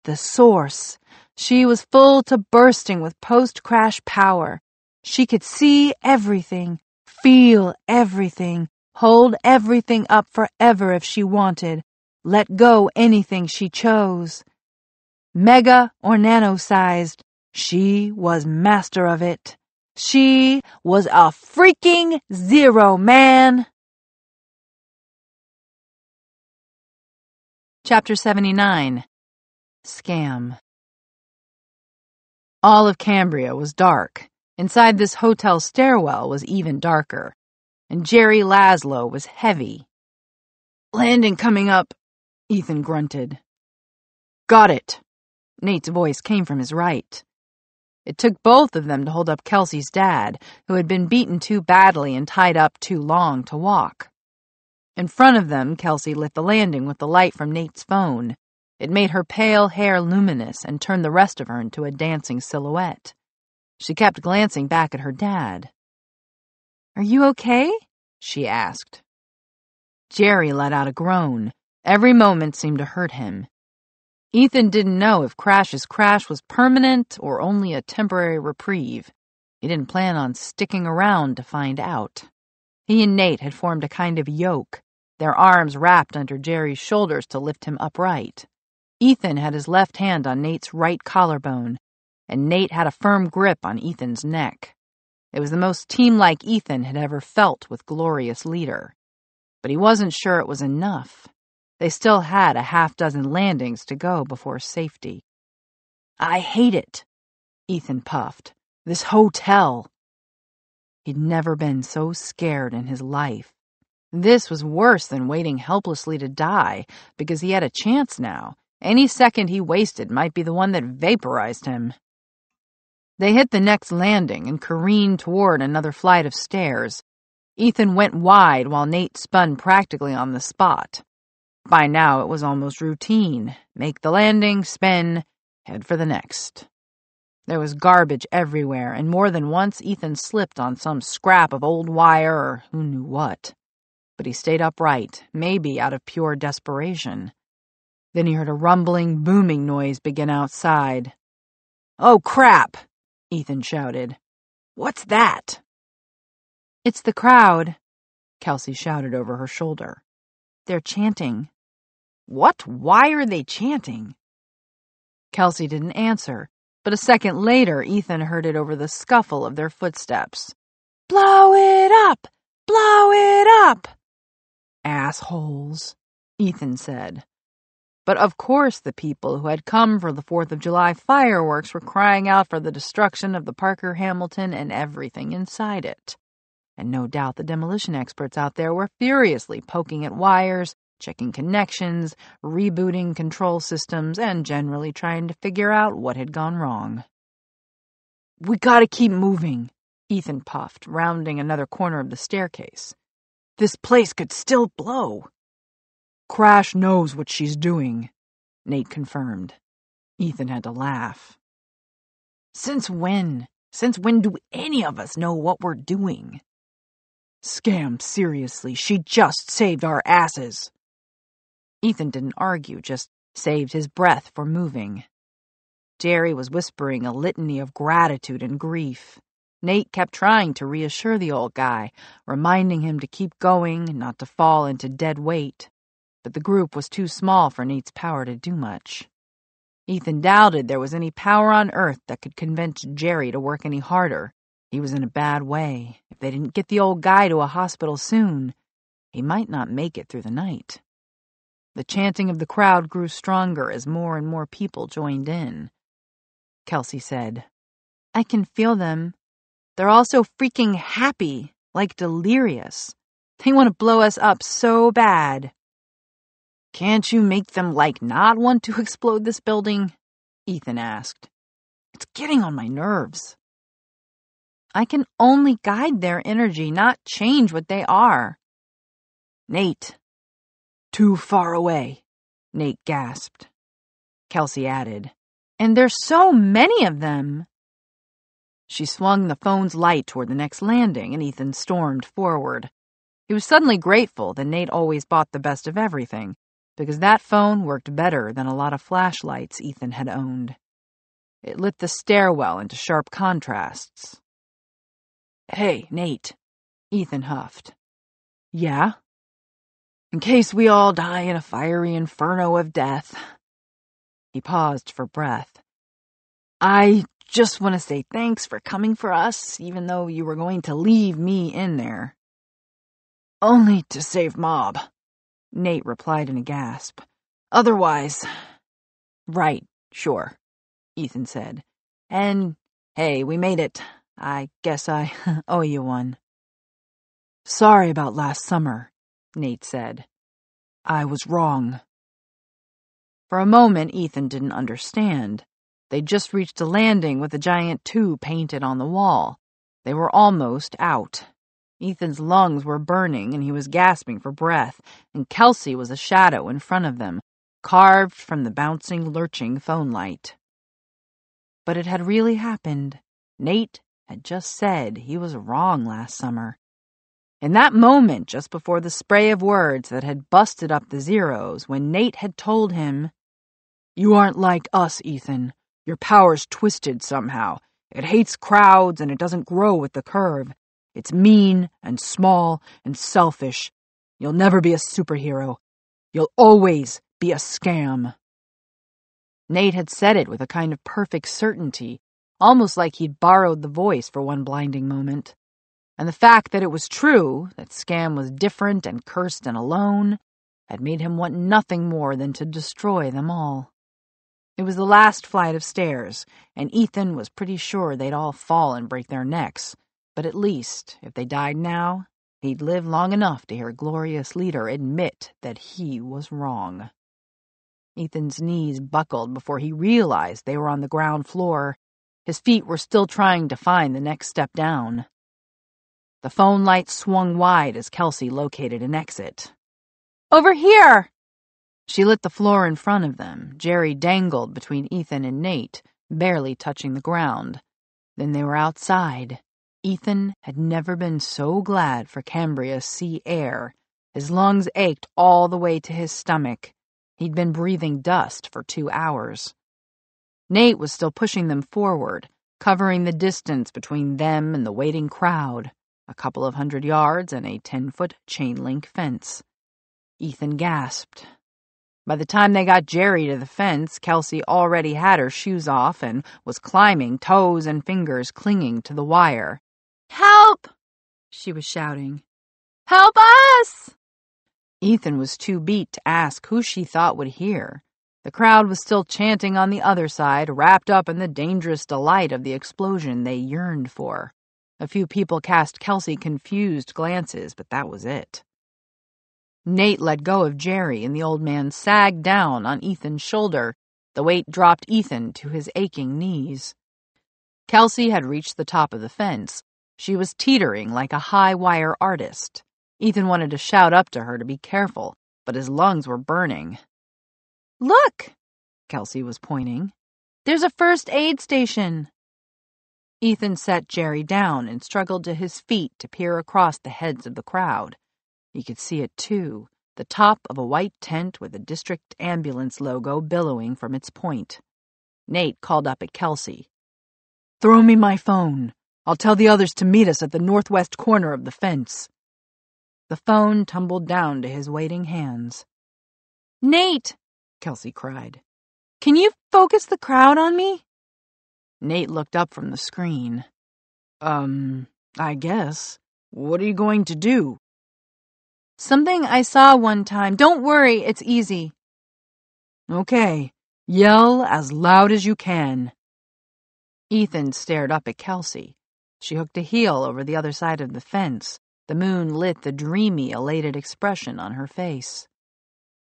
the source. She was full to bursting with post-crash power. She could see everything, feel everything, hold everything up forever if she wanted, let go anything she chose mega or nano-sized, she was master of it. She was a freaking zero man. Chapter 79 Scam All of Cambria was dark. Inside this hotel stairwell was even darker. And Jerry Laszlo was heavy. Landing coming up, Ethan grunted. Got it. Nate's voice came from his right. It took both of them to hold up Kelsie's dad, who had been beaten too badly and tied up too long to walk. In front of them, Kelsie lit the landing with the light from Nate's phone. It made her pale hair luminous and turned the rest of her into a dancing silhouette. She kept glancing back at her dad. Are you okay? she asked. Jerry let out a groan. Every moment seemed to hurt him. Ethan didn't know if Crash's crash was permanent or only a temporary reprieve. He didn't plan on sticking around to find out. He and Nate had formed a kind of yoke, their arms wrapped under Jerry's shoulders to lift him upright. Ethan had his left hand on Nate's right collarbone, and Nate had a firm grip on Ethan's neck. It was the most team-like Ethan had ever felt with Glorious Leader. But he wasn't sure it was enough. They still had a half dozen landings to go before safety. I hate it, Ethan puffed. This hotel. He'd never been so scared in his life. This was worse than waiting helplessly to die, because he had a chance now. Any second he wasted might be the one that vaporized him. They hit the next landing and careened toward another flight of stairs. Ethan went wide while Nate spun practically on the spot. By now it was almost routine. Make the landing, spin, head for the next. There was garbage everywhere, and more than once Ethan slipped on some scrap of old wire or who knew what. But he stayed upright, maybe out of pure desperation. Then he heard a rumbling, booming noise begin outside. Oh, crap! Ethan shouted. What's that? It's the crowd, Kelsie shouted over her shoulder. They're chanting. What? Why are they chanting? Kelsie didn't answer, but a second later Ethan heard it over the scuffle of their footsteps. Blow it up! Blow it up! Assholes, Ethan said. But of course the people who had come for the Fourth of July fireworks were crying out for the destruction of the Parker Hamilton and everything inside it. And no doubt the demolition experts out there were furiously poking at wires, checking connections, rebooting control systems, and generally trying to figure out what had gone wrong. We gotta keep moving, Ethan puffed, rounding another corner of the staircase. This place could still blow. Crash knows what she's doing, Nate confirmed. Ethan had to laugh. Since when? Since when do any of us know what we're doing? Scam, seriously, she just saved our asses. Ethan didn't argue, just saved his breath for moving. Jerry was whispering a litany of gratitude and grief. Nate kept trying to reassure the old guy, reminding him to keep going not to fall into dead weight but the group was too small for Nate's power to do much. Ethan doubted there was any power on earth that could convince Jerry to work any harder. He was in a bad way. If they didn't get the old guy to a hospital soon, he might not make it through the night. The chanting of the crowd grew stronger as more and more people joined in. Kelsie said, I can feel them. They're all so freaking happy, like delirious. They want to blow us up so bad. Can't you make them, like, not want to explode this building? Ethan asked. It's getting on my nerves. I can only guide their energy, not change what they are. Nate. Too far away, Nate gasped. Kelsie added, And there's so many of them. She swung the phone's light toward the next landing, and Ethan stormed forward. He was suddenly grateful that Nate always bought the best of everything, because that phone worked better than a lot of flashlights Ethan had owned. It lit the stairwell into sharp contrasts. Hey, Nate, Ethan huffed. Yeah? In case we all die in a fiery inferno of death. He paused for breath. I just want to say thanks for coming for us, even though you were going to leave me in there. Only to save Mob, Nate replied in a gasp. Otherwise. Right, sure, Ethan said. And, hey, we made it. I guess I owe you one. Sorry about last summer, Nate said. I was wrong. For a moment, Ethan didn't understand. They'd just reached a landing with a giant two painted on the wall. They were almost out. Ethan's lungs were burning and he was gasping for breath, and Kelsie was a shadow in front of them, carved from the bouncing, lurching phone light. But it had really happened. Nate had just said he was wrong last summer. In that moment, just before the spray of words that had busted up the Zeroes, when Nate had told him, You aren't like us, Ethan. Your power's twisted somehow. It hates crowds and it doesn't grow with the curve. It's mean and small and selfish. You'll never be a superhero. You'll always be a scam. Nate had said it with a kind of perfect certainty, almost like he'd borrowed the voice for one blinding moment. And the fact that it was true, that Scam was different and cursed and alone, had made him want nothing more than to destroy them all. It was the last flight of stairs, and Ethan was pretty sure they'd all fall and break their necks, but at least, if they died now, he'd live long enough to hear a Glorious Leader admit that he was wrong. Ethan's knees buckled before he realized they were on the ground floor. His feet were still trying to find the next step down. The phone light swung wide as Kelsie located an exit. Over here! She lit the floor in front of them. Jerry dangled between Ethan and Nate, barely touching the ground. Then they were outside. Ethan had never been so glad for Cambria's sea air. His lungs ached all the way to his stomach. He'd been breathing dust for two hours. Nate was still pushing them forward, covering the distance between them and the waiting crowd, a couple of hundred yards and a ten-foot chain-link fence. Ethan gasped. By the time they got Jerry to the fence, Kelsie already had her shoes off and was climbing, toes and fingers clinging to the wire. Help! She was shouting. Help us! Ethan was too beat to ask who she thought would hear. The crowd was still chanting on the other side, wrapped up in the dangerous delight of the explosion they yearned for. A few people cast Kelsie confused glances, but that was it. Nate let go of Jerry, and the old man sagged down on Ethan's shoulder. The weight dropped Ethan to his aching knees. Kelsie had reached the top of the fence. She was teetering like a high wire artist. Ethan wanted to shout up to her to be careful, but his lungs were burning. Look! Kelsie was pointing. There's a first aid station. Ethan set Jerry down and struggled to his feet to peer across the heads of the crowd. He could see it too, the top of a white tent with a district ambulance logo billowing from its point. Nate called up at Kelsie. Throw me my phone. I'll tell the others to meet us at the northwest corner of the fence. The phone tumbled down to his waiting hands. Nate! Kelsie cried. Can you focus the crowd on me? Nate looked up from the screen. Um, I guess. What are you going to do? Something I saw one time. Don't worry, it's easy. Okay. Yell as loud as you can. Ethan stared up at Kelsie. She hooked a heel over the other side of the fence. The moon lit the dreamy, elated expression on her face.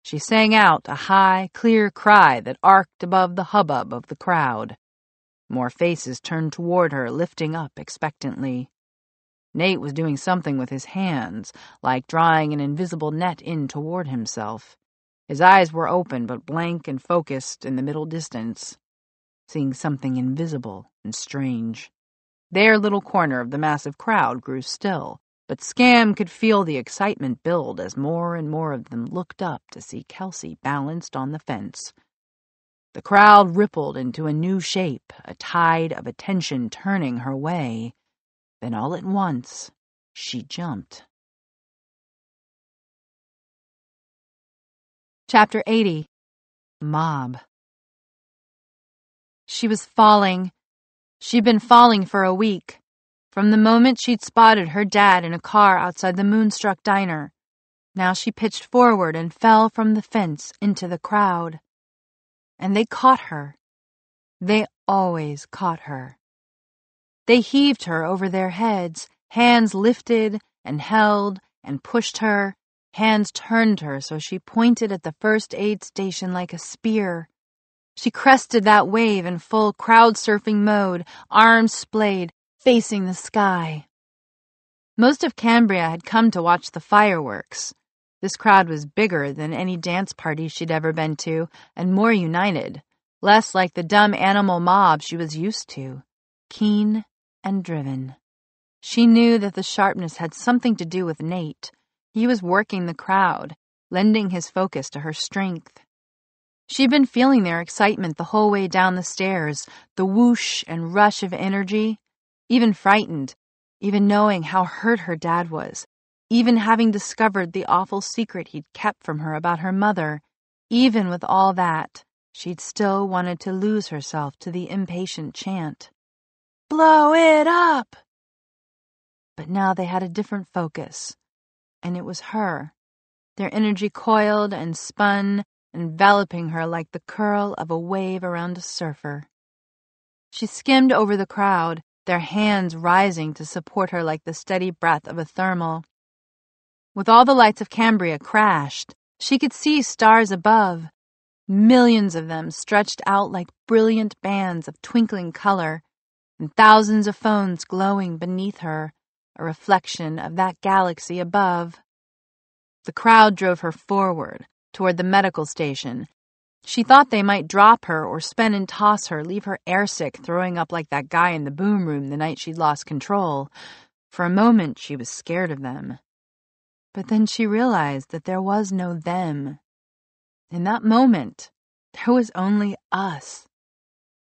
She sang out a high, clear cry that arced above the hubbub of the crowd. More faces turned toward her, lifting up expectantly. Nate was doing something with his hands, like drawing an invisible net in toward himself. His eyes were open but blank and focused in the middle distance, seeing something invisible and strange. Their little corner of the massive crowd grew still, but Scam could feel the excitement build as more and more of them looked up to see Kelsie balanced on the fence. The crowd rippled into a new shape, a tide of attention turning her way. Then all at once, she jumped. Chapter 80 Mob. She was falling. She'd been falling for a week. From the moment she'd spotted her dad in a car outside the Moonstruck Diner. Now she pitched forward and fell from the fence into the crowd. And they caught her. They always caught her. They heaved her over their heads, hands lifted and held and pushed her. Hands turned her so she pointed at the first aid station like a spear. She crested that wave in full crowd surfing mode, arms splayed, facing the sky. Most of Cambria had come to watch the fireworks. This crowd was bigger than any dance party she'd ever been to, and more united, less like the dumb animal mob she was used to, keen and driven. She knew that the sharpness had something to do with Nate. He was working the crowd, lending his focus to her strength. She'd been feeling their excitement the whole way down the stairs, the whoosh and rush of energy, even frightened, even knowing how hurt her dad was, even having discovered the awful secret he'd kept from her about her mother. Even with all that, she'd still wanted to lose herself to the impatient chant. Blow it up! But now they had a different focus, and it was her. Their energy coiled and spun, enveloping her like the curl of a wave around a surfer. She skimmed over the crowd, their hands rising to support her like the steady breath of a thermal. With all the lights of Cambria crashed, she could see stars above, millions of them stretched out like brilliant bands of twinkling color, and thousands of phones glowing beneath her, a reflection of that galaxy above. The crowd drove her forward, toward the medical station. She thought they might drop her or spin and toss her, leave her airsick, throwing up like that guy in the boom room the night she'd lost control. For a moment, she was scared of them. But then she realized that there was no them. In that moment, there was only us.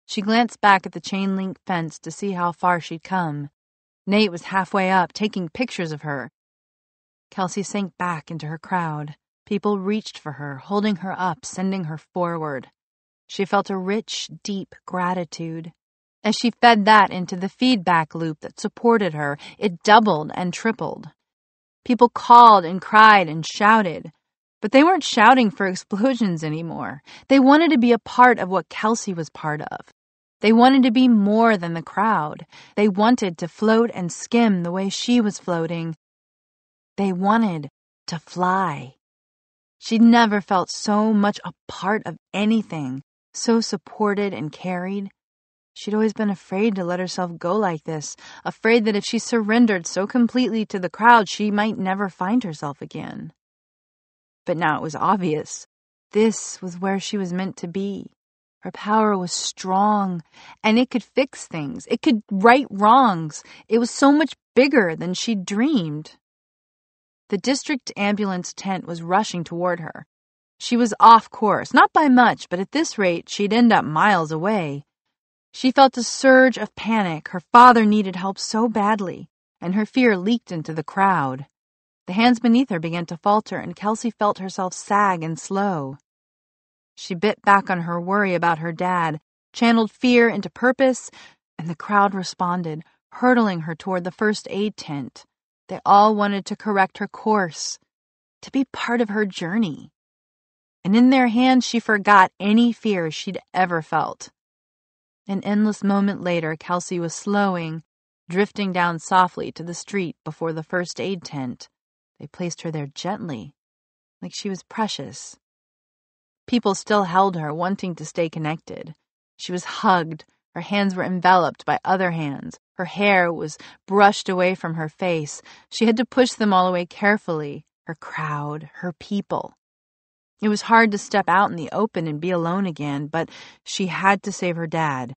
She glanced back at the chain link fence to see how far she'd come. Nate was halfway up, taking pictures of her. Kelsie sank back into her crowd. People reached for her, holding her up, sending her forward. She felt a rich, deep gratitude. As she fed that into the feedback loop that supported her, it doubled and tripled. People called and cried and shouted. But they weren't shouting for explosions anymore. They wanted to be a part of what Kelsie was part of. They wanted to be more than the crowd. They wanted to float and skim the way she was floating. They wanted to fly. She'd never felt so much a part of anything, so supported and carried. She'd always been afraid to let herself go like this, afraid that if she surrendered so completely to the crowd, she might never find herself again. But now it was obvious. This was where she was meant to be. Her power was strong, and it could fix things. It could right wrongs. It was so much bigger than she'd dreamed. The district ambulance tent was rushing toward her. She was off course, not by much, but at this rate she'd end up miles away. She felt a surge of panic. Her father needed help so badly, and her fear leaked into the crowd. The hands beneath her began to falter, and Kelsie felt herself sag and slow. She bit back on her worry about her dad, channeled fear into purpose, and the crowd responded, hurtling her toward the first aid tent. They all wanted to correct her course, to be part of her journey. And in their hands, she forgot any fear she'd ever felt. An endless moment later, Kelsie was slowing, drifting down softly to the street before the first aid tent. They placed her there gently, like she was precious. People still held her, wanting to stay connected. She was hugged, her hands were enveloped by other hands, her hair was brushed away from her face. She had to push them all away carefully her crowd, her people. It was hard to step out in the open and be alone again, but she had to save her dad.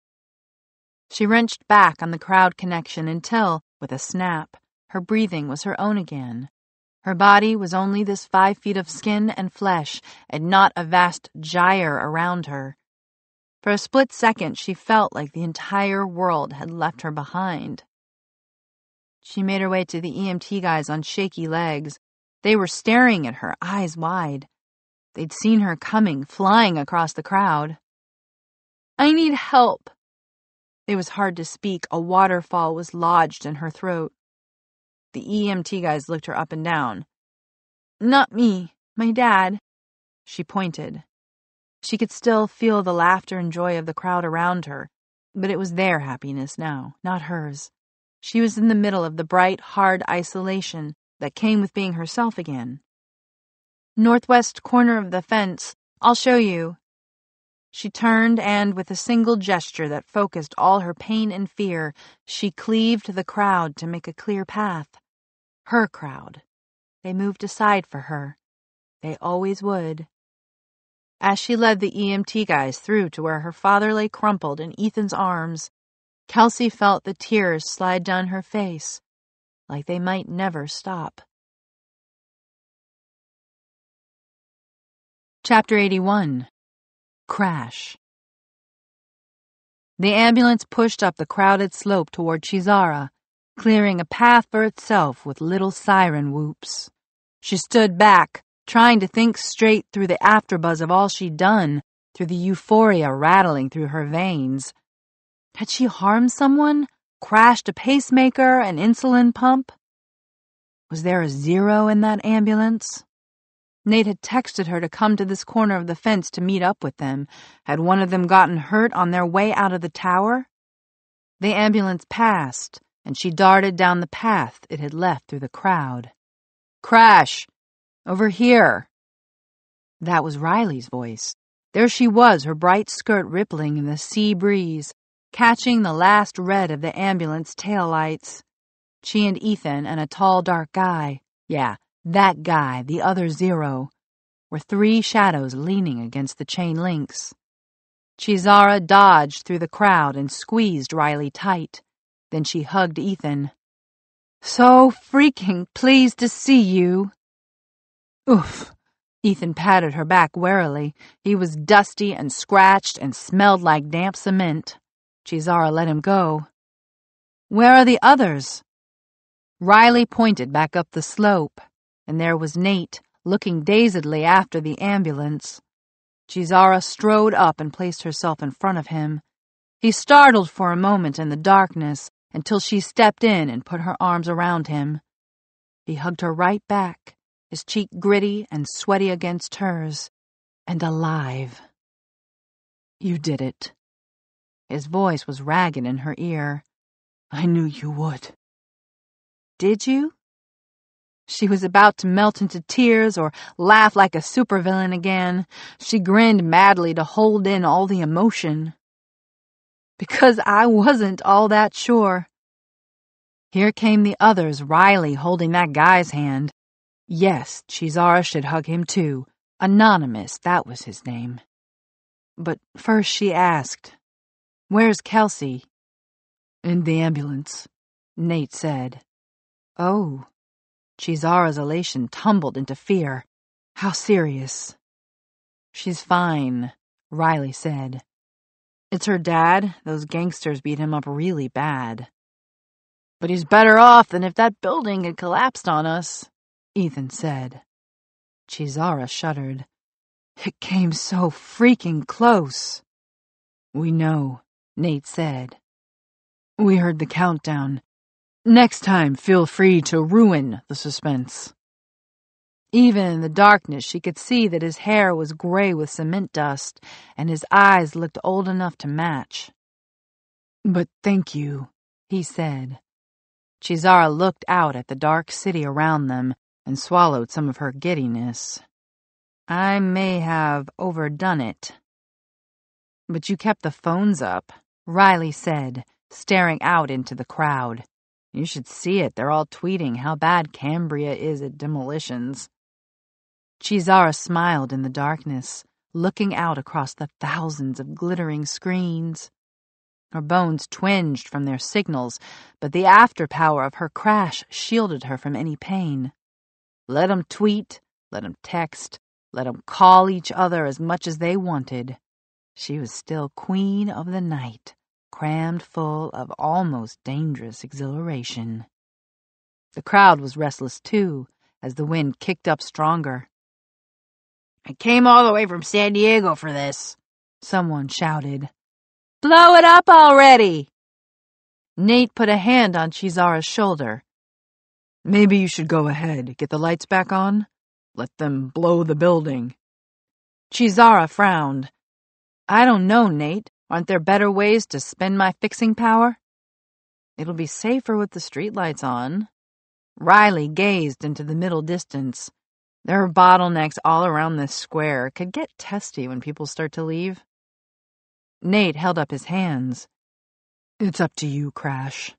She wrenched back on the crowd connection until, with a snap, her breathing was her own again. Her body was only this five feet of skin and flesh, and not a vast gyre around her. For a split second, she felt like the entire world had left her behind. She made her way to the EMT guys on shaky legs. They were staring at her, eyes wide. They'd seen her coming, flying across the crowd. I need help. It was hard to speak. A waterfall was lodged in her throat. The EMT guys looked her up and down. Not me, my dad. She pointed. She could still feel the laughter and joy of the crowd around her, but it was their happiness now, not hers. She was in the middle of the bright, hard isolation that came with being herself again. Northwest corner of the fence. I'll show you. She turned and, with a single gesture that focused all her pain and fear, she cleaved the crowd to make a clear path. Her crowd. They moved aside for her. They always would. As she led the EMT guys through to where her father lay crumpled in Ethan's arms, Kelsie felt the tears slide down her face, like they might never stop. Chapter 81 Crash The ambulance pushed up the crowded slope toward Chizara, clearing a path for itself with little siren whoops. She stood back, trying to think straight through the afterbuzz of all she'd done, through the euphoria rattling through her veins. Had she harmed someone? Crashed a pacemaker, an insulin pump? Was there a zero in that ambulance? Nate had texted her to come to this corner of the fence to meet up with them. Had one of them gotten hurt on their way out of the tower? The ambulance passed, and she darted down the path it had left through the crowd. Crash! Over here! That was Riley's voice. There she was, her bright skirt rippling in the sea breeze. catching the last red of the ambulance taillights. She and Ethan and a tall, dark guy, yeah, that guy, the other Zero, were three shadows leaning against the chain links. Chizara dodged through the crowd and squeezed Riley tight. Then she hugged Ethan. So freaking pleased to see you. Oof. Ethan patted her back warily. He was dusty and scratched and smelled like damp cement. Chizara let him go. Where are the others? Riley pointed back up the slope, and there was Nate, looking dazedly after the ambulance. Chizara strode up and placed herself in front of him. He startled for a moment in the darkness until she stepped in and put her arms around him. He hugged her right back, his cheek gritty and sweaty against hers, and alive. You did it. His voice was ragged in her ear. I knew you would. Did you? She was about to melt into tears or laugh like a supervillain again. She grinned madly to hold in all the emotion. Because I wasn't all that sure. Here came the others, Riley holding that guy's hand. Yes, Chizara should hug him too. Anonymous, that was his name. But first she asked, Where's Kelsie? In the ambulance, Nate said. Oh. Chizara's elation tumbled into fear. How serious? She's fine, Riley said. It's her dad. Those gangsters beat him up really bad. But he's better off than if that building had collapsed on us, Ethan said. Chizara shuddered. It came so freaking close. We know, Nate said. We heard the countdown. Next time, feel free to ruin the suspense. Even in the darkness, she could see that his hair was gray with cement dust, and his eyes looked old enough to match. But thank you, he said. Chizara looked out at the dark city around them and swallowed some of her giddiness. I may have overdone it. But you kept the phones up, Riley said, staring out into the crowd. You should see it. They're all tweeting how bad Cambria is at demolitions. Chizara smiled in the darkness, looking out across the thousands of glittering screens. Her bones twinged from their signals, but the afterpower of her crash shielded her from any pain. Let 'em tweet, let 'em text, let 'em call each other as much as they wanted. She was still queen of the night crammed full of almost dangerous exhilaration. The crowd was restless too, as the wind kicked up stronger. I came all the way from San Diego for this, someone shouted. Blow it up already! Nate put a hand on Chizara's shoulder. Maybe you should go ahead, get the lights back on. Let them blow the building. Chizara frowned. I don't know, Nate. Aren't there better ways to spend my fixing power? It'll be safer with the streetlights on. Riley gazed into the middle distance. There are bottlenecks all around this square. Could get testy when people start to leave. Nate held up his hands. It's up to you, Crash.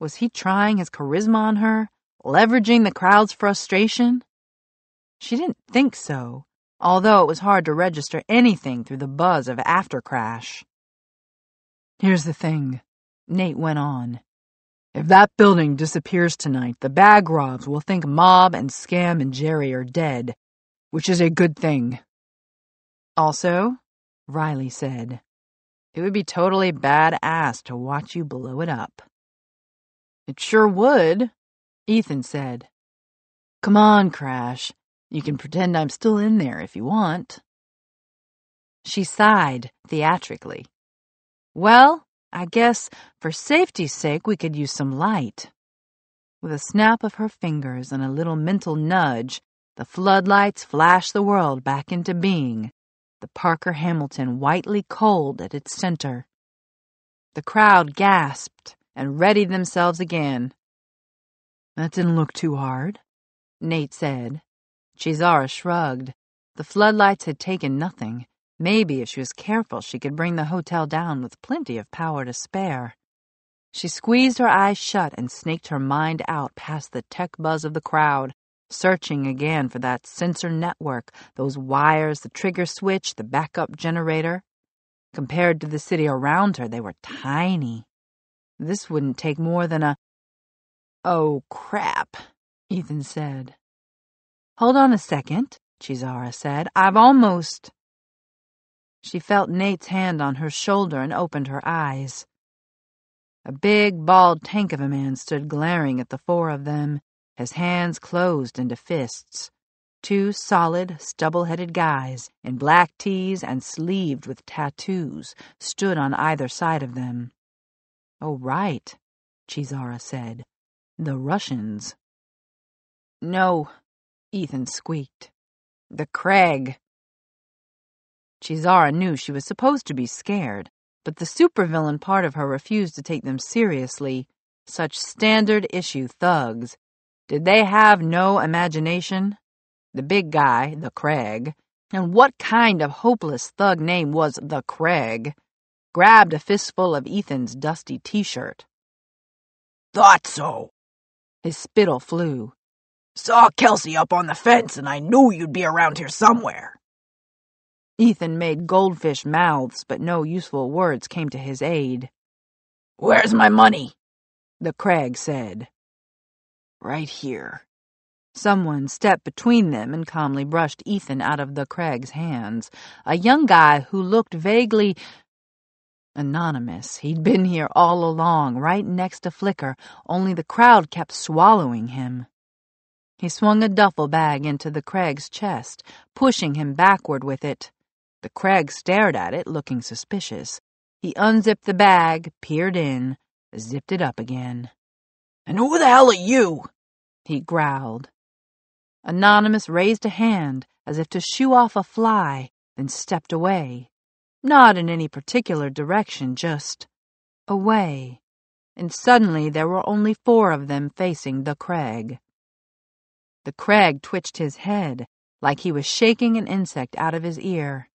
Was he trying his charisma on her, leveraging the crowd's frustration? She didn't think so although it was hard to register anything through the buzz of after crash. Here's the thing, Nate went on. If that building disappears tonight, the Bagrovs will think Mob and Scam and Jerry are dead, which is a good thing. Also, Riley said, it would be totally badass to watch you blow it up. It sure would, Ethan said. Come on, Crash. You can pretend I'm still in there if you want. She sighed theatrically. Well, I guess for safety's sake we could use some light. With a snap of her fingers and a little mental nudge, the floodlights flashed the world back into being, the Parker Hamilton whitely cold at its center. The crowd gasped and readied themselves again. That didn't look too hard, Nate said, Chizara shrugged. The floodlights had taken nothing. Maybe if she was careful, she could bring the hotel down with plenty of power to spare. She squeezed her eyes shut and snaked her mind out past the tech buzz of the crowd, searching again for that sensor network, those wires, the trigger switch, the backup generator. Compared to the city around her, they were tiny. This wouldn't take more than a. Oh, crap, Ethan said. Hold on a second, Chizara said. I've almost. She felt Nate's hand on her shoulder and opened her eyes. A big, bald tank of a man stood glaring at the four of them, his hands closed into fists. Two solid, stubble-headed guys, in black tees and sleeved with tattoos, stood on either side of them. Oh, right, Chizara said. The Russians. No, Ethan squeaked. The Crag. Chizara knew she was supposed to be scared, but the supervillain part of her refused to take them seriously. Such standard issue thugs. Did they have no imagination? The big guy, the Crag, and what kind of hopeless thug name was the Crag, grabbed a fistful of Ethan's dusty t-shirt. Thought so. His spittle flew. Saw Kelsie up on the fence and I knew you'd be around here somewhere. Ethan made goldfish mouths, but no useful words came to his aid. Where's my money? The Crag said. Right here. Someone stepped between them and calmly brushed Ethan out of the Crag's hands. A young guy who looked vaguely anonymous. He'd been here all along, right next to Flicker, only the crowd kept swallowing him. He swung a duffel bag into the Crag's chest, pushing him backward with it. The Crag stared at it, looking suspicious. He unzipped the bag, peered in, zipped it up again. And who the hell are you? He growled. Anonymous raised a hand as if to shoo off a fly, then stepped away. Not in any particular direction, just away. And suddenly there were only four of them facing the crag. The crag twitched his head, like he was shaking an insect out of his ear.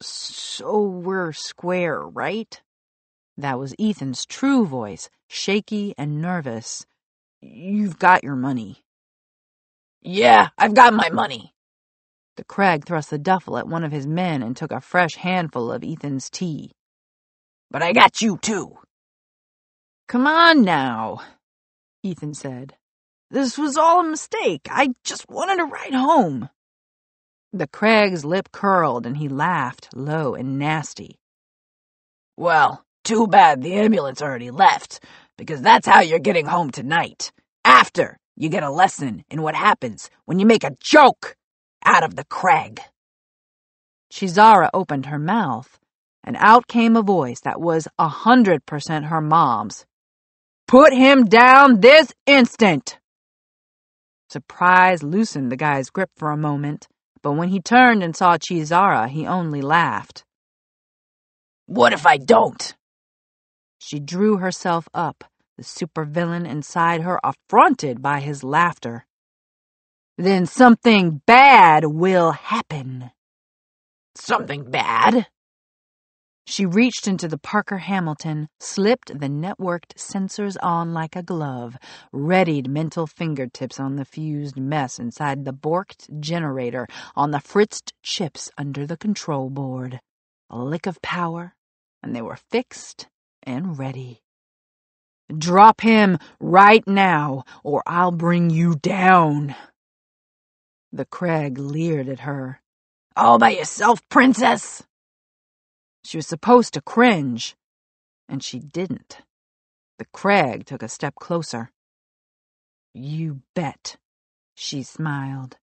So we're square, right? That was Ethan's true voice, shaky and nervous. You've got your money. Yeah, I've got my money. The Crag thrust the duffel at one of his men and took a fresh handful of Ethan's tee. But I got you too. Come on now, Ethan said. This was all a mistake. I just wanted to ride home. The Crag's lip curled and he laughed, low and nasty. Well, too bad the ambulance already left, because that's how you're getting home tonight. After you get a lesson in what happens when you make a joke out of the crag. Chizara opened her mouth, and out came a voice that was a hundred percent her mom's. Put him down this instant! Surprise loosened the guy's grip for a moment, but when he turned and saw Chizara, he only laughed. What if I don't? She drew herself up, the supervillain inside her affronted by his laughter. Then something bad will happen. Something bad? She reached into the Parker Hamilton, slipped the networked sensors on like a glove, readied mental fingertips on the fused mess inside the borked generator on the fritzed chips under the control board. A lick of power, and they were fixed and ready. Drop him right now, or I'll bring you down. The Crag leered at her. All by yourself, princess? She was supposed to cringe, and she didn't. The Crag took a step closer. You bet, she smiled.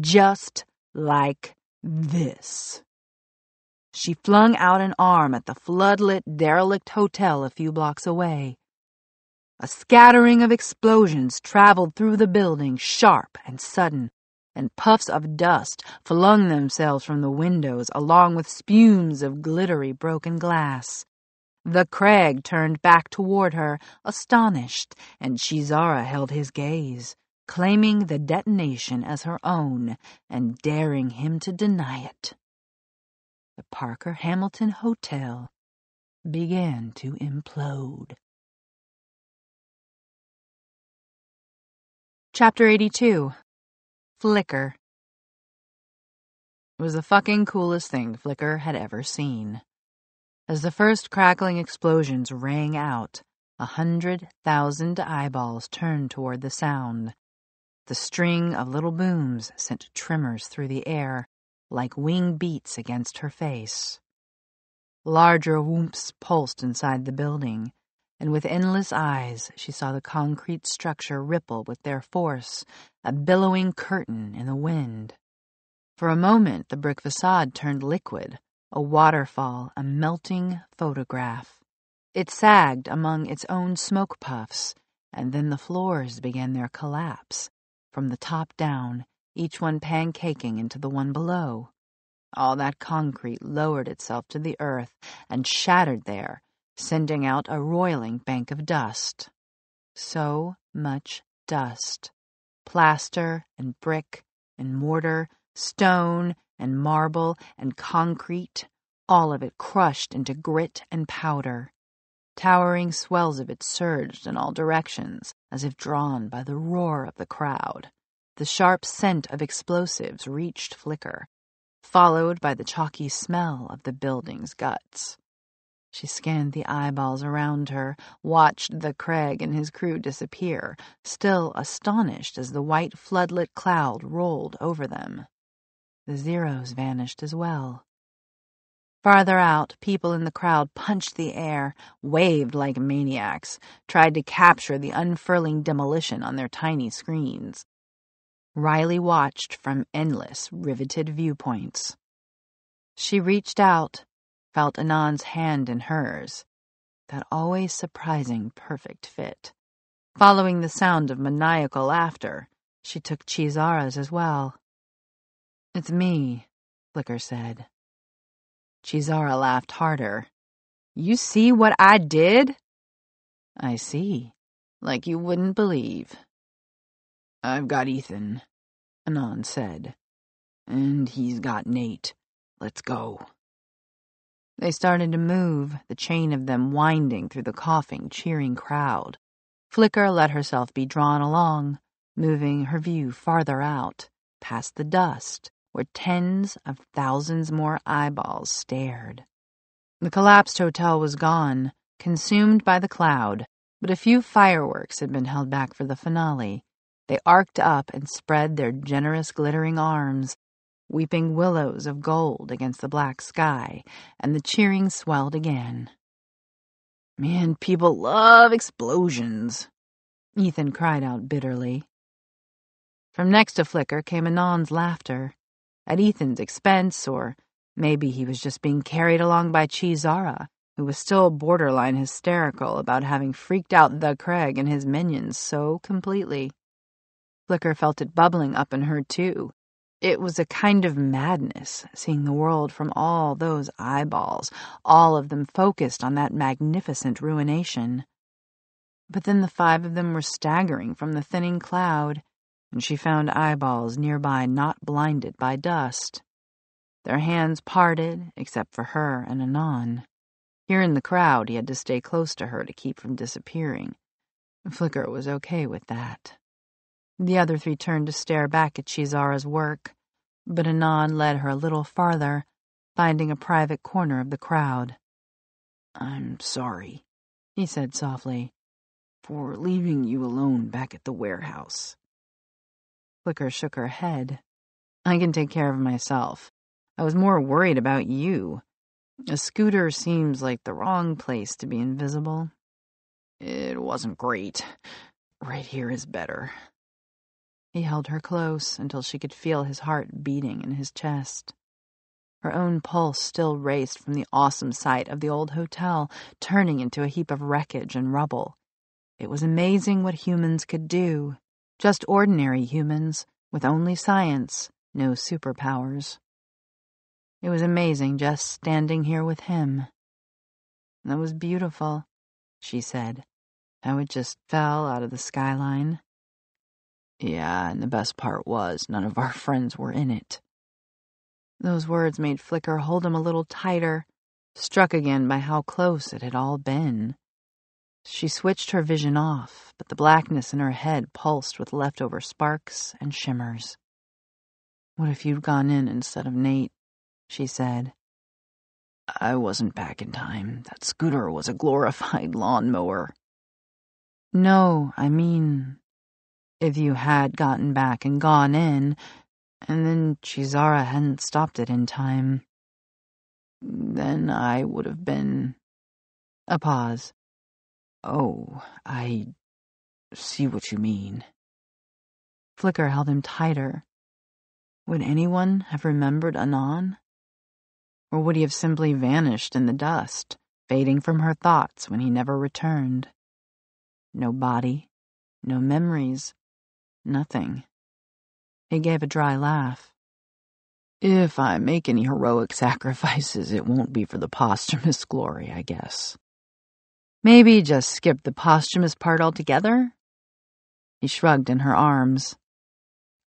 Just like this. She flung out an arm at the floodlit, derelict hotel a few blocks away. A scattering of explosions traveled through the building, sharp and sudden, and puffs of dust flung themselves from the windows along with spumes of glittery broken glass. The crag turned back toward her, astonished, and Chizara held his gaze, claiming the detonation as her own and daring him to deny it. the Parker Hamilton Hotel began to implode. Chapter 82 Flicker It was the fucking coolest thing Flicker had ever seen. As the first crackling explosions rang out, a hundred thousand eyeballs turned toward the sound. The string of little booms sent tremors through the air, like wing beats against her face. Larger whoops pulsed inside the building, and with endless eyes she saw the concrete structure ripple with their force, a billowing curtain in the wind. For a moment the brick facade turned liquid, a waterfall, a melting photograph. It sagged among its own smoke puffs, and then the floors began their collapse, from the top down, each one pancaking into the one below. All that concrete lowered itself to the earth and shattered there, sending out a roiling bank of dust. So much dust. Plaster and brick and mortar, stone and marble and concrete, all of it crushed into grit and powder. Towering swells of it surged in all directions, as if drawn by the roar of the crowd. The sharp scent of explosives reached Flicker, followed by the chalky smell of the building's guts. She scanned the eyeballs around her, watched the Crag and his crew disappear, still astonished as the white floodlit cloud rolled over them. The Zeroes vanished as well. Farther out, people in the crowd punched the air, waved like maniacs, tried to capture the unfurling demolition on their tiny screens. Riley watched from endless, riveted viewpoints. She reached out, felt Anon's hand in hers, that always surprising perfect fit. Following the sound of maniacal laughter, she took Chizara's as well. It's me, Flicker said. Chizara laughed harder. You see what I did? I see. Like you wouldn't believe. I've got Ethan, Anand said. And he's got Nate. Let's go. They started to move, the chain of them winding through the coughing, cheering crowd. Flicker let herself be drawn along, moving her view farther out, past the dust, where tens of thousands more eyeballs stared. The collapsed hotel was gone, consumed by the cloud, but a few fireworks had been held back for the finale. They arced up and spread their generous glittering arms, weeping willows of gold against the black sky, and the cheering swelled again. Man, people love explosions, Ethan cried out bitterly. From next to Flicker came Anon's laughter at Ethan's expense, or maybe he was just being carried along by Chizara, who was still borderline hysterical about having freaked out the Crag and his minions so completely. Flicker felt it bubbling up in her, too. It was a kind of madness, seeing the world from all those eyeballs, all of them focused on that magnificent ruination. But then the five of them were staggering from the thinning cloud, and she found eyeballs nearby not blinded by dust. Their hands parted, except for her and Anon. Here in the crowd, he had to stay close to her to keep from disappearing. Flicker was okay with that. The other three turned to stare back at Chizara's work, but Anon led her a little farther, finding a private corner of the crowd. I'm sorry, he said softly, for leaving you alone back at the warehouse. Flicker shook her head. I can take care of myself. I was more worried about you. A scooter seems like the wrong place to be invisible. It wasn't great. Right here is better. He held her close until she could feel his heart beating in his chest. Her own pulse still raced from the awesome sight of the old hotel turning into a heap of wreckage and rubble. It was amazing what humans could do. Just ordinary humans, with only science, no superpowers. It was amazing just standing here with him. That was beautiful, she said. How it just fell out of the skyline. Yeah, and the best part was none of our friends were in it. Those words made Flicker hold him a little tighter, struck again by how close it had all been. She switched her vision off, but the blackness in her head pulsed with leftover sparks and shimmers. What if you'd gone in instead of Nate? she said. I wasn't back in time. That scooter was a glorified lawnmower. No, I mean, if you had gotten back and gone in, and then Chizara hadn't stopped it in time, then I would have been. A pause. Oh, I see what you mean. Flicker held him tighter. Would anyone have remembered Anon? Or would he have simply vanished in the dust, fading from her thoughts when he never returned? No body, no memories, nothing. He gave a dry laugh. If I make any heroic sacrifices, it won't be for the posthumous glory, I guess. Maybe just skip the posthumous part altogether? He shrugged in her arms.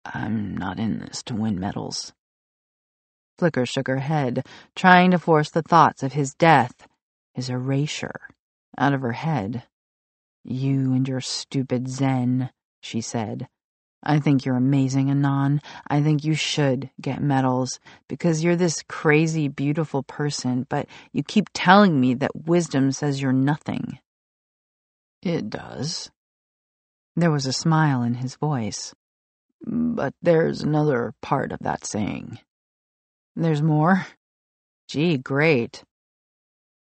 I'm not in this to win medals. Flicker shook her head, trying to force the thoughts of his death, his erasure, out of her head. You and your stupid Zen, she said. I think you're amazing, Anon. I think you should get medals because you're this crazy, beautiful person, but you keep telling me that wisdom says you're nothing. It does. There was a smile in his voice. But there's another part of that saying. There's more? Gee, great.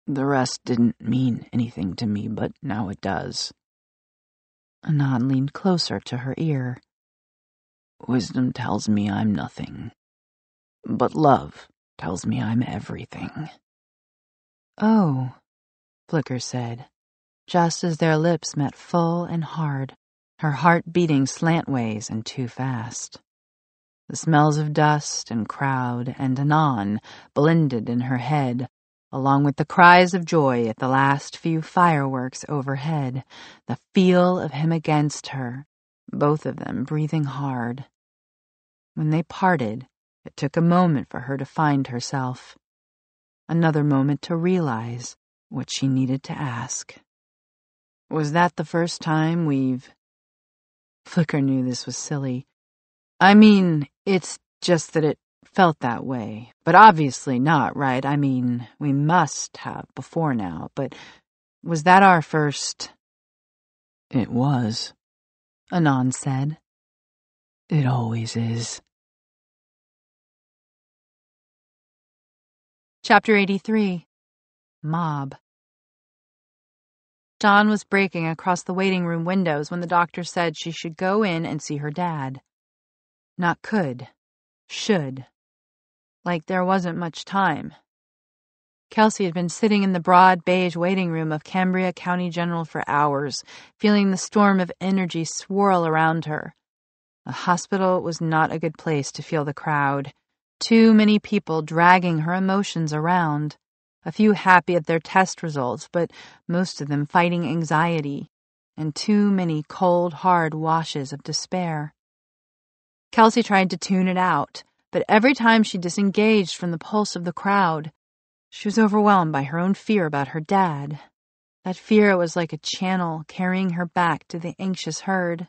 The rest didn't mean anything to me, but now it does. Anon leaned closer to her ear. Wisdom tells me I'm nothing. But love tells me I'm everything. Oh, Flicker said, just as their lips met full and hard, her heart beating slantways and too fast. The smells of dust and crowd and anon blended in her head, along with the cries of joy at the last few fireworks overhead, the feel of him against her, both of them breathing hard. When they parted, it took a moment for her to find herself. Another moment to realize what she needed to ask. Was that the first time we've. Flicker knew this was silly. I mean, it's just that it felt that way. But obviously not, right? I mean, we must have before now, but was that our first. It was, Anon said. It always is. Chapter 83 Mob Dawn was breaking across the waiting room windows when the doctor said she should go in and see her dad. Not could, should. Like there wasn't much time. Kelsie had been sitting in the broad beige waiting room of Cambria County General for hours, feeling the storm of energy swirl around her. The hospital was not a good place to feel the crowd. Too many people dragging her emotions around. A few happy at their test results, but most of them fighting anxiety. And too many cold, hard washes of despair. Kelsie tried to tune it out, but every time she disengaged from the pulse of the crowd, she was overwhelmed by her own fear about her dad. That fear was like a channel carrying her back to the anxious herd.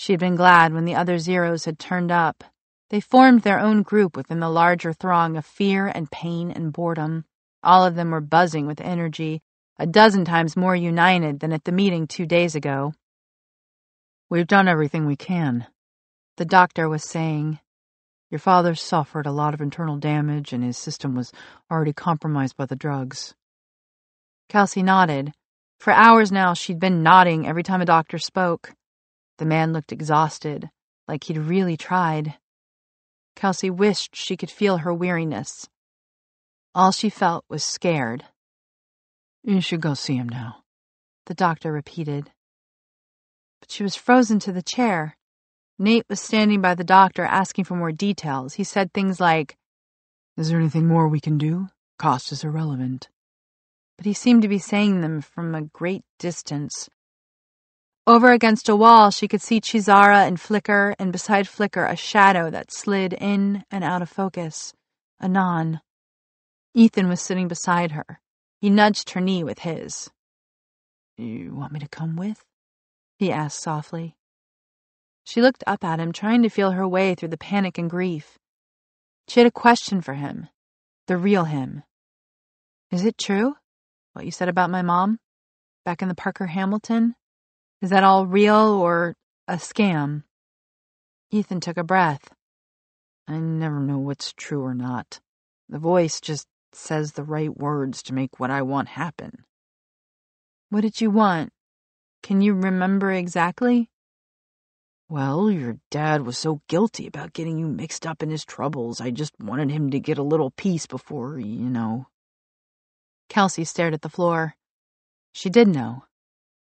She had been glad when the other Zeroes had turned up. They formed their own group within the larger throng of fear and pain and boredom. All of them were buzzing with energy, a dozen times more united than at the meeting two days ago. We've done everything we can, the doctor was saying. Your father suffered a lot of internal damage and his system was already compromised by the drugs. Kelsie nodded. For hours now, she'd been nodding every time a doctor spoke. The man looked exhausted, like he'd really tried. Kelsie wished she could feel her weariness. All she felt was scared. You should go see him now, the doctor repeated. But she was frozen to the chair. Nate was standing by the doctor asking for more details. He said things like, Is there anything more we can do? Cost is irrelevant. But he seemed to be saying them from a great distance, over against a wall, she could see Chizara and Flicker, and beside Flicker, a shadow that slid in and out of focus. Anon. Ethan was sitting beside her. He nudged her knee with his. You want me to come with? He asked softly. She looked up at him, trying to feel her way through the panic and grief. She had a question for him, the real him. Is it true, what you said about my mom? Back in the Parker Hamilton? Is that all real or a scam? Ethan took a breath. I never know what's true or not. The voice just says the right words to make what I want happen. What did you want? Can you remember exactly? Well, your dad was so guilty about getting you mixed up in his troubles. I just wanted him to get a little peace before, you know. Kelsie stared at the floor. She did know.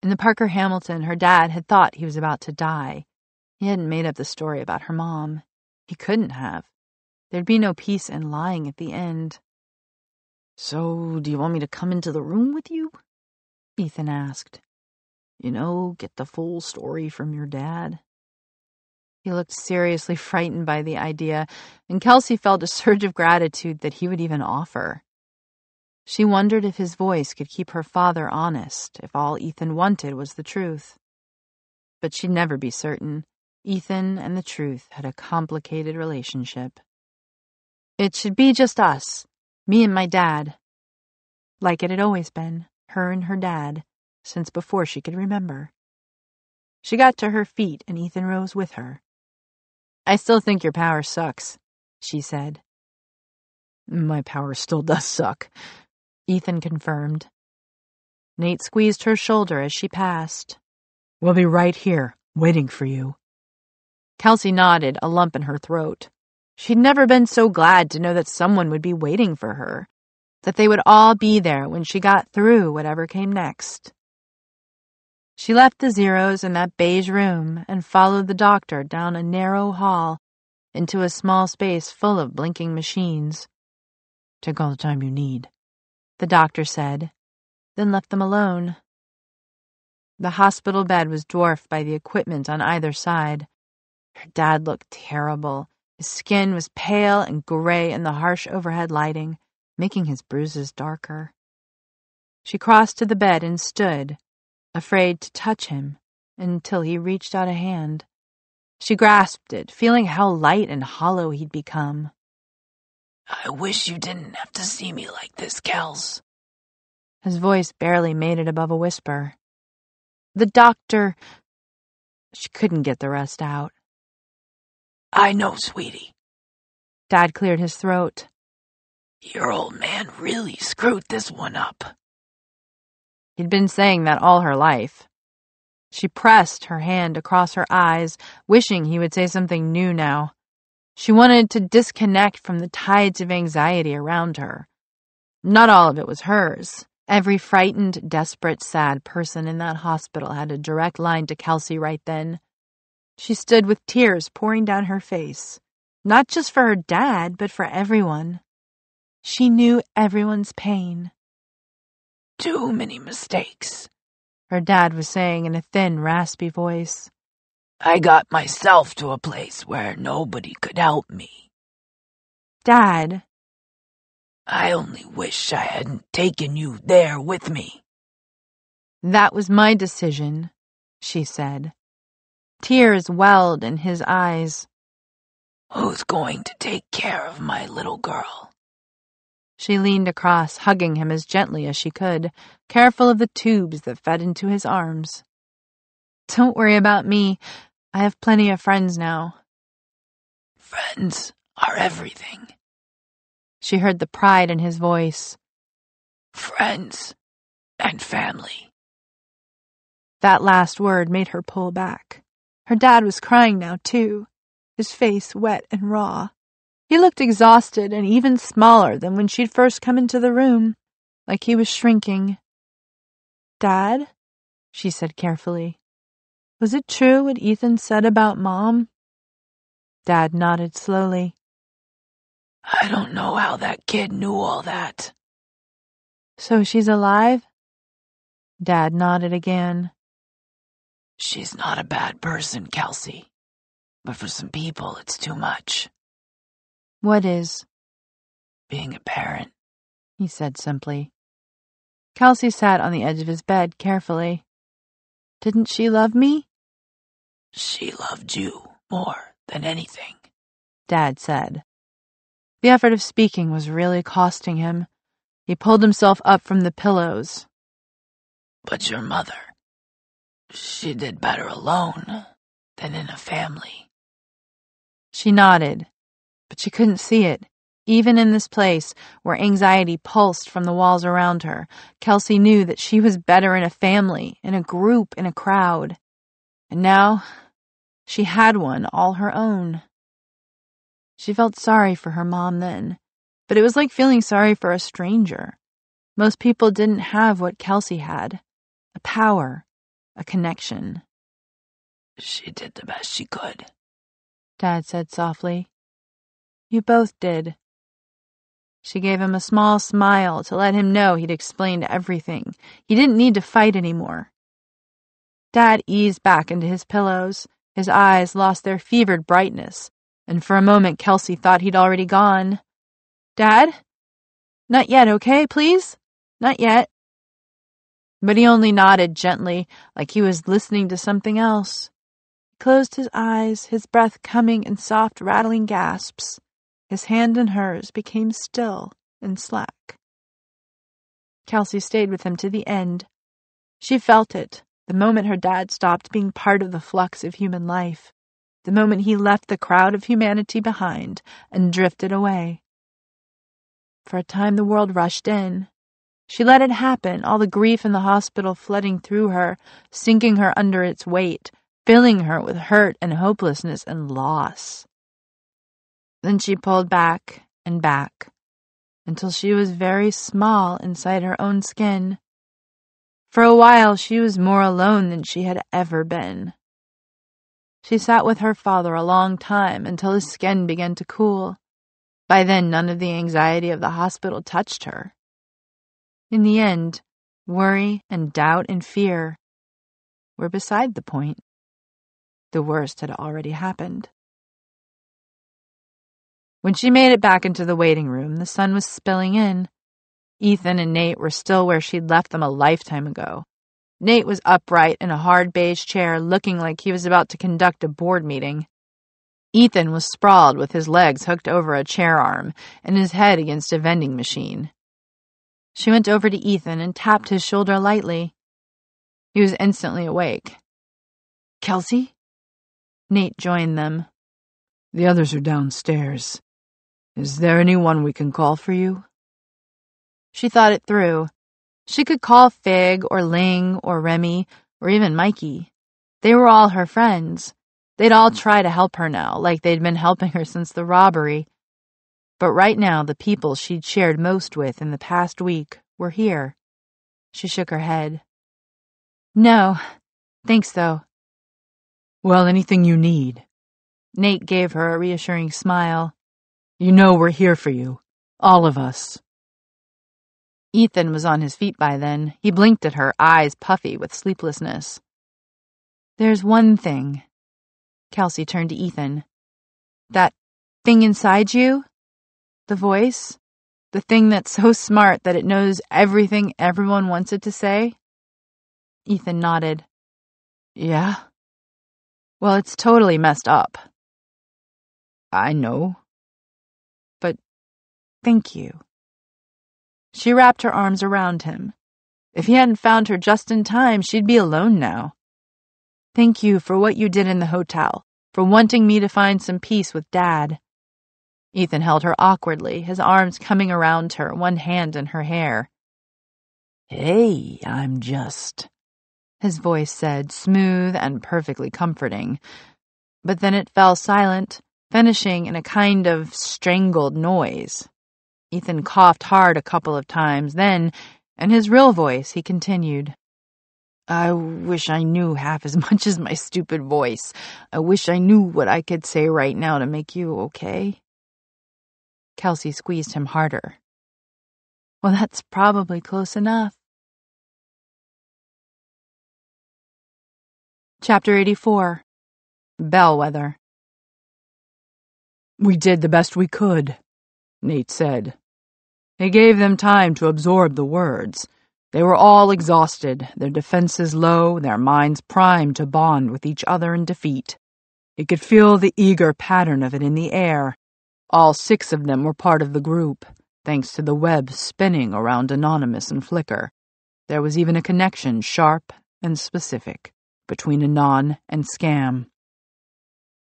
In the Parker Hamilton, her dad had thought he was about to die. He hadn't made up the story about her mom. He couldn't have. There'd be no peace in lying at the end. So, do you want me to come into the room with you? Ethan asked. You know, get the full story from your dad. He looked seriously frightened by the idea, and Kelsie felt a surge of gratitude that he would even offer. She wondered if his voice could keep her father honest, if all Ethan wanted was the truth. But she'd never be certain. Ethan and the truth had a complicated relationship. It should be just us, me and my dad. Like it had always been, her and her dad, since before she could remember. She got to her feet and Ethan rose with her. I still think your power sucks, she said. My power still does suck, Ethan confirmed. Nate squeezed her shoulder as she passed. We'll be right here, waiting for you. Kelsie nodded, a lump in her throat. She'd never been so glad to know that someone would be waiting for her, that they would all be there when she got through whatever came next. She left the Zeroes in that beige room and followed the doctor down a narrow hall into a small space full of blinking machines. Take all the time you need, the doctor said, then left them alone. The hospital bed was dwarfed by the equipment on either side. Her dad looked terrible. His skin was pale and gray in the harsh overhead lighting, making his bruises darker. She crossed to the bed and stood, afraid to touch him, until he reached out a hand. She grasped it, feeling how light and hollow he'd become. I wish you didn't have to see me like this, Kels. His voice barely made it above a whisper. The doctor. She couldn't get the rest out. I know, sweetie. Dad cleared his throat. Your old man really screwed this one up. He'd been saying that all her life. She pressed her hand across her eyes, wishing he would say something new now. She wanted to disconnect from the tides of anxiety around her. Not all of it was hers. Every frightened, desperate, sad person in that hospital had a direct line to Kelsie right then. She stood with tears pouring down her face, not just for her dad, but for everyone. She knew everyone's pain. Too many mistakes, her dad was saying in a thin, raspy voice. I got myself to a place where nobody could help me. Dad. I only wish I hadn't taken you there with me. That was my decision, she said. Tears welled in his eyes. Who's going to take care of my little girl? She leaned across, hugging him as gently as she could, careful of the tubes that fed into his arms. Don't worry about me. I have plenty of friends now. Friends are everything. She heard the pride in his voice. Friends and family. That last word made her pull back. Her dad was crying now, too, his face wet and raw. He looked exhausted and even smaller than when she'd first come into the room, like he was shrinking. Dad, she said carefully, was it true what Ethan said about Mom? Dad nodded slowly. I don't know how that kid knew all that. So she's alive? Dad nodded again. She's not a bad person, Kelsie. But for some people, it's too much. What is? being a parent, he said simply. Kelsie sat on the edge of his bed carefully. Didn't she love me? She loved you more than anything, Dad said. The effort of speaking was really costing him. He pulled himself up from the pillows. But your mother, she did better alone than in a family. She nodded, but she couldn't see it. Even in this place, where anxiety pulsed from the walls around her, Kelsie knew that she was better in a family, in a group, in a crowd. And now, she had one all her own. She felt sorry for her mom then, but it was like feeling sorry for a stranger. Most people didn't have what Kelsie had a power, a connection. She did the best she could, Dad said softly. You both did. She gave him a small smile to let him know he'd explained everything. He didn't need to fight anymore. Dad eased back into his pillows. His eyes lost their fevered brightness, and for a moment Kelsie thought he'd already gone. Dad? Not yet, okay, please? Not yet. But he only nodded gently, like he was listening to something else. He closed his eyes, his breath coming in soft, rattling gasps. His hand in hers became still and slack. Kelsie stayed with him to the end. She felt it, the moment her dad stopped being part of the flux of human life, the moment he left the crowd of humanity behind and drifted away. For a time the world rushed in. She let it happen, all the grief in the hospital flooding through her, sinking her under its weight, filling her with hurt and hopelessness and loss. Then she pulled back and back until she was very small inside her own skin. For a while, she was more alone than she had ever been. She sat with her father a long time until his skin began to cool. By then, none of the anxiety of the hospital touched her. In the end, worry and doubt and fear were beside the point. The worst had already happened. When she made it back into the waiting room, the sun was spilling in. Ethan and Nate were still where she'd left them a lifetime ago. Nate was upright in a hard beige chair, looking like he was about to conduct a board meeting. Ethan was sprawled with his legs hooked over a chair arm and his head against a vending machine. She went over to Ethan and tapped his shoulder lightly. He was instantly awake. Kelsie? Nate joined them. The others are downstairs. Is there anyone we can call for you? She thought it through. She could call Fig or Ling or Remy or even Mikey. They were all her friends. They'd all hmm. try to help her now, like they'd been helping her since the robbery. But right now, the people she'd shared most with in the past week were here. She shook her head. No, thanks though. Well, anything you need. Nate gave her a reassuring smile. You know we're here for you. All of us. Ethan was on his feet by then. He blinked at her, eyes puffy with sleeplessness. There's one thing. Kelsie turned to Ethan. That thing inside you? The voice? The thing that's so smart that it knows everything everyone wants it to say? Ethan nodded. Yeah? Well, it's totally messed up. I know. But thank you. She wrapped her arms around him. If he hadn't found her just in time, she'd be alone now. Thank you for what you did in the hotel, for wanting me to find some peace with Dad. Ethan held her awkwardly, his arms coming around her, one hand in her hair. Hey, I'm just. His voice said, smooth and perfectly comforting. But then it fell silent, finishing in a kind of strangled noise. Ethan coughed hard a couple of times, then, in his real voice, he continued. I wish I knew half as much as my stupid voice. I wish I knew what I could say right now to make you okay. Kelsie squeezed him harder. Well, that's probably close enough. Chapter 84 Bellwether We did the best we could, Nate said, He gave them time to absorb the words. They were all exhausted, their defenses low, their minds primed to bond with each other in defeat. He could feel the eager pattern of it in the air. All six of them were part of the group, thanks to the web spinning around Anonymous and Flicker. There was even a connection, sharp and specific, between Anon and Scam.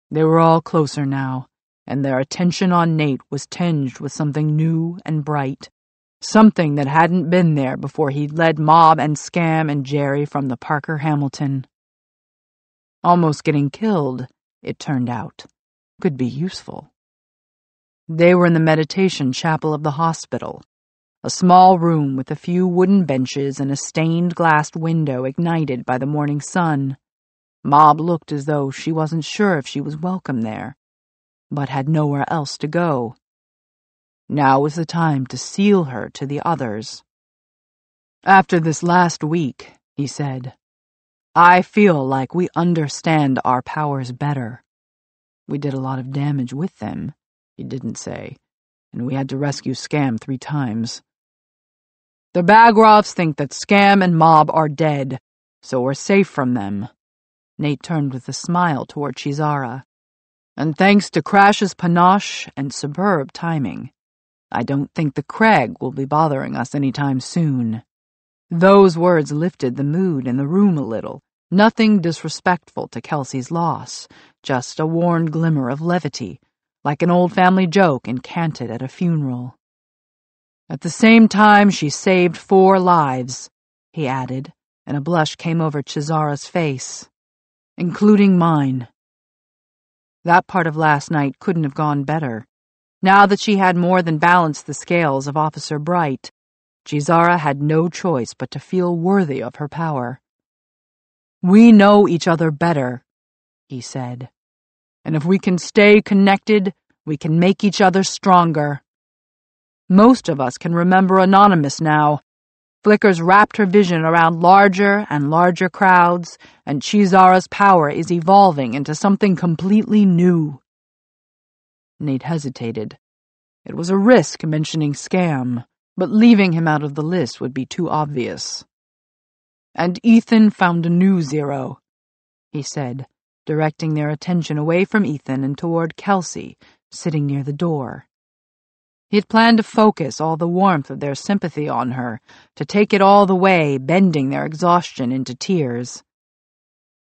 They were all closer now, and their attention on Nate was tinged with something new and bright. Something that hadn't been there before he'd led Mob and Scam and Jerry from the Parker Hamilton. Almost getting killed, it turned out, could be useful. They were in the meditation chapel of the hospital, a small room with a few wooden benches and a stained glass window ignited by the morning sun. Mob looked as though she wasn't sure if she was welcome there, but had nowhere else to go. Now was the time to seal her to the others. After this last week, he said, I feel like we understand our powers better. We did a lot of damage with them, he didn't say, and we had to rescue Scam three times. The Bagrovs think that Scam and Mob are dead, so we're safe from them. Nate turned with a smile toward Chizara. And thanks to Crash's panache and superb timing, I don't think the Crag will be bothering us any time soon. Those words lifted the mood in the room a little. Nothing disrespectful to Kelsie's loss, just a worn glimmer of levity, like an old family joke incanted at a funeral. At the same time, she saved four lives, he added, and a blush came over Chizara's face, including mine. That part of last night couldn't have gone better. Now that she had more than balanced the scales of Officer Bright, Chizara had no choice but to feel worthy of her power. We know each other better, he said. And if we can stay connected, we can make each other stronger. Most of us can remember Anonymous now. Flickers wrapped her vision around larger and larger crowds, and Chizara's power is evolving into something completely new. Nate hesitated. It was a risk mentioning Scam, but leaving him out of the list would be too obvious. And Ethan found a new zero, he said, directing their attention away from Ethan and toward Kelsie, sitting near the door. He had planned to focus all the warmth of their sympathy on her, to take it all the way, bending their exhaustion into tears.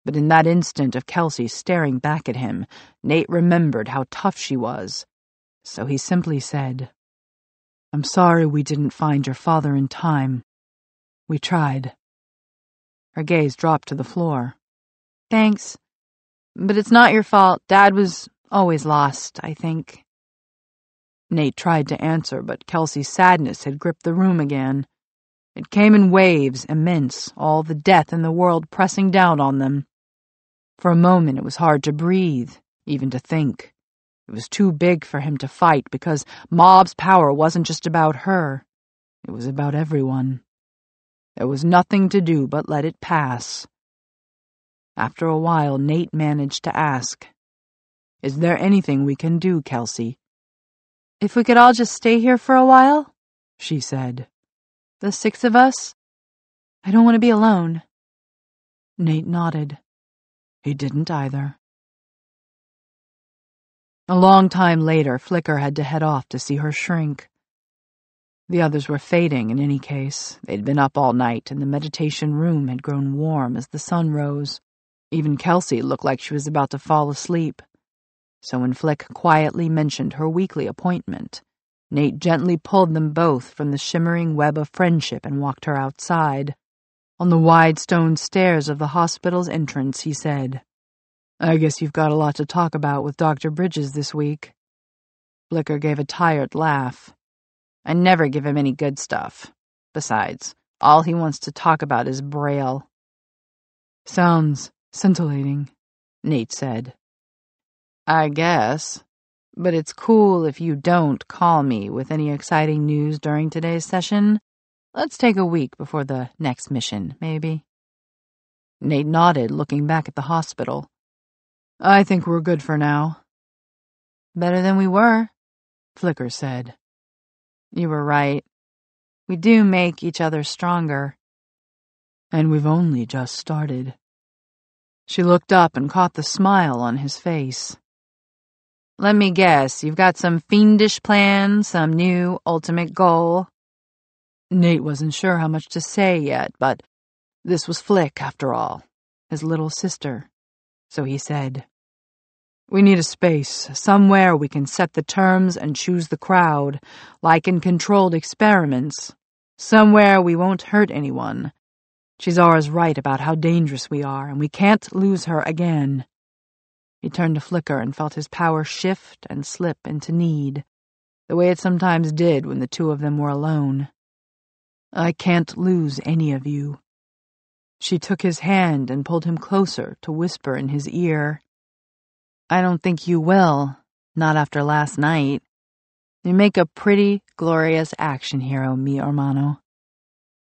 But in that instant of Kelsie staring back at him, Nate remembered how tough she was. So he simply said, I'm sorry we didn't find your father in time. We tried. Her gaze dropped to the floor. Thanks. But it's not your fault. Dad was always lost, I think. Nate tried to answer, but Kelsie's sadness had gripped the room again. It came in waves, immense, all the death in the world pressing down on them. For a moment it was hard to breathe, even to think. It was too big for him to fight because Mob's power wasn't just about her. It was about everyone. There was nothing to do but let it pass. After a while, Nate managed to ask, Is there anything we can do, Kelsey? If we could all just stay here for a while, she said. The six of us? I don't want to be alone. Nate nodded. He didn't either. A long time later, Flicker had to head off to see her shrink. The others were fading in any case. They'd been up all night, and the meditation room had grown warm as the sun rose. Even Kelsie looked like she was about to fall asleep. So when Flick quietly mentioned her weekly appointment, Nate gently pulled them both from the shimmering web of friendship and walked her outside. On the wide stone stairs of the hospital's entrance, he said, I guess you've got a lot to talk about with Dr. Bridges this week. Flicker gave a tired laugh. I never give him any good stuff. Besides, all he wants to talk about is Braille. Sounds scintillating, Nate said. I guess, but it's cool if you don't call me with any exciting news during today's session. Let's take a week before the next mission, maybe. Nate nodded, looking back at the hospital. I think we're good for now. Better than we were, Flicker said. You were right. We do make each other stronger. And we've only just started. She looked up and caught the smile on his face. Let me guess, you've got some fiendish plan, some new ultimate goal? Nate wasn't sure how much to say yet, but this was Flick, after all, his little sister. So he said, We need a space, somewhere we can set the terms and choose the crowd, like in controlled experiments. Somewhere we won't hurt anyone. Chizara's right about how dangerous we are, and we can't lose her again. He turned to Flicker and felt his power shift and slip into need, the way it sometimes did when the two of them were alone. I can't lose any of you. She took his hand and pulled him closer to whisper in his ear. I don't think you will, not after last night. You make a pretty, glorious action hero, mi hermano.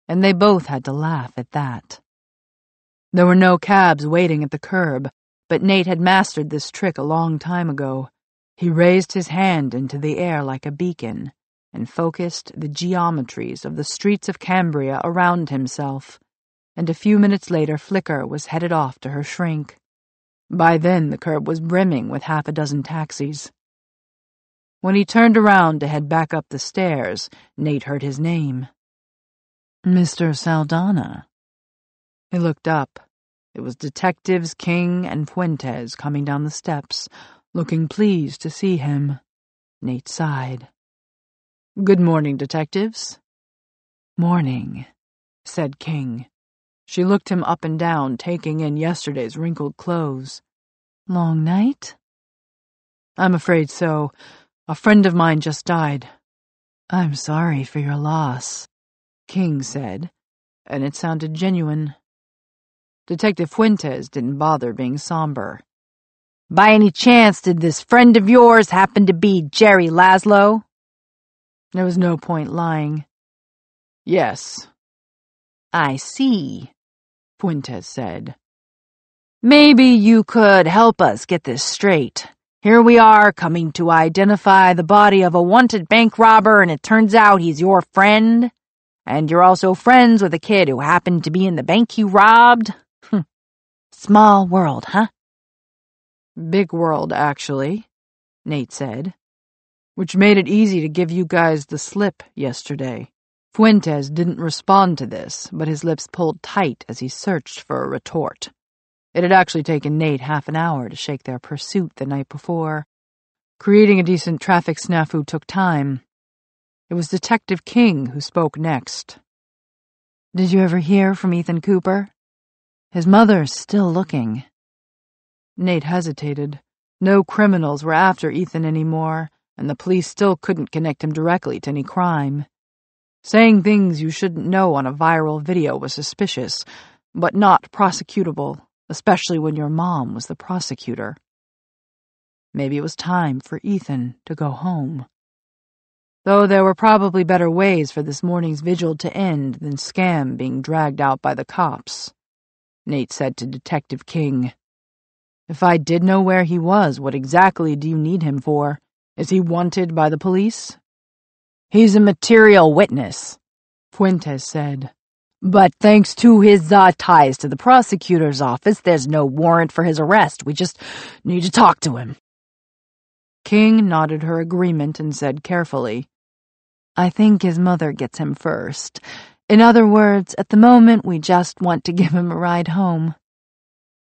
And they both had to laugh at that. There were no cabs waiting at the curb, but Nate had mastered this trick a long time ago. He raised his hand into the air like a beacon and focused the geometries of the streets of Cambria around himself, and a few minutes later Flicker was headed off to her shrink. By then the curb was brimming with half a dozen taxis. When he turned around to head back up the stairs, Nate heard his name. Mr. Saldana. He looked up. It was Detectives King and Fuentes coming down the steps, looking pleased to see him. Nate sighed. Good morning, detectives. Morning, said King. She looked him up and down, taking in yesterday's wrinkled clothes. Long night? I'm afraid so. A friend of mine just died. I'm sorry for your loss, King said, and it sounded genuine. Detective Fuentes didn't bother being somber. By any chance, did this friend of yours happen to be Jerry Laszlo? There was no point lying. Yes. I see, Fuentes said. Maybe you could help us get this straight. Here we are, coming to identify the body of a wanted bank robber, and it turns out he's your friend. And you're also friends with a kid who happened to be in the bank you robbed. Small world, huh? Big world, actually, Nate said which made it easy to give you guys the slip yesterday. Fuentes didn't respond to this, but his lips pulled tight as he searched for a retort. It had actually taken Nate half an hour to shake their pursuit the night before. Creating a decent traffic snafu took time. It was Detective King who spoke next. Did you ever hear from Ethan Cooper? His mother's still looking. Nate hesitated. No criminals were after Ethan anymore, and the police still couldn't connect him directly to any crime. Saying things you shouldn't know on a viral video was suspicious, but not prosecutable, especially when your mom was the prosecutor. Maybe it was time for Ethan to go home. Though there were probably better ways for this morning's vigil to end than Scam being dragged out by the cops. Nate said to Detective King, If I did know where he was, what exactly do you need him for? Is he wanted by the police? He's a material witness, Fuentes said. But thanks to his uh, ties to the prosecutor's office, there's no warrant for his arrest. We just need to talk to him. King nodded her agreement and said carefully, I think his mother gets him first. In other words, at the moment, we just want to give him a ride home.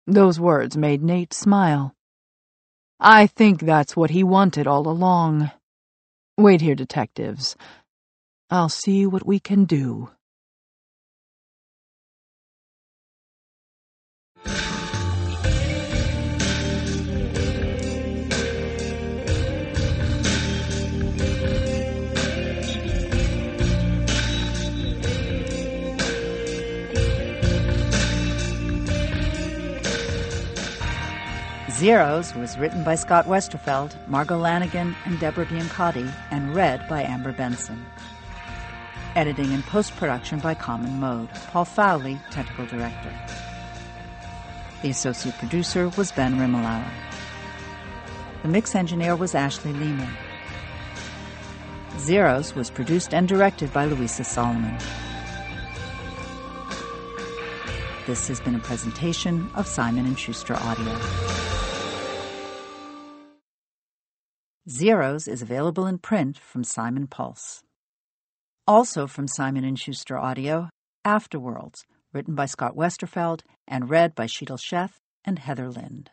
Those words made Nate smile. I think that's what he wanted all along. Wait here, detectives. I'll see what we can do. Zeroes was written by Scott Westerfeld, Margo Lanagan, and Deborah Biancotti, and read by Amber Benson. Editing and post production by Common Mode. Paul Fowlie, technical director. The associate producer was Ben Rimalower. The mix engineer was Ashley Lehman. Zeroes was produced and directed by Louisa Solomon. This has been a presentation of Simon & Schuster Audio. Zeroes is available in print from Simon Pulse. Also from Simon & Schuster Audio, Afterworlds, written by Scott Westerfeld and read by Sheetal Sheth and Heather Lind.